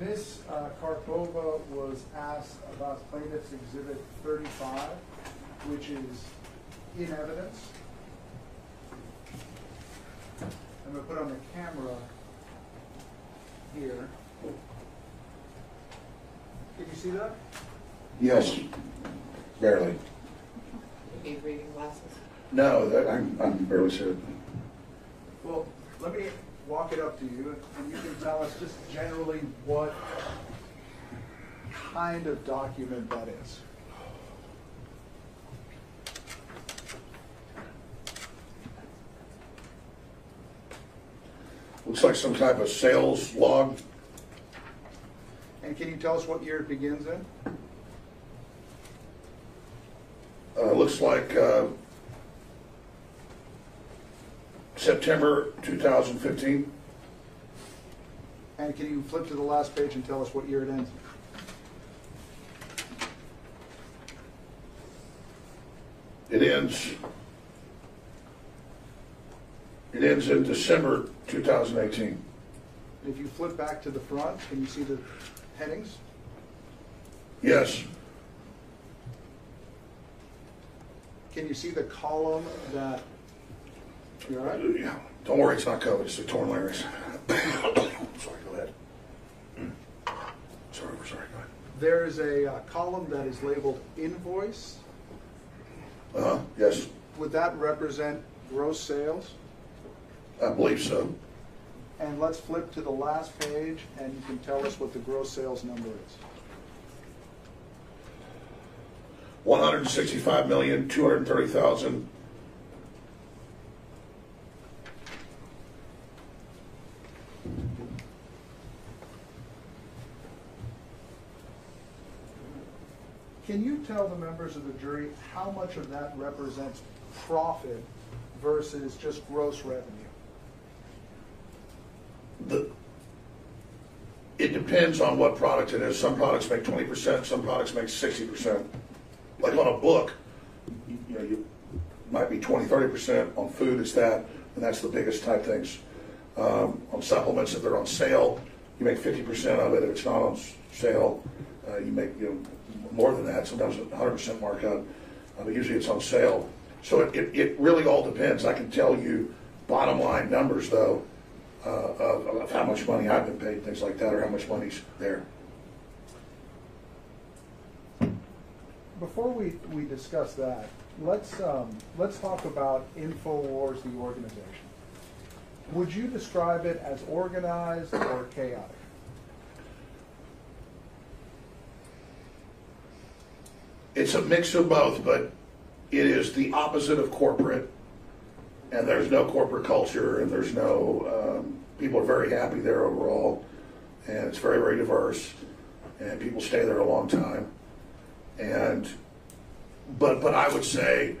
Ms. uh, Karpova was asked about plaintiff's exhibit thirty-five, which is in evidence. I'm gonna put on the camera here. Can you see that? Yes, barely. You need reading glasses? No, that, I'm, I'm barely sure. Well, let me walk it up to you, and you can tell us just generally what kind of document that is. Looks like some type of sales log. And can you tell us what year it begins in? Uh, looks like, uh, September 2015. And can you flip to the last page and tell us what year it ends? It ends, it ends in December 2018. If you flip back to the front, can you see the headings? Yes, Can you see the column that, you all right? yeah. Don't worry, it's not COVID, it's the torn larynx. Sorry, go ahead. Sorry, we're sorry, go ahead. There is a uh, column that is labeled invoice. Uh-huh, yes, Would that represent gross sales? I believe so. And let's flip to the last page and you can tell us what the gross sales number is. One hundred sixty-five million, two hundred thirty thousand. Can you tell the members of the jury how much of that represents profit versus just gross revenue? The, it depends on what product it is. Some products make twenty percent, some products make sixty percent. Like on a book, you, you know, you might be 20, 30 percent. On food, it's that, and that's the biggest type things. Um, on supplements, if they're on sale, you make fifty percent of it. If it's not on sale, uh, you make you know more than that. Sometimes a hundred percent markup, uh, but usually it's on sale. So it, it, it really all depends. I can tell you bottom line numbers though uh, of, of how much money I've been paid, things like that, or how much money's there. Before we, we discuss that, let's, um, let's talk about InfoWars, the organization. Would you describe it as organized or chaotic? It's a mix of both, but it is the opposite of corporate. And there's no corporate culture, and there's no, um, people are very happy there overall. And it's very, very diverse, and people stay there a long time. And, but, but I would say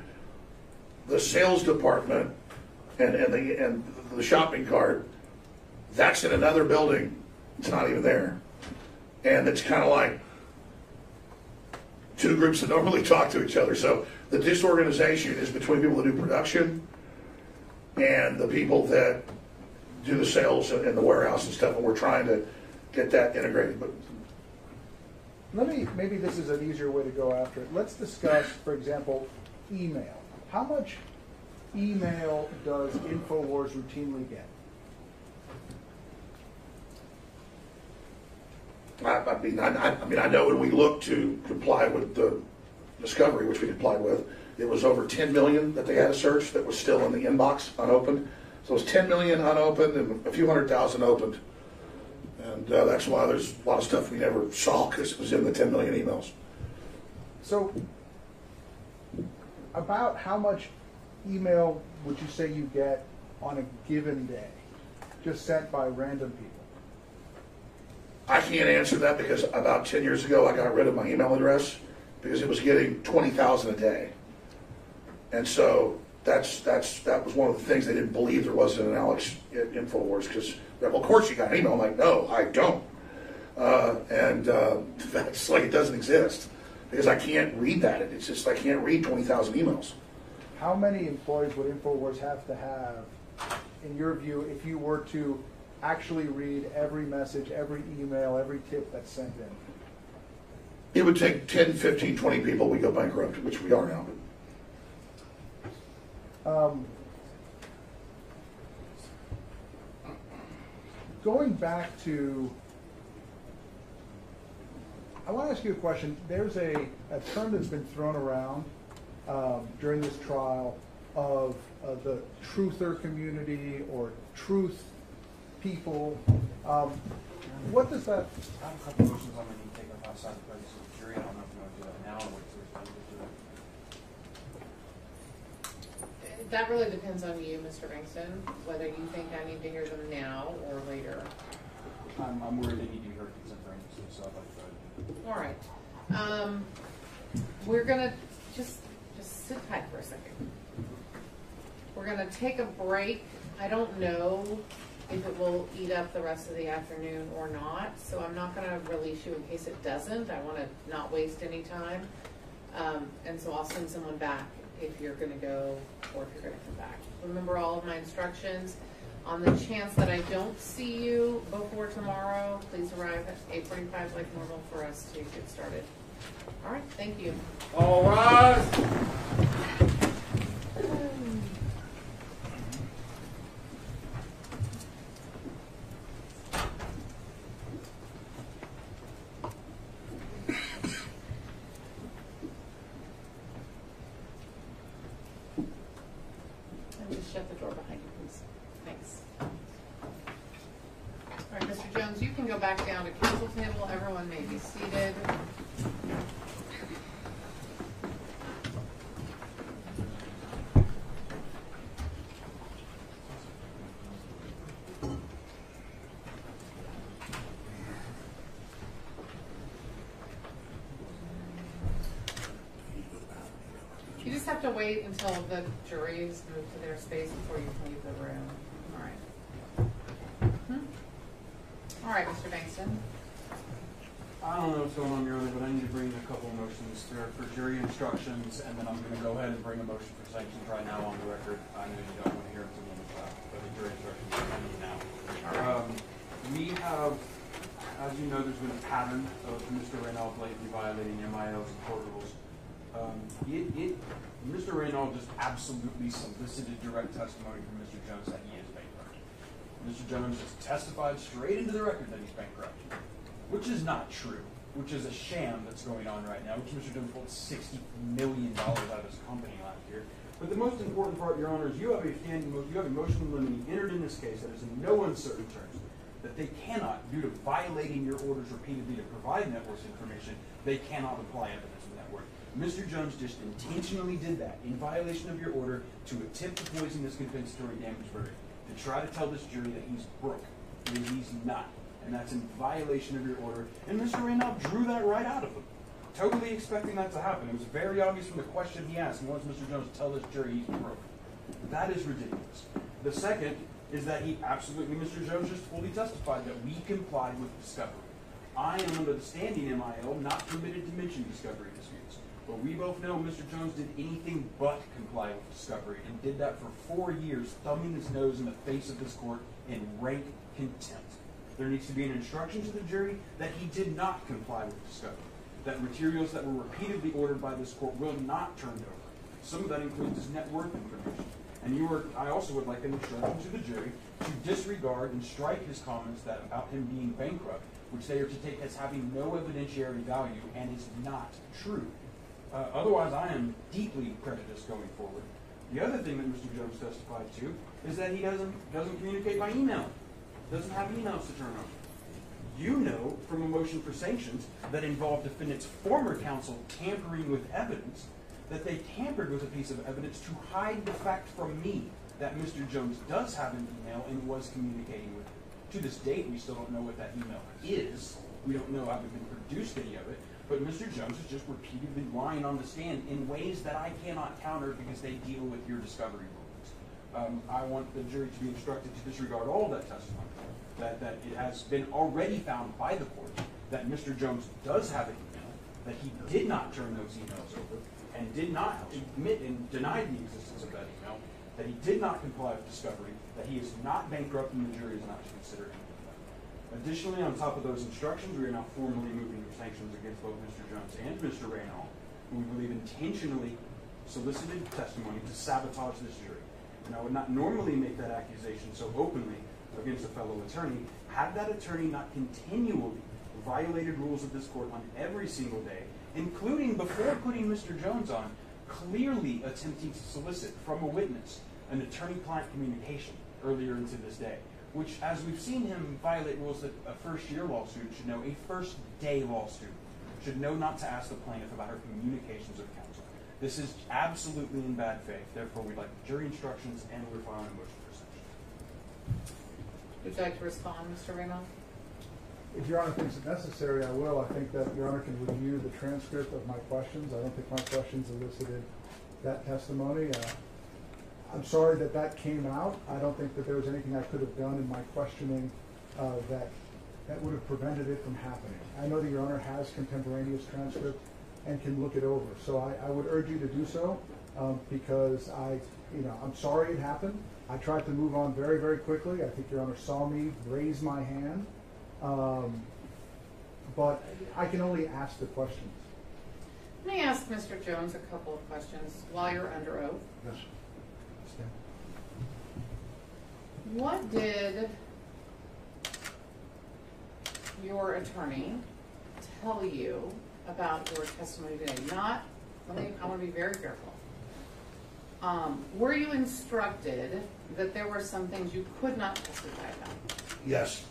the sales department and, and the, and the shopping cart, that's in another building. It's not even there. And it's kind of like, two groups that don't really talk to each other. So the disorganization is between people that do production and the people that do the sales and the warehouse and stuff, and we're trying to get that integrated. But let me, maybe this is an easier way to go after it. Let's discuss, for example, email. How much email does InfoWars routinely get? I, I mean, I, I- mean, I know when we looked to comply with the discovery, which we complied with, it was over 10 million that they had to search that was still in the inbox unopened. So it was 10 million unopened and a few hundred thousand opened. And uh, that's why there's a lot of stuff we never saw because it was in the 10 million emails. So, about how much email would you say you get on a given day, just sent by random people? I can't answer that because about 10 years ago, I got rid of my email address because it was getting 20,000 a day. And so that's, that's, that was one of the things they didn't believe there wasn't an Alex in InfoWars because, well, of course you got an email. I'm like, no, I don't. Uh, and uh, that's like it doesn't exist because I can't read that. It's just I can't read 20,000 emails. How many employees would InfoWars have to have, in your view, if you were to actually read every message, every email, every tip that's sent in? It would take 10, 15, 20 people. We go bankrupt, which we are now. Um, going back to, I want to ask you a question. There's a, a term that's been thrown around um, during this trial of uh, the truther community or truth people. Um, what does that? I have a couple of motions I'm gonna take up outside the presence of the jury. I don't know if you want to do that now or wait till there's to do it. That really depends on you, Mr. Bankston, whether you think I need to hear them now or later. I'm, I'm worried they need to be heard contemporaneously, so I'd like to. All right. Um, we're gonna, just, just sit tight for a second. We're gonna take a break. I don't know if it will eat up the rest of the afternoon or not, so I'm not gonna release you in case it doesn't. I wanna not waste any time. Um, and so I'll send someone back if you're gonna go or if you're gonna come back. Remember all of my instructions. On the chance that I don't see you before tomorrow, please arrive at eight forty-five like normal for us to get started. All right, thank you. All right. rise. And just shut the door behind you, please. Thanks. All right, Mr. Jones, you can down to counsel table. Everyone may be seated. You just have to wait until the jury's move to their space before you can leave the room. All right. Mhm. All right, Mr. Bankston. I don't know what's going on, Your Honor, but I need to bring a couple motions there for jury instructions, and then I'm gonna go ahead and bring a motion for sanctions right now on the record. I know you don't wanna hear it from the top, but the jury instructions are coming now. Um, we have, as you know, there's been a pattern of Mr. Reynal blatantly violating MILs and court rules. Um, it, it, Mr. Reynal just absolutely solicited direct testimony from Mr. Jones that he is bankrupt. Mr. Jones has testified straight into the record that he's bankrupt, which is not true, which is a sham that's going on right now, which Mr. Jones pulled sixty million dollars out of his company last year. But the most important part, Your Honor, is you have a standing, you have a motion in limine entered in this case that is in no uncertain terms that they cannot, due to violating your orders repeatedly to provide networks information, they cannot apply evidence of net worth. Mr. Jones just intentionally did that in violation of your order to attempt to poison this compensatory damage verdict, to try to tell this jury that he's broke, when he's not. And that's in violation of your order. And Mr. Randolph drew that right out of him. Totally expecting that to happen. It was very obvious from the question he asked, and wants Mr. Jones tell this jury he's broke. That is ridiculous. The second is that he absolutely, Mr. Jones just fully testified that we complied with discovery. I am under the standing MIL not permitted to mention discovery disputes. But we both know Mr. Jones did anything but comply with discovery and did that for four years, thumbing his nose in the face of this court in rank contempt. There needs to be an instruction to the jury that he did not comply with discovery. that materials that were repeatedly ordered by this court will not turn over. Some of that includes his net worth information. And you were, I also would like an instruction to the jury to disregard and strike his comments that about him being bankrupt, which they are to take as having no evidentiary value and is not true. Uh, otherwise, I am deeply prejudiced going forward. The other thing that Mr. Jones testified to is that he doesn't doesn't communicate by email, doesn't have emails to turn over. You know from a motion for sanctions that involved defendant's former counsel tampering with evidence that they tampered with a piece of evidence to hide the fact from me that Mr. Jones does have an email and was communicating with him. To this date, we still don't know what that email is. We don't know, haven't been produced any of it. But Mr. Jones is just repeatedly lying on the stand in ways that I cannot counter because they deal with your discovery rulings. Um, I want the jury to be instructed to disregard all that testimony. That, that it has been already found by the court that Mr. Jones does have an email, that he did not turn those emails over, and did not admit and deny the existence of that email, that he did not comply with discovery, that he is not bankrupt and the jury is not to consider him. Additionally, on top of those instructions, we are now formally moving for sanctions against both Mr. Jones and Mr. Reynal, who we believe intentionally solicited testimony to sabotage this jury. And I would not normally make that accusation so openly against a fellow attorney had that attorney not continually violated rules of this court on every single day, including before putting Mr. Jones on, clearly attempting to solicit from a witness an attorney-client communication earlier into this day, which, as we've seen him violate rules that a first-year law student should know, a first-day law student should know not to ask the plaintiff about her communications with counsel. This is absolutely in bad faith. Therefore, we'd like jury instructions and we're filing a motion for sanctions. Would you like to respond, Mr. Raymond? If Your Honor thinks it necessary, I will. I think that Your Honor can review the transcript of my questions. I don't think my questions elicited that testimony. Uh, I'm sorry that that came out. I don't think that there was anything I could have done in my questioning uh, that that would have prevented it from happening. I know that Your Honor has contemporaneous transcript and can look it over. So I, I would urge you to do so um, because I, you know, I'm sorry it happened. I tried to move on very, very quickly. I think Your Honor saw me raise my hand. Um, but I can only ask the questions. Let me ask Mr. Jones a couple of questions while you're under oath. Yes. What did your attorney tell you about your testimony today? Not, let me, I want to be very careful. Um, were you instructed that there were some things you could not testify about? Yes,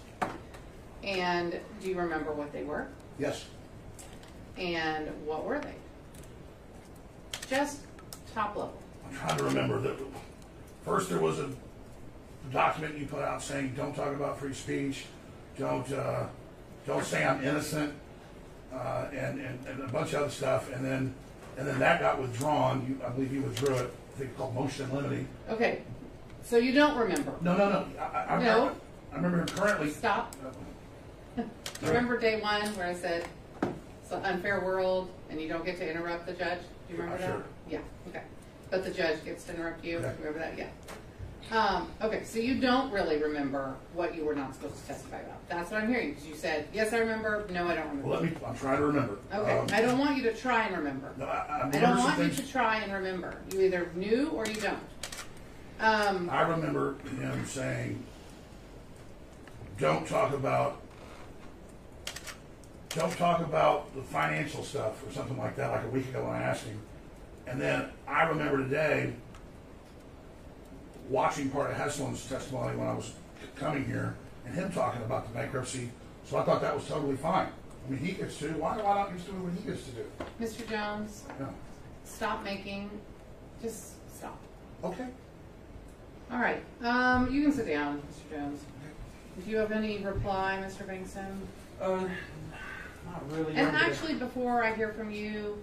And do you remember what they were? yes. And what were they? Just top level. I'm trying to remember that, first there was a document you put out saying, don't talk about free speech, don't, uh, don't say I'm innocent, uh, and, and, and a bunch of other stuff, and then, and then that got withdrawn, you, I believe you withdrew it, I think called motion limiting. Okay, so you don't remember? No, no, no, I, I, No. I remember currently. Stop. Remember day one where I said, it's an unfair world and you don't get to interrupt the judge? Do you remember that? Sure. Yeah, okay. But the judge gets to interrupt you? Yeah. Remember that? Yeah. Um, okay, so you don't really remember what you were not supposed to testify about. That's what I'm hearing, because you said, yes, I remember, no, I don't remember. Well, let me, I'm trying to remember. Okay, Um, I don't want you to try and remember. No, I, I remember don't some want you things. to try and remember. You either knew or you don't. Um, I remember him saying, don't talk about, don't talk about the financial stuff or something like that, like a week ago when I asked him. And then I remember today watching part of Heslin's testimony when I was coming here and him talking about the bankruptcy. So I thought that was totally fine. I mean, he gets to, why, why not just do what he gets to do? Mr. Jones, Yeah. stop making, just stop. Okay. All right, um, you can sit down, Mr. Jones. Do you have any reply, Mr. Bankston? Uh, not really. And I'm gonna- actually, before I hear from you,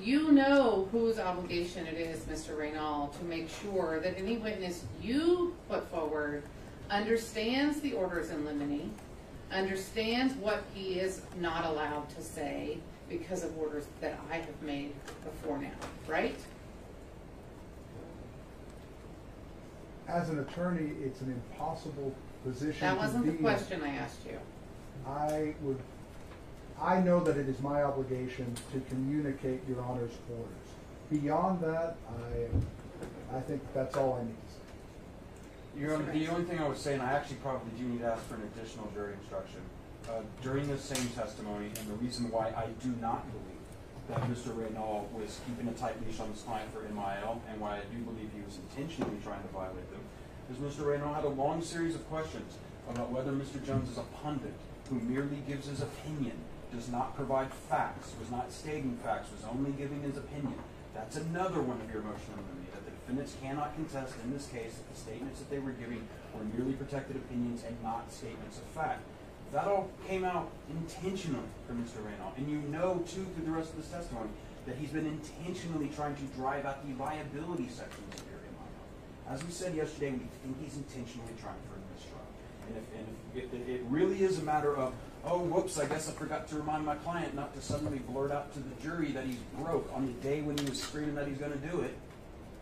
you know whose obligation it is, Mr. Reynal, to make sure that any witness you put forward understands the orders in limine, understands what he is not allowed to say because of orders that I have made before now, right? As an attorney, it's an impossible position That wasn't the question I asked you. I would, I know that it is my obligation to communicate your honor's orders. Beyond that, I, I think that's all I need to say. Your Honor, the only thing I would say, and I actually probably do need to ask for an additional jury instruction, uh, during the same testimony, and the reason why I do not believe that Mr. Reynal was keeping a tight leash on his client for MIL, and why I do believe he was intentionally trying to violate them, is Mr. Reynal had a long series of questions about whether Mr. Jones is a pundit who merely gives his opinion, does not provide facts, was not stating facts, was only giving his opinion. That's another one of your motion on the that the defendants cannot contest in this case that the statements that they were giving were merely protected opinions and not statements of fact. That all came out intentionally from Mr. Reynal, and you know too through the rest of this testimony that he's been intentionally trying to drive out the liability sections of your MIL. As we said yesterday, we think he's intentionally trying for a mistrial. And if, and if it, it really is a matter of, oh, whoops, I guess I forgot to remind my client not to suddenly blurt out to the jury that he's broke on the day when he was screaming that he's going to do it,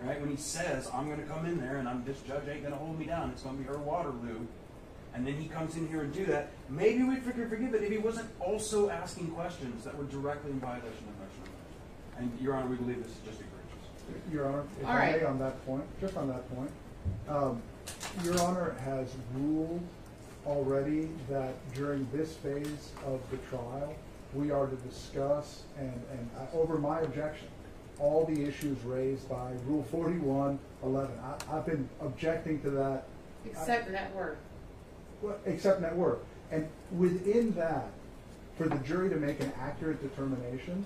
right? When he says, I'm going to come in there and I'm this judge ain't going to hold me down. It's going to be her Waterloo. And then he comes in here and do that. Maybe we'd forgive, forgive it if he wasn't also asking questions that were directly in violation of motion. And Your Honor, we believe this is just egregious. Your Honor, if All I right. may on that point, just on that point, um, Your Honor has ruled already that during this phase of the trial, we are to discuss and, and uh, over my objection, all the issues raised by Rule 41, 11. I, I've been objecting to that. Except net worth. Well, except net worth. And within that, for the jury to make an accurate determination,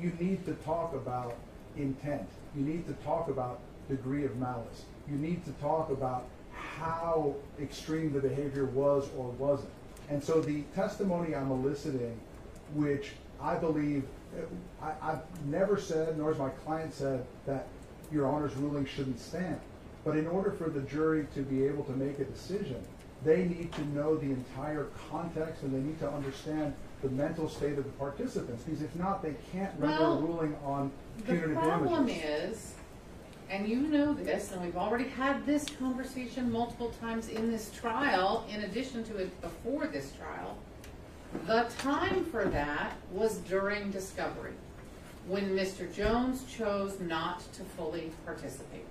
you need to talk about intent. You need to talk about degree of malice. You need to talk about how extreme the behavior was or wasn't. And so the testimony I'm eliciting, which I believe, I, I've never said, nor has my client said, that Your Honor's ruling shouldn't stand. But in order for the jury to be able to make a decision, they need to know the entire context and they need to understand the mental state of the participants. Because if not, they can't render a ruling on The punitive problem damages. is, and you know this, and we've already had this conversation multiple times in this trial, in addition to it before this trial, the time for that was during discovery, when Mr. Jones chose not to fully participate.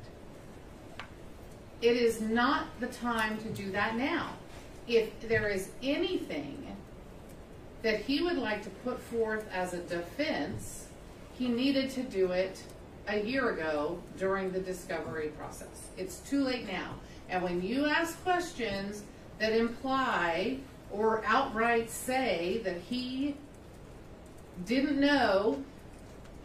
It is not the time to do that now. If there is anything that he would like to put forth as a defense, he needed to do it a year ago during the discovery process. It's too late now. And when you ask questions that imply or outright say that he didn't know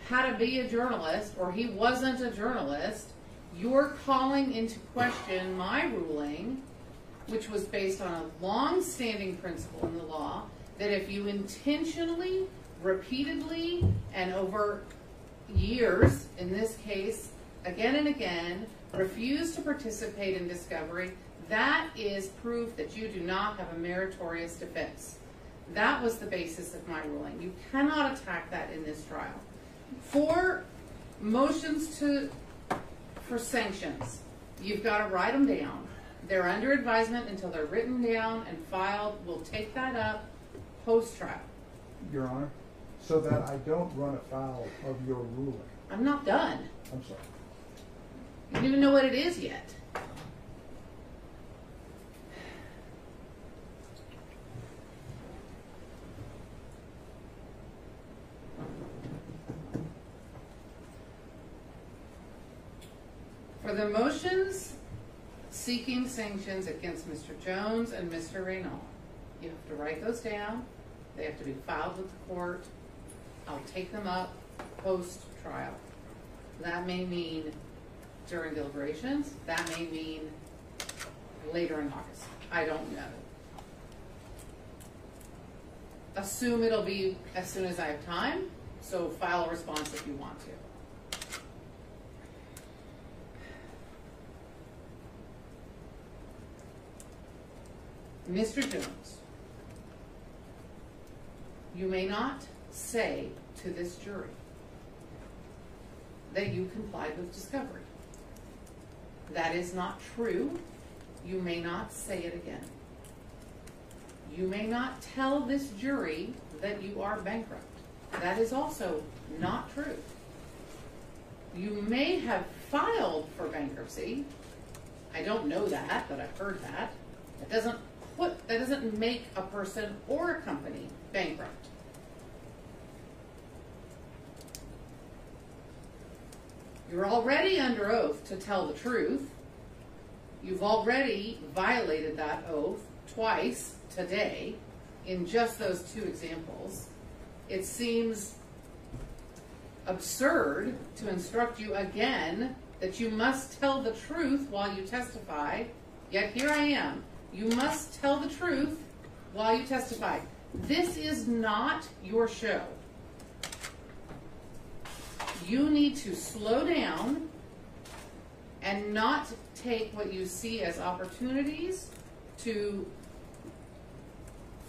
how to be a journalist or he wasn't a journalist, you're calling into question my ruling, which was based on a long-standing principle in the law, that if you intentionally, repeatedly, and over years, in this case, again and again, refuse to participate in discovery, that is proof that you do not have a meritorious defense. That was the basis of my ruling. You cannot attack that in this trial. For motions to, for sanctions, you've got to write them down. They're under advisement until they're written down and filed. We'll take that up post-trial. Your Honor, so that I don't run afoul of your ruling. I'm not done. I'm sorry. You don't even know what it is yet. For the motions seeking sanctions against Mr. Jones and Mr. Reynal, you have to write those down. They have to be filed with the court. I'll take them up post-trial. That may mean during deliberations. That may mean later in August. I don't know. Assume it'll be as soon as I have time, so file a response if you want to. Mr. Jones, you may not say to this jury that you complied with discovery. That is not true. You may not say it again. You may not tell this jury that you are bankrupt. That is also not true. You may have filed for bankruptcy. I don't know that, but I've heard that. That doesn't put, that doesn't make a person or a company bankrupt. You're already under oath to tell the truth. You've already violated that oath twice today in just those two examples. It seems absurd to instruct you again that you must tell the truth while you testify. Yet here I am. You must tell the truth while you testify. This is not your show. You need to slow down and not take what you see as opportunities to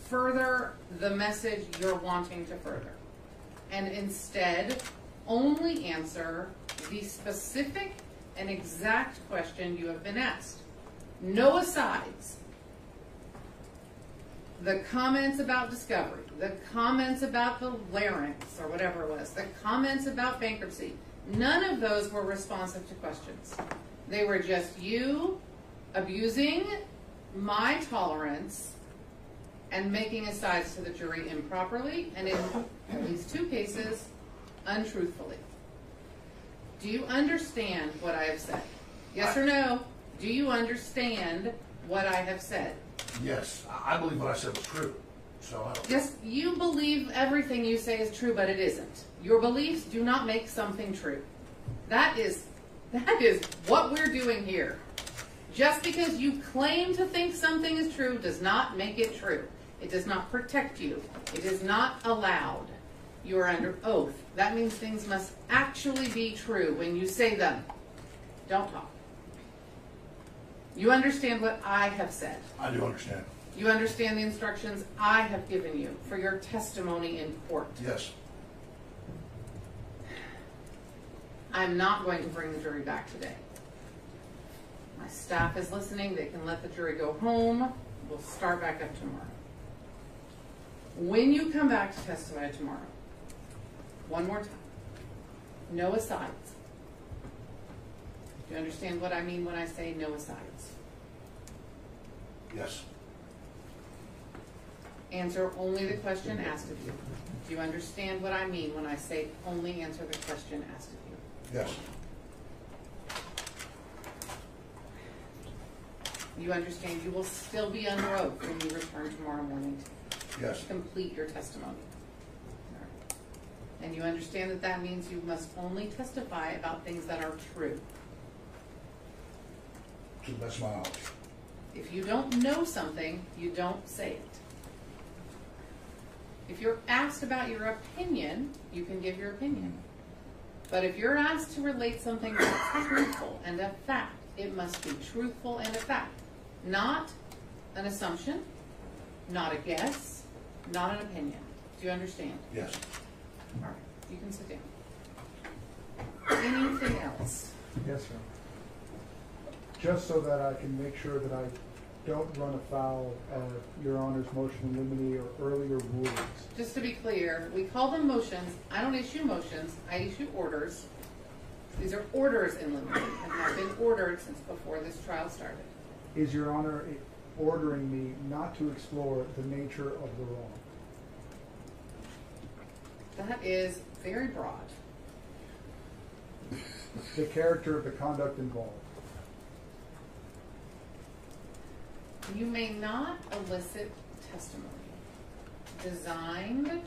further the message you're wanting to further. And instead, only answer the specific and exact question you have been asked. No asides. The comments about discovery, the comments about the larynx or whatever it was, the comments about bankruptcy, none of those were responsive to questions. They were just you abusing my tolerance and making asides to the jury improperly and in at least two cases, untruthfully. Do you understand what I have said? Yes or no? Do you understand what I have said? Yes, I believe what I said was true, so Yes, you believe everything you say is true, but it isn't. Your beliefs do not make something true. That is, that is what we're doing here. Just because you claim to think something is true does not make it true. It does not protect you. It is not allowed. You are under oath. That means things must actually be true when you say them. Don't talk. You understand what I have said. I do understand. You understand the instructions I have given you for your testimony in court. Yes, I'm not going to bring the jury back today. My staff is listening. They can let the jury go home. We'll start back up tomorrow. When you come back to testify tomorrow, one more time, no asides. Do you understand what I mean when I say no asides? yes, Answer only the question asked of you. Do you understand what I mean when I say only answer the question asked of you? yes, You understand you will still be under oath when you return tomorrow morning yes, to complete your testimony. And you understand that that means you must only testify about things that are true. to the best of my knowledge. If you don't know something, you don't say it. If you're asked about your opinion, you can give your opinion. But if you're asked to relate something that's truthful and a fact, it must be truthful and a fact. Not an assumption, not a guess, not an opinion. Do you understand? Yes. All right, you can sit down. Anything else? Yes, sir. Just so that I can make sure that I don't run afoul of Your Honor's motion in limine or earlier rulings. Just to be clear, we call them motions. I don't issue motions, I issue orders. These are orders in limine and have been ordered since before this trial started. Is Your Honor ordering me not to explore the nature of the wrong? That is very broad. The character of the conduct involved? You may not elicit testimony designed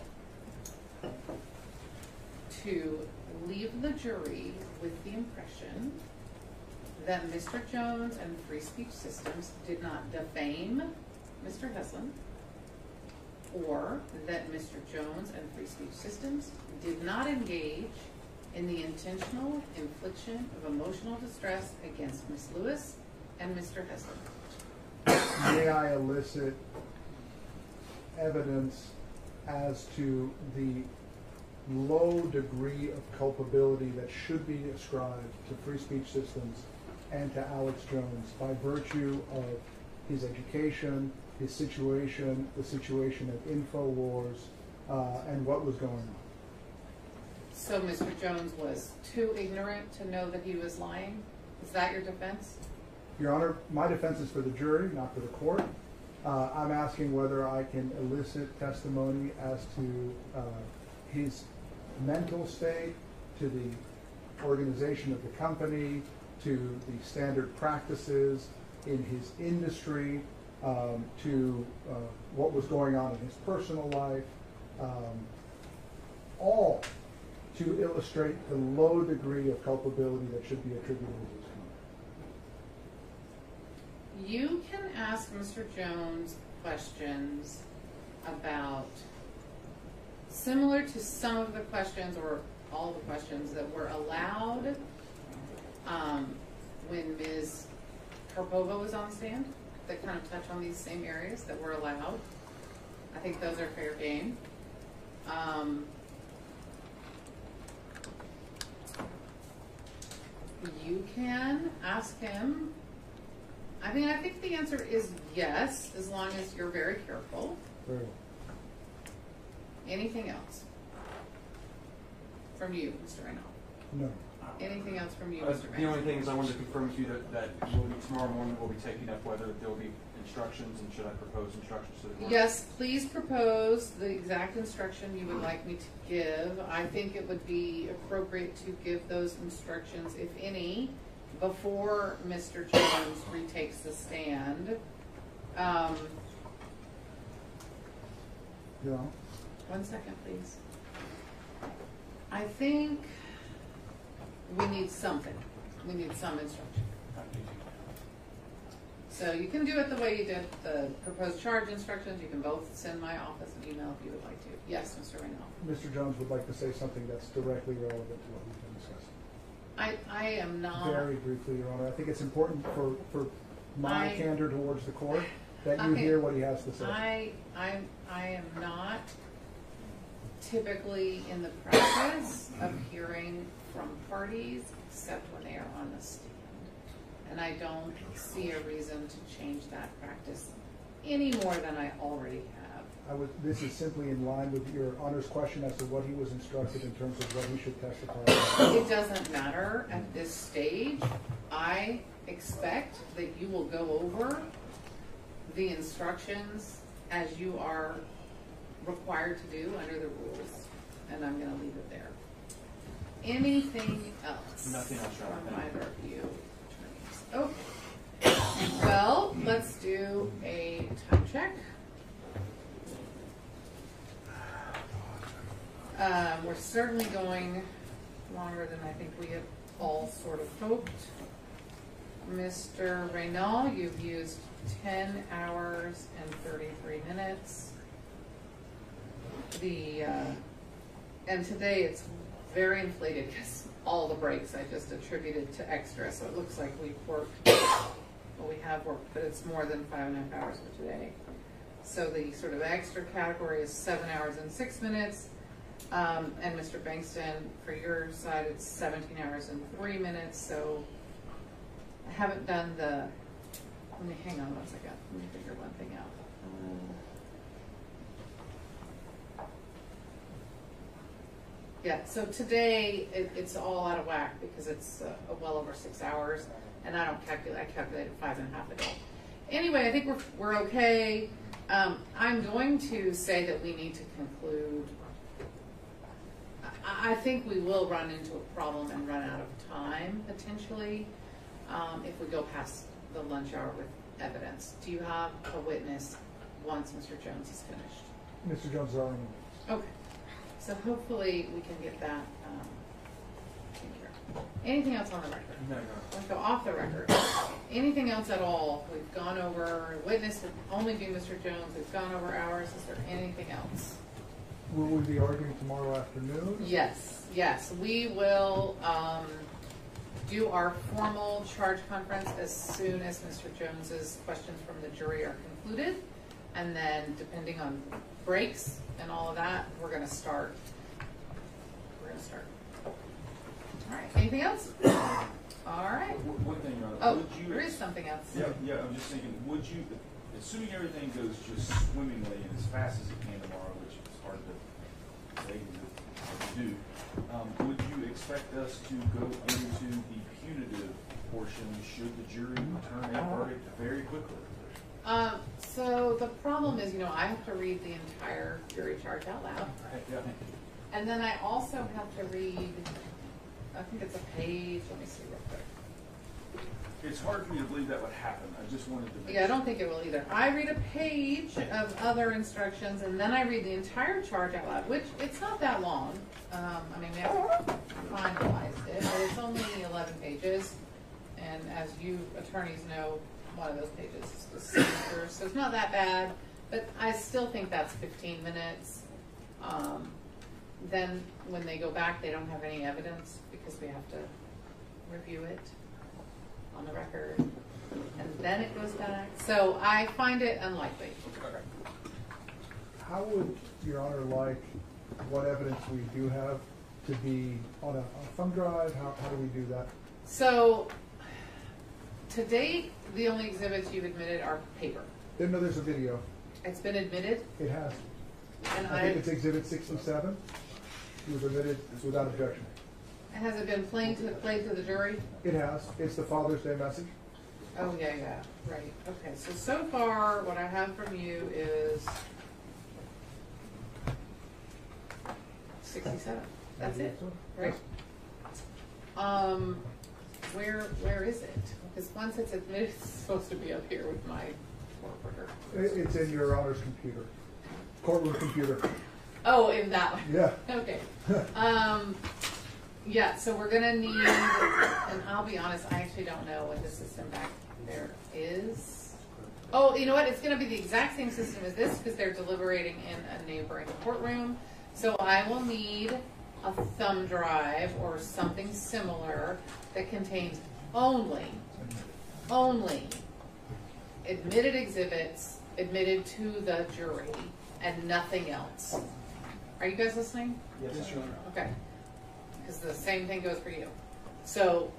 to leave the jury with the impression that Mr. Jones and Free Speech Systems did not defame Mr. Heslin, or that Mr. Jones and Free Speech Systems did not engage in the intentional infliction of emotional distress against Ms. Lewis and Mr. Heslin. May I elicit evidence as to the low degree of culpability that should be ascribed to Free Speech Systems and to Alex Jones by virtue of his education, his situation, the situation at InfoWars, uh, and what was going on. So Mr. Jones was too ignorant to know that he was lying? Is that your defense? Your Honor, my defense is for the jury, not for the court. Uh, I'm asking whether I can elicit testimony as to uh, his mental state, to the organization of the company, to the standard practices in his industry, um, to uh, what was going on in his personal life, um, all to illustrate the low degree of culpability that should be attributed to. You can ask Mr. Jones questions about, similar to some of the questions or all the questions that were allowed um, when Ms. Karpova was on stand, that kind of touch on these same areas that were allowed. I think those are fair game. Um, you can ask him. I mean, I think the answer is yes, as long as you're very careful. Very well. Anything else? From you, Mr. Reynal? No. Anything else from you, Uh, Mr. The only thing is I wanted to confirm with you that, that we'll be- tomorrow morning we'll be taking up whether there'll be instructions and should I propose instructions to the board? Yes, please propose the exact instruction you would like me to give. I think it would be appropriate to give those instructions, if any, before Mr. Jones retakes the stand. Um, Honor? One second, please. I think we need something. We need some instruction. So you can do it the way you did the proposed charge instructions. You can both send my office an email if you would like to. Yes, Mr. Reynal. Mr. Jones would like to say something that's directly relevant to what discussing. I, I am not. Very briefly, Your Honor, I think it's important for, for my I- candor towards the court that you Okay. hear what he has to say. I, I, I am not typically in the practice of hearing from parties except when they are on the stand. And I don't see a reason to change that practice any more than I already have. I would, this is simply in line with your Honor's question as to what he was instructed in terms of what he should testify about. It doesn't matter at this stage. I expect that you will go over the instructions as you are required to do under the rules, and I'm gonna leave it there. Anything else? Nothing else, Your Honor. From Thank either of you attorneys? Okay. Well, let's do a time check. Um, we're certainly going longer than I think we have all sort of hoped. Mr. Reynal, you've used ten hours and thirty-three minutes. The, uh, and today it's very inflated because all the breaks I just attributed to extra, so it looks like we've worked, well, we have worked, but it's more than five and a half hours for today. So the sort of extra category is seven hours and six minutes. Um, and Mr. Bankston, for your side, it's seventeen hours and three minutes, so I haven't done the, let me, hang on one second, let me figure one thing out. Um, Yeah, so today, it, it's all out of whack because it's uh, well over six hours, and I don't calculate, I calculated five and a half a day. Anyway, I think we're, we're okay. Um, I'm going to say that we need to conclude. I, I think we will run into a problem and run out of time potentially, um, if we go past the lunch hour with evidence. Do you have a witness once Mr. Jones is finished? Mr. Jones is already. Okay, so hopefully we can get that, um, taken care of. Anything else on the record? No, no. Let's go off the record. Anything else at all? We've gone over, witness would only be Mr. Jones, we've gone over hours, is there anything else? Will we be arguing tomorrow afternoon? Yes, yes, we will, um, do our formal charge conference as soon as Mr. Jones's questions from the jury are concluded. And then depending on breaks and all of that, we're gonna start, we're gonna start. All right, anything else? All right. One one thing, Your Honor, Oh, would you? there is something else. Yeah, yeah, I'm just thinking, would you, assuming everything goes just swimmingly and as fast as it can tomorrow, which is hard to say, to do, um, would you expect us to go into the punitive portion should the jury return a verdict very quickly? Um, so the problem is, you know, I have to read the entire jury charge out loud. Yeah. And then I also have to read, I think it's a page, let me see. It's hard for me to believe that would happen, I just wanted to make. Yeah, I don't think it will either. I read a page of other instructions and then I read the entire charge out loud, which it's not that long. Um, I mean, we haven't finalized it, but it's only eleven pages. And as you attorneys know, one of those pages is the signature, so it's not that bad. But I still think that's fifteen minutes. Um, then when they go back, they don't have any evidence because we have to review it on the record. And then it goes back. So I find it unlikely. How would Your Honor like what evidence we do have to be on a, on a thumb drive? How, how do we do that? So to date, the only exhibits you've admitted are paper. Then no, there's a video. It's been admitted, It has. and I think it's exhibit sixty-seven. It was admitted without objection. Has it been played to, played to the jury? It has. It's the Father's Day message. Oh, yeah, yeah, right, okay, so, so far, what I have from you is sixty-seven, that's it, right? Um, where, where is it? Because once it's admitted, it's supposed to be up here with my court. It- It's in Your Honor's computer, courtroom computer. Oh, in that one? Yeah. Okay. Um, yeah, so we're gonna need, and I'll be honest, I actually don't know what the system back there is. Oh, you know what, it's gonna be the exact same system as this, because they're deliberating in a neighboring courtroom. So I will need a thumb drive or something similar that contains only, only admitted exhibits admitted to the jury and nothing else. Are you guys listening? Yes, Your Honor. Okay. Because the same thing goes for you. So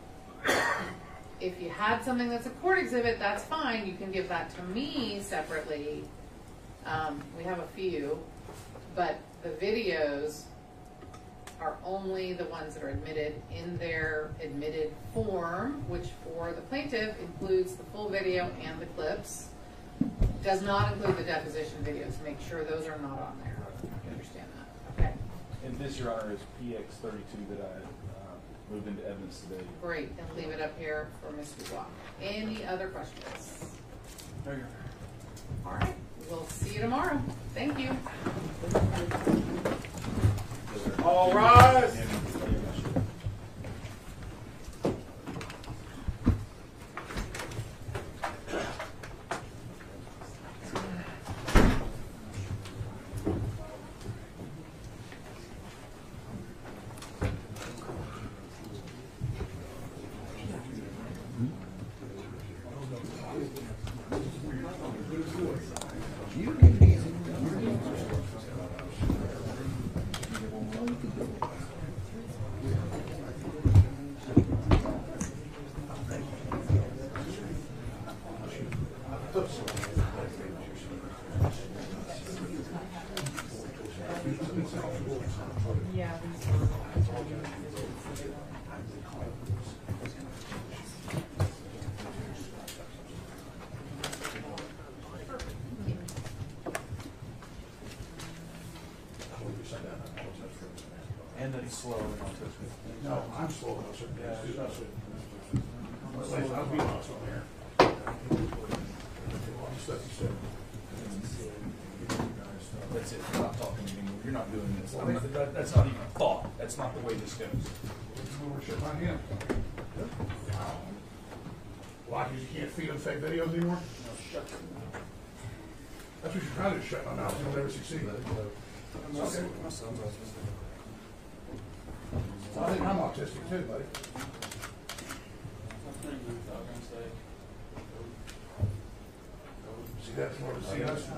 if you had something that's a court exhibit, that's fine. You can give that to me separately. Um, we have a few, but the videos are only the ones that are admitted in their admitted form, which for the plaintiff includes the full video and the clips. Does not include the deposition videos. Make sure those are not on there. You understand that? Okay. And this, Your Honor, is PX thirty-two that I, uh, moved into evidence today. Great, then leave it up here for Mr. Block. Any other questions? No, Your All right, we'll see you tomorrow. Thank you. All rise. Yeah. And that he's slow and autistic. No, I'm slow on certain things, too. I'll I'll be honest on here. Stuff you said. That's it, we're not talking anymore, you're not doing this, I'm not- that- that's not even a thought, that's not the way this goes. Ownership on him. Why, you can't feed them fake videos anymore? That's what you're trying to do, shut my mouth, you'll never succeed. Okay. Well, I think I'm autistic too, buddy. See, that's more to see us.